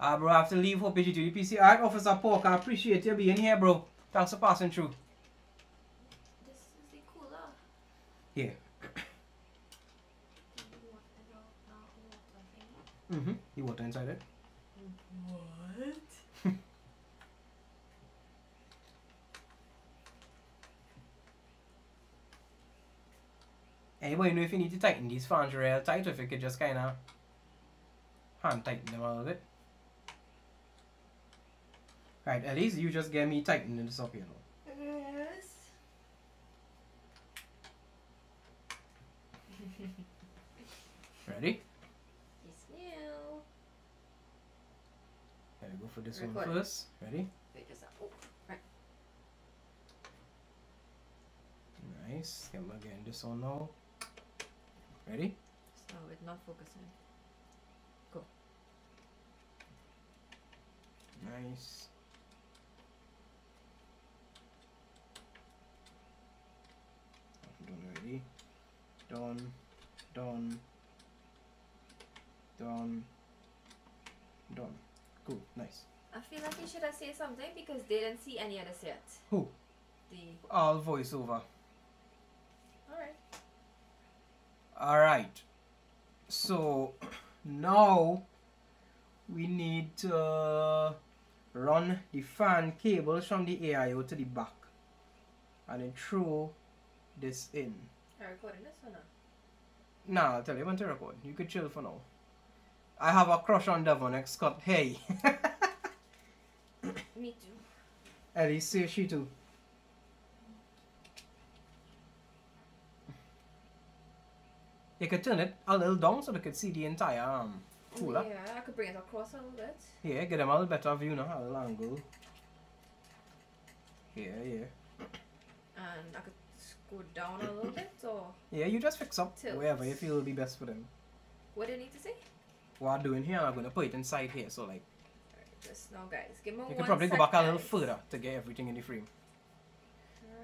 Ah, bro, I have to leave. Hope you do the PC. Alright, Officer Pork, I appreciate you being here, bro. Thanks for passing through. This is the cooler. Here. The water, the, uh, water thing. Mm-hmm. The water inside it. What? <laughs> Anybody know if you need to tighten these fans real tight or if you could just kind of hand tighten them a little bit? Right, at least you just get me tightening this up, you know. Yes. <laughs> Ready? It's new. Gotta go for this Record. one first. Ready? Wait, just oh, right. Nice. Again, this one now. Ready? So it's not focusing. Go. Nice. Done already. Done. Done. Done. Done. Cool. Nice. I feel like you should have said something because they didn't see any of this yet. Who? The All voiceover. alright. Alright. So <clears throat> now we need to run the fan cables from the AIO to the back and then throw this in. You recording this or not? Nah, I'll tell you when to record. You could chill for now. I have a crush on Devon X Scott. Hey. <coughs> <coughs> Me too. Ellie say she too. You could turn it a little down so they could see the entire um, cooler. Yeah, I could bring it across a little bit. Yeah, get them a little better view now, a little angle. Yeah, yeah. And I could scoot down a little bit or Yeah, you just fix up Tilt. wherever you feel will be best for them. what do you need to say? What I'm doing here, I'm gonna put it inside here, so like, Just now, guys. Give me You one could probably go back a little further to get everything in the frame.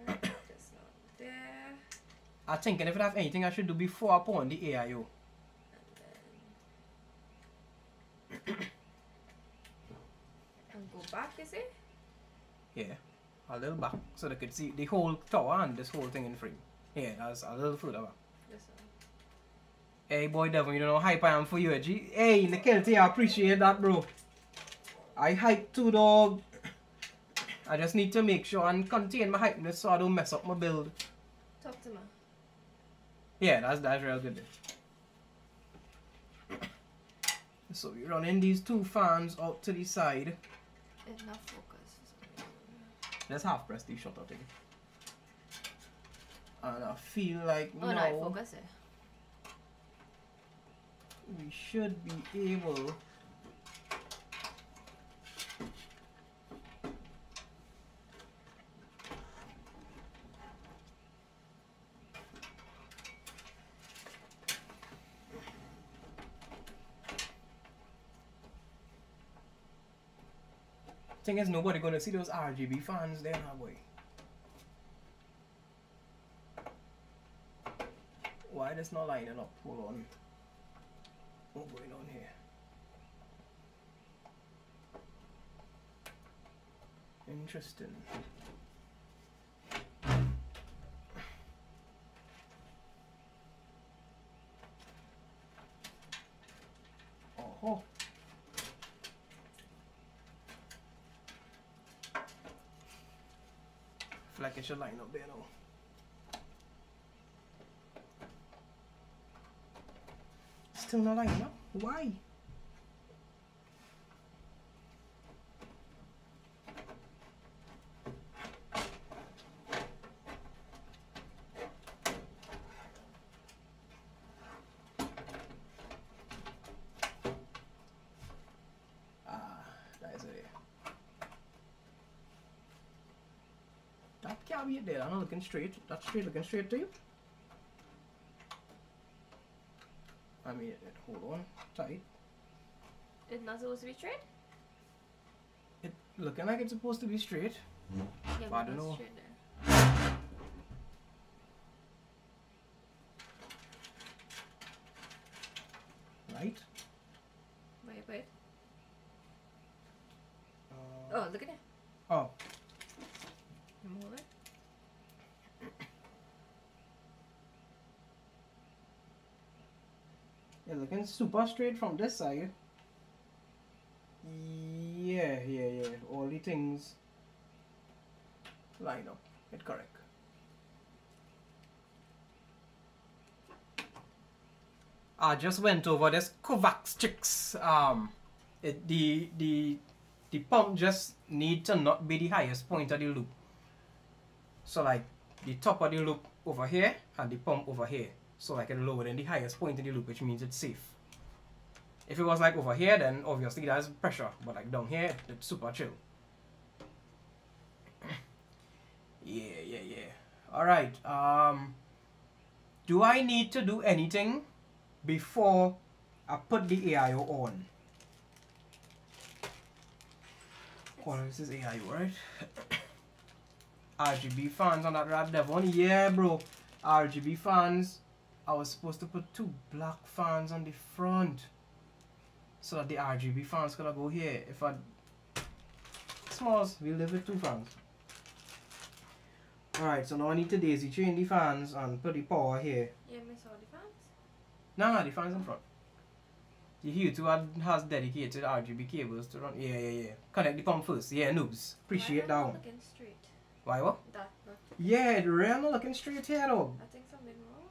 Alright, <coughs> just now there. I thinking if I have anything I should do before I put on the AIO. And then. <coughs> and go back, is it? Yeah. A little back so they could see the whole tower and this whole thing in frame. Yeah, that's a little further back. This one. Hey boy Devon, you don't know how hype I am for you, eh, G. Hey, Nikilti, I appreciate that bro. I hype too dog. I just need to make sure and contain my hypeness so I don't mess up my build. Talk to me. Yeah, that's that's real good. <coughs> So we're running these two fans out to the side. It's not focus. for some reason. Let's half press the shutter thing. And I feel like Oh no, now focus it. we should be able Thing is, nobody gonna see those RGB fans there, now, boy. Why this not lining up? Hold on. What's going on here? Interesting. Oh. Like it should line up there. Still not lining up? Why? Ah, that is it. That can't be it there. I'm not looking straight. That's straight looking straight to you. I mean, it, it- hold on, tight. It's not supposed to be straight? It looking like it's supposed to be straight. Yeah, I don't know. straight there. Right? Wait, wait. Uh, Oh, look at it. oh, Move it. Looking super straight from this side. Yeah, yeah, yeah. All the things line up. It's correct. I just went over this Kovacs. Um, it, the the the pump just need to not be the highest point of the loop. So like the top of the loop over here and the pump over here. So like it lower than the highest point in the loop, which means it's safe. If it was like over here, then obviously there's pressure, but like down here, it's super chill. <coughs> yeah, yeah, yeah. All right. Um, do I need to do anything before I put the AIO on? Oh, this is AIO, right? <coughs> RGB fans on that Rad Devon. Yeah, bro. RGB fans. I was supposed to put two black fans on the front. So that the RGB fans could go here. If I... Smalls, we'll live with two fans. Alright, so now I need to daisy chain the fans and put the power here. Yeah, miss all the fans. No, no, the fans in front. The Hue 2 has dedicated RGB cables to run. Yeah, yeah, yeah. Connect the pump first. Yeah, noobs. Appreciate Why that one. looking straight? Why what? That, not. Yeah, the real not looking straight here though. I think something wrong.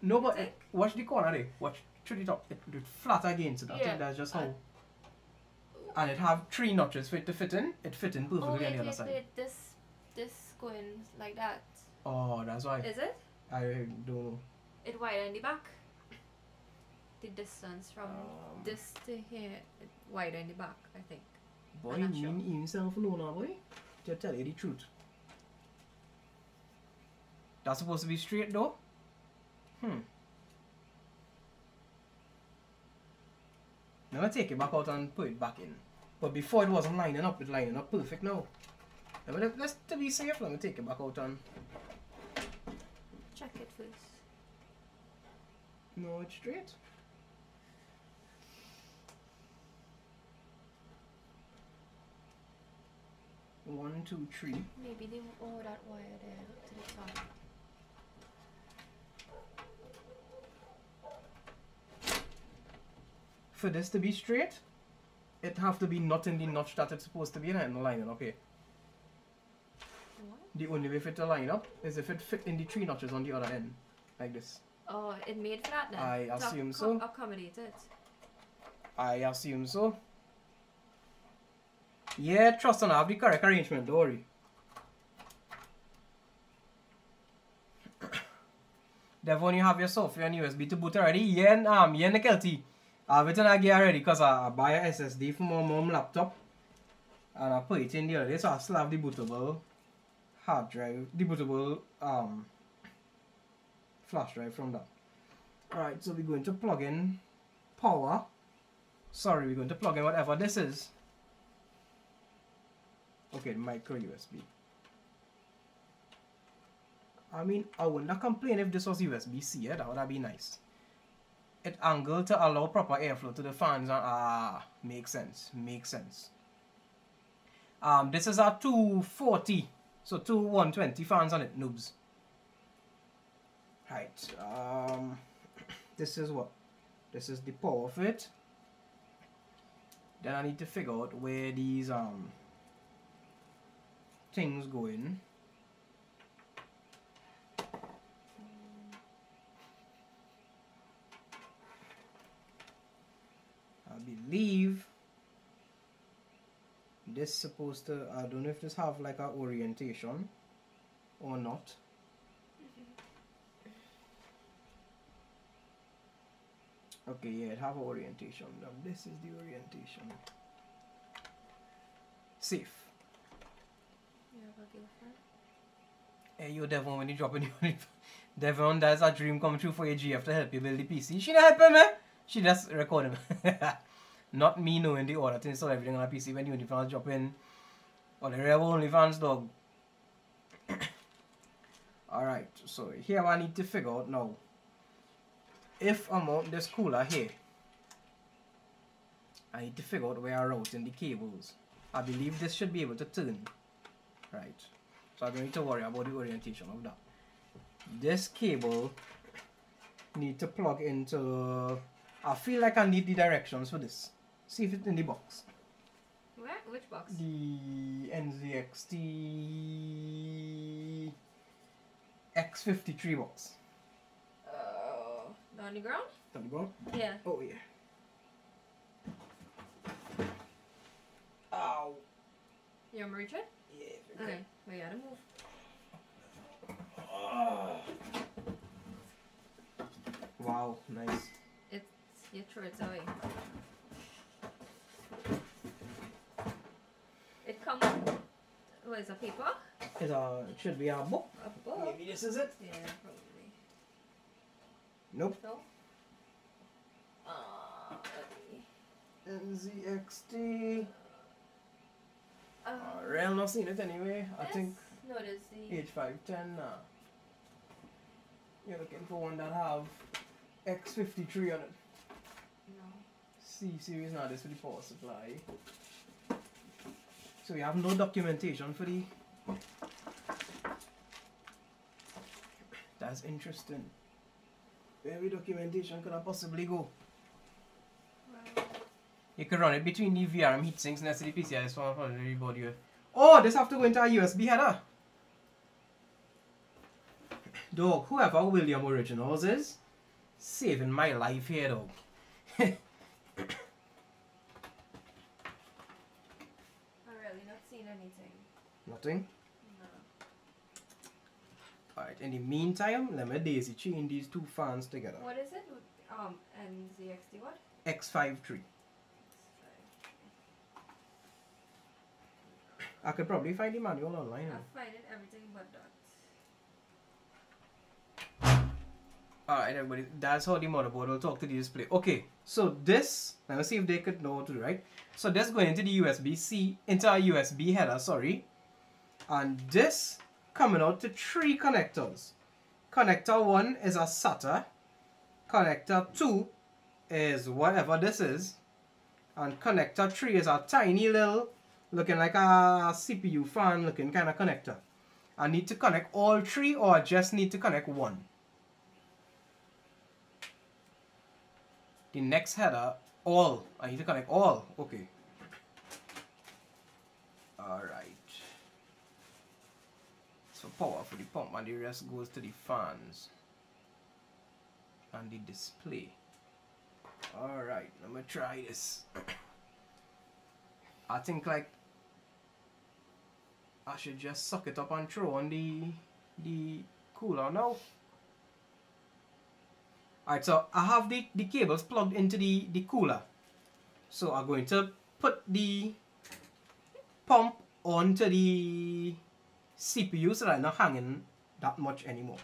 No, but it, eh, watch the corner there. Watch through the top. It, it flat against it. I Yeah, think that's just how. I- and it have three notches for it to fit in. It fit in perfectly Oh on the other wait, side. wait. This, this going like that. Oh, that's why. Is it? I don't know. It wider in the back. The distance from Um, this to here, it wider in the back. I think. Boy, me sure. himself alone, now, boy. To tell you the truth. That's supposed to be straight though. Hmm. Now I take it back out and put it back in. But before it wasn't lining up, it's lining up perfect now. But let- let's to be safe, let me take it back out and Check it first. no it's straight. One, two, three. Maybe they oh that wire there to the top. For this to be straight, it have to be not in the notch that it's supposed to be in and lining up here. What? The only way for it to line up is if it fit in the three notches on the other end. Like this. Oh, it made for that then? I To assume so. Accommodate it. I assume so. Yeah, trust and have the correct arrangement, don't worry. <coughs> Devon, you have yourself your software and USB to boot already? Yeah, um, yeah, Nikelty. I have it in a gear already because I, I buy a SSD for my mom laptop. And I put it in the other day, so I still have the bootable hard drive, the bootable um, flash drive from that. Alright, so we're going to plug in power. Sorry, we're going to plug in whatever this is. Okay, micro USB. I mean, I wouldn't complain if this was USB-C, yeah? that would been nice. It angled to allow proper airflow to the fans. And, ah, makes sense, makes sense. Um, this is a 240, so two 120 fans on it, noobs. Right, um, <clears throat> this is what? This is the power of it. Then I need to figure out where these um things go in. Believe this supposed to I don't know if this have like a orientation or not. Mm-hmm. Okay, yeah, it have a orientation. Now this is the orientation. Safe. You have a girlfriend? Hey, yo, Devon, when you drop in your <laughs> Devon, that's a dream come true for your GF to help you build the PC. She not helping me. She just record him. <laughs> not me knowing the order to install everything on a PC when OnlyFans drop in. Or the real OnlyFans dog. <coughs> Alright, so here I need to figure out now. If I mount this cooler here, I need to figure out where I route in the cables. I believe this should be able to turn. Right. So I don't need to worry about the orientation of that. This cable <coughs> need to plug into I feel like I need the directions for this. See if it's in the box. Where? Which box? The NZXT X53 box. Oh, down the ground? On the ground? Yeah. Oh yeah. Ow. You want me to reach it? Yeah. Okay. We gotta move. Wow, nice. It's you throw it away. It comes. What is a paper? It, uh, it should be a book. A book. Maybe this is it. Yeah, probably. Nope. No. Uh, let me- NZXT. uh, Uh, Real not seen it anyway. I think No, there's the. H510. Uh, you're looking for one that have X53 on it. No. C series now. This for the power supply. So we have no documentation for the. That's interesting. Where the documentation could I possibly go? You could run it between the VRM heatsinks next to the PCI. This one for everybody. Oh, this have to go into a USB header. Dog, whoever William Originals is, saving my life here, dog. <laughs> I'm really not seeing anything. Nothing. No. Alright, in the meantime, let me daisy chain these two fans together. What is it? Um, NZXT what? X53. I could probably find the manual online. I'm finding everything but that. Uh, Alright, everybody, that's how the motherboard will talk to the display. Okay, so this, let me see if they could know how to do right. So this going into the USB-C, into our USB header, sorry. And this coming out to three connectors. Connector 1 is a SATA. Connector 2 is whatever this is. And connector 3 is a tiny little, looking like a CPU fan looking kind of connector. I need to connect all three or I just need to connect one. The next header, all. I need to connect all. Okay. Alright. So power for the pump and the rest goes to the fans. And the display. Alright, let me try this. <coughs> I think like I should just suck it up and throw on the the cooler now. Alright, so I have the, the cables plugged into the, the cooler. So I'm going to put the pump onto the CPU so that I'm not hanging that much anymore.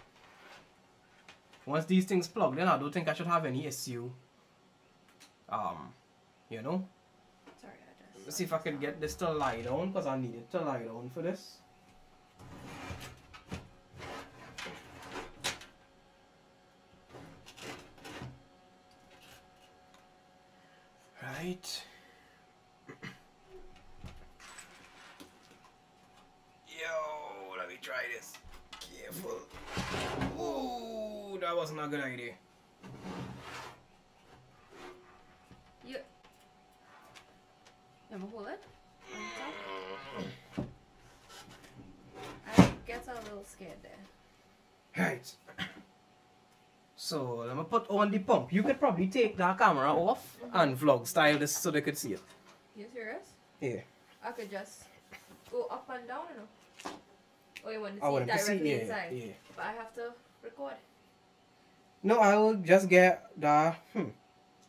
Once these things plugged in, I don't think I should have any issue. Um, you know, Sorry, I Let's see if I can get this to lie down because I need it to lie down for this. Right. Yo, let me try this. Careful. Ooh, that wasn't a good idea. You. Let me hold it. on top. I get a little scared there. Right. So let me put on the pump. You could probably take that camera off and vlog style this so they could see it. You serious? Yeah. I could just go up and down, you know. Or you want to I see want it to see. directly Yeah, inside. yeah. But I have to record. No, I will just get the. Hmm.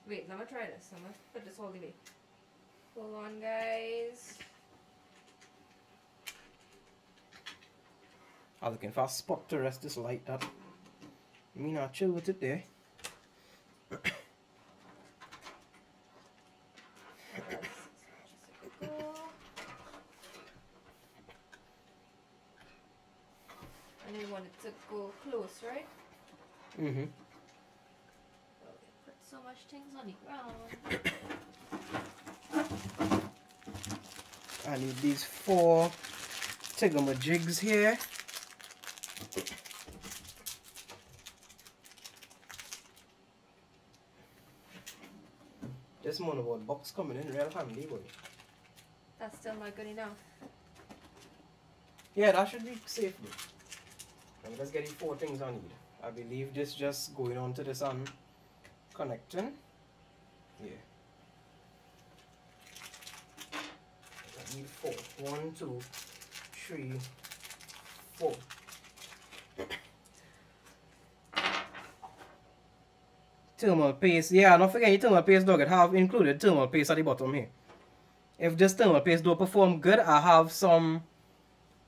Wait, let me try this. Let me put this all the way. Hold on, guys. I'm looking for a spot to rest this light up. Me not chill with it there. That's just a. And you want it to go close, right? Mm-hmm. Oh, put so much things on the ground. I need these four jigs here. This motherboard box coming in real handy, boy. That's still not good enough. Yeah, that should be safe though. I'm just getting four things I need. I believe this just going on to this and connecting. Yeah. I need four. One, two, three, four. Thermal paste. Yeah, don't forget your thermal paste dog. It have included thermal paste at the bottom here. If this thermal paste don't perform good, I have some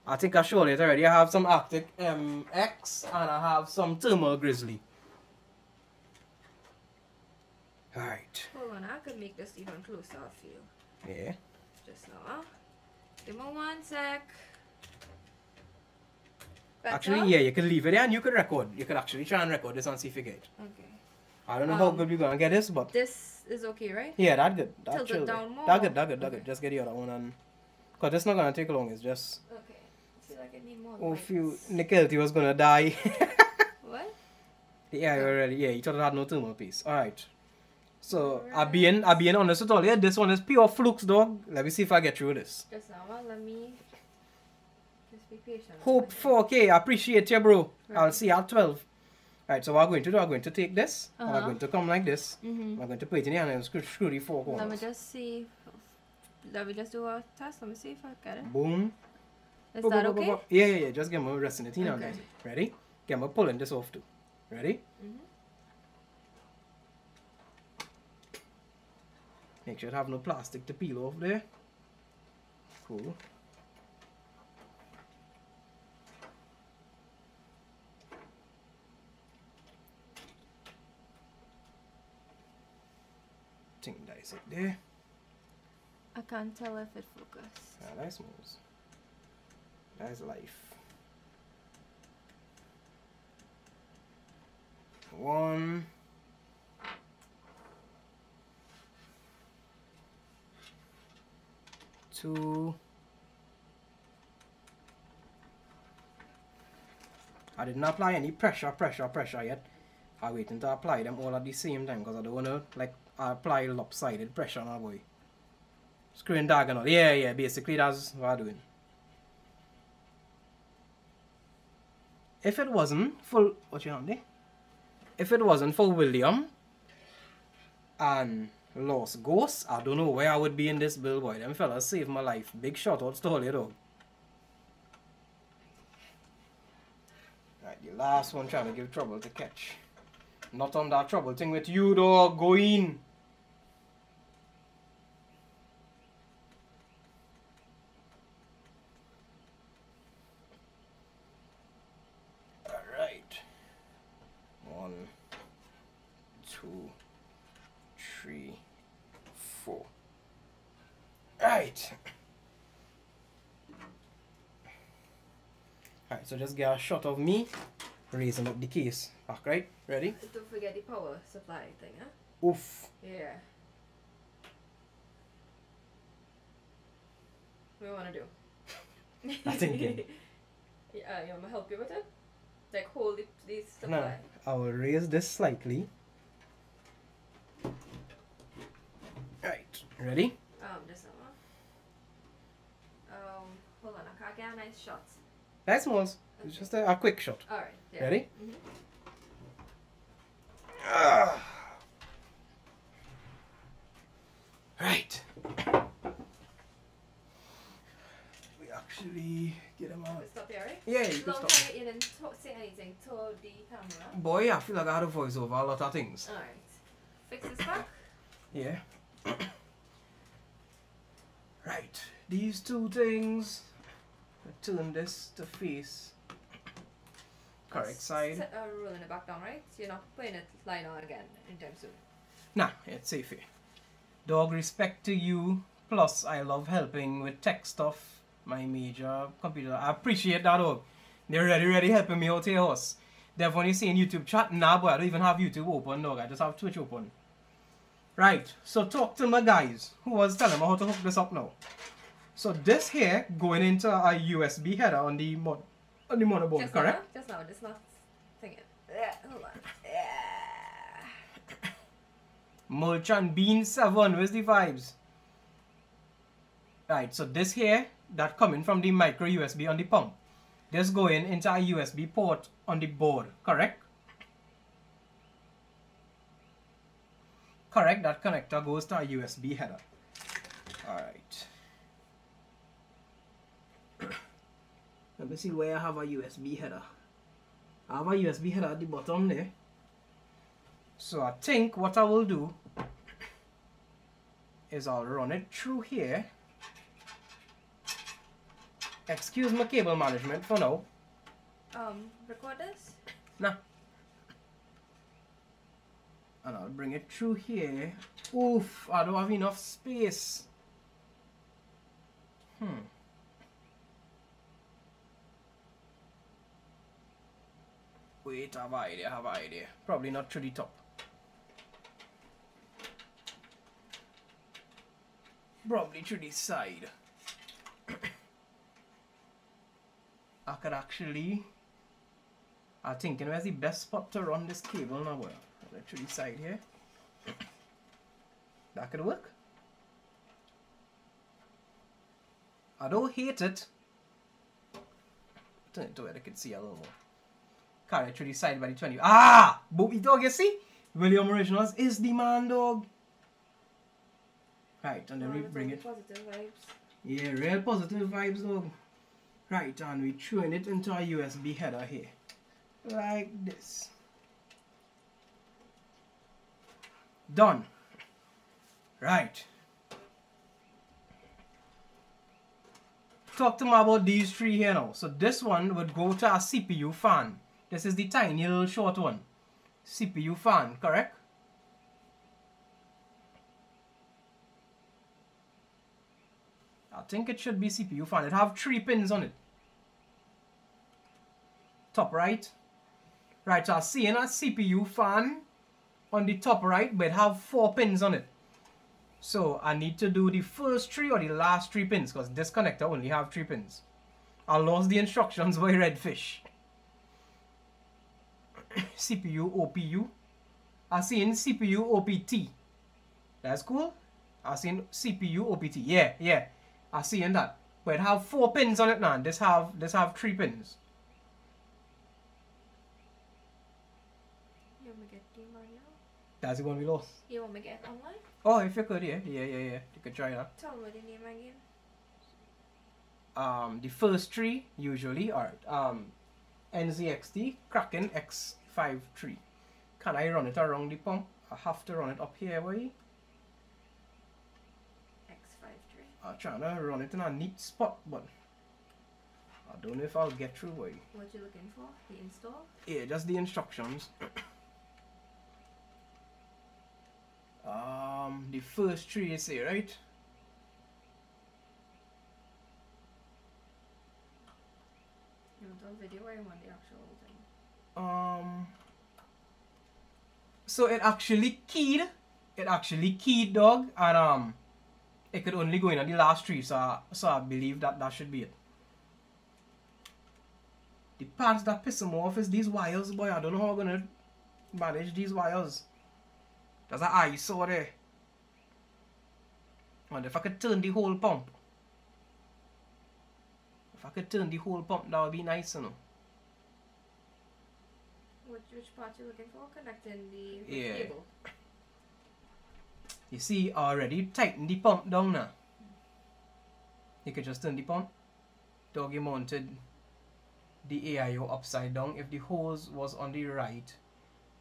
I think I showed it already. I have some Arctic MX and I have some Thermal Grizzly. Alright. Hold on, I could make this even closer for you. Yeah. Just now. Give me one sec. Better? Actually, yeah, you could leave it there and you could record. You could actually try and record this and see if you get it. Okay. I don't know how Um, good we're gonna get this, but This is okay, right? yeah, that good. That Tilt it chill. down more? That good, that good, that good. Just get the other one and cause it's not gonna take long. It's just Okay. I feel like I need more. oh, few. Nikelty was gonna die. <laughs> What? Yeah, you're already. Yeah, you thought it had no thermal paste. All right. So I Alright. being I being honest with all you, this one is pure flukes, dog. Let me see if I get through this. Just now, huh? let me. Just be patient. Hope 4K. I appreciate you, bro. I'll see you at 12. Right. So what I'm going to do, I'm going to take this. and I'm Uh-huh. going to come like this. Mm-hmm. I'm going to put it in here and screw, screw the four Let me just see. Let me just do a test. Let me see if I get it. Boom. Is Bo- that bo- okay? bo- Yeah, yeah, yeah. Just get my resting it in and Okay. it. Ready? Get my pulling this off too. Ready? Mhm. Make sure it have no plastic to peel off there. Cool. Stabilize it there. I can't tell if it focused. Ah, nice moves. That's life. One. Two. I didn't apply any pressure, pressure, pressure yet. I waiting to apply them all at the same time because I don't want to like apply lopsided pressure on my boy. Screwing diagonal. Yeah, yeah, basically that's what I'm doing. If it wasn't for what you there? If it wasn't for William and Lost Ghost, I don't know where I would be in this bill boy. Them fellas saved my life. Big shout outs to you dog. Right, the last one trying to give trouble to catch. Not on that trouble thing with you dog. Go in. Alright. One, two, three, four. Right. Alright, so just get a shot of me raising up the case. Back right? Ready? Don't forget the power supply thing, huh? Oof. Yeah. What do you want to do? I think, yeah. yeah, you to help you with it? Like hold the, the supply? Now, I will raise this slightly. Right. Ready? Um, this one. Um, hold on, I can't get a nice shot. Nice moves. It's just a, a quick shot. Alright, yeah. Ready? Mhm. Ah. Right. We actually get him out. Stop here, right? Yeah, you can Long stop. time you didn't talk, say anything to the camera. Boy, I feel like I had a voice over a lot of things. Alright. Fix this back. Yeah. right. These two things. Turn this to face. Correct side. Set a roll in the back down, right? So you're not putting it line on again anytime soon. Nah, it's safe here. Dog respect to you. Plus, I love helping with tech stuff. My major computer. I appreciate that, dog. They're really, really helping me out here, house. They've only seen YouTube chat. Nah, boy, I don't even have YouTube open, dog. I just have Twitch open. Right, so talk to my guys who was telling me how to hook this up now. So this here going into a USB header on the mod on the motherboard, Just correct? now, just now, just not thinking. Yeah, hold on. Yeah. Merchant Bean 7, where's the vibes? Right, so this here, that coming from the micro USB on the pump. This going into a USB port on the board, correct? Correct, that connector goes to a USB header. Alright. Let me see where I have a USB header. I have a USB header at the bottom there. So I think what I will do is I'll run it through here. Excuse my cable management for now. Um, record this? Nah. And I'll bring it through here. Oof, I don't have enough space. Hmm. Wait, I have an idea, have an idea. Probably not through the top. Probably through the side. <coughs> I could actually I'm thinking where's the best spot to run this cable now? Well, through the side here. <coughs> That could work. I don't hate it. Turn it to where I can see a little more. Carry it through the side by the 20. Ah! Booby dog, you see? William Originals is the man dog. Right, and then we bring it. Positive vibes. Yeah, real positive vibes dog. Right, and we throwing it into a USB header here. Like this. Done. Right. Talk to me about these three here now. So this one would go to a CPU fan. This is the tiny little short one. CPU fan, correct? I think it should be CPU fan. It have three pins on it. Top right. Right, so I'm seeing a CPU fan on the top right, but have four pins on it. So I need to do the first three or the last three pins because this connector only have three pins. I lost the instructions <laughs> by Redfish. CPU OPU. I seen CPU OPT. That's cool. I seen CPU OPT. Yeah, yeah. I seen that. But it have four pins on it now. This have this have three pins. You want me to get Game Mario? That's the one we lost. You want me to get online? Oh, if you could, yeah, yeah, yeah, yeah. You could try that. Tell me what the name again. Um, the first three usually are um, NZXT Kraken X53. Can I run it around the pump? I have to run it up here, boy. X53. I'm trying to run it in a neat spot, but I don't know if I'll get through, boy. What you looking for? The install? Yeah, just the instructions. um, the first three is here, right? You want a video or you want the? Um. So it actually keyed. It actually keyed, dog, and um, it could only go in on the last three. So, I, so I believe that that should be it. The parts that piss him off is these wires, boy. I don't know how I'm gonna manage these wires. There's an eyesore there. And if I could turn the whole pump. If I could turn the whole pump, that would be nice, you know. Which, which part you looking for? Connecting the Yeah. cable. You see, already tighten the pump down now. You could just turn the pump. Doggy mounted the AIO upside down. If the hose was on the right,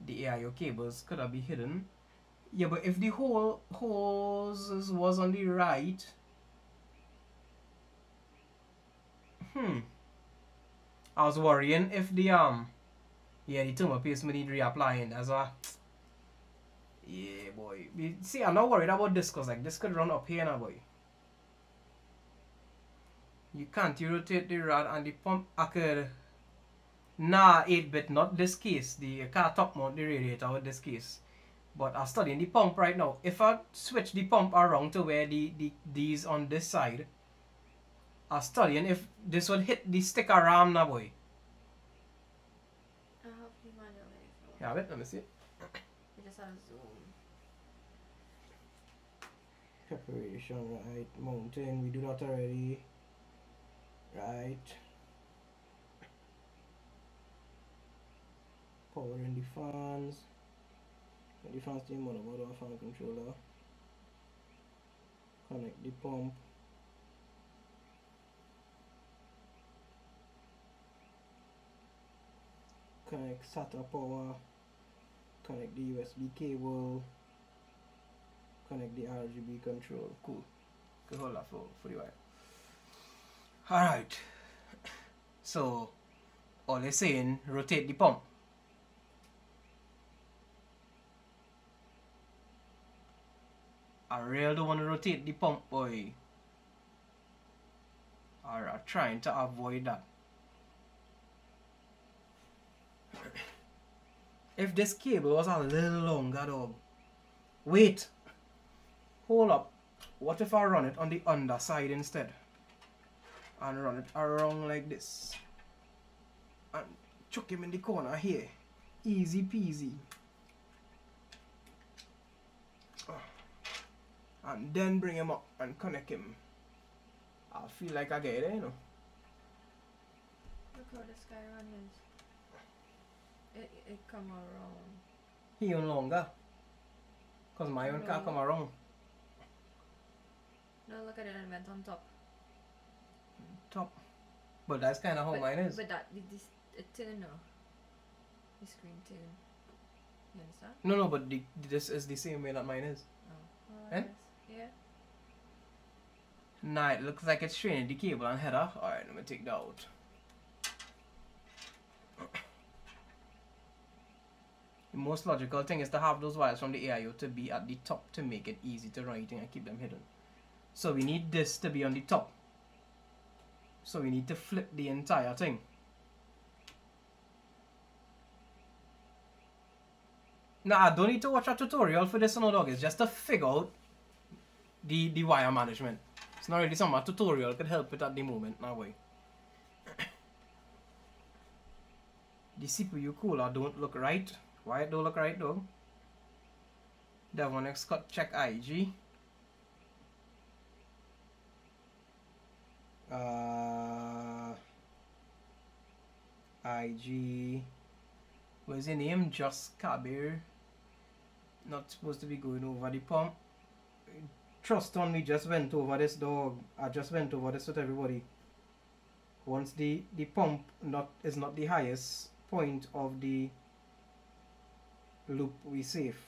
the AIO cables could have been hidden. Yeah, but if the whole hose was on the right, hmm, I was worrying if the um, yeah, the thermal paste me need reapplying as a yeah, boy. See, I'm not worried about this because like this could run up here now, boy. You can't you rotate the rod and the pump. Could. Nah, 8 bit, not this case. The car top mount the radiator with this case. But I'm studying the pump right now. If I switch the pump around to where the, the these on this side, I'm studying if this would hit the sticker ram now, boy. I have the manual ready for You have it? Let me see. We just have a zoom. Preparation, right. Mountain, we do that already. Right. Power in the fans. And the fans to the motherboard or fan controller. Connect the pump. Connect SATA power. Connect the USB cable connect the RGB control. Cool. Could hold that for, for the wire. Alright. <coughs> So all they're saying rotate the pump. I really don't want to rotate the pump boy. I'm trying to avoid that. <coughs> If this cable was a little longer dog. Wait. Hold up. What if I run it on the underside instead? And run it around like this. And chuck him in the corner here. Easy peasy. And then bring him up and connect him. I feel like I get it, eh, you know. Look how this guy run his. It, it come around. He on longer. Cause my one can't come around. No, look at it and went on top. Top. But that's kinda how but, mine is. But that, this, it turn now. The screen turn. You understand? No no but the, this is the same way that mine is. Oh. Well, Eh? Yeah. Nah, it looks like it's straining the cable and header. Alright, let me take that out. The most logical thing is to have those wires from the AIO to be at the top to make it easy to anything and keep them hidden. So we need this to be on the top. So we need to flip the entire thing. Now I don't need to watch a tutorial for this no dog. It's just to figure out the, the wire management. It's not really something a tutorial could help with at the moment, no way. <coughs> the CPU cooler don't look right. Why it don't look right though? Devon cut check IG. Uh, IG. What's your name? Just Kabir. Not supposed to be going over the pump. Trust on me, just went over this dog. I just went over this with everybody. Once the, the pump not is not the highest point of the loop, we safe.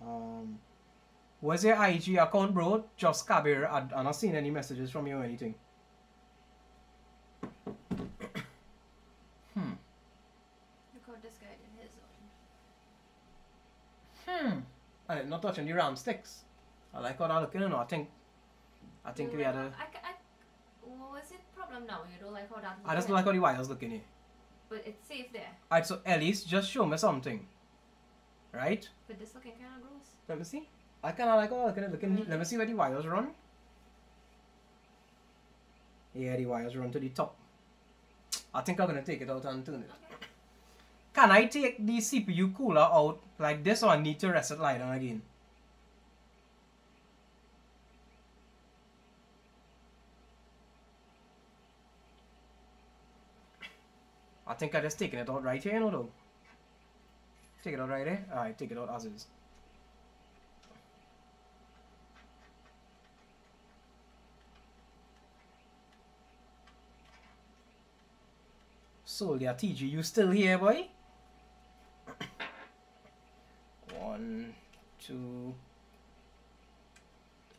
Um, where's your IG account, bro? Just Kabir. I, I'm not seeing any messages from you or anything. hmm. Look how this guy did his own. Hmm. And it's not touching the ram sticks. I like how that looking, you know. I think, I think we had a. I, ca- I, what was it problem now? You don't like how that I just looking? like how the wires looking here. But it's safe there. Alright, so Elise, just show me something. Right? But this looking kind of gross. Let me see. I kinda like how looking, looking neat. Let me see where the wires run. Yeah, the wires run to the top. I think I'm gonna take it out and turn it. Okay. Can I take the CPU cooler out like this or I need to reset lie down again? I think I just taken it out right here, you know though. Take it out right eh? there? Alright, take it out as is. Soldier TG, you still here, boy? One, two.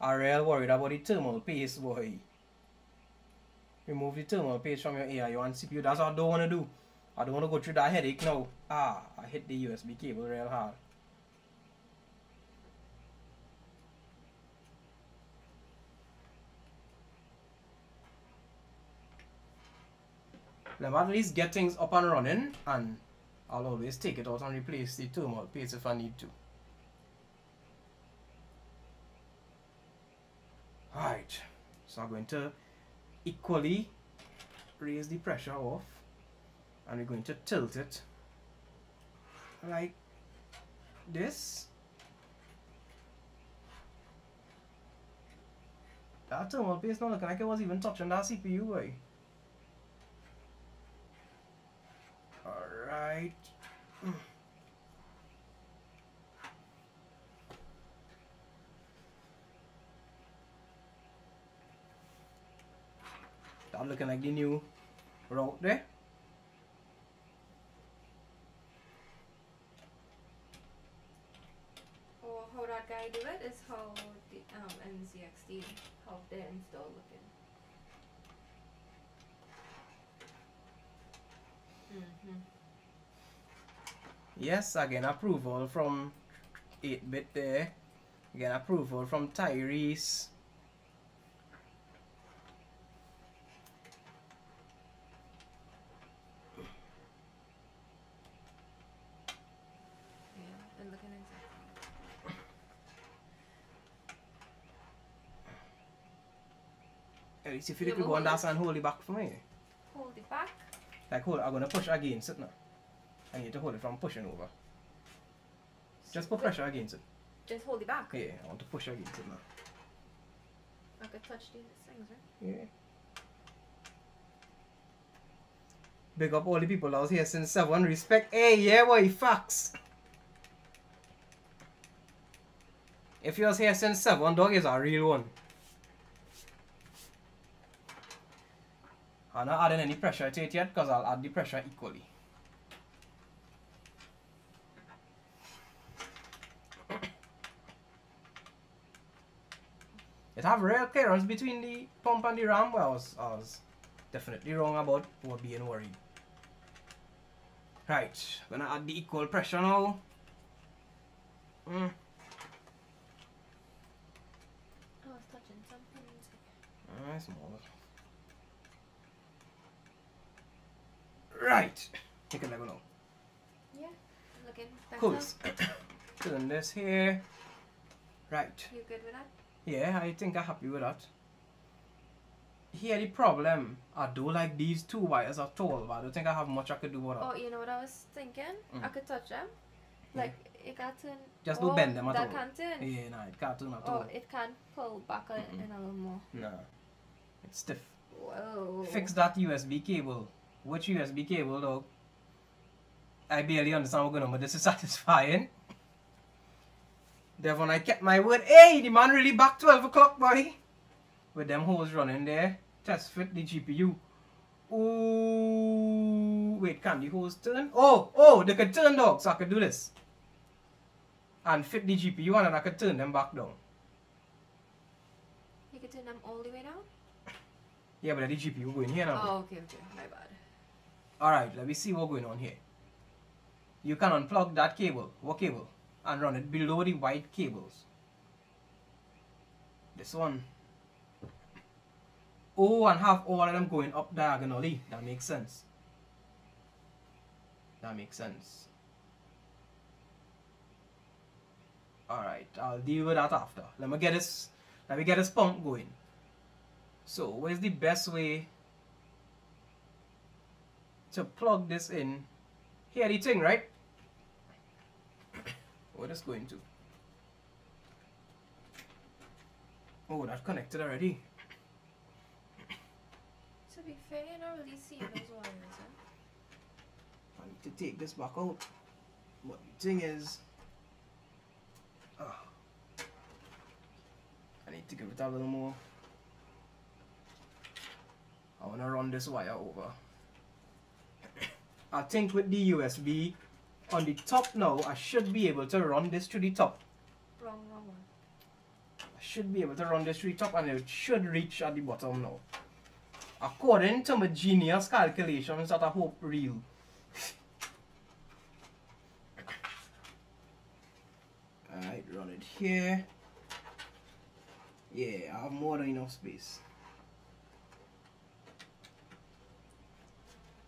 Real worried about the thermal paste, boy. Remove the thermal paste from your AIO and CPU. That's what I don't want to do. I don't want to go through that headache now. Ah, I hit the USB cable real hard. Let me at least get things up and running and I'll always take it out and replace the thermal paste if I need to. Alright, so I'm going to equally raise the pressure off and we're going to tilt it like this. That thermal paste not looking like it was even touching that CPU way. Alright. That looking like the new route there. Or guy do it is how the um NZXT how they install looking. Mm-hmm. Yes, again approval from 8-bit there. Again approval from Tyrese. Yeah, and looking exactly. Least if you Yeah, could go on that and hold it back for me. Hold it back. Like hold I'm gonna push against it now. I need to hold it from pushing over. Just put pressure against it. Just hold it back. Yeah, I want to push against it now. I could touch these things, right? Yeah. Big up all the people out here since seven. Respect. Hey, yeah, boy, facts. If you was here since seven, dog is a real one. Ah, I'm not adding any pressure to it yet because I'll add the pressure equally. <coughs> It have real clearance between the pump and the ram. Well, I was, I was definitely wrong about what being worried. Right, gonna add the equal pressure now. Mm. I was touching some nice ah, small. Right. Take a level now. Yeah. Looking better. Cool. Turn <coughs> this here. Right. You good with that? Yeah, I think I'm happy with that. Here the problem, I do like these two wires are tall, but I don't think I have much I could do with that. Oh, you know what I was thinking? I Mm. could touch them. Yeah. Like it can't turn. Just oh, don't bend them at that all. can't turn. Yeah, nah, it can't turn at Oh, all. it can pull back a, Mm-mm. in a little more. Nah. It's stiff. Whoa. Fix that USB cable. Which USB cable though? I barely understand what's going on, but this is satisfying. Devon, I kept my word. Hey, the man really back 12 o'clock, boy. With them holes running there. Test fit the GPU. Ooh. Wait, can the hose turn? Oh, oh, they could turn, dog, so I could do this. And fit the GPU and then I could turn them back down. You can turn them all the way down? Yeah, but the GPU going here now. Oh, okay, okay. My bad. Alright, let me see what's going on here. You can unplug that cable, what cable, and run it below the white cables. This one. Oh, and have all of them going up diagonally. That makes sense. That makes sense. Alright, I'll deal with that after. Let me get this let me get this pump going. So where's the best way to plug this in. Here the thing, right? <coughs> what is going to? Oh, that connected already. <coughs> To be fair, you're not really seeing those <coughs> wires, huh? I need to take this back out. But the thing is, ah, I need to give it a little more. I want to run this wire over. I think with the USB on the top now, I should be able to run this to the top. Wrong, wrong one. I should be able to run this to the top and it should reach at the bottom now. According to my genius calculations that I hope real. <laughs> Alright, run it here. Yeah, I have more than enough space.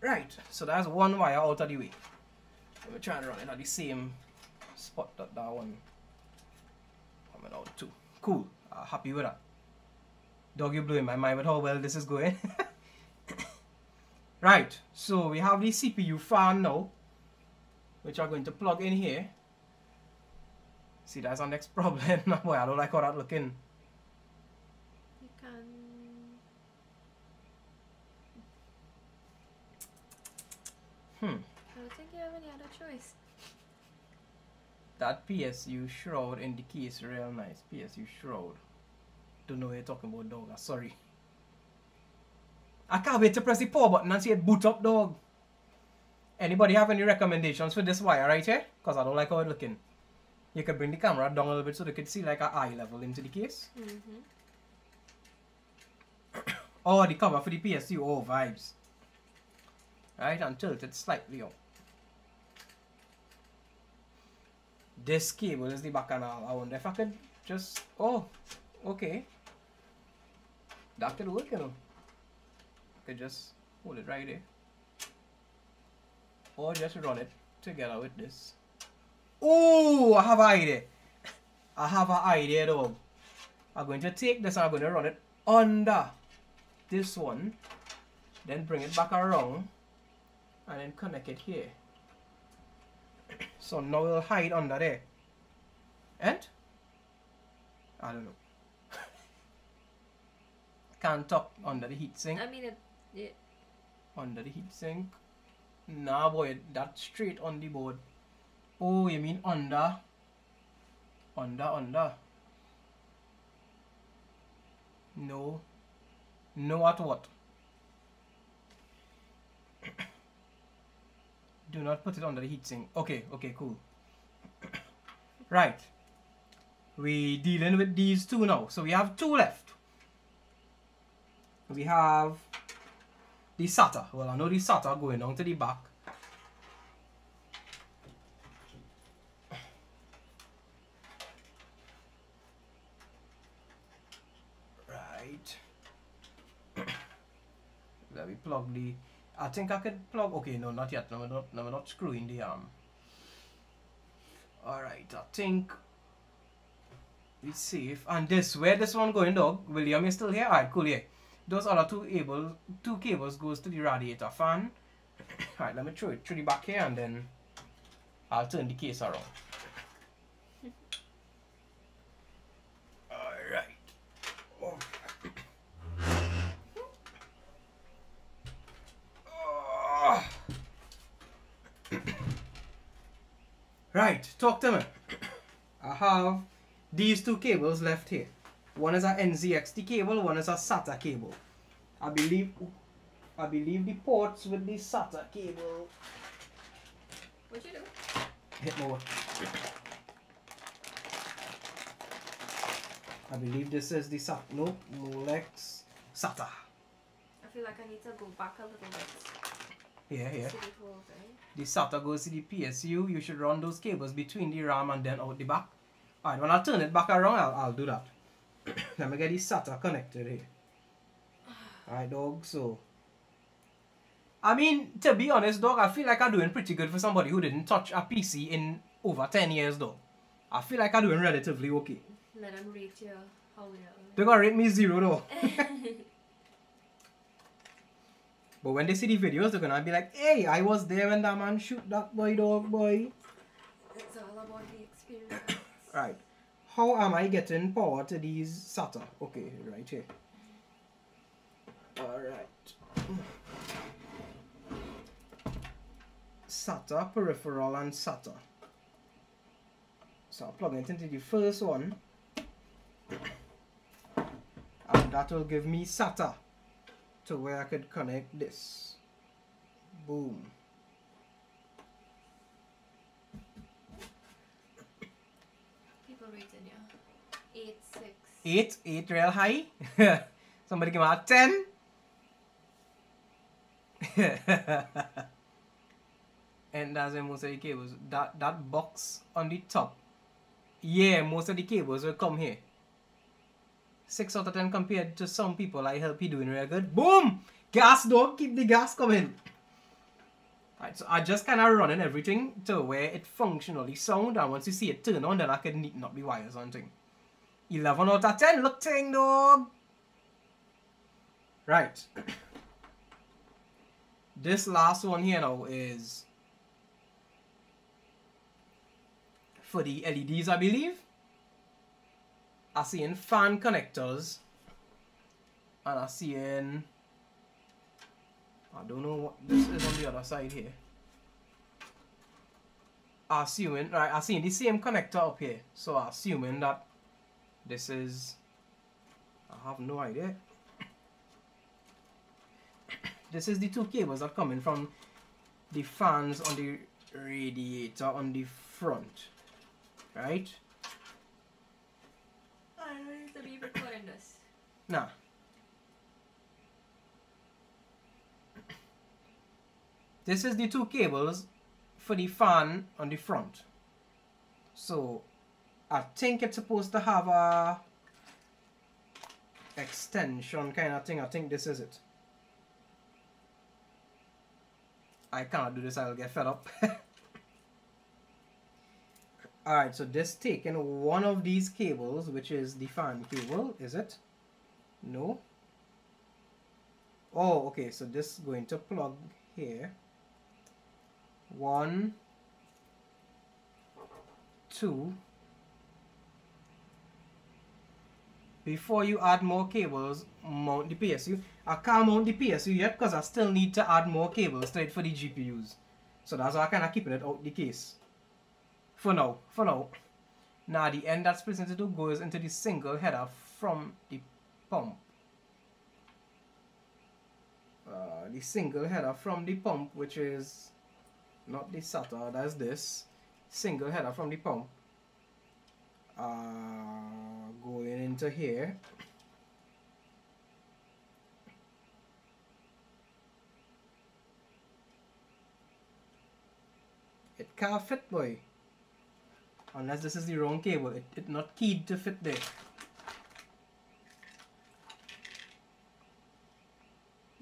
Right, so that's one wire out of the way. Let me try and run it at the same spot that that one coming out too. Cool, uh, happy with that. Dog, you blowing my mind with how well this is going. <coughs> right, so we have the CPU fan now, which I'm going to plug in here. See, that's our next <laughs> problem. Boy, I don't like how that looking. You can. Hmm. I don't think you have any other choice. That PSU shroud in the case real nice. PSU shroud. Don't know what you're talking about, dog. I'm sorry. I can't wait to press the power button and see it boot up, dog. Anybody have any recommendations for this wire right here? Because I don't like how it's looking. You could bring the camera down a little bit so they could see like an eye level into the case. Mm-hmm. <coughs> Oh, the cover for the PSU. Oh, vibes. Right, and tilt it slightly up. This cable is the bacchanal. I wonder if I could just... Oh, okay. That could work, you know. Could just hold it right there. Or just run it together with this. Oh, I have an idea. I have an idea, dog. I'm going to take this and I'm going to run it under this one, then bring it back around, and then connect it here. So now it'll hide under there. And? I don't know. <laughs> Can't talk under the heatsink. I mean, it, it, Under the heatsink. Nah boy, that's straight on the board. Oh, you mean under? Under, under. No. No at what? Do not put it under the heatsink. Okay, okay, cool. <coughs> right. We dealing with these two now. So we have two left. We have the SATA. Well, I know the SATA going down to the back. <coughs> Right. <coughs> let me plug the. I think I could plug. Okay, no, not yet. No, we're not. No, we're not screwing the arm. All right, I think it's safe. And this, where this one going, dog? William is still here. All right, cool. Yeah, those other two able two cables goes to the radiator fan. <coughs> All right, let me throw it through the back here, and then I'll turn the case around. Right, talk to me. I have these two cables left here. One is a NZXT cable, one is a SATA cable. I believe I believe the ports with the SATA cable What you do? hit more. I believe this is the SATA. No, Molex SATA. I feel like I need to go back a little bit. Here, here. The whole thing. The SATA goes to the PSU. You should run those cables between the RAM and then out the back. Alright, when I turn it back around, I'll, I'll do that. <coughs> Let me get the SATA connected here. Alright, dog, so. I mean, to be honest, dog, I feel like I'm doing pretty good for somebody who didn't touch a PC in over 10 years, dog. I feel like I'm doing relatively okay. Let them rate you how well. They're gonna rate me zero, though. <laughs> <laughs> But when they see the videos, they're gonna be like, hey, I was there when that man shoot that boy, dog, boy. it's all about the experience. <coughs> Right. How am I getting power to these SATA? Okay, right here. Alright. SATA, peripheral, and SATA. So I'll plug it into the first one. <coughs> And that will give me SATA to where I could connect this. Boom. People rating you. Eight, six. Eight, eight real high. <laughs> Somebody give me a ten. <laughs> and that's where most of the cables. That that box on the top. Yeah, most of the cables will come here. Six out of ten compared to some people. I help you doing real good. Boom! Gas dog, keep the gas coming. Right, so I just kind of running everything to where it functionally sound, and once you see it turn on, then I can neaten up the wires on thing. 11 out of 10. Look thing, dog. Right. <coughs> This last one here now is for the LEDs, I believe. I see in fan connectors. And I see in... I don't know what this is on the other side here. Assuming, right, I see the same connector up here. So I assuming that this is I have no idea this is the two cables that come in from the fans on the radiator on the front right I don't need to be recording this. now this is the two cables for the fan on the front so I think it's supposed to have a extension kind of thing. I think this is it. I cannot do this, I'll get fed up. <laughs> Alright, so this taking one of these cables, which is the fan cable, is it? No. Oh, okay, so this is going to plug here. One, two, before you add more cables, mount the PSU. I can't mount the PSU yet because I still need to add more cables to it for the GPUs. So that's why I kind of keeping it out the case. For now, for now. Now the end that splits into goes into the single header from the pump. Uh, the single header from the pump, which is not the SATA, that's this. Single header from the pump uh, going into here it can't fit boy unless this is the wrong cable it, it not keyed to fit there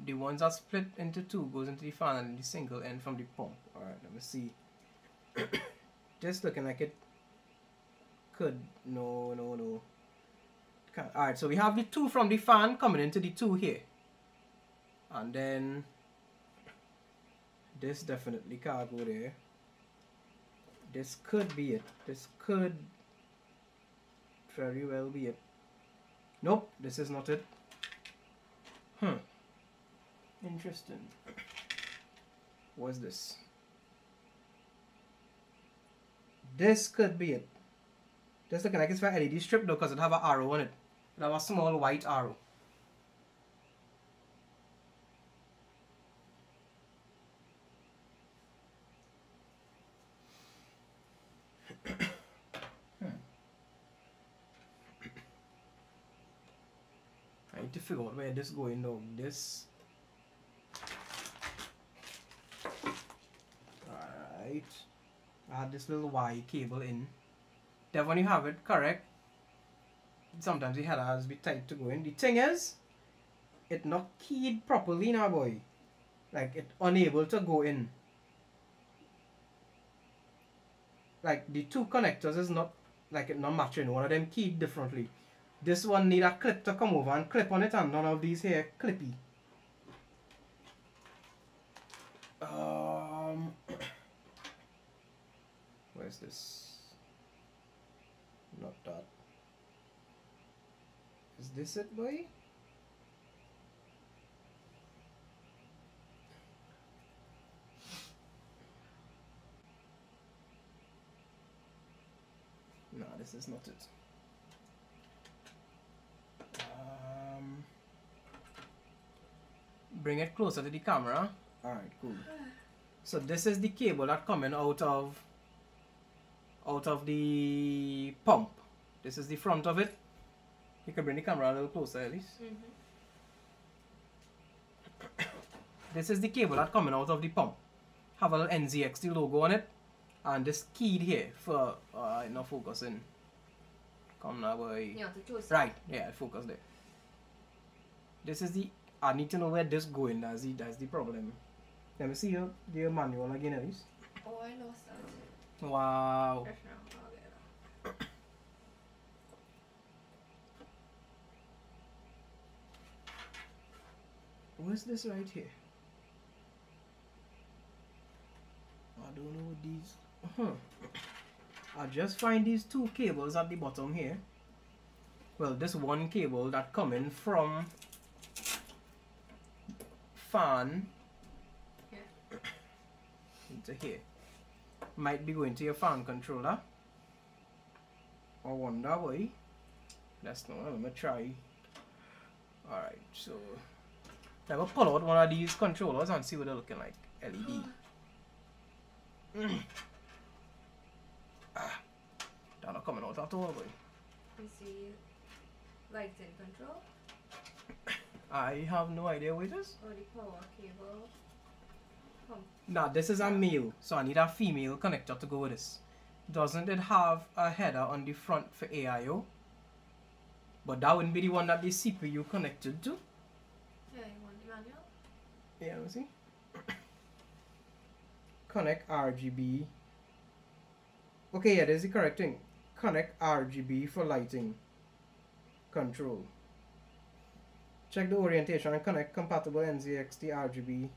the ones that split into two goes into the fan and the single end from the pump. Alright, let me see. <coughs> Just looking like it could. No, no, no. Alright, so we have the two from the fan coming into the two here. And then this definitely can't go there. This could be it. This could very well be it. Nope, this is not it. Hmm. Interesting. What's this? This could be it. Just looking like it's for LED strip though because it have an arrow on it. It have a small white arrow. Need to figure out where this going though. This. Alright. Had this little Y cable in. When you have it correct, sometimes the header has to be tight to go in. The thing is, it not keyed properly now boy. Like it unable to go in. Like the two connectors is not like it not matching. One of them keyed differently. This one need a clip to come over and clip on it and none of these here clippy. Um, <coughs> where's this? Not that. Is this it, boy? No, this is not it. Um, bring it closer to the camera. Alright, cool. So this is the cable that coming out of out of the pump. This is the front of it. You can bring the camera a little closer at least. Mm-hmm. This is the cable that coming out of the pump. Have a little NZXT logo on it. And this keyed here for uh not focusing. Come now boy. You have to choose. Right, yeah, focus there. This is the I need to know where this going, that's the that's the problem. Let me see your your manual again at least. Oh, I lost that. Wow. Fresh now. I'll get it. What's this right here? I don't know what these. Huh. Hmm. <coughs> I just find these two cables at the bottom here. Well, this one cable that coming from fan Here. <coughs> into here might be going to your fan controller. I wonder why. That's not. Let me try. Alright, so let me pull out one of these controllers and see what they're looking like. LED. Mm. <coughs> Ah, they're not coming out at all, boy. You see lights in control I have no idea what it is. Oh, or the power cable. Pump. Nah, this is a male, so I need a female connector to go with this. Doesn't it have a header on the front for AIO? But that wouldn't be the one that the CPU connected to. Yeah, you want the manual? Yeah, let me see. <coughs> Connect RGB. Okay, yeah, there's the correct thing. Connect RGB for lighting. Control. Check the orientation and connect compatible NZXT RGB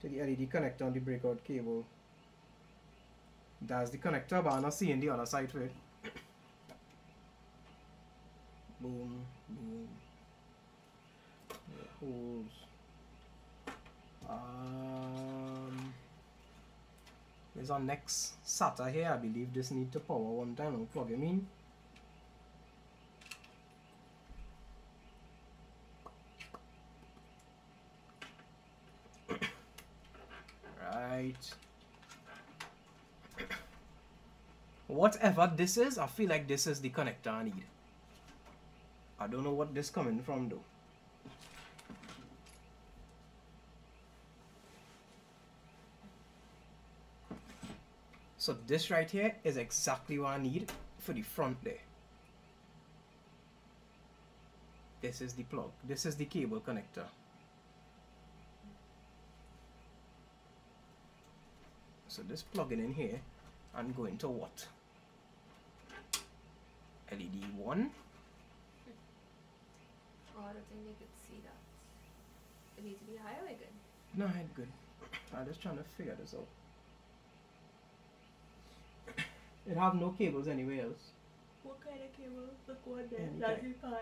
to the LED connector on the breakout cable. That's the connector, not seeing the other side for it. boom, boom. Holes. Um, there's our next SATA here. I believe this need to power one time and plug him in. Right. Whatever this is, I feel like this is the connector I need. I don't know what this coming from though. So this right here is exactly what I need for the front there. This is the plug. This is the cable connector. So this plugging in here and going to what? LED one. Oh, I don't think they could see that. It needs to be higher or good? No, head good. <coughs> I'm just trying to figure this out. <coughs> It have no cables anywhere else. What kind of cable? Look one there. That's it fan.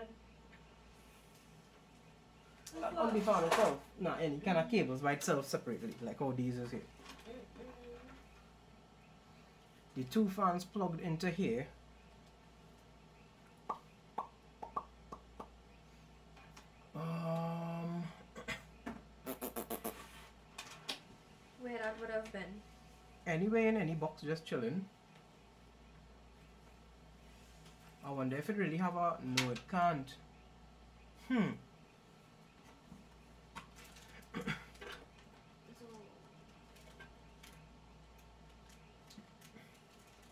Uh, on the fan itself. Nah, any kind of cables by itself separately, like all these is here. The two fans plugged into here. Um, <coughs> Where that would have been. anyway in any box just chilling. I wonder if it really have a no it can't. Hmm.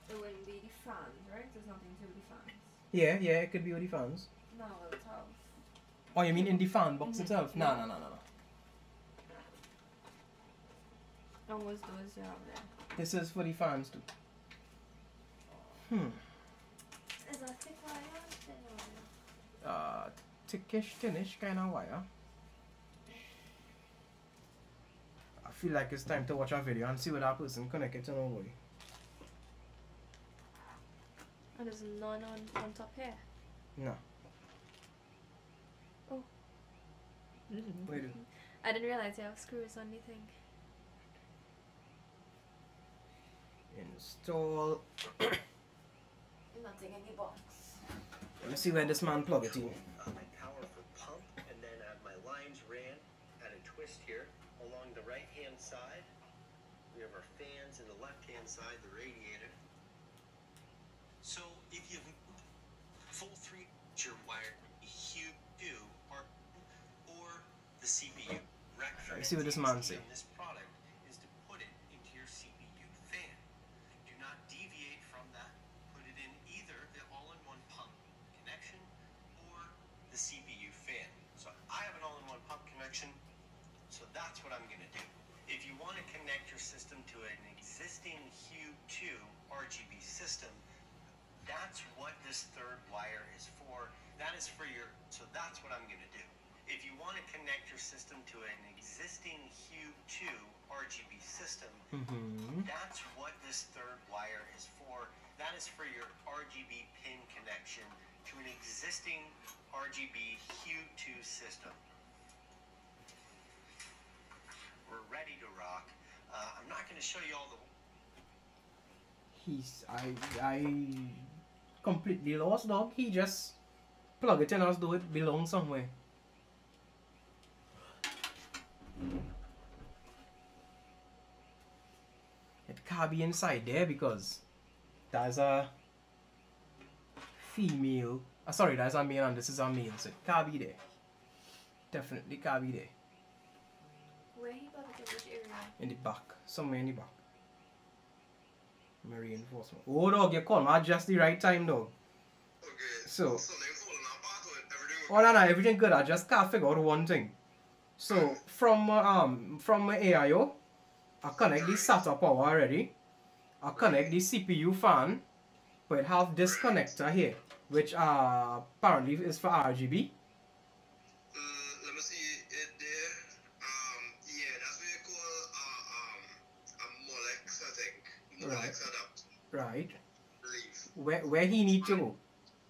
So it wouldn't be the fans, right? There's nothing to do with the fans. Yeah, yeah, it could be with the fans. No, it's have. Oh, you mean in the fan box Mhm. itself? No, no, no, no, no. And what's those you have there? This is for the fans too. Hmm. Is that thick wire or thin wire? Uh, thickish, thinnish kind of wire. I feel like it's time to watch a video and see what that person connected to no boy. And there's none on, on top here. No. Oh. Wait. I didn't realize you have screws on anything. Install. Nothing in the box. Let me see where this man plug it in. Uh, my powerful pump, and then uh, my lines ran at a twist here along the right hand side. We have our fans, and the left hand side, the radiator. If you full three your wire Hue 2 or or the CPU. Let me see what this man say. This product is to put it into your CPU fan. Do not deviate from that. Put it in either the all-in-one pump connection or the CPU fan. So I have an all-in-one pump connection, so that's what I'm going to do. If you want to connect your system to an existing Hue 2 RGB system, that's what this third wire is for. That is for your, so that's what I'm going to do. If you want to connect your system to an existing Hue 2 RGB system, Mm-hmm. that's what this third wire is for. That is for your RGB pin connection to an existing RGB Hue 2 system. We're ready to rock. Uh, I'm not going to show you all the He's I I completely lost dog. He just plug it in as though it belongs somewhere. It can't be inside there because there's a female. Uh, sorry, there's a male and this is a male, so it can't be there. Definitely can't be there. Where he got it in which area? In the back. Somewhere in the back. My reinforcement. Oh dog, you call me at just the right time dog. Okay. So- so they falling apart or everything Oh no no, everything good. I just can't figure out one thing. So from uh, um from my AIO, I connect the SATA power already. I connect the CPU fan, but have this connector here, which uh apparently is for RGB. Mm, let me see it there. Um, yeah, that's what call um, a Molex, I think. Right. Right. Where where he need to go.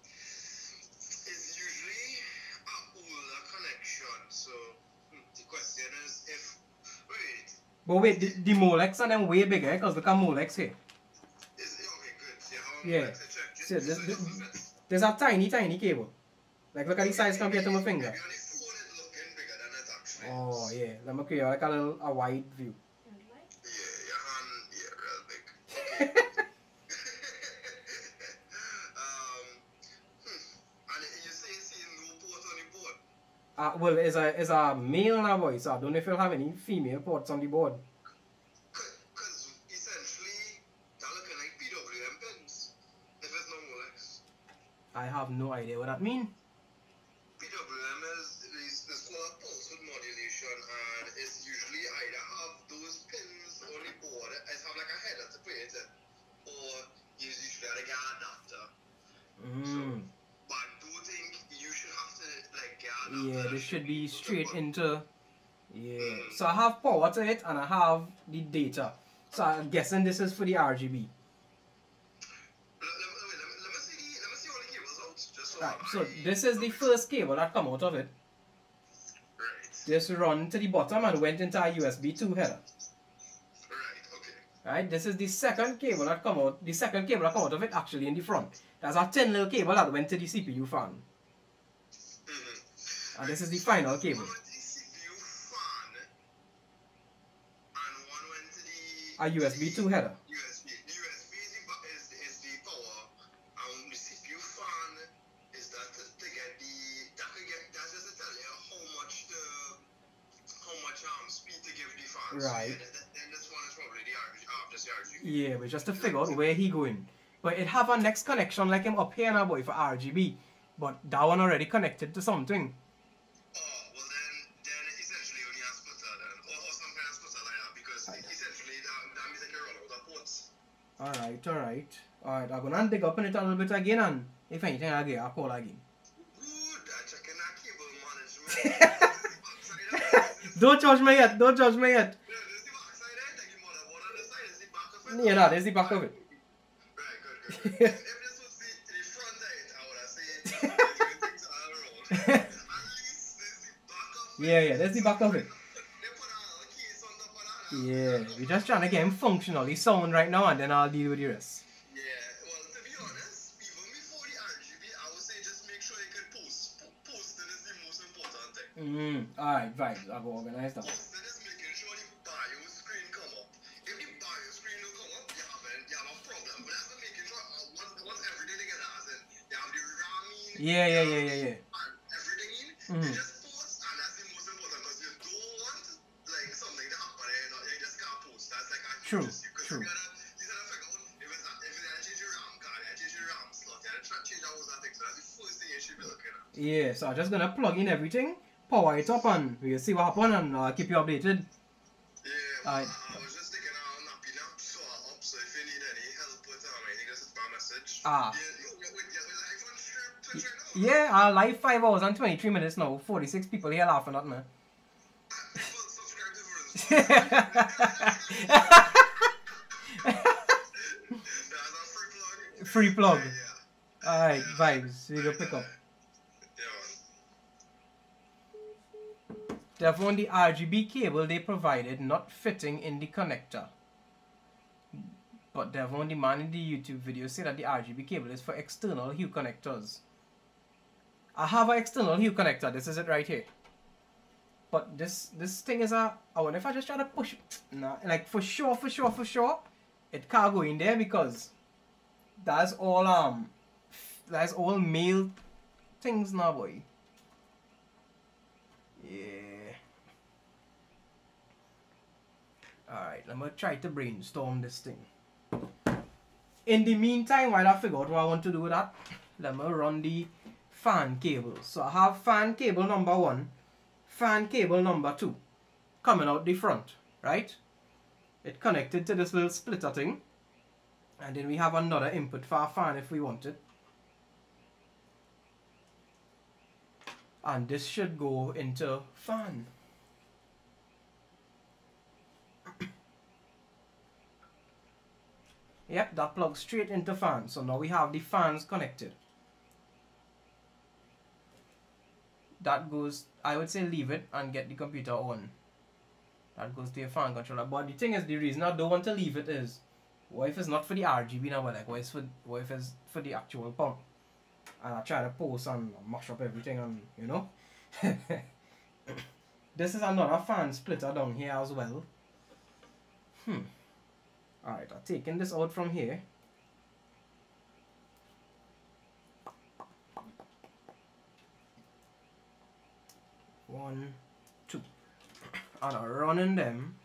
It's usually an older connection. So hmm, the question is if wait, But wait, the, the Molex and them way bigger because look at Molex here. is okay good? Yeah, how Yeah. Molex I check. So this- so this-. There's a tiny tiny cable. Like look at the size compared to my finger. Maybe on the phone it's than it Oh yeah, let me you like a little a wide view. Uh, well, it's a it's a male now boy, so I don't know if you'll have any female ports on the board. Because essentially, they're looking like PWM pins. If it's no Molex. I have no idea what that mean. This should be straight into. Yeah. So I have power to it and I have the data. So I'm guessing this is for the RGB. Let, let, me- wait, let, me, let me see the let me see all the cables out. Just so Right. So this is the first cable that come out of it. Right. This run to the bottom and went into a USB 2 header. Right. Okay. Right. This is the second cable that come out. The second cable that come out of it actually in the front. That's a thin little cable that went to the CPU fan. And this is the final cable. One went to the CPU fan, and one went to the A USB 2 header. USB. The USB is the, bu- is, is the power, and the CPU fan is that to, to get the that could get that's just to tell you how much the how much um speed to give the fan. So, Right. yeah, then, then this one is probably the RGB, just the RGB. Yeah, but just to figure out where he going. But it have a next connection like him up here now boy for RGB. But that one already connected to something. Alright, alright. Alright, I'm gonna dig up in it a little bit again and if anything I get I'll call again. Good, I'm checking that cable management. <laughs> Don't judge me yet, don't judge me yet. Yeah, this is the backside eh? there, thank you, mother. What on the side is the back of it? Yeah, that is the back of it. Right, good, good, good. <laughs> if, if this was the, the front of it, I would have said doing things all around. <laughs> At least this is the back of it. Yeah, yeah, that's the back of it. Yeah, we're just trying to get him functionally sound right now and then I'll deal with the rest. Yeah, well, to be honest, even before the RGB, I would say just make sure you can post. Po- Posting is the most important thing. Mm, alright, vibes, I'll go organize that. Posting is making sure the BIOS screen come up. If the BIOS screen don't come up, you have a, you have a problem. But that's not making sure uh, once, once everything together, as in, you have the RAM in, Yeah, yeah, yeah, yeah, yeah. everything in, Mhm. Looking at. Yeah, so I'm just gonna plug in everything, power it up and we'll see what happen and I'll keep you updated. Yeah, well. I, I was just thinking I'll not be up, so I'll up. So if you need any help with um, I think this is my message. Ah. Yeah? Yeah, 5 hours and 23 minutes now. 46 people here laughing at me. People <laughs> free plug. Yeah. Alright, vibes. We go pick up. Yeah, Therefore, the RGB cable they provided not fitting in the connector. But they Devon, the man in the YouTube video, said that the RGB cable is for external hue connectors. I have an external hue connector. This is it right here. But this this thing is a. I wonder if I just try to push. <tsk> Nah, like for sure, for sure, for sure, it can't go in there because that's all um, that's all male things now, boy. Yeah. Alright, I'm gonna try to brainstorm this thing. In the meantime, while I figure out what I want to do with that, let me run the fan cable. So I have fan cable number one, fan cable number two, coming out the front, right? It connected to this little splitter thing. And then we have another input for our fan if we want it. And this should go into fan. <coughs> Yep, that plugs straight into fan. So now we have the fans connected. That goes, I would say leave it and get the computer on. That goes to your fan controller. But the thing is, the reason I don't want to leave it is, what if it's not for the RGB number like, what if, for, what if it's for the actual pump? And I try to post and mash up everything and, you know? <laughs> this is another fan splitter down here as well. Hmm. Alright, I'm taking this out from here. One, two. And I'm running them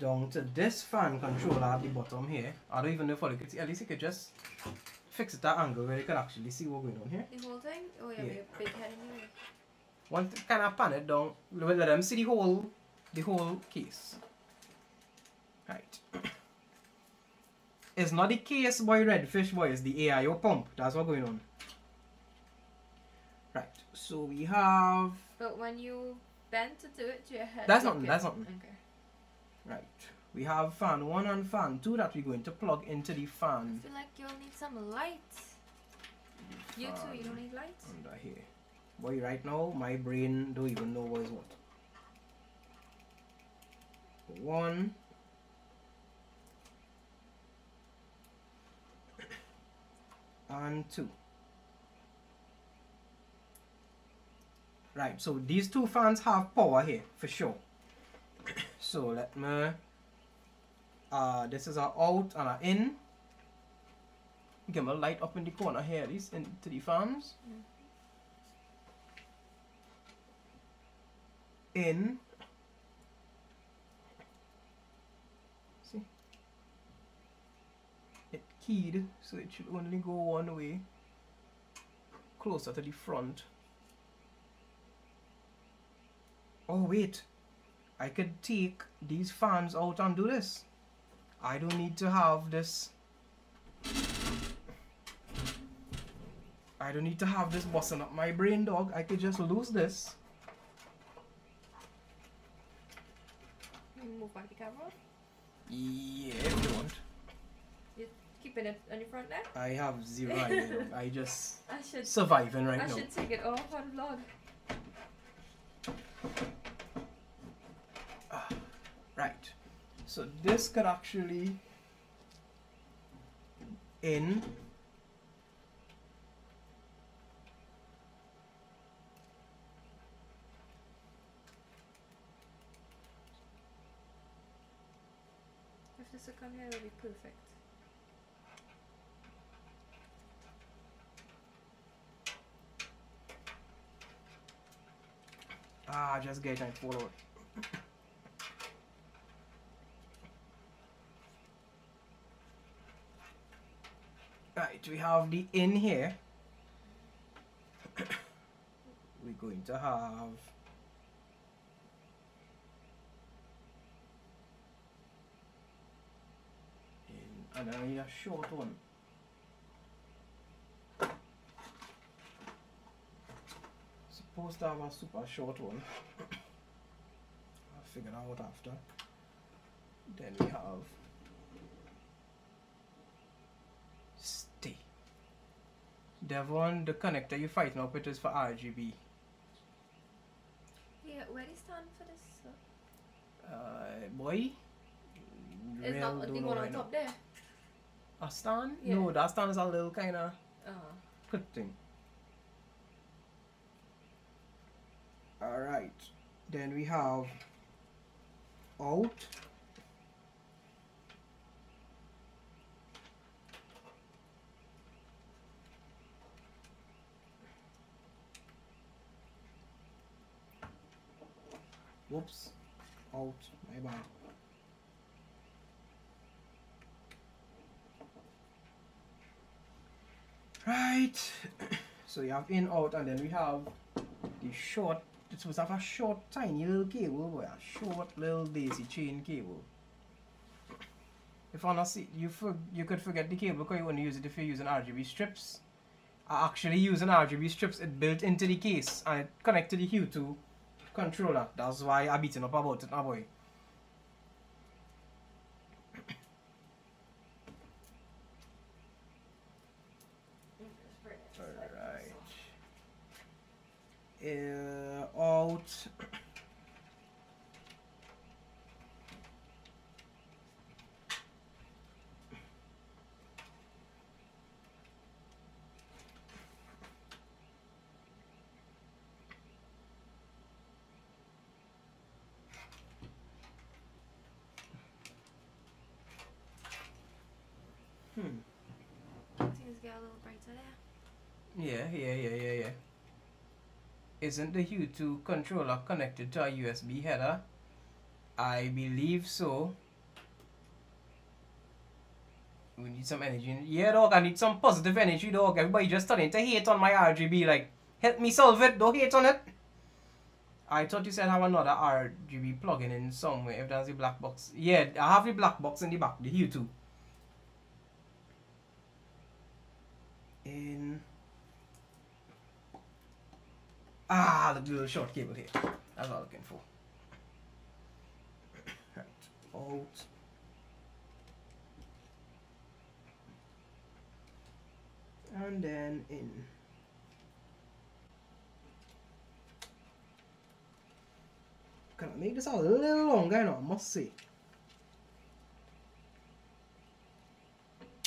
down to this fan controller at the bottom here. I don't even know if I could see. At least you could just fix it that angle where you can actually see what's going on here. The whole thing? Oh yeah, Yeah. we have big head anyway. One kind of pan it down, let them see the whole, the whole case. Right. It's not the case, boy, redfish, boy. It's the AIO pump. That's what's going on. Right. So we have. But when you bend to do it to your head. That's not. that's not. Okay. Right. We have fan one and fan two that we're going to plug into the I fan feel like you'll need some light. You too, you don't need light? under here. Boy, right now my brain don't even know what is what. One. <coughs> And two. Right, so these two fans have power here for sure. <coughs> So let me uh this is our out and our in. Give me a light up in the corner here, these into the fans. In. See? It keyed, so it should only go one way. Closer to the front. Oh wait. I could take these fans out and do this. I don't need to have this I don't need to have this busting up my brain, dog. I could just lose this. Move back the camera. Yeah, if you want. You're keeping it on your front there? I have zero <laughs> idea. I just I should surviving right I now. I should take it off on vlog. Right. So this could actually in If this would come here, it would be perfect. ah just get and forward. Right, we have the in here. <coughs> We're going to have in and I need a short one. Supposed to have a super short one. <coughs> I'll figure out after. Then we have stay. Devon, the connector you're fighting up with is for RGB. Yeah, where is stand for this? uh? Uh, boy. It's real not the one on top there. A stand? Yeah. No, that stand is a little kind of Oh. good thing. Alright. Then we have out. Whoops. Out. My bad. Right. <coughs> so you have in, out, and then we have the short. It's supposed to have a short, tiny little cable, boy. A short little daisy chain cable. If honestly, you for, you could forget the cable because you wouldn't use it if you're using RGB strips. I actually use an RGB strips. It built into the case and connect to the Hue 2 controller. That's why I beating up about it, now boy. Alright. Uh, out. Hmm. Things get a little brighter there. Yeah, yeah, yeah, yeah, yeah. Isn't the Hue 2 controller connected to a USB header? I believe so. We need some energy. Yeah, dog, I need some positive energy, dog. Everybody just starting to hate on my RGB. Like, help me solve it. Don't hate on it. I thought you said have another RGB plug-in in somewhere. If that's the black box. Yeah, I have the black box in the back, the Hue 2. in. Ah, the little short cable here. That's what I'm looking for. Right, out. And then in. Can I make this a little longer, you know, I must say.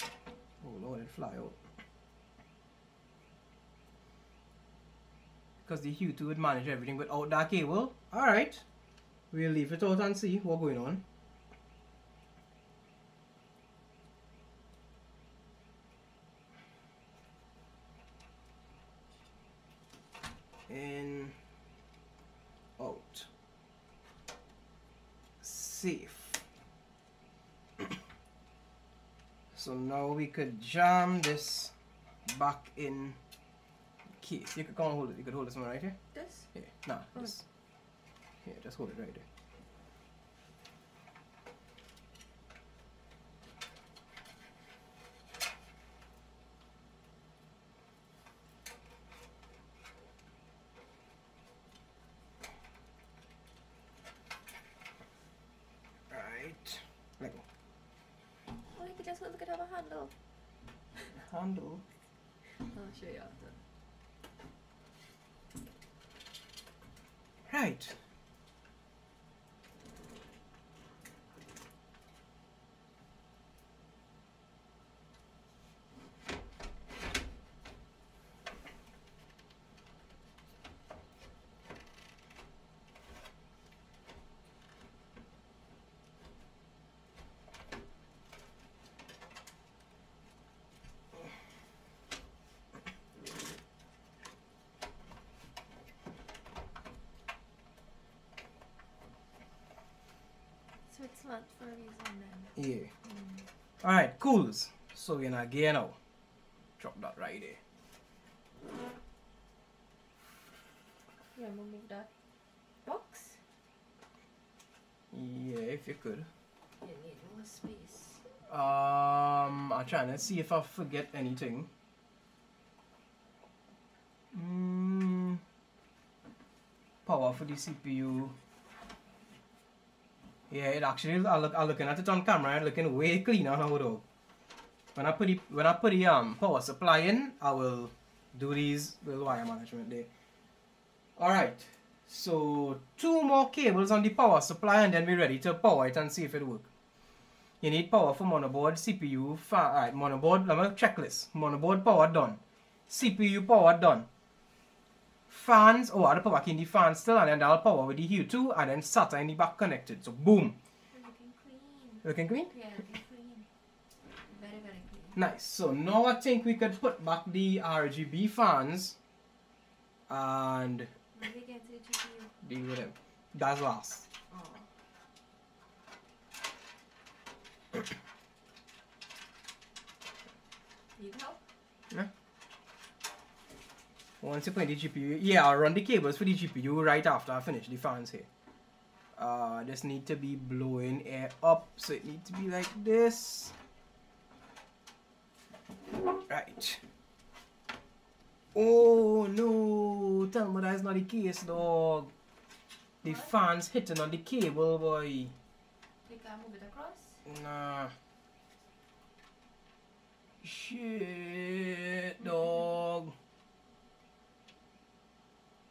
Oh lord, it fly out. Because the Hue 2 would manage everything without that cable. Alright. We'll leave it out and see what's going on. In. Out. Safe. <clears throat> So now we could jam this back in case. You could come and hold it. You could hold this one right here. This? Here. Nah, just here, just hold it right there. Right. Let go. Oh, you could just look at have a handle. Handle. I'll show you after. Right. So it's not for a reason then. Yeah. Alright, cools. So we're gonna gear now. Drop that right there. You want to move that box? Yeah, if you could. You need more space. Um, I'm trying to see if I forget anything. Mm, power for the CPU. Yeah, it actually. I look. I looking at it on camera. It looking way cleaner now though. When I put the when I put the um power supply in, I will do these little wire management there. All right. So two more cables on the power supply, and then we're ready to power it and see if it works. You need power for motherboard, CPU, alright, motherboard, let me checklist. Motherboard power done. CPU power done. Fans, oh, I'll power in the fan still, and then I'll power with the Hue 2 and then SATA in the back connected. So, boom. Looking clean. Looking clean? Yeah, looking clean. Very, very clean. Nice. So, now I think we could put back the RGB fans and Maybe get to the GPU. deal with them. That's last. Oh. <coughs> Need help? Once you put in the GPU, yeah, I'll run the cables for the GPU right after I finish the fans here. Uh, this need to be blowing air up, so it needs to be like this. Right. Oh no! Tell me that's not the case, dog. The What? fans hitting on the cable, boy. You can move it across? Nah. Shit, dog. <laughs>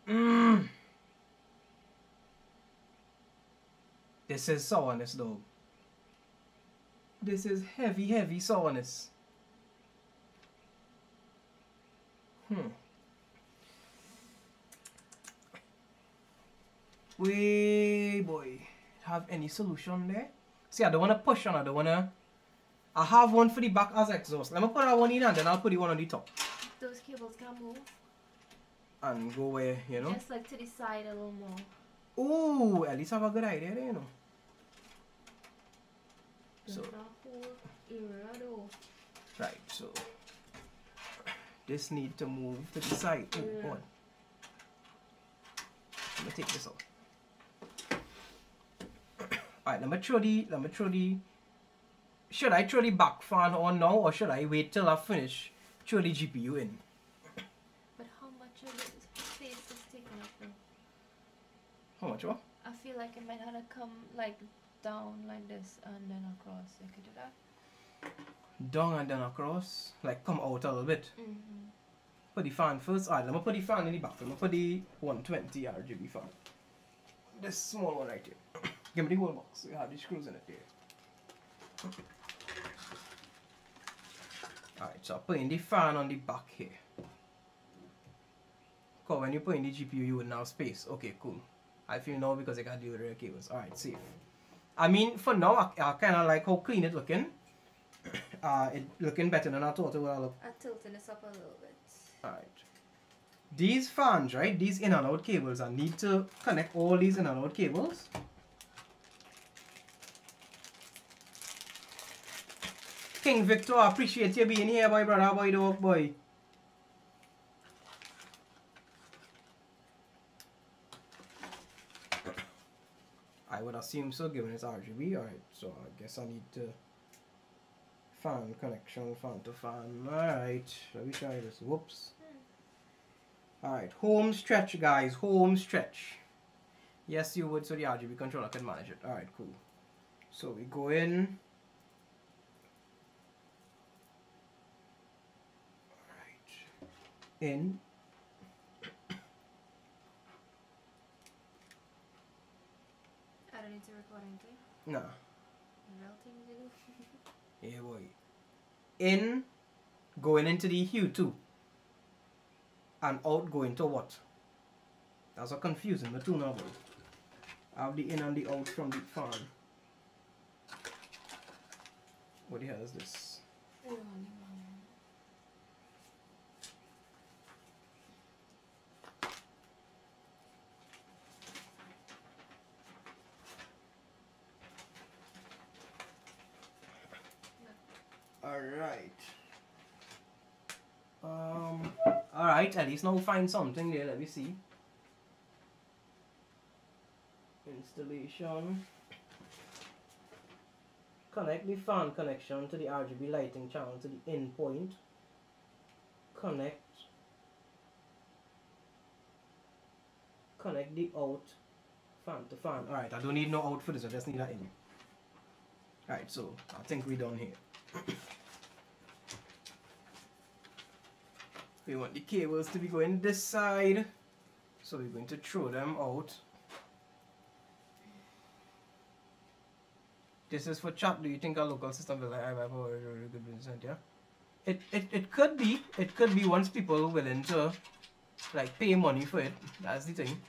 Mm. This is sourness, though. This is heavy, heavy sourness. Hmm. Wait, boy. Have any solution there? See, I don't want to push on. I don't want to. I have one for the back as exhaust. Let me put that one in and then I'll put the one on the top. Those cables can move. And go where, you know? Just like to the side a little more. Ooh, at least I have a good idea there, you know? So, There's a whole area though. right, so. This need to move to the side. Ooh, Yeah. on. Let me take this out. <coughs> Alright, let me throw the, let me throw the, should I throw the back fan on now or should I wait till I finish throw the GPU in. But how much of it space is taken up though? How much more? I feel like it might have to come like down like this and then across. You could do that. Down and then across. Like come out a little bit. Mm-hmm. Put the fan first. Alright, let me put the fan in the back. Let me put the 120 RGB fan. This small one right here. <coughs> Give me the whole box. You have the screws in it there. <coughs> Alright, so I'm putting the fan on the back here. Because when you put in the GPU, you would now space. Okay, cool. I feel no because I got the other cables. Alright, safe. I mean, for now, I, I kind of like how clean it looking. <coughs> Uh, it looking better than I thought it would look. I tilted this up a little bit. Alright. These fans, right? These in and out cables, I need to connect all these in and out cables. King Victor, I appreciate you being here, boy, brother, boy, dog, boy. Assume so, given it's RGB. Alright, so I guess I need to fan connection, fan to fan. Alright, let me try this. Whoops. Hmm. Alright, home stretch, guys. Home stretch. Yes, you would, so the RGB controller can manage it. Alright, cool. So we go in. Alright. In. I need to record anything. Nah. Real thing do. Yeah, boy. In. Going into the Hue 2. And out going to what? That's a confusing the two boy. I have the in and the out from the fan. What the hell is this? Alright. Um Alright, at least now find something there, let me see. Installation. Connect the fan connection to the RGB lighting channel to the in point. Connect connect the out fan to fan. Alright, I don't need no out for this, I just need that in. Alright, so I think we're done here. <coughs> we want the cables to be going this side. So we're going to throw them out. This is for chat. Do you think a local system will have a very good business? Yeah. It, it it could be. It could be once people willing to like pay money for it. That's the thing.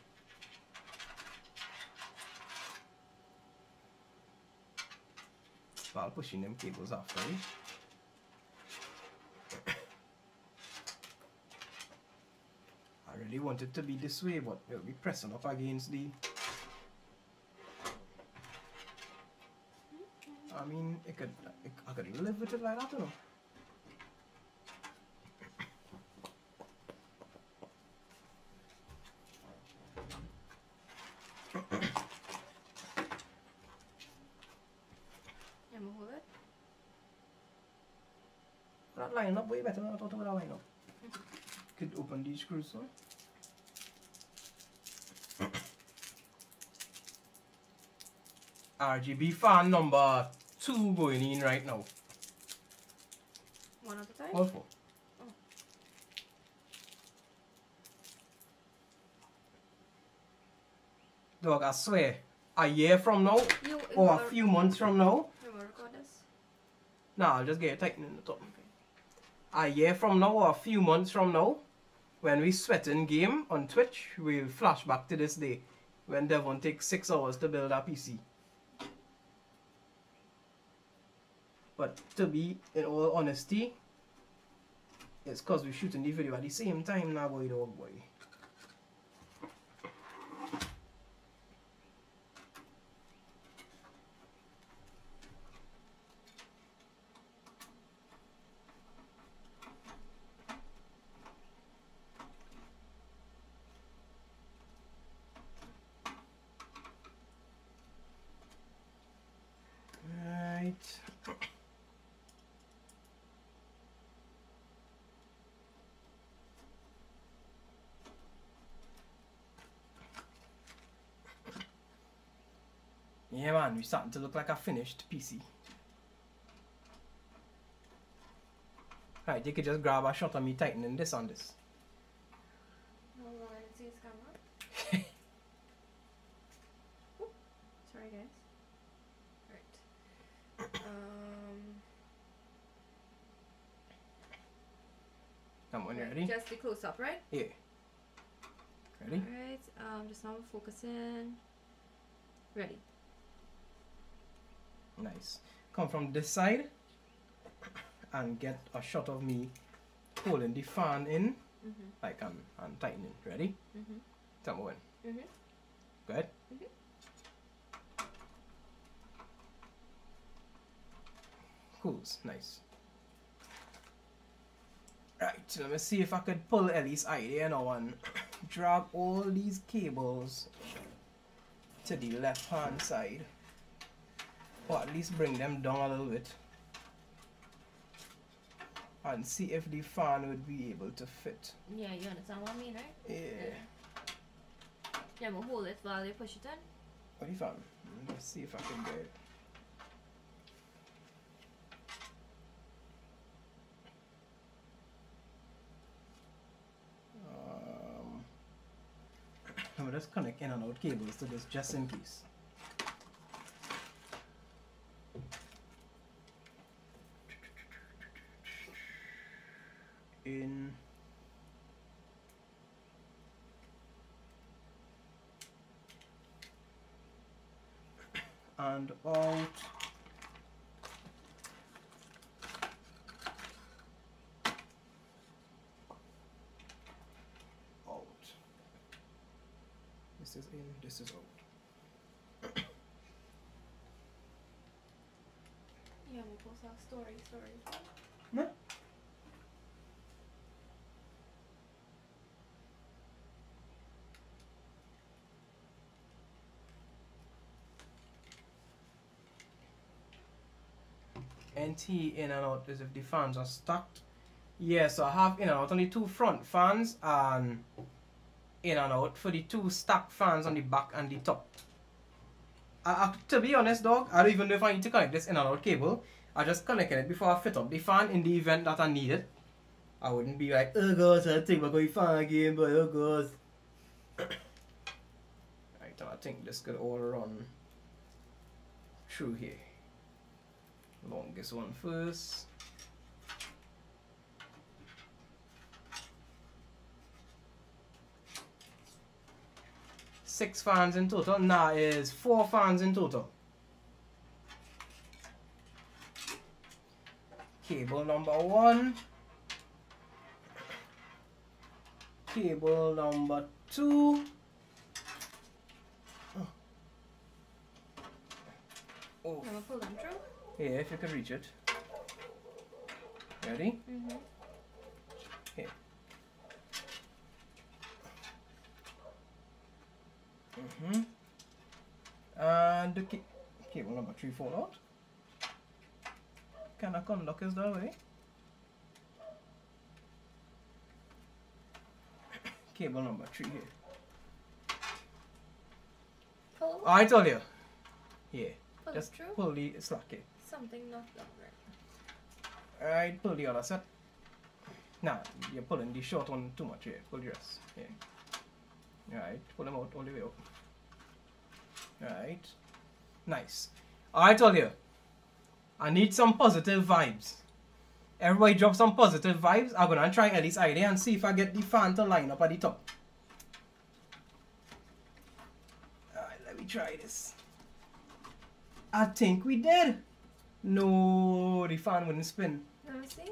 While pushing them cables after eh? it. Really want it to be this way, but it'll be pressing up against the. I mean, it could, it, I could live with it like that, you know. Am hold it? That line up way better than I thought it would line up. Could open these screws, huh? RGB fan number two going in right now. One at a time? All four. Oh. Dog, I swear, a year from now You, or a you few months from now, You will record this? nah, I'll just get it tightened in the top. A year from now or a few months from now, when we sweat in game on Twitch, we'll flash back to this day when Devon takes six hours to build a PC. But to be in all honesty, it's cause we're shooting the video at the same time now, boy, dog boy. Right. We're starting to look like a finished PC. Alright, you could just grab a shot of me tightening this on this. No one sees camera. Oop, Sorry, guys. Right. Um. Come on, you right, ready? Just the close up, right? Yeah. Ready? Alright. Um. Just now we're focusing. Ready. Nice. Come from this side and get a shot of me pulling the fan in, Mhm. like and, and tightening. Ready? Mhm. Tell me when. Mhm. Good? Mhm. Cool. Nice. Right, let me see if I could pull Ellie's idea now and <coughs> drag all these cables to the left hand side. Or at least bring them down a little bit. And see if the fan would be able to fit. Yeah, you understand what I mean, right? Yeah. Yeah, I'm hold it while you push it in. What if I'm? Let's see if I can get it. Um, <coughs> I'm just connect in and out cables to this just in case. In <coughs> and out. Out. This is in, this is out. Yeah, I'm gonna post our story, story. No? NT in and out is if the fans are stacked. Yeah, so I have in and out on the two front fans and in and out for the two stacked fans on the back and the top. I, I, to be honest, dog, I don't even know if I need to connect this in and out cable. I just connected it before I fit up the fan in the event that I need it. I wouldn't be like, oh gosh, I think we're going fan again, but oh gosh. <coughs> right, I think this could all run through here. Longest one first. Six fans in total. Nah, eh, is four fans in total. Cable number one. Cable number two. Oh, I'm gonna pull them through. yeah, if you could reach it. Ready? Mm-hmm. Mm-hmm. And the ca- cable number three fall out. Can I conduct is that way? Cable number three here. Pull, Oh, I told you. Yeah, pull just it pull the slack here. Something not done right. Alright, pull the other set. Nah, you're pulling the short one too much here. Pull rest. Yeah. Alright, pull them out all the way up. Alright. Nice. Alright, told you. I need some positive vibes. Everybody drop some positive vibes. I'm gonna try Ellie's idea and see if I get the fan to line up at the top. Alright, let me try this. I think we did. No, the fan wouldn't spin. Let me see.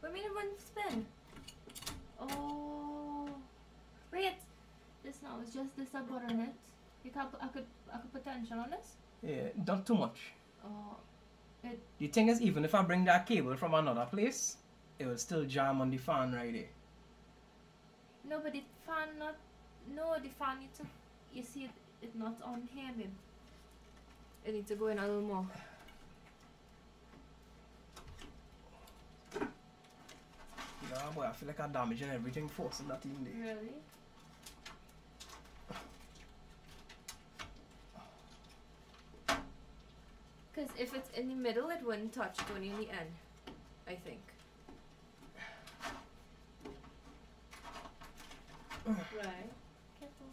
What made it wouldn't spin? Oh, wait. This now is just this a button it. You can I could I could put tension on this. Yeah, not too much. Oh, The thing is, even if I bring that cable from another place, it will still jam on the fan right there. no, but the fan not. No, the fan need to. You see it, it not on here, babe. It need to go in a little more. Yeah, boy, I feel like I'm damaging everything forcing that in there. Really? Because if it's in the middle, it wouldn't touch, it's only in the end. I think. Right. Careful.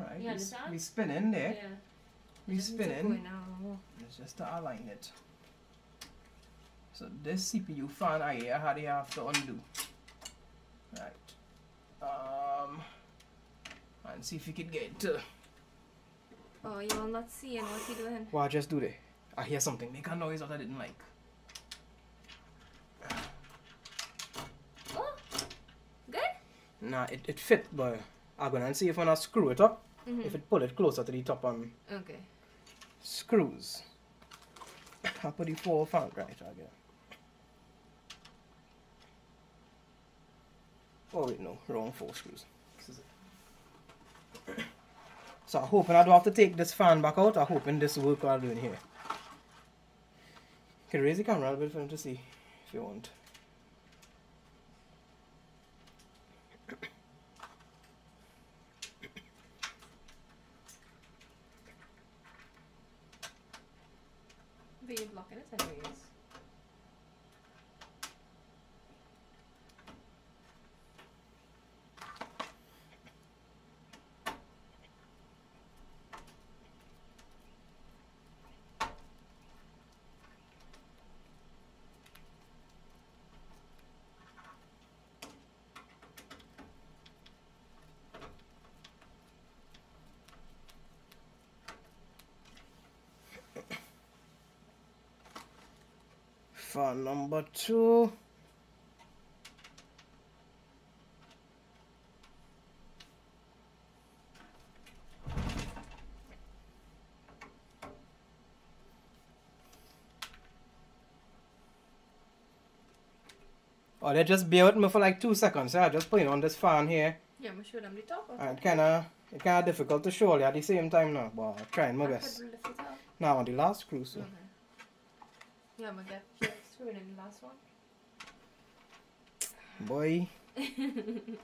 Alright, You we, s- understand? we spinning there. Yeah. We Just need to spinning. go in now. It's just to align it. So this CPU fan I how they have to undo. Right. Um and see if you could get it to Oh, you're not seeing what you're doing. Well I just do that. I hear something make a noise that I didn't like. Oh, good. Nah it, it fit but I'm gonna see if when I screw it up, Mhm. if it pull it closer to the top um Okay. screws. I'll put the four fan right again. Oh wait, no, wrong four screws. This is it. <coughs> So I'm hoping I don't have to take this fan back out. I'm hoping this will work what I'm doing here. Can raise the camera a little bit for him to see if you want. <coughs> But you're blocking it anyways. Fan number two. Oh, they just bear with me for like two seconds. Yeah, just putting on this fan here. Yeah, I'm show them the top. of And it. kinda, it kinda difficult to show at the same time now, but I'm trying my I best. it. Now on the last screw, so. Okay. Yeah, I'm gonna get screwed in the last one. Boy. <laughs>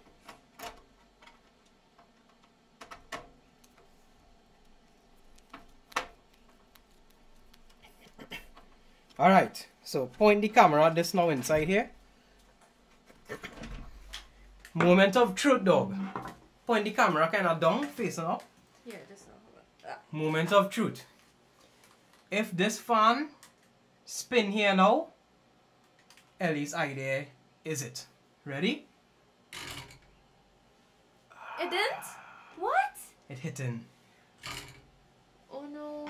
Alright, so point the camera this now inside here. Moment of truth, dog. Point the camera kind of down, facing up. Yeah, this one. Ah. Moment of truth. If this fan spin here now, Ellie's idea is it. Ready? It didn't? What? It hitting. Oh no.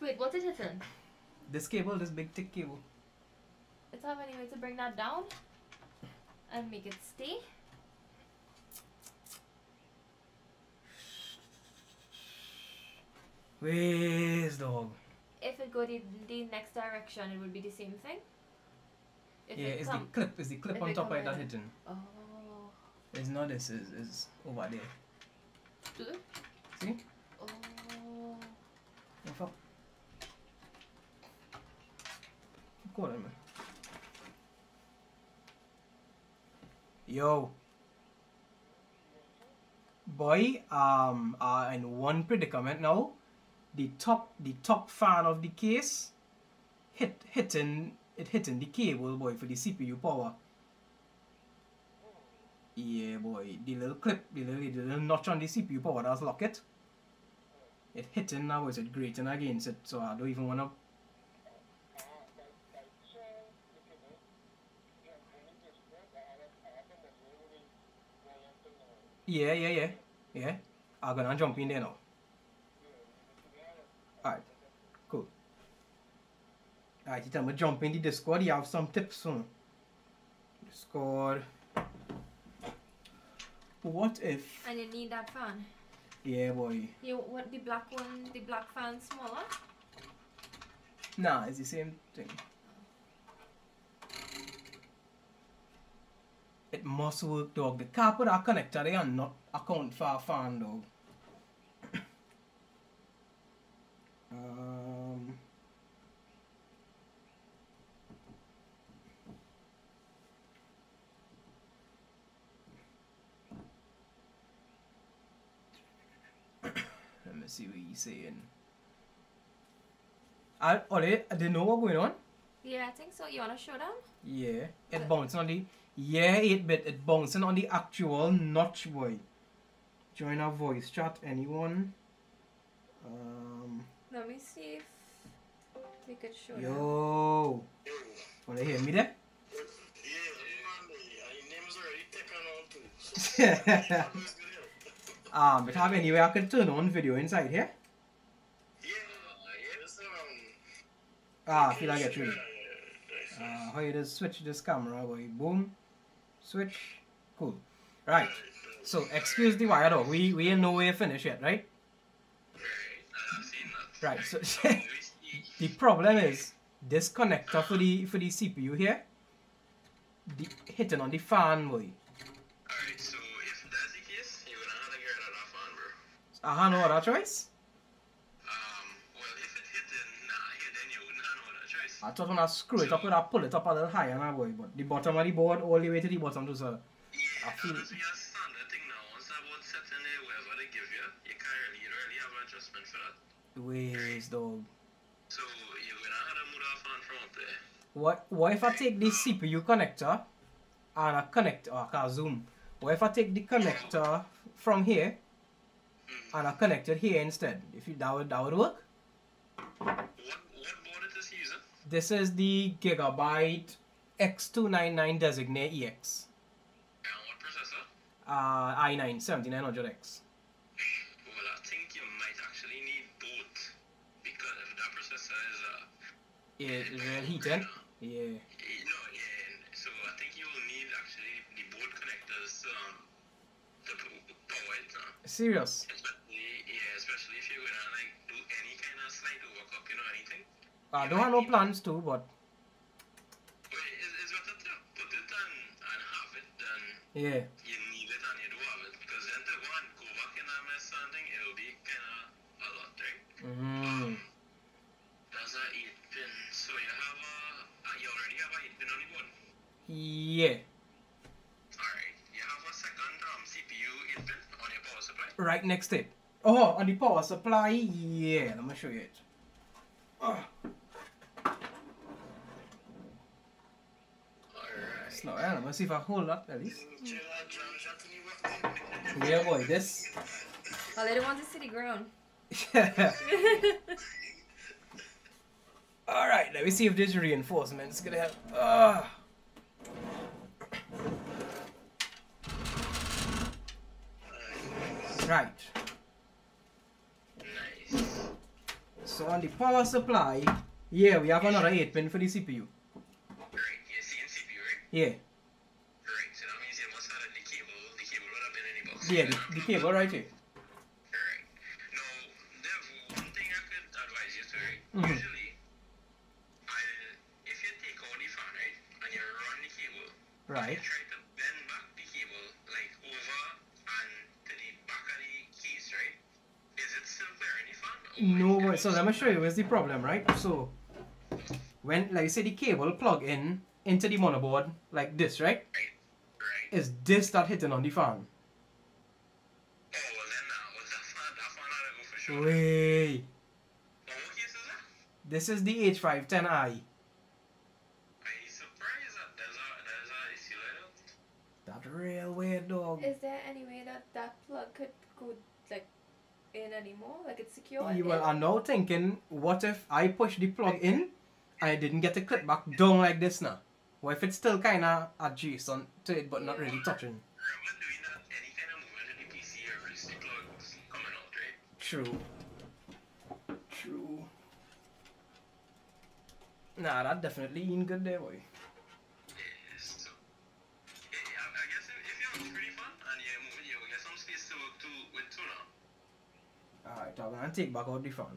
Wait, what did it hit? This cable, this big thick cable. It's have any way to bring that down and make it stay? Where's dog? If it go the, the next direction, it would be the same thing. If yeah, it it's come, the clip, it's the clip on top of that in. hitting. Oh. It's not this, it's, it's over there. Do it? See? Oh. Up. Keep going, man. Yo. Boy, um, uh, in one predicament now. The top, the top fan of the case, hit hitting it hitting the cable, boy, for the CPU power. Yeah, boy, the little clip, the little, the little notch on the CPU power, that's lock it. It hitting now is it grating against it so I don't even wanna Yeah yeah yeah. Yeah. I'm gonna jump in there now Alright cool Alright you tell me jump in the discord you have some tips me Discord What if And you need that fan. Yeah boy You want the black one, the black fan smaller? Nah, it's the same thing. It must work, dog. The carpet are connector, they are not account for a fan, dog. <coughs> um, me see what he's saying. I, oh, they, they know what's going on? Yeah, I think so. You wanna show them? Yeah. It bouncing on the, yeah, it bit It bouncing on the actual notch, boy. Join our voice chat, anyone? Um, Let me see if we could show them. yo. Yo, Wanna hear me there? yeah, man, your name is already taken on too. So, always good help. Um, but have any way I could turn on video inside here? Yeah, this, um, Ah, I feel yeah, Uh, how you just switch this camera, boy. Boom. Switch. Cool. Right. So, excuse the wire though. We, we ain't way finished yet, right? Right, so <laughs> the problem is this connector for the for the CPU here the hitting on the fan boy. Have no other choice. Um, well, if it hit then, nah, yeah, then you wouldn't have no other choice. I thought when I screw it up with I pull it up a little higher now boy, but the bottom of the board all the way to the bottom to sir. Yeah, I feel- that's your standard thing now. Once that board sets in there, whatever they give you, you can't really, you don't really have an adjustment for that. Ways dog. So you're gonna have to move that fan from up there. What what if I take the CPU connector and I connect or I can zoom? What if I take the connector from here and a connector here instead? If you that would that would work? What what board it is using? This is the Gigabyte X299 Designare EX. And what processor? Uh, i9 7900X. Well, I think you might actually need both. Because if that processor is uh Yeah, is it heated? Yeah. no, yeah, so I think you will need actually the board connectors um to power it now. Serious? Thing, it'll be kind of a lot, right? Mm. That's a 8 pin. So you have a, you already have a 8 pin on the board. Yeah. Alright. You have a second um, CPU 8 pin on your power supply. Right next to it. Oh, on the power supply? Yeah, let me show you it. Ah, Alright. slow down. Let me see if I hold up at least. Chill out, John. Shut the new Yeah, boy, this. They don't want to see the ground. <laughs> Alright, let me see if this reinforcement's gonna help. Ah. Right. Nice. So on the power supply, yeah, we have another 8 pin for the CPU. Yeah. Right. So that means you must have the cable. The cable would have been in the box. Yeah, the, the cable right here. Right. Now, Dev, one thing I could advise you to, right? Mhm. Usually, I, if you take out the fan, right, and you run the cable, Right. you try to bend back the cable, like over and to the back of the case, right? Is it still clearing the fan? No, it wait, so let me show you where's the problem, right? So, when, like, you say the cable plug in into the motherboard, like this, right? Right. Right. Is this start hitting on the fan? Oh, well then, uh, well, that fan, that fan ought to go for sure. Way. Now, what case is that? This is the H510i. Are you surprised that there's a, there's a issue like that? That real weird dog. Is there any way that that plug could go like in anymore? Like it's secure? You in? well, I'm now thinking, what if I push the plug in and I didn't get to clip back down like this now? What if it's still kind of adjacent to it but not really touching? <laughs> Remember doing that any kind of movement in the PC or is the plugs coming out, right? True. True. Nah, that definitely ain't good there, boy. Yes. So, yeah, yeah, I I guess if, if you're on pretty fun and you're moving, you'll get some space to work to with too now. Alright, I'm gonna take back out the fan.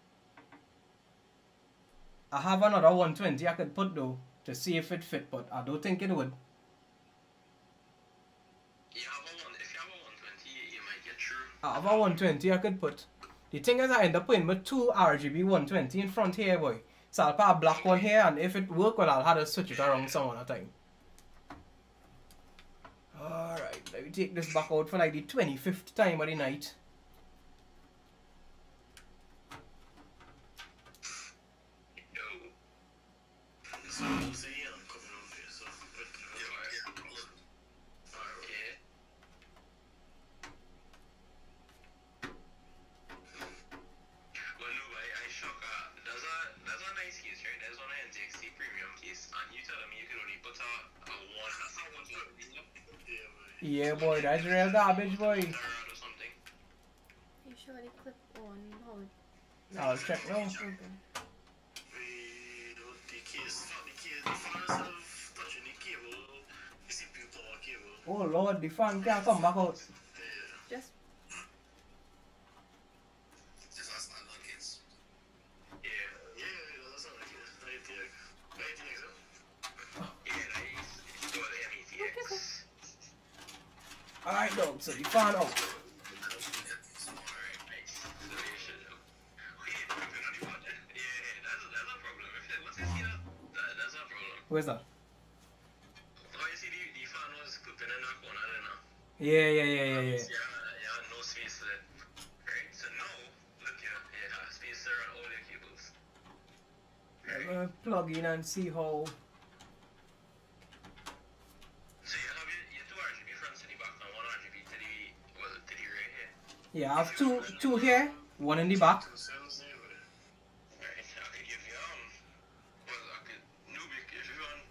I have another 120 I could put though to see if it fit, but I don't think it would. You have a one, if you have a 120, you, might get through. I have a 120 I could put. The thing is I end up putting with two RGB 120 in front here, boy. So I'll put a black one here, and if it work, well, I'll have to switch it around some other time. Alright, let me take this back out for like the 25th time of the night. Yeah, boy, that's real garbage, boy. or. You sure the clip on hold? I'll check now. Okay. we don't the case the case the fans have touching the cable, the CPU power cable. Oh lord, the fan can't come back out. Yeah. Just Just ask that long case. Yeah. Yeah, yeah, that's not like it. Right there. Right there, so. Yeah, nice. It's got the METX. Alright, dog, so the fan out. Alright, nice. So you should know. Wait, we're gonna do what? Yeah, yeah, that's, that's a problem. If that, once you see that, that, that's a problem. Where's that? Oh, you see the, the fan was clipping in that corner there now. Yeah, yeah, yeah, yeah, yeah. Yeah, yeah, no space there. Right, so it has space there on all your cables. I'm gonna be certain only cables. plug in and see how. Yeah, I have two, two here, one in the back. Two cells there, but Right, I could give you, well, I could, Nubic, if you want,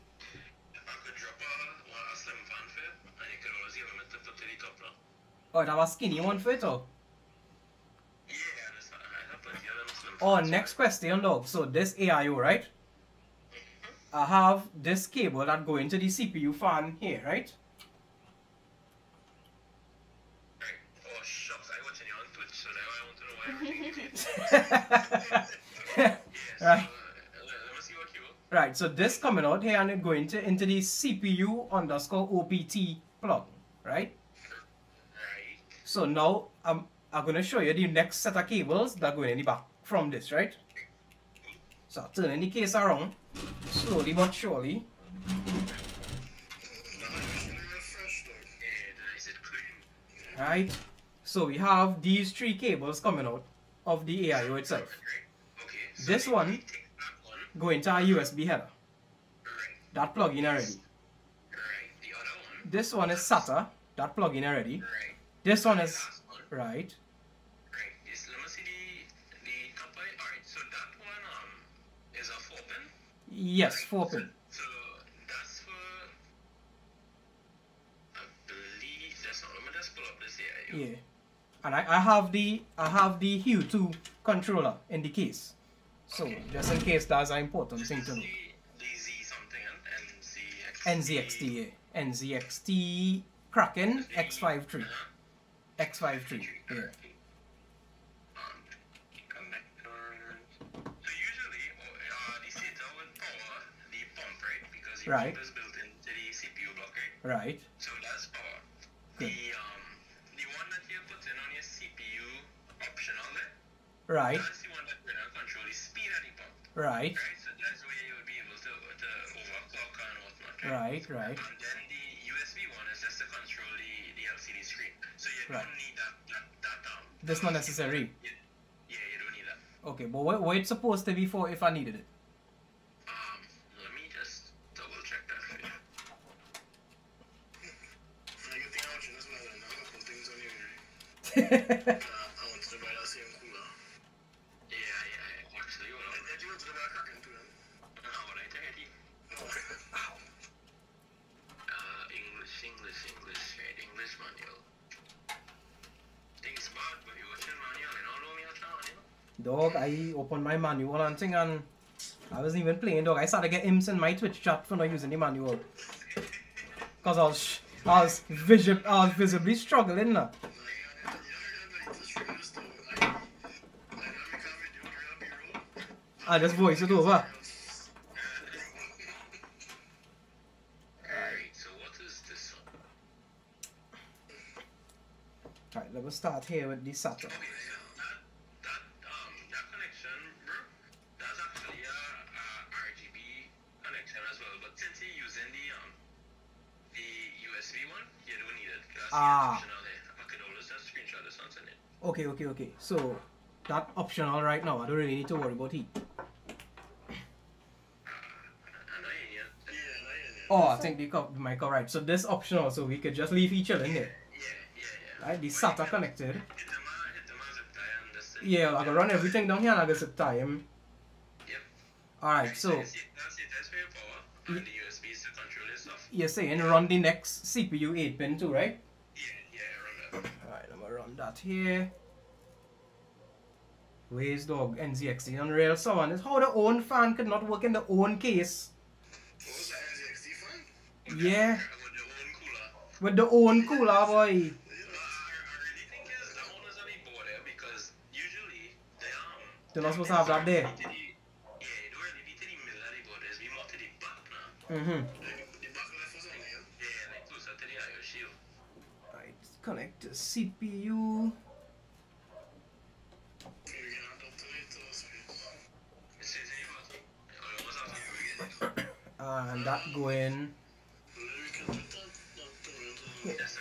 I could drop a, one, a slim fan for you, and you could always give them a tip to the top now. Oh, that was skinny one for it, oh. Yeah, that's not, I have plenty of them slim Oh, next question, dog. So this AIO, right? Mm-hmm. I have this cable that go into the CPU fan here? Right, oh, shucks, I watching you on Twitch, so now I want to know why everything is Yes, <laughs> Right. Right, so this coming out here and it going to into the CPU underscore OPT plug, right? Right. So now I'm I'm gonna show you the next set of cables that go in the back from this, right? So turning the case around, slowly but surely. Right? So we have these three cables coming out of the AIO itself. Okay. So This one- we take that one. Go into our USB header. Right. That plug in already. Right. The other one. This one is SATA. That plug in already. Right. This one is one. right. Right. Yes. Let me see the the right. So um is four pin. Yes, four pin. So that's for. I believe that's not. Let me just pull up this here. Yeah. And I, I have the I have the Hue 2 controller in the case. So just in case that's an important thing to know. The, the Z something and NZXT. NZXT, yeah. NZXT Kraken X53. X53. Yeah. Connectors. So usually, the SATA would power the pump, right? Because Right. built into the CPU block, right? Right. So that's power. Good. The Right. that's the one that will control the speed of the pump, Right. right? So that's where you would be able to, to overclock and whatnot, Right, right. And then the USB one is just to control the, the LCD screen. So you Right. don't need that, that, that um. That's not necessary. Yeah, yeah, you don't need that. Okay, but what, what it's supposed to be for if I needed it? Um, let me <laughs> Dog, I opened my manual and thing and I wasn't even playing dog. I started getting get imps in my Twitch chat for not using the manual. Cause I was I was visib I was visibly struggling now. I ah, just voice it over. Alright, let me start here with the setup. It. Okay, okay, okay. So that optional right now. I don't really need to worry about heat. I know you need it. Yeah, I know you need it. Oh, I think the, co- the mic alright. So this optional, so we could just leave each other in there. Yeah, yeah, yeah. Right, the SATA connected. Them, hit them as zip tie and this thing. Yeah, I can run everything down here and I can zip tie him. Yep. Alright, so That's it, that's it. That's for power. And the USB is to control your you're saying run the next CPU 8 pin too, right? Yeah, yeah, run that. Alright, I'm gonna run that here. Waze dog NZXT Unreal someone is how the own fan could not work in the own case. What was that NZXT fan? Yeah. With the own cooler. With the own cooler boy. I, I really think is the owners of the board there because usually they um They're not supposed to have that there. Yeah, it don't really be to the middle of the board, it's be more to the back now. Mm-hmm. The back left was on there. Yeah, like closer to the IO shield. Right, connect CPU. And do that. It. <coughs> Yes,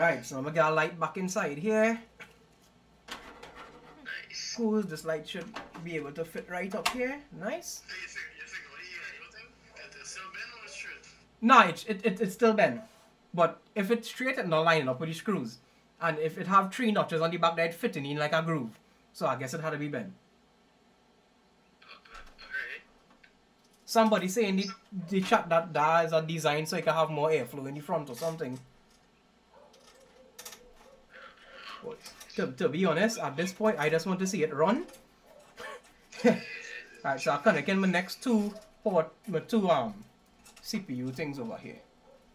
Right, so I'm gonna get a light back inside here. Nice. Cool, this light should be able to fit right up here. Nice. Hey, you think, you think, what you, you think? It is still bent or straight? No, it, it, it, it's still bent. But if it's straight, it's not lining up with the screws. And if it have three notches on the back, that fitting in like a groove. So I guess it had to be bent. Somebody say in the, the chat that that is a design so it can have more airflow in the front or something. But to, to be honest, at this point, I just want to see it run. <laughs> Alright, so I connect in my next two port, my two um CPU things over here.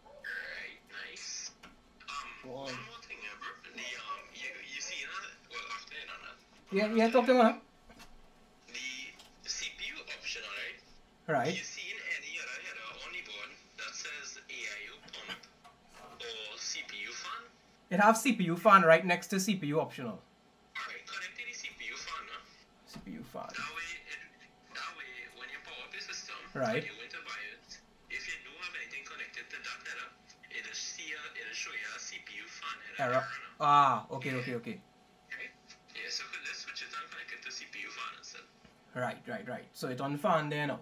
Alright, nice. Um, Wow. one more thing here. The, um, you, you see, you well, after you know that, Yeah, yeah, talk to me. the CPU option, alright? Right. You It have CPU fan right next to CPU optional. Alright, connect to the CPU fan, huh? CPU fan. That way, it, that way, when you power up the system, Right. when you went to buy it, if you don't have anything connected to that header, it'll see a, it'll show you a CPU fan header. Error. Ah, okay, okay, okay. Right? Yeah, so let's switch it and connect it to CPU fan instead. Right, right, right. So it's on fan there now.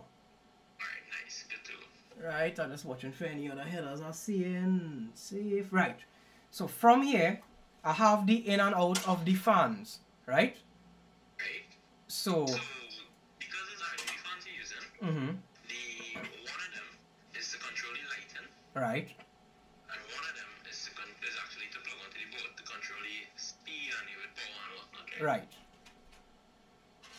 Alright, nice, good to. Right, I'm just watching for any other headers I'm seeing. Safe. Right. So from here, I have the in and out of the fans. Right? Right? So, So, because it's RGB fans you're using, mm-hmm. the one of them is to control the lighting, Right. and one of them is, to con- is actually to plug onto the board to control the speed and the power and whatnot, right? Right.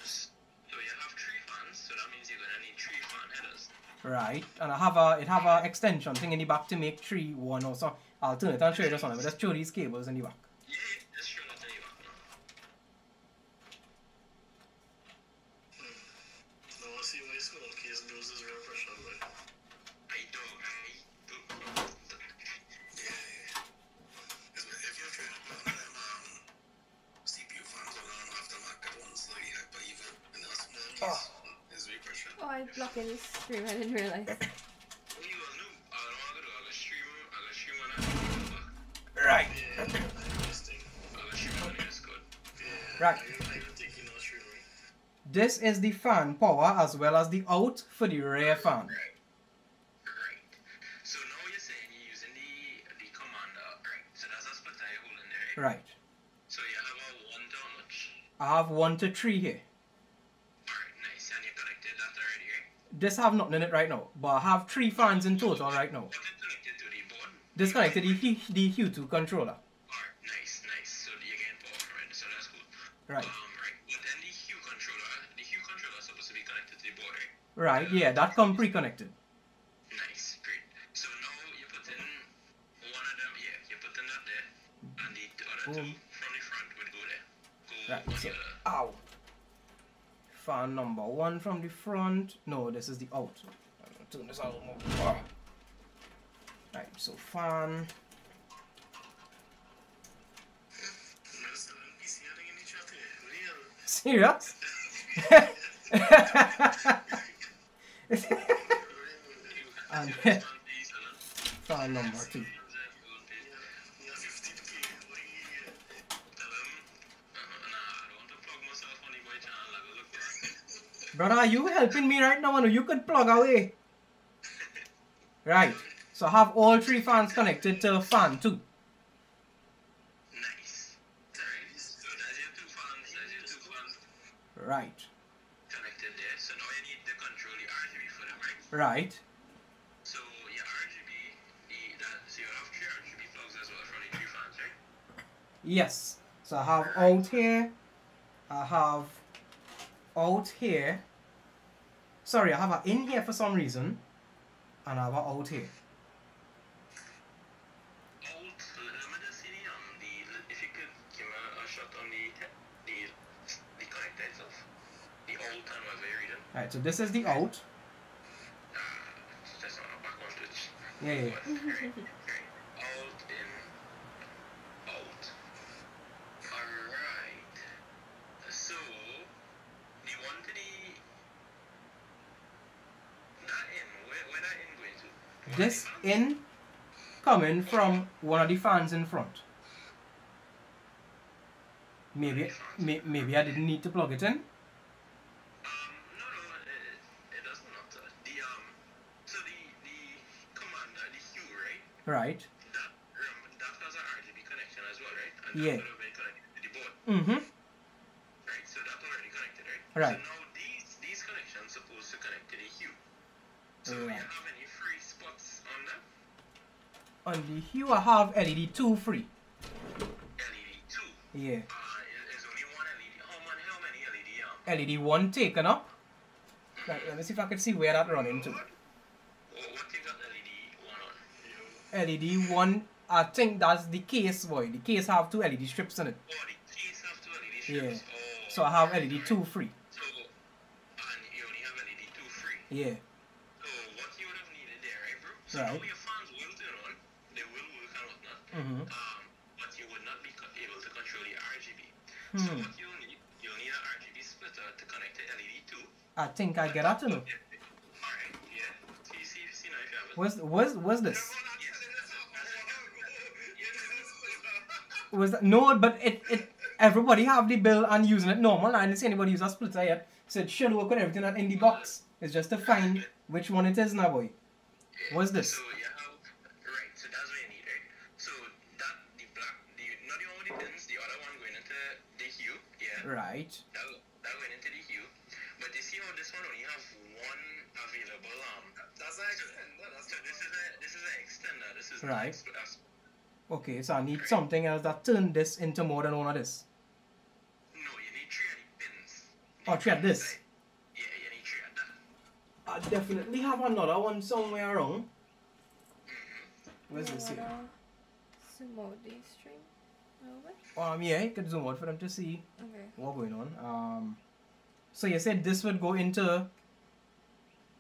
So you have three fans, so that means you're gonna need three fan headers. Right. And I have a it have a extension thing in the back to make three one or so. I'll turn it and show you this one. But just show these cables in the is the fan power as well as the out for the rear fan. Right. Right. So now you're saying you're using the the commander, right? So that's a splitter you're holding there. Right. So you have a one to how much? I have one to three here. Alright, nice. And you connected that already, right? This have nothing in it right now, but I have three fans in total right now. Connected to the board? Disconnected the, the Hue 2 controller. Alright, nice, nice. So getting power from it, so that's cool. Right. Um, right? Yeah, that come pre-connected. Nice, great. So now you put in one of them, yeah, you put in that there, and the other two from the front would go there. Go Right, so, the ow. Fan number one from the front. No, this is the out. I'm gonna turn this out more. Ah. Right, so fan. There's an NPC heading in each other. Real. Serious? <laughs> <laughs> fan number two. Yeah, 50k. What do you Tell him, nah, I don't want to plug <laughs> myself on the boy channel. I go look for Brother, are you helping me right now? You could plug away. Right. So have all three fans connected to fan two. Nice. Alright, right? So your RGB, the, that, so you have RGB plugs as well from the three fans, right? Yes. So I have out here. I have out here. Sorry, I have a in here for some reason. And I have a out here. Alt, let me just see um, the, if you could give a, a shot on the, the, the connector itself. The alt and whatever you're reading. Right, so this is the out. Uh, that's not a background switch. Yeah, yeah. But, right, right. Alt in, alt. Alright. So, the one to the, that in, where, where that in going to? This in coming from one of the fans in front. Maybe, may, maybe I didn't need to plug it in. Right? That, that has an RGB connection as well, right? And Yeah. that would Mm-hmm. right? So that's already connected, right? Right. So now these, these connections supposed to connect to the hue. So Right. you have any free spots on them? On the hue, I have LED 2 free. LED 2. Yeah. LED. How many, how many LED, um, LED 1 taken up. Let me see if I can see where that run into. what LED 1 on? LED 1, I think that's the case, boy. The case have two LED strips in it. Oh, the case have two LED Yeah. Oh, So I have LED. 2 free. So, and you only have LED 2 free. Yeah. So, what you would have needed there, right, bro? So, Right. your fans will turn on, they will work and whatnot, Mm-hmm. um, but you would not be able to control the RGB. So, Hmm. what you'll need, you'll need an RGB splitter to connect to LED 2. I think I get that to know. Alright, yeah. See, see, see now if you have it. Where's, where's, where's this? Was that, no, but it, it everybody have the bill and using it normal. I didn't see anybody use a splitter yet. So it should work with everything that's in the box. It's just to find which one it is now, boy. What's this? So you right. So that's what you need, right? So that the black, the not the one with the pins, the other one going into the hue, yeah. Right. That that went into the hue, but you see how this one only have one available um. That's an extender. That's So this is a this is an extender. This is Right. Not a, sp- Okay, so I need something else that turn this into more than one of this. no, you need three of the pins. Oh, three of this. Right. Yeah, you need three of that. I definitely have another one somewhere around. Where's You this here? Zoom out the stream a? Um, yeah, you could zoom out for them to see Okay. what going on. Um, so you said this would go into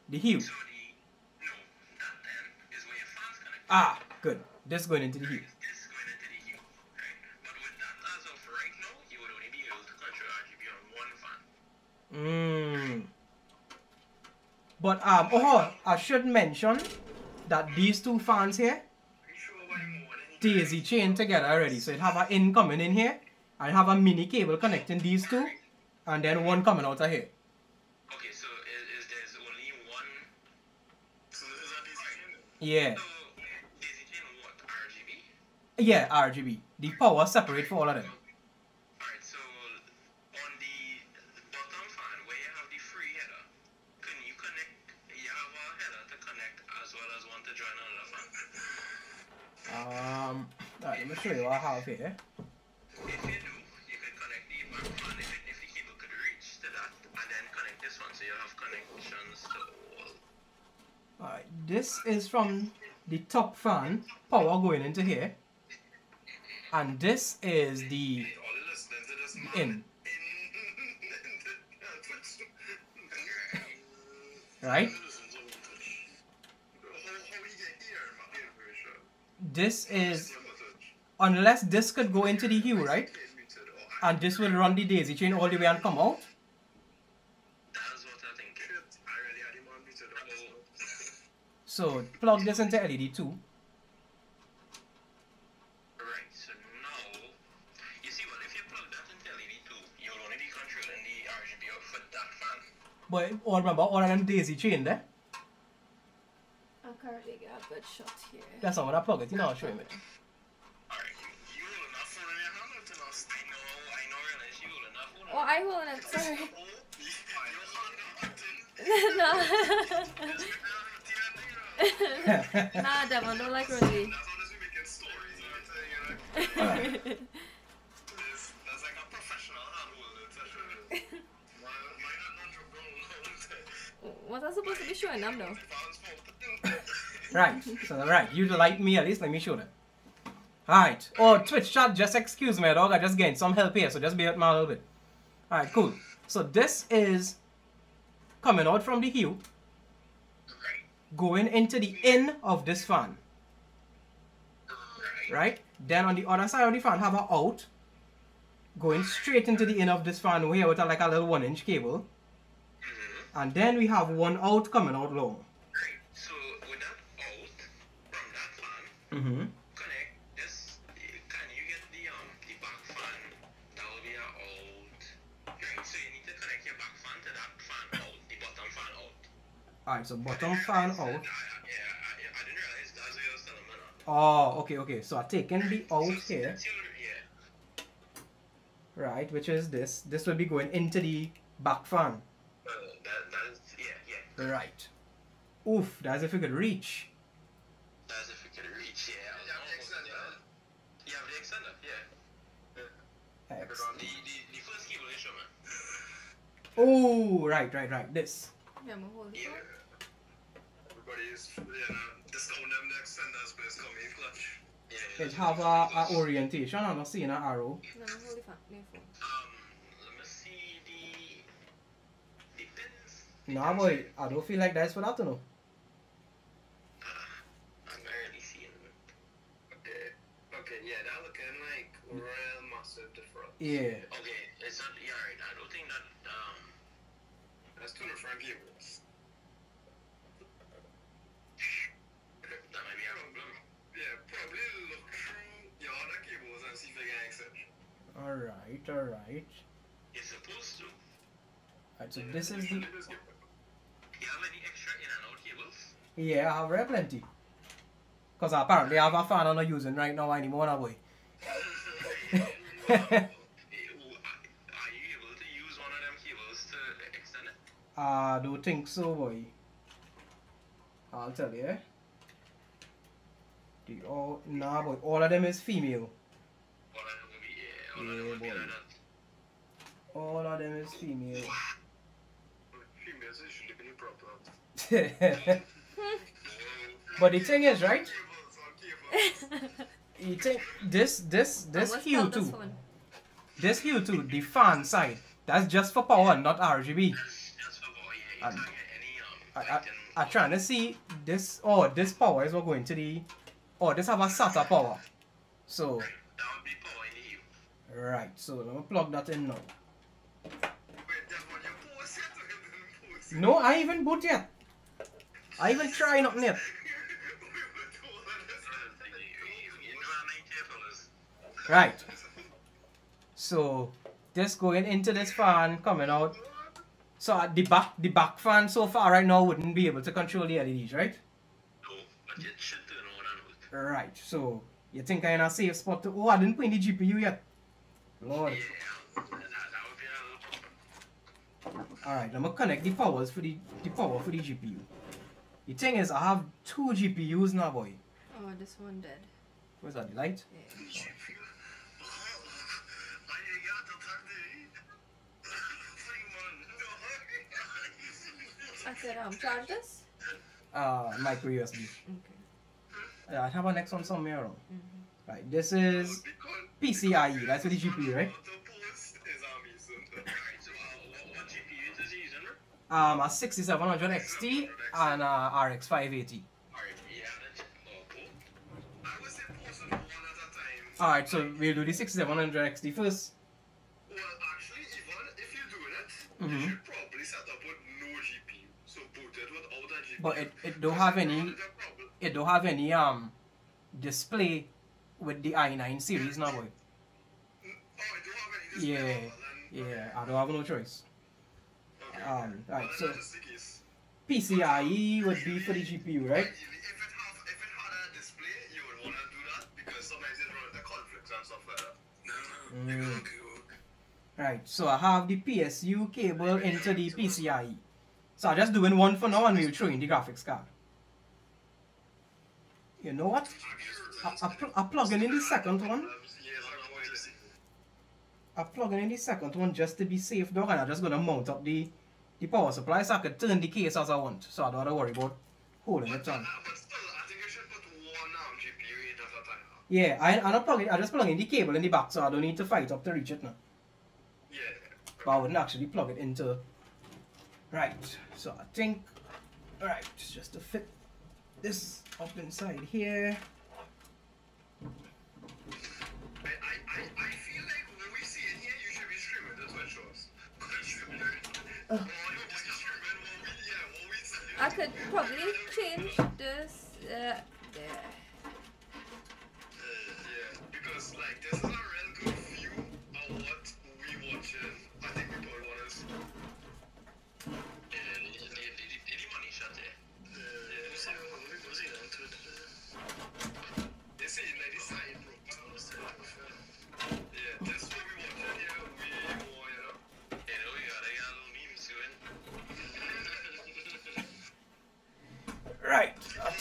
the hue. So the no, that then is where your fans connect. Ah, good. This going into the hue. Mmm. But um, oh, I should mention that these two fans here, pretty sure what more than he daisy chain together already. So it have an in coming in here, I have a mini cable connecting these two, and then one coming out of here. Okay, so is, is there's only one. So is that this chain? Yeah, So daisy chain what RGB? yeah, RGB. The power separate for all of them. Um, alright, let me show you what I have here. If you do, you can connect the if, if the cable could reach to that, and then connect this one, so you have connections to all. Alright, this is from the top fan, power going into here. And this is the in, right? Listen to me, Twitch. How, how we get here, man? Yeah, very sure. This is, Listen to Twitch. unless this could go into the hue, right? Get muted or And this will run the daisy chain all the way and come out. That's what I think. Shit, I already had him on muted on this one. So plug this into LED 2. Right, so now, you see, well, if you plug that into LED 2, you'll only be controlling the RGB output that fan. But all remember, all of them daisy chain there. I currently got a good shot here. That's not what I plug it, you know, I'll show you hold enough phone in your hand or to? I know, I know, realize you hold enough. I hold it. Sorry. Your hand acting. no. Just that routine, nah, Devon, don't like Rudy. That's how this we making stories, you know what I'm saying? You know? Alright. This- <laughs> That's like a professional hand holder session. Mine mine are not your brown hand. what am supposed to be showing them though? <laughs> Right, so right, you like me at least, let me show them. Alright, oh Twitch chat, just excuse me dog, I just getting some help here, so just bear with me a little bit. Alright, cool. So this is coming out from the hue, going into the end of this fan, right. Then on the other side of the fan have a out, going straight into the end of this fan here with a, like a little one inch cable. Mm-hmm. And then we have one out coming out long. Mm-hmm. connect this. Can you get the um the back fan? That will be a out. Right, so you need to connect your back fan to that fan out, the bottom fan out. Alright, so bottom fan out. I, I, yeah, I, I didn't realize that's what you was telling me. Oh, okay, okay. So I'm taking the out So, here. yeah. right which is this this will be going into the back fan Well, that that's yeah yeah. right oof that's if we could reach That's if we could reach. Yeah. I You have the was almost extender. there. You have the extender. Yeah. X. The the the first cable you show me. Oh right right right this Yeah, I'm hold it. Yeah. Everybody is, you know, discount them the extender space coming in clutch. Yeah. it have a, a orientation i'm not seeing an arrow Let me hold the fan. Um, let me see the the pins. nah boy i don't feel like that's for that to know I'm barely seeing them. Okay. Okay, yeah, that looking like real massive difference. yeah Okay, it's not. Yeah, right. I don't think that. Um, That's two different cables. that might be a problem. Yeah, probably look through your other cables and see if you can exception. All right all right You're supposed to. right so this is the You have any extra in and out cables? yeah i have very plenty because apparently i have a fan i'm not using right now anymore now boy <laughs> Are you able to use one of them cables to extend it? i don't think so boy i'll tell you the all nah boy all of them is female All of them will be. Yeah, all of Yeah, them boy. all of them is female Females usually be the problem. <laughs> but the thing is, right? Cables <laughs> on. You think this this this Almost hue felt this too, this hue too, the fan side, that's just for power, not RGB. Just, just for boy, yeah. You And- can't get um. I, I, lighting I'm trying to see this. Oh, this power is what going to the. Oh, this have a SATA power. So right, so let me plug that in now. Wait, that one you post it or you didn't post it? No, I even boot yet. I even try nothing yet. We were told that this- You you know how many fellas? Right. So this going into this fan, coming out. So uh, the back the back fan so far right now wouldn't be able to control the LEDs, right? No, but it should turn on and out. Right. So you think I'm in a safe spot to oh I didn't put in the GPU yet. Lord. Yeah, that, that would be a little problem. Alright, let me connect the powers for the, the power for the GPU. The thing is I have two GPUs now boy. Oh, this one dead. Where's that the light? Yeah. <laughs> I said, um, charge this. Uh, micro USB. Okay. Uh, I have a next one somewhere around. Mm-hmm. Right, this is PCIe. That's for the GPU, right? Um, a 6700 XT and a RX 580. Alright, so we'll do the 6700 XT first. Well, actually, even if you're doing it, you probably set up with no GPU. So boot it without a GPU. But it, it don't have any Not a problem. it don't have any um display with the i9 series now boy. Oh, it don't have any display Yeah, yeah, I don't have no choice. Okay. Um, right, so that's the case. PCIe would be for the GPU, right? If it have, if it had a display, you would want to do that because sometimes it run into conflicts and stuff like that. Mm. Right, so I have the PSU cable into the PCIe. So I'm just doing one for now and we'll throw in the graphics card. You know what? I, pl- I plug in the second one. I plug in the second one just to be safe dog and I'm just gonna mount up the, the power supply so I can turn the case as I want. So I don't have to worry about holding it on. Yeah, I, I don't plug in, I just plug in the cable in the back so I don't need to fight up to reach it now. Yeah. But I wouldn't actually plug it into. Right, so I think. Alright, just to fit this up inside here. I, I, I, I feel like when we see it here, you should be streaming the Twitch shows. Uh. Or you just streaming what we, yeah, what we I could probably change this. Uh,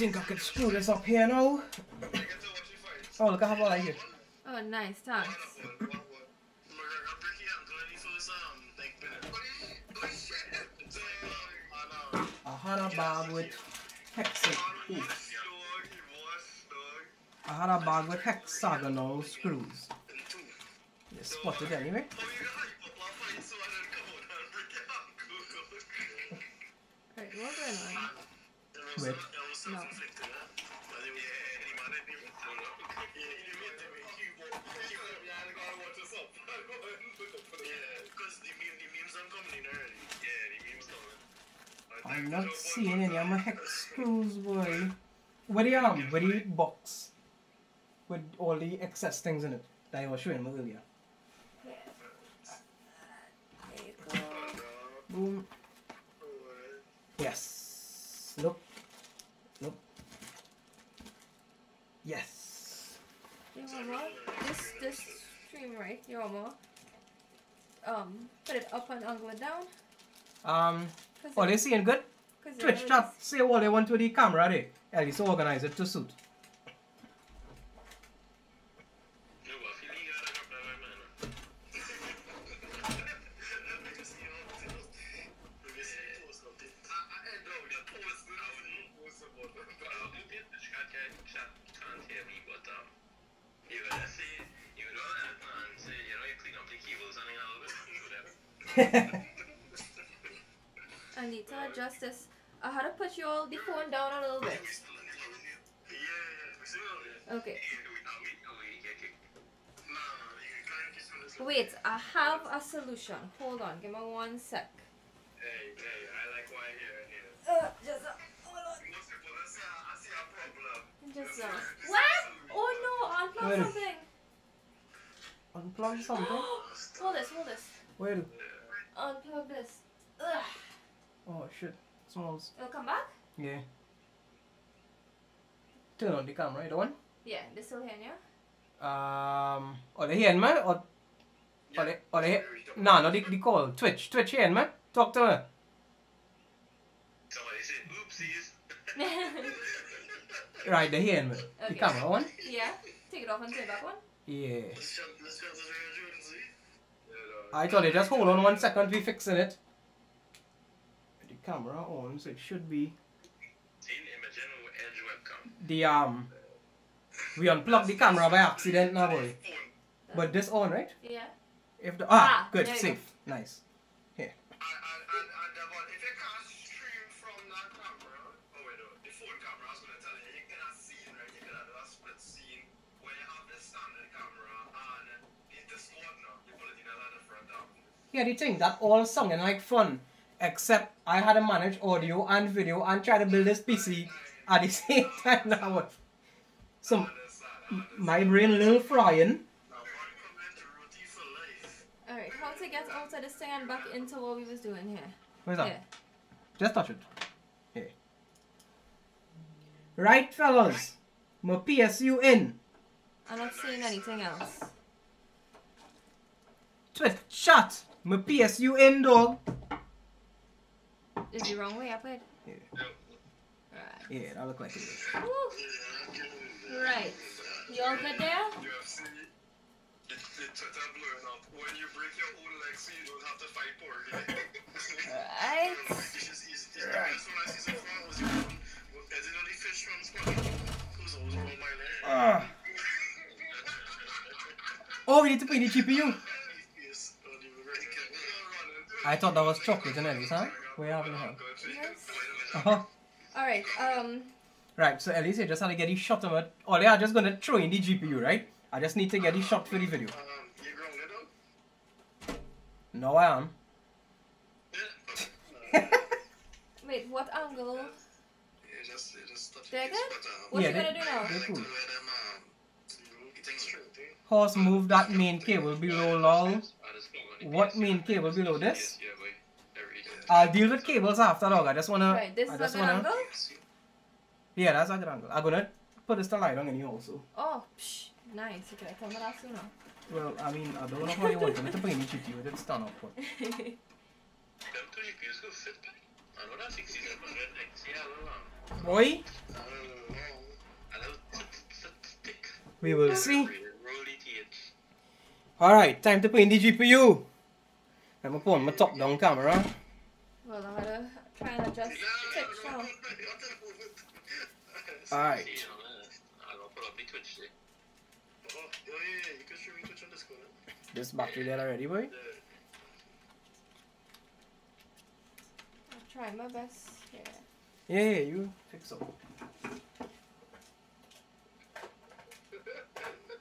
think I could screw this up here now. I get to watch it fight. Oh, look, I have all I here. Oh, nice, thanks. A bag with hexagon. I had a bag with hexagonal screws. You spotted anyway. Right, what's going on? Wait. No. I'm not seeing any of my hex screws, boy. Where the um, where the box with all the excess things in it that I was showing you earlier. There you go. Boom. Yes. Nope. Nope. Yes. You? This, this stream, right? You want more? Um, put it up and angle it down. Um. Oh, they seeing good? Twitch chat. Say what they want to the camera there. At least organize it to suit. I need to adjust this. I had to put you all the phone down a little bit. Okay. Wait, I have a solution. Hold on, give me one sec. Hey, hey, I like why here, here. Uh, just, uh, hold on. I see a- I see a problem. Just, uh, what? Oh no, unplug something. Unplug something. <gasps> hold this, hold this. Where? Unplug this. Ugh. Oh shit. Smalls. It'll come back? Yeah. Turn on the camera, the one. Yeah, this still here, yeah? Um. Or the hand man or or the or the no no the, the call Twitch Twitch hand man. Talk to her. Somebody said, oopsies. <laughs> Right, the hand man. The Okay. camera one. yeah? Take it off and take it back one? Yeah. I thought they just hold on one second. We fixing it. The camera on, so it should be See, imagine with edge webcam. the um. We unplugged the camera by accident now, boy. But this on, right? Yeah. If the ah, Ah, good, there you safe, nice. Yeah, the thing that all sounding like fun, except I had to manage audio and video and try to build this PC at the <laughs> same time now. So I understand, I understand. my brain a little frying. Now, one comment, Ruti for life. Alright, how to get out of this thing and back into what we was doing here? Where's that? Here. Just touch it. Here. Right, fellas. My PSU in. I'm not seeing anything else. Twist shut. My PSU in, dog. Is the wrong way up it? Yeah. Right. Yeah, that look like it is. Woo. Right. You all good there? You have seen? The, the Twitter blowing up. When you break your own leg so you don't have to fight for it. Right. This is easy. This is the best one I see so far. Was the one with Eddie fish from SpongeBob. Who's always on my leg. Ah. Oh, we need to put in the GPU. I thought that was chocolate and everything, huh? What you having here? Yes. Uh-huh. Alright, um, Right, so at least I just had to get the shot of it. Oh, they are just gonna throw in the GPU, right? I just need to get the shot for the video. Um, you grounded up? No, I am. <laughs> wait, what angle? Yeah, just, yeah, just touch They're it. good? What Yeah, you they- gonna do now? They're cool. to wear them, um, things Straight thing. Horse move that main cable below, lol. What main cable below this? I'll deal with cables after, dog. I just wanna. Right, this I is a wanna. angle? Yeah, that's a good angle. I'm gonna put this to light on anyhow, also. Oh, psh, nice. You could have told me that sooner. Well, I mean, I don't know how you want them to bring the GPU. It's stand up, but. Them two GPUs go fit. I know that 6700 XT, Boy, I don't know. A little tit- tit- we will see. Alright, time to put in the GPU. I'm gonna put on my top down camera. well, I had to try and adjust pitch now. Alright. See, you know, I'm gonna put up the Twitch thing. Oh, yeah, yeah, yeah. You can stream Twitch on Discord. eh? This battery there already, boy. I'll try my best here. Yeah, yeah, you fix up. <laughs>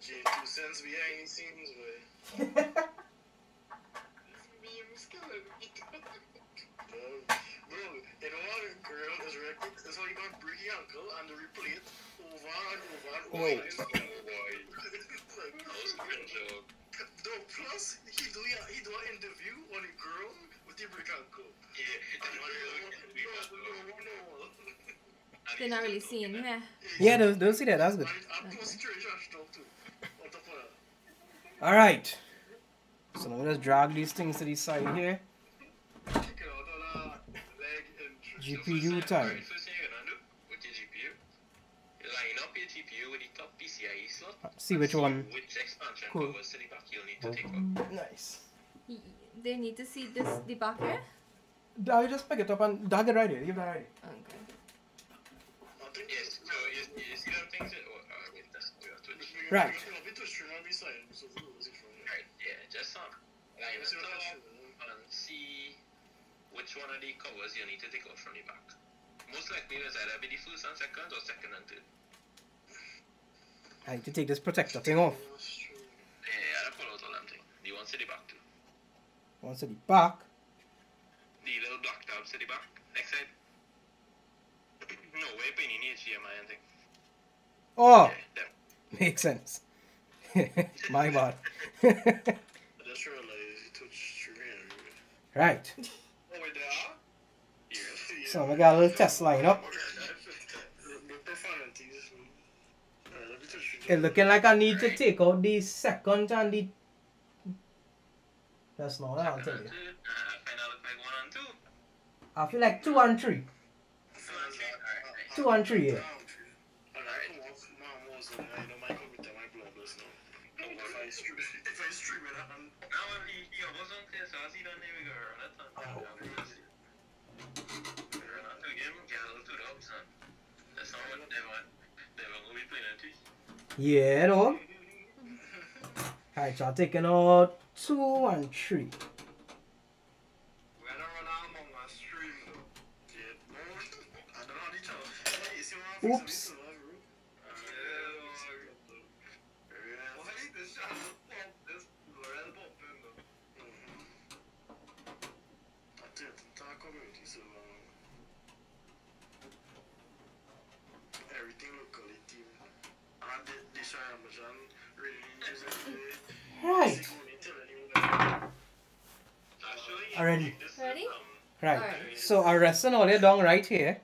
Jay, two cents behind the scenes, boy. <laughs> Bro, you know girl is record? That's how you got break your ankle and they replay it over and over and over. Wait. again. Oh boy. Like, That was cringe, dog. no, plus he do a, he do an interview on a girl with the break ankle. Yeah, And and no, one no, girl can be bad, no, dog. no, no. And They're he's not really still seeing talking, here. Yeah, don't, they'll see that. That's good. And, and plus straight trash talk too. On top of that. Alright. So I'm gonna drag these things to the side here. PCIe slot. See which one. Cool. covers to the back you'll need to take out. Nice. They need to see this the back. I just pick it up and drag it right here. Leave that right here. Okay. I think Yes, so you, you see them things that, wait, that's, we have to Right. Right, yeah, just some. line which one of the covers you need to take out from the back. Most likely it's either be the first and second or second and third. I need to take this protector thing off. Yeah, I pull out all them things. The ones to the back too. Once to the back. The little black tabs to the back. Next side. no, we're putting in HDMI and thing. Oh, Yeah, them. makes sense. <laughs> My bad. <laughs> That's realized you touch streaming. right. Oh, wait, there are? Yes. So we got a little test line up. It looking like I need to take out the second and the. That's not what I'll tell you. I feel like two and three. Two and three. Alright, Two and three, yeah. Alright, come off. Mom was on, I know my computer, my bloggers now. If I stream, if I stream it on. Now he, he was on clear, so I see that name we go around that time. Yeah, dog. Alright, so I'm taking out two and three. We <laughs> gotta run out on my stream though. Yeah, no. I don't know how to tell. Hey, you see what I'm Oops. fixing to do, bro? Yeah, well, hey, this shot is pump. This Lorel pumping though. I did. Talk community, so um, everything locally team. And I did this Amazon really using the Right. Already. Ready? Right. Alright. So I'm resting all the down right here.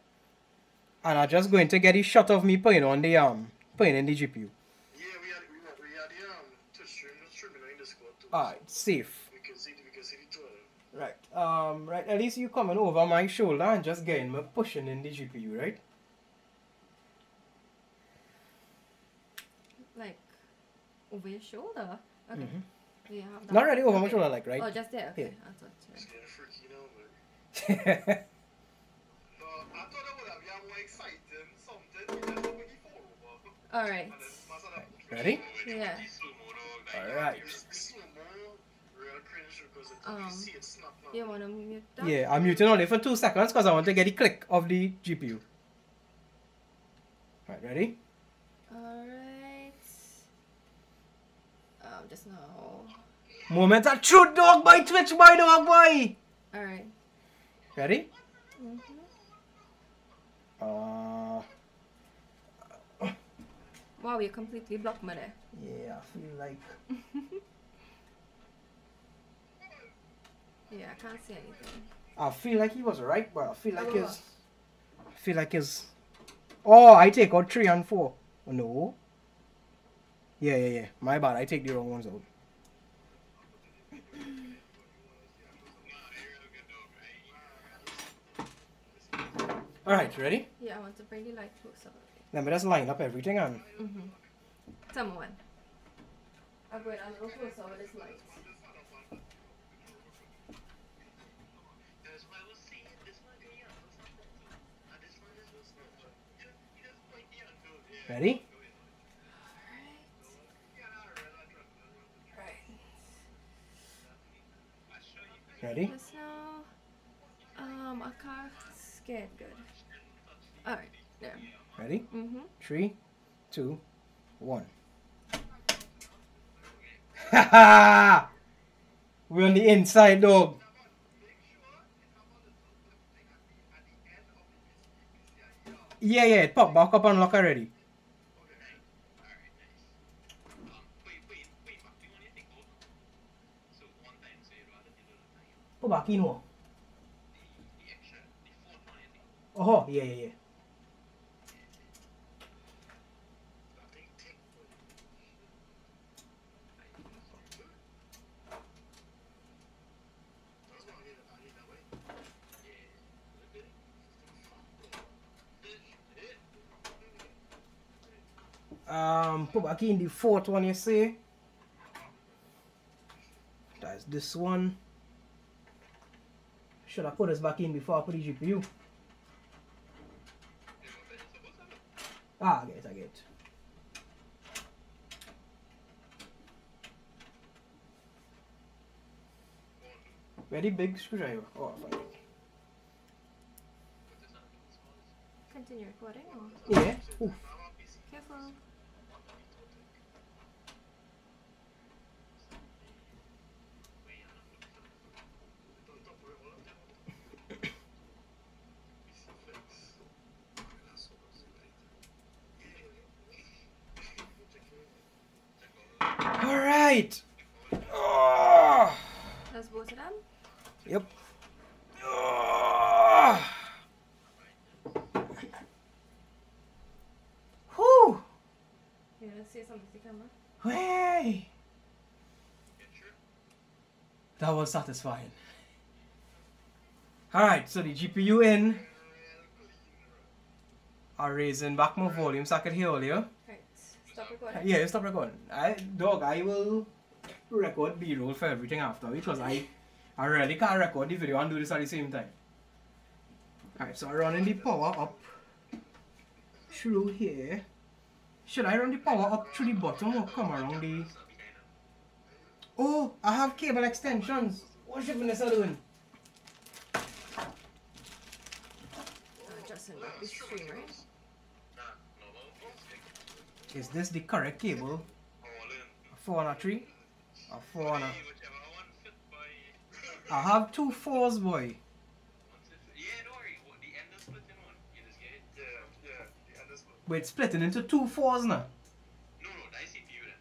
And I'm just going to get a shot of me putting on the um putting in the GPU. Yeah, we had we had we had the um to stream the streaming in the squad too. Alright, safe. We can see we can see the them. Right. Um right, at least you coming over my shoulder and just getting me pushing in the GPU, right? Like over your shoulder. Okay. Mhm. Do you have that? Not really over my shoulder like right. Oh, just there. Okay. Here. I thought. It's Right. getting freaky now, man. <laughs> No, I thought that would have been more exciting, something. You just don't make it fall over. All right. And then must have Ready? Yeah. Alright. It's slow mo, real cringe because it, Um, you see it snap now. You wanna mute that? Yeah, I'm muting only for two seconds because I want to get the click of the GPU. All right, ready? Alright. Um, just now. Moment of truth, dog boy, Twitch boy, dog boy. Alright. Ready? Mm-hmm. Uh, Wow, you completely blocked me there. yeah, I feel like. <laughs> Yeah, I can't see anything. I feel like he was right, but I feel like Oh. his. I feel like his. Oh, I take out three and four. No. Yeah, yeah, yeah. My bad. I take the wrong ones out. All right, ready? Yeah, I want to bring the light closer. Let me just line up everything and. Mm-hmm. Someone. I'm going a little closer with this light. That's why I was saying this one guy, yeah, was not that too. And this one is was not. You you just point the angle. Yeah. Ready? Ready? Just now. Um, I can't scared good. Alright, there. Ready? Mm-hmm. Three, two, one. Ha <laughs> ha! We're on the inside, dog. Yeah, yeah, it popped back up and lock already. Back in. Oh, yeah, yeah, yeah. Um, put back in the fourth one, you see. That's this one. Should I put this back in before I put the GPU? Ah, I get it, I get it. Very big screwdriver. Oh, I found it. Continue recording. Or? Yeah. Ooh. Careful. All right. Oh. That's both of them. Yep. Oh. Whew. Say something to the camera? Way. That was satisfying. Alright, so the GPU in. I'm raising back my volume so I can hear all you. Stop recording. Yeah, stop recording. I dog, I will record B-roll for everything after because I I really can't record the video and do this at the same time. Alright, so I'm running the power up through here. Should I run the power up through the bottom or come around the... Oh, I have cable extensions. What should Vanessa doing? Uh, just in the string, right? Nah, normal. Like, Is this the correct cable? A 4 and a 3? A 4 and a... Hey, whichever one fit by. I have two 4s, boy. Yeah, don't worry. What, the end is split in one. You just get it. Yeah, yeah, the end is. Wait, splitting into two 4s now. No, no, that's CPU then.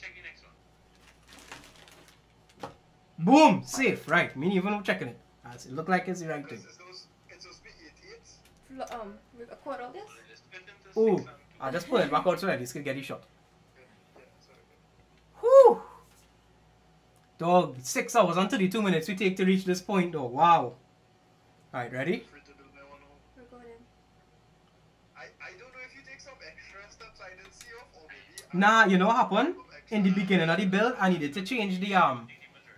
Check the next one. Boom! Safe. Right. Me even checking it. As it look like it's the right thing. It's, it's, those, it's supposed to be 88. Flo- um, record all this? So they split into Oh, six and two. I just pull it back out so that this can get the shot. Yeah. Whew! Dog, six hours and 32 minutes we take to reach this point, though. Wow. Alright, ready? Free to build my one home. Recording. I, I don't know if you take some extra steps I didn't see of, or maybe. I- Nah, you know what happened? In the beginning of the build, I needed to change the um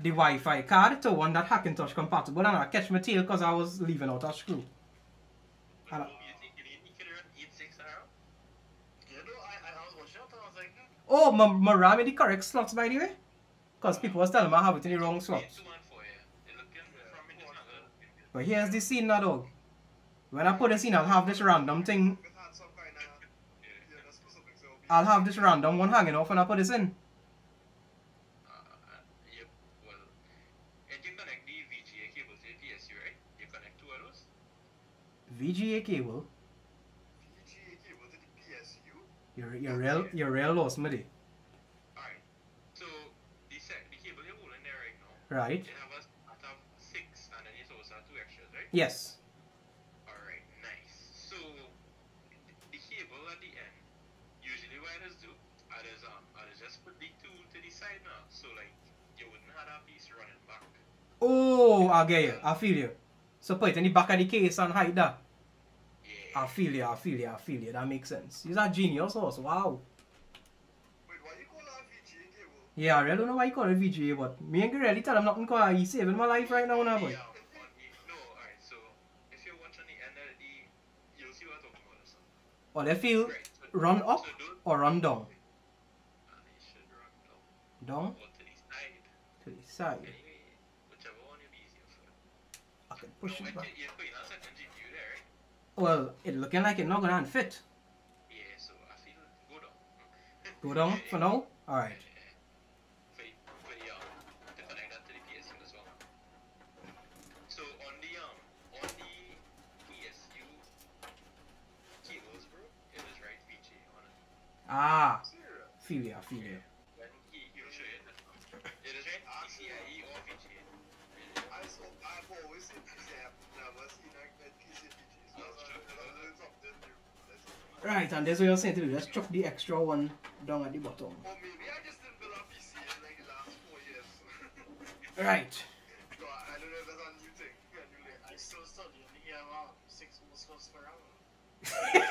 the Wi-Fi card to one that Hackintosh compatible and I catch my tail because I was leaving out a screw. But Hello. Bob, you think you need- you could run 8-6 around? You know, I, I, I was watching it and I was like, hmm, Oh, my, my RAM in the correct slots by the way? Because people was telling me I have it in the wrong slots. Two and four, yeah. They're looking from it, just not good. But here's the scene now, dog. When I put this in, I'll have this random thing. it had some kind of. Yeah, that's specific. So it'll be- I'll have this random one hanging off when I put this in. VGA uh, yep, well, and you connect the VGA cable to the PSU, right? You connect two of those? VGA cable. VGA cable to the PSU. You're, you're real, you're real lost, me. Alright. So, the, sec- the cable you're holding there right now, Right? it have a, it have six, and then also have two extras, right? Yes. Alright, nice. So, the, cable at the end, usually what I just do, I just, um, just put the two to the side now, so like, you wouldn't have that piece running back. Oh, I get you. I feel you. So put it in the back of the case and hide that. I feel you, I feel you, I feel you. That makes sense. He's a genius also. Wow. Wait, why you call VGA cable? Yeah, I really don't know why you call it VGA, but me ain't really tell him nothing because he's saving my life right now, now, boy. Yeah, no, alright, so, if you watch on the end of the, you'll see what I'm talking about. Or they feel Right, so, run up so or run down. uh, it should run down, Down or to the side. to the side. Anyway, whichever one be easier for you. I can push no, it back. You're putting a second GPU there, right? Well, it looking like it not gonna fit. Yeah, so I feel go down. Go down for now. Alright. For, for the, Right, and that's what you're saying to do. Just chuck the extra one down at the bottom. Right. <laughs>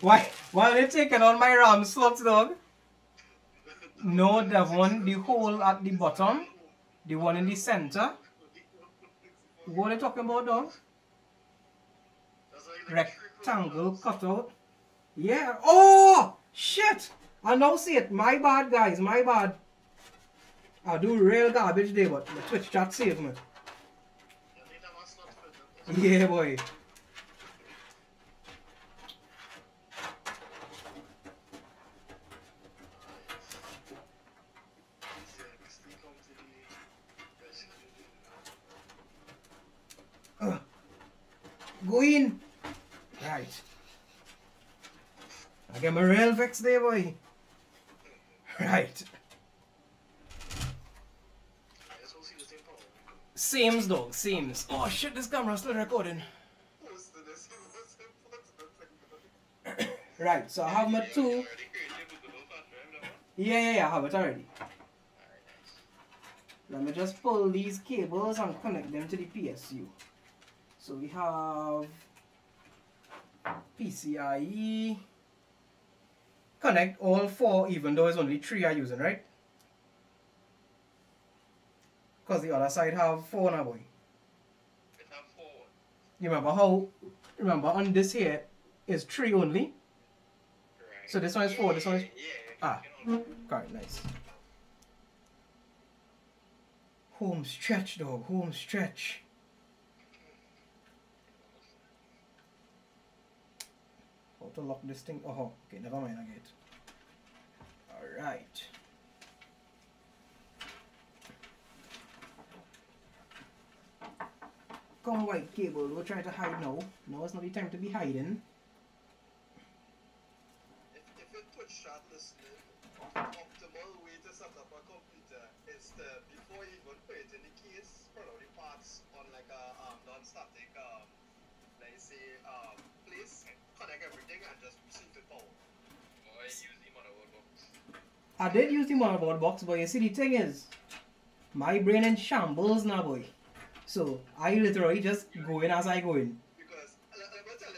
Why? Why are they taking on my RAM slots, dog? No, the one, the hole at the bottom, the one in the center. What are they talking about, dog? Rectangle cutout. Yeah. Oh, shit! I now see it. My bad, guys. My bad. I do real garbage day, but the Twitch chat saved me. Yeah, boy. Go in. Right. I get my real vex there, boy. Right. Sames, dog. Sames. Oh shit, this camera's still recording. Right, so I have my two. Yeah, yeah, yeah, I have it already. Let me just pull these cables and connect them to the PSU. So we have PCIe. Connect all four, even though it's only three I'm using, right? Because the other side have four now, boy. It have four. You remember how? Remember on this here is three only. Right. So this one is four, this one is Yeah. Ah. Alright, nice. Home stretch, dog. Home stretch. How to lock this thing? Oh, okay, never mind. I get. it. Alright. Come on, white cable. We're trying to hide now. Now it's not the time to be hiding. If, if it puts shot listening, optimal way to set up a computer is to, before you even put it in the case, put all the parts on like a um, non-static, um, let's say, um, place, connect everything and just sync the power. or I use the motherboard box. I did use the motherboard box, but you see the thing is, my brain in shambles now, boy. So I literally just go in as I go in. Because, let, let me tell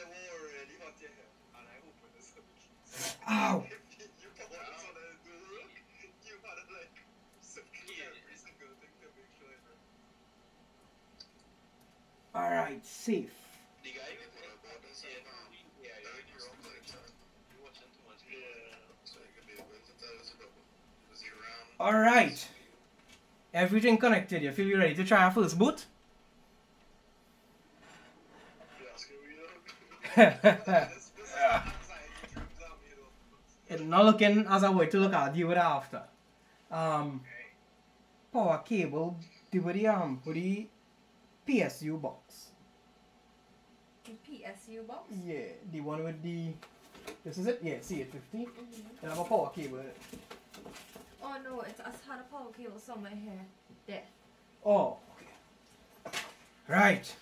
you <laughs> Alright. Everything connected. You feel you ready to try our first boot? <laughs> You ask me, you it's This, this is anxiety dreams I'm made of. not looking as a way to look at you with after. Um, power cable, the with the um, with the PSU box. The PSU box. Yeah, the one with the. This is it. Yeah, see it 50. Mhm. And I have a power cable in it. Oh no, it's I had a power cable somewhere here. There. Oh, okay. Right.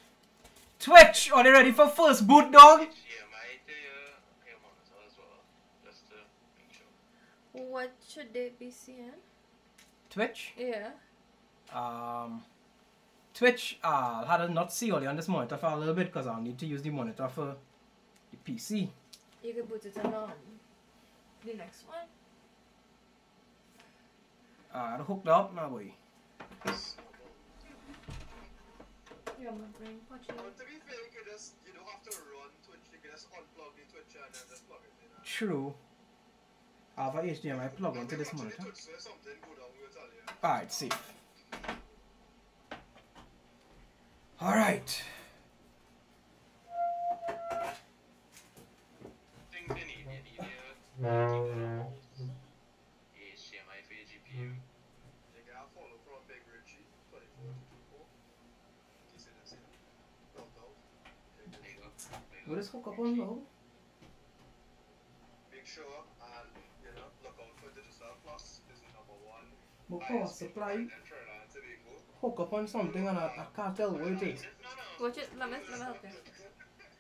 Twitch, are they ready for first boot, dog? HDMI to your, your monitor as well, just to make sure. What should they be seeing? Twitch. Yeah. Um, Twitch, uh, I had to not see only on this monitor for a little bit because I'll need to use the monitor for the PC. You can put it on the next one. Uh, I hooked up now, boy. Yeah, my brain watching. But to be fair, you could just, you don't have to run Twitch, you can just unplug the Twitch and then just plug it in. True. I have a HDMI plug But into this monitor. so if something go down, we'll tell you. Alright, safe. Alright. Things you need, you need your keyboard, HDMI for your GPU. You can follow from Big Richie, 24 to 24. In case you didn't see that. Dropped out. Okay, There you go. There you What go. is hook up on now? Make sure and, you know, look out for Digicel Plus. This is number one. My power supply in Trinidad and Tobago. hook up on something and I, I can't tell what it is. No, no. Watch it. Let me let me help you.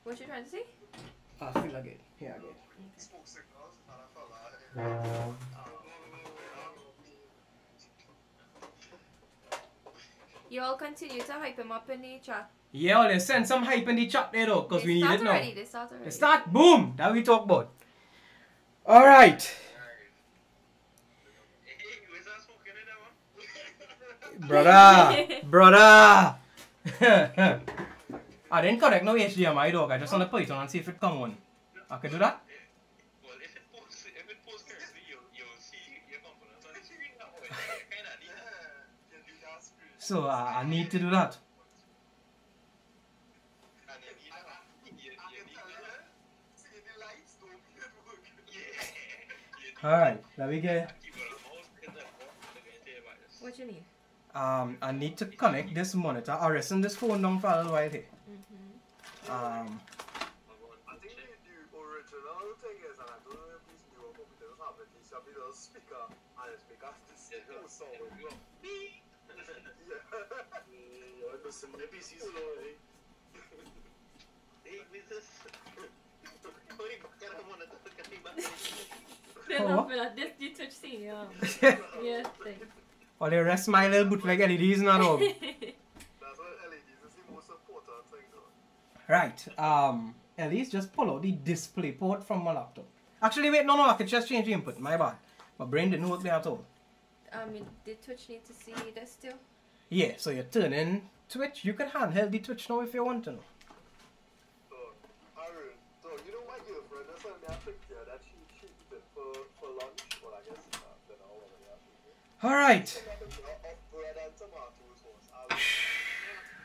What you trying to see? I feel like it. Here I get. Smoke signals and a fella. You all continue to hype him up in the chat. Yeah, let's send some hype in the chat there though, because we need it now. already. They start already. Let's start. Boom! That we talk about. Alright. Hey, where's that smoking in that one? Brother! <laughs> Brother! <laughs> I didn't connect no HDMI dog. I just want to put it on and see if it come on. I can do that? Well, if it posts, if it posts currently, you'll, you'll see your components on the screen now. It's kind of neat. You do that screen. So uh, I need to do that. To tell you about this. What you need? Um, I need to connect this monitor. I'll resting this phone down for a little while here. Mm-hmm. Um, I'll go and I think check. the, the original thing is, and I don't know if these newer computers have it, these have a little speaker, and it's because this Yeah, whole sound. you go. Yeah. Yeah, listen, the PC slowly. Hey, where's this? Oy, bakit ang muna to? Katiba. They're Oh, laughing at this. You touch scene, yeah. yeah, thing. or rest my little bootleg LEDs now dog. <laughs> That's what LEDs is the most important thing though. Right, um, at least just pull out the display port from my laptop. Actually, wait, no, no, I could just change the input. My bad. My brain didn't work there at all. I mean, did Twitch need to see this still? Yeah, so you turn in Twitch. You can handheld the Twitch now if you want to. know. So, Aaron, so you know my girlfriend just sent me a picture that she, she eating Alright. Of bread and tomato sauce. I was,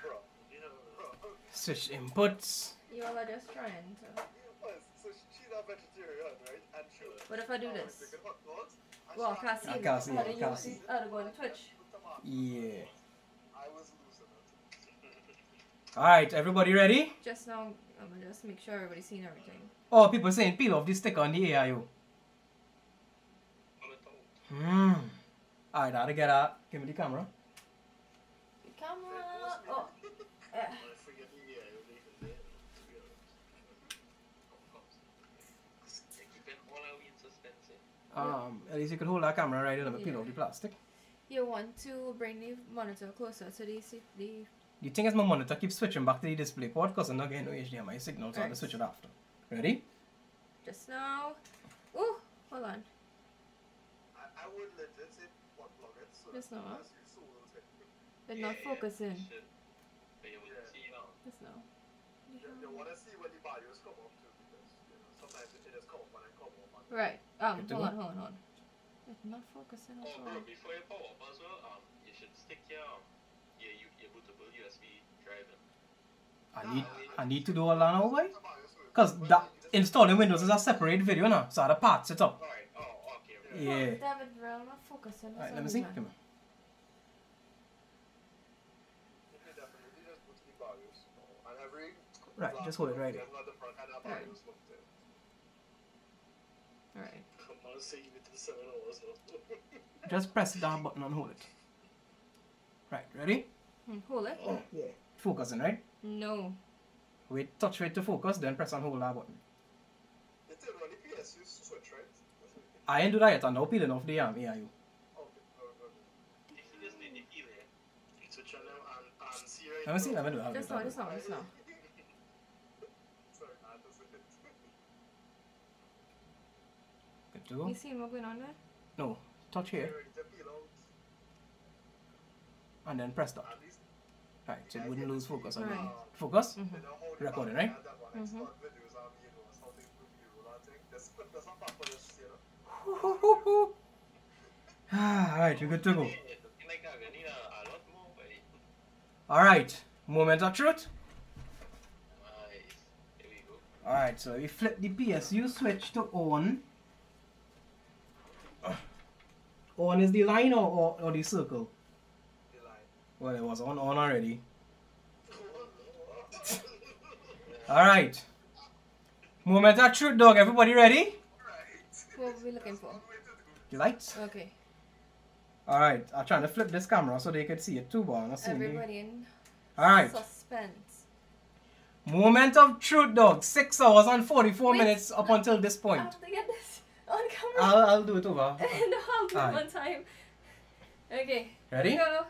bro, bro. Switch inputs. You all are just trying to. So she's a vegetarian, right? And she was What if I do this? making hot dogs, and Well, I can't see I can't see How it, do I can't see? to go on Twitch? Yeah. I was losing it. Alright, everybody ready? Just now, I'm gonna just make sure everybody's seen everything. Oh, people saying peel off the sticker on the AIO. Pull it out. Hmm. Alright, now to get out. Give me the camera. The camera. Oh. Uh, I forget the year I was even there, to be honest. They're keeping all our in suspense. eh? Um, at least you could hold that camera right and peel Yeah. off the plastic. you want to bring the monitor closer to the se- the. The thing is my monitor keeps switching back to the display port because I'm not getting no HDMI signal, so I have to Right. switch it after. Ready? Just now. Ooh, hold on. I, I would legit say pot plug it so Just now, huh? as you sold it. It's Yeah, not yeah, focusing. it should. But you wouldn't Yeah. see it now. Just now. You, you want to see when the bios come up too because you know, sometimes it just come up come up and Right. Um. Hold on. Hold on. Hold on. It's not focusing at Oh, all. bro, before you power up as well, you should stick your, your, your, your bootable USB drive in. I need I need to do a that now, boy. the bios will- Because that installing Windows is a separate video now, so I had to parts it up. Alright, oh, okay, right. Yeah. David, real not focusing. for Alright, let me see. Come on. you can definitely just put the bios and every Right, just hold it right there's there. not different kind of Alright. bios look there. Alright. I'm not saying it to seven hours now. Just press the down button and hold it. Right, ready? Hold it. Oh, yeah. Focusing, right? No. Wait, touch it to focus, then press and hold that button. You turn the PSU switch, right? That's what it- I ain't do that yet, I'm now peeling off the AIO. Okay, very good. If you just need the feel? Switch on them and, and see right Let me see, let me do that. Just now. Just now. Just now. Sorry, nah, that's it. Good to go. You see what going on there? No, touch here, Ready to peel out. and then press that. Right, so it wouldn't lose focus on Right. it. Focus? They know how the Recording, right? end that one Mhm. export videos and videos, how they put you and that thing. There's, there's some part for this, you know. Alright, <laughs> you're good to go. <laughs> Yeah, looking like I'm gonna need a, a lot more, but Alright, moment of truth. nice. Here we go. Alright, so we flip the PSU switch to on. On is the line or, or, or the circle? The line. Well, it was on on already. <laughs> Alright. Moment of truth, dog. Everybody ready? Alright. What were we looking for? The lights? Okay. Alright, I'm trying to flip this camera so they could see it too, but I'm not seeing it. Everybody in Alright. suspense. Moment of truth, dog. 6 hours and 44 Wait. minutes up until this I point. Have to get this on camera. I'll, I'll do it over. <laughs> no, I'll do it one time. Okay. Ready? Go.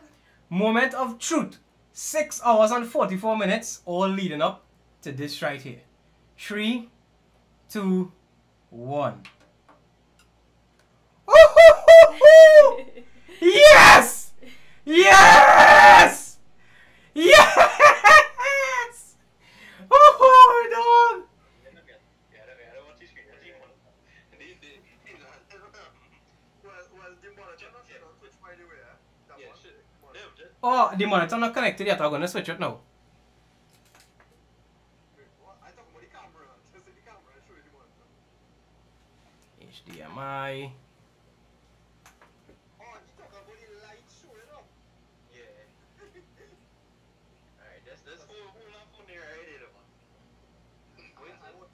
Moment of truth. 6 hours and 44 minutes, all leading up to this right here. Three, two, one. <laughs> yes! Yes! Yes! Oh, dog! Yeah, look at- yeah, I don't- I don't want to screen. I see one. The- the- Well, well, the monitor not set on Twitch, by the way, eh? That Yeah, one. shit. Monitor. No, just- Oh, the monitor not connected yet. I'm gonna switch it now. Wait, what? I talk about the camera. Just the camera, show you the monitor. HDMI. Oh, you talk about the light showing up. Yeah. Alright, that's that's whole whole lot on there right there, man. Wait, I want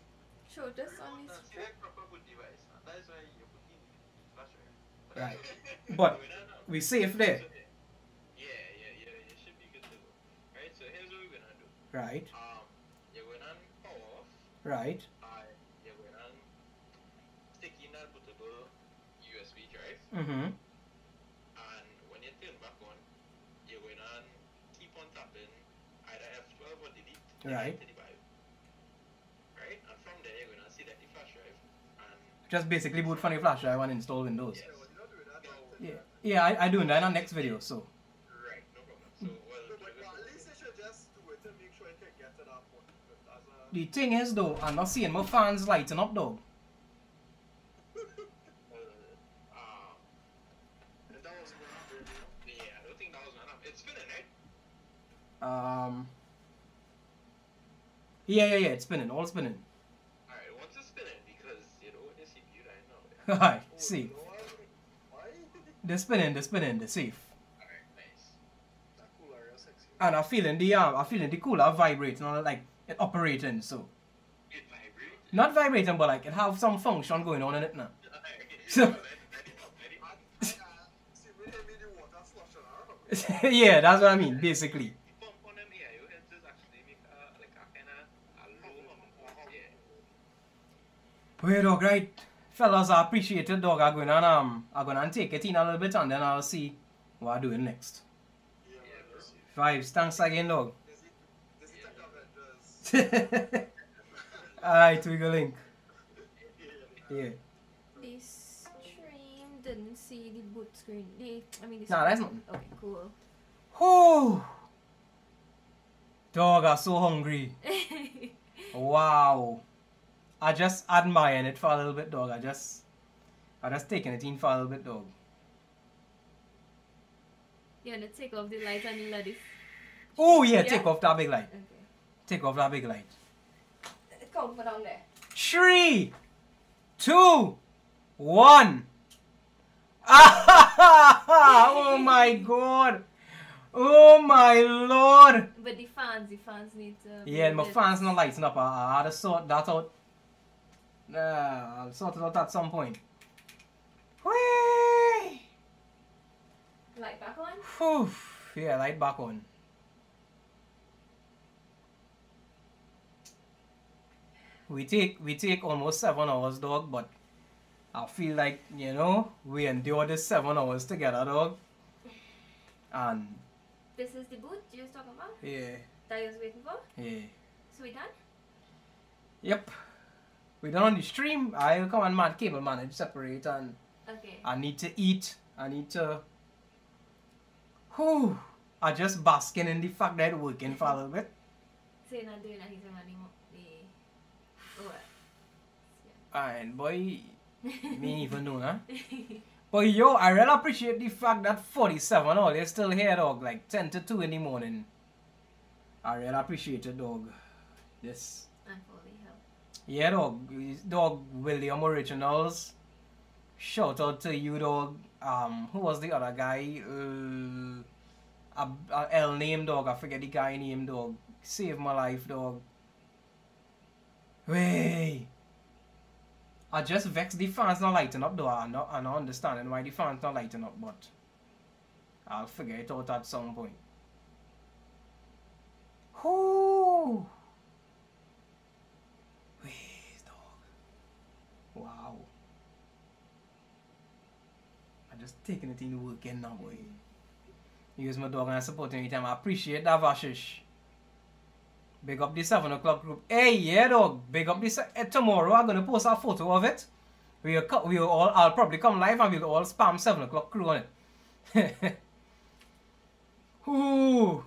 Show this on that's this. the proper good device. man. That's why you put in flash right. But we safe there. Yeah, yeah, yeah. Right, so here's what we're gonna do. Right, Um, you're going on power off. right. Uh, you're going on stick in that USB drive. Mm-hmm. And when you turn back on, you're going on keep on tapping either F12 or delete Right. Right? And from there, you're going to select the flash drive. And Just basically boot from the flash drive and install Windows. yes. Yeah, yeah I, I do in the next video, so. Right, hmm. The thing is, though, I'm not seeing my fans lighting up, though. <laughs> Um. Yeah, yeah, yeah. It's spinning. All spinning. Alright, once it's spinning, because you know. Alright, see. <laughs> They're spinning. They're spinning. They're safe. Alright, nice. That cool area sexy. And I'm feeling the um, I'm feeling the cooler vibrating, or like it operating. So It vibrate. not vibrating, but like it have some function going on in it now. <laughs> So- Let it- let it up, let it up. And, and, uh, see, we hear me the water slushing around. yeah, that's what I mean, basically. The pump on them AIO heads is actually make a, like a kind of a low humming noise, yeah. Well, dog, right, fellas, I appreciate it, dog. I'm going and um, I'm gonna take it in a little bit, and then I'll see what I'm doing next. Yeah, Yeah, man, bro. this- Vibes, thanks again, dog. this is- this is Tech Avengers. Alright, we go link. Yeah. This stream didn't see the boot screen. The, I mean, the Nah, that's nothing. Okay, cool. Whew. Dog, I'm so hungry. <laughs> Wow. I just admiring it for a little bit, dog. I just, I just taking it in for a little bit, dog. You're gonna take off the light and let it. Oh yeah, Yeah? take off that big light. Okay. Take off that big light. Count for down there. Three, two, one. <laughs> oh my god. Oh my lord. But the fans, the fans need to. Yeah, my fans not lighting up. I, I had to sort that out. Uh, I'll sort it out at some point. Whee! Light back on. Whew. Yeah, light back on. We take we take almost seven hours, dog, but I feel like, you know, we endure this seven hours together, dog. And This is the boot you was talking about yeah, that you was waiting for. yeah. So we done? Yep. We done on the stream. I'll come and man cable manage, separate and Okay. I need to eat. I need to Whew. I just basking in the fact that working for a little bit. So you're not doing anything anymore. The. What? And boy, <laughs> me even know, huh? <laughs> But yo, I really appreciate the fact that 47 all is still here, dog. Like 10 to 2 in the morning. I really appreciate it, dog. This. And for the help. Yeah, dog. Dog William Originals. Shout out to you, dog. Um, who was the other guy? Uh, a, a L name, dog. I forget the guy name, dog. Save my life, dog. Way. I just vex the fans not lighting up, though. I'm not, I'm not understanding why the fans not lighting up, but I'll figure it out at some point. Whoo! Where's dog? Wow. I'm just taking it in the weekend now, boy. Use my dog and support me anytime. I appreciate that, Vashish. Big up the 7 o'clock group. Hey, yeah, dog. Big up this. Eh, tomorrow, I'm going to post a photo of it. We'll, we'll all, I'll probably come live and we'll all spam 7 o'clock crew on it. <laughs> Ooh,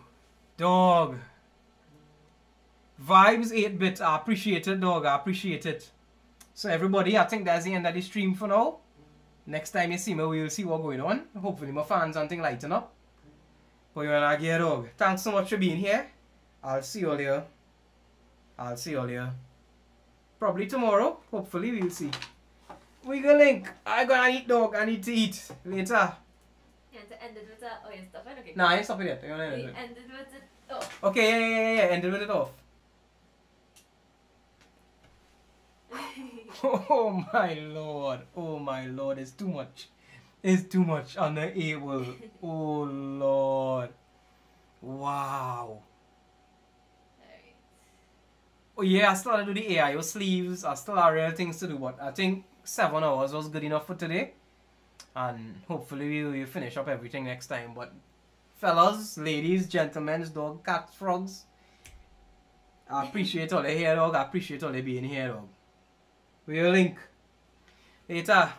dog. Vibes 8 bit. I appreciate it, dog. I appreciate it. So, everybody, I think that's the end of the stream for now. Next time you see me, we'll see what's going on. Hopefully, my fans and thing lighten up. But you're not here, dog. Thanks so much for being here. I'll see you all here. I'll see you all here. Probably tomorrow. Hopefully, we'll see. We go link. I gotta eat, dog. I need to eat later. Yeah, to end it with a. Oh, yeah, stop it. Okay. Nah, I ain't stopping yet. You wanna end We it? ended with it. Oh. Okay, yeah, yeah, yeah, yeah. Ended with it off. <laughs> Oh my lord. Oh my lord. It's too much. It's too much. on the Unable. Oh lord. Wow. Alright. Oh yeah, I still gotta do the AIO sleeves. I still have real things to do, but I think seven hours was good enough for today. And hopefully we will finish up everything next time. But fellas, ladies, gentlemen, dog, cats, frogs. I appreciate all the here, dog. I appreciate all the being here, dog. We'll link later.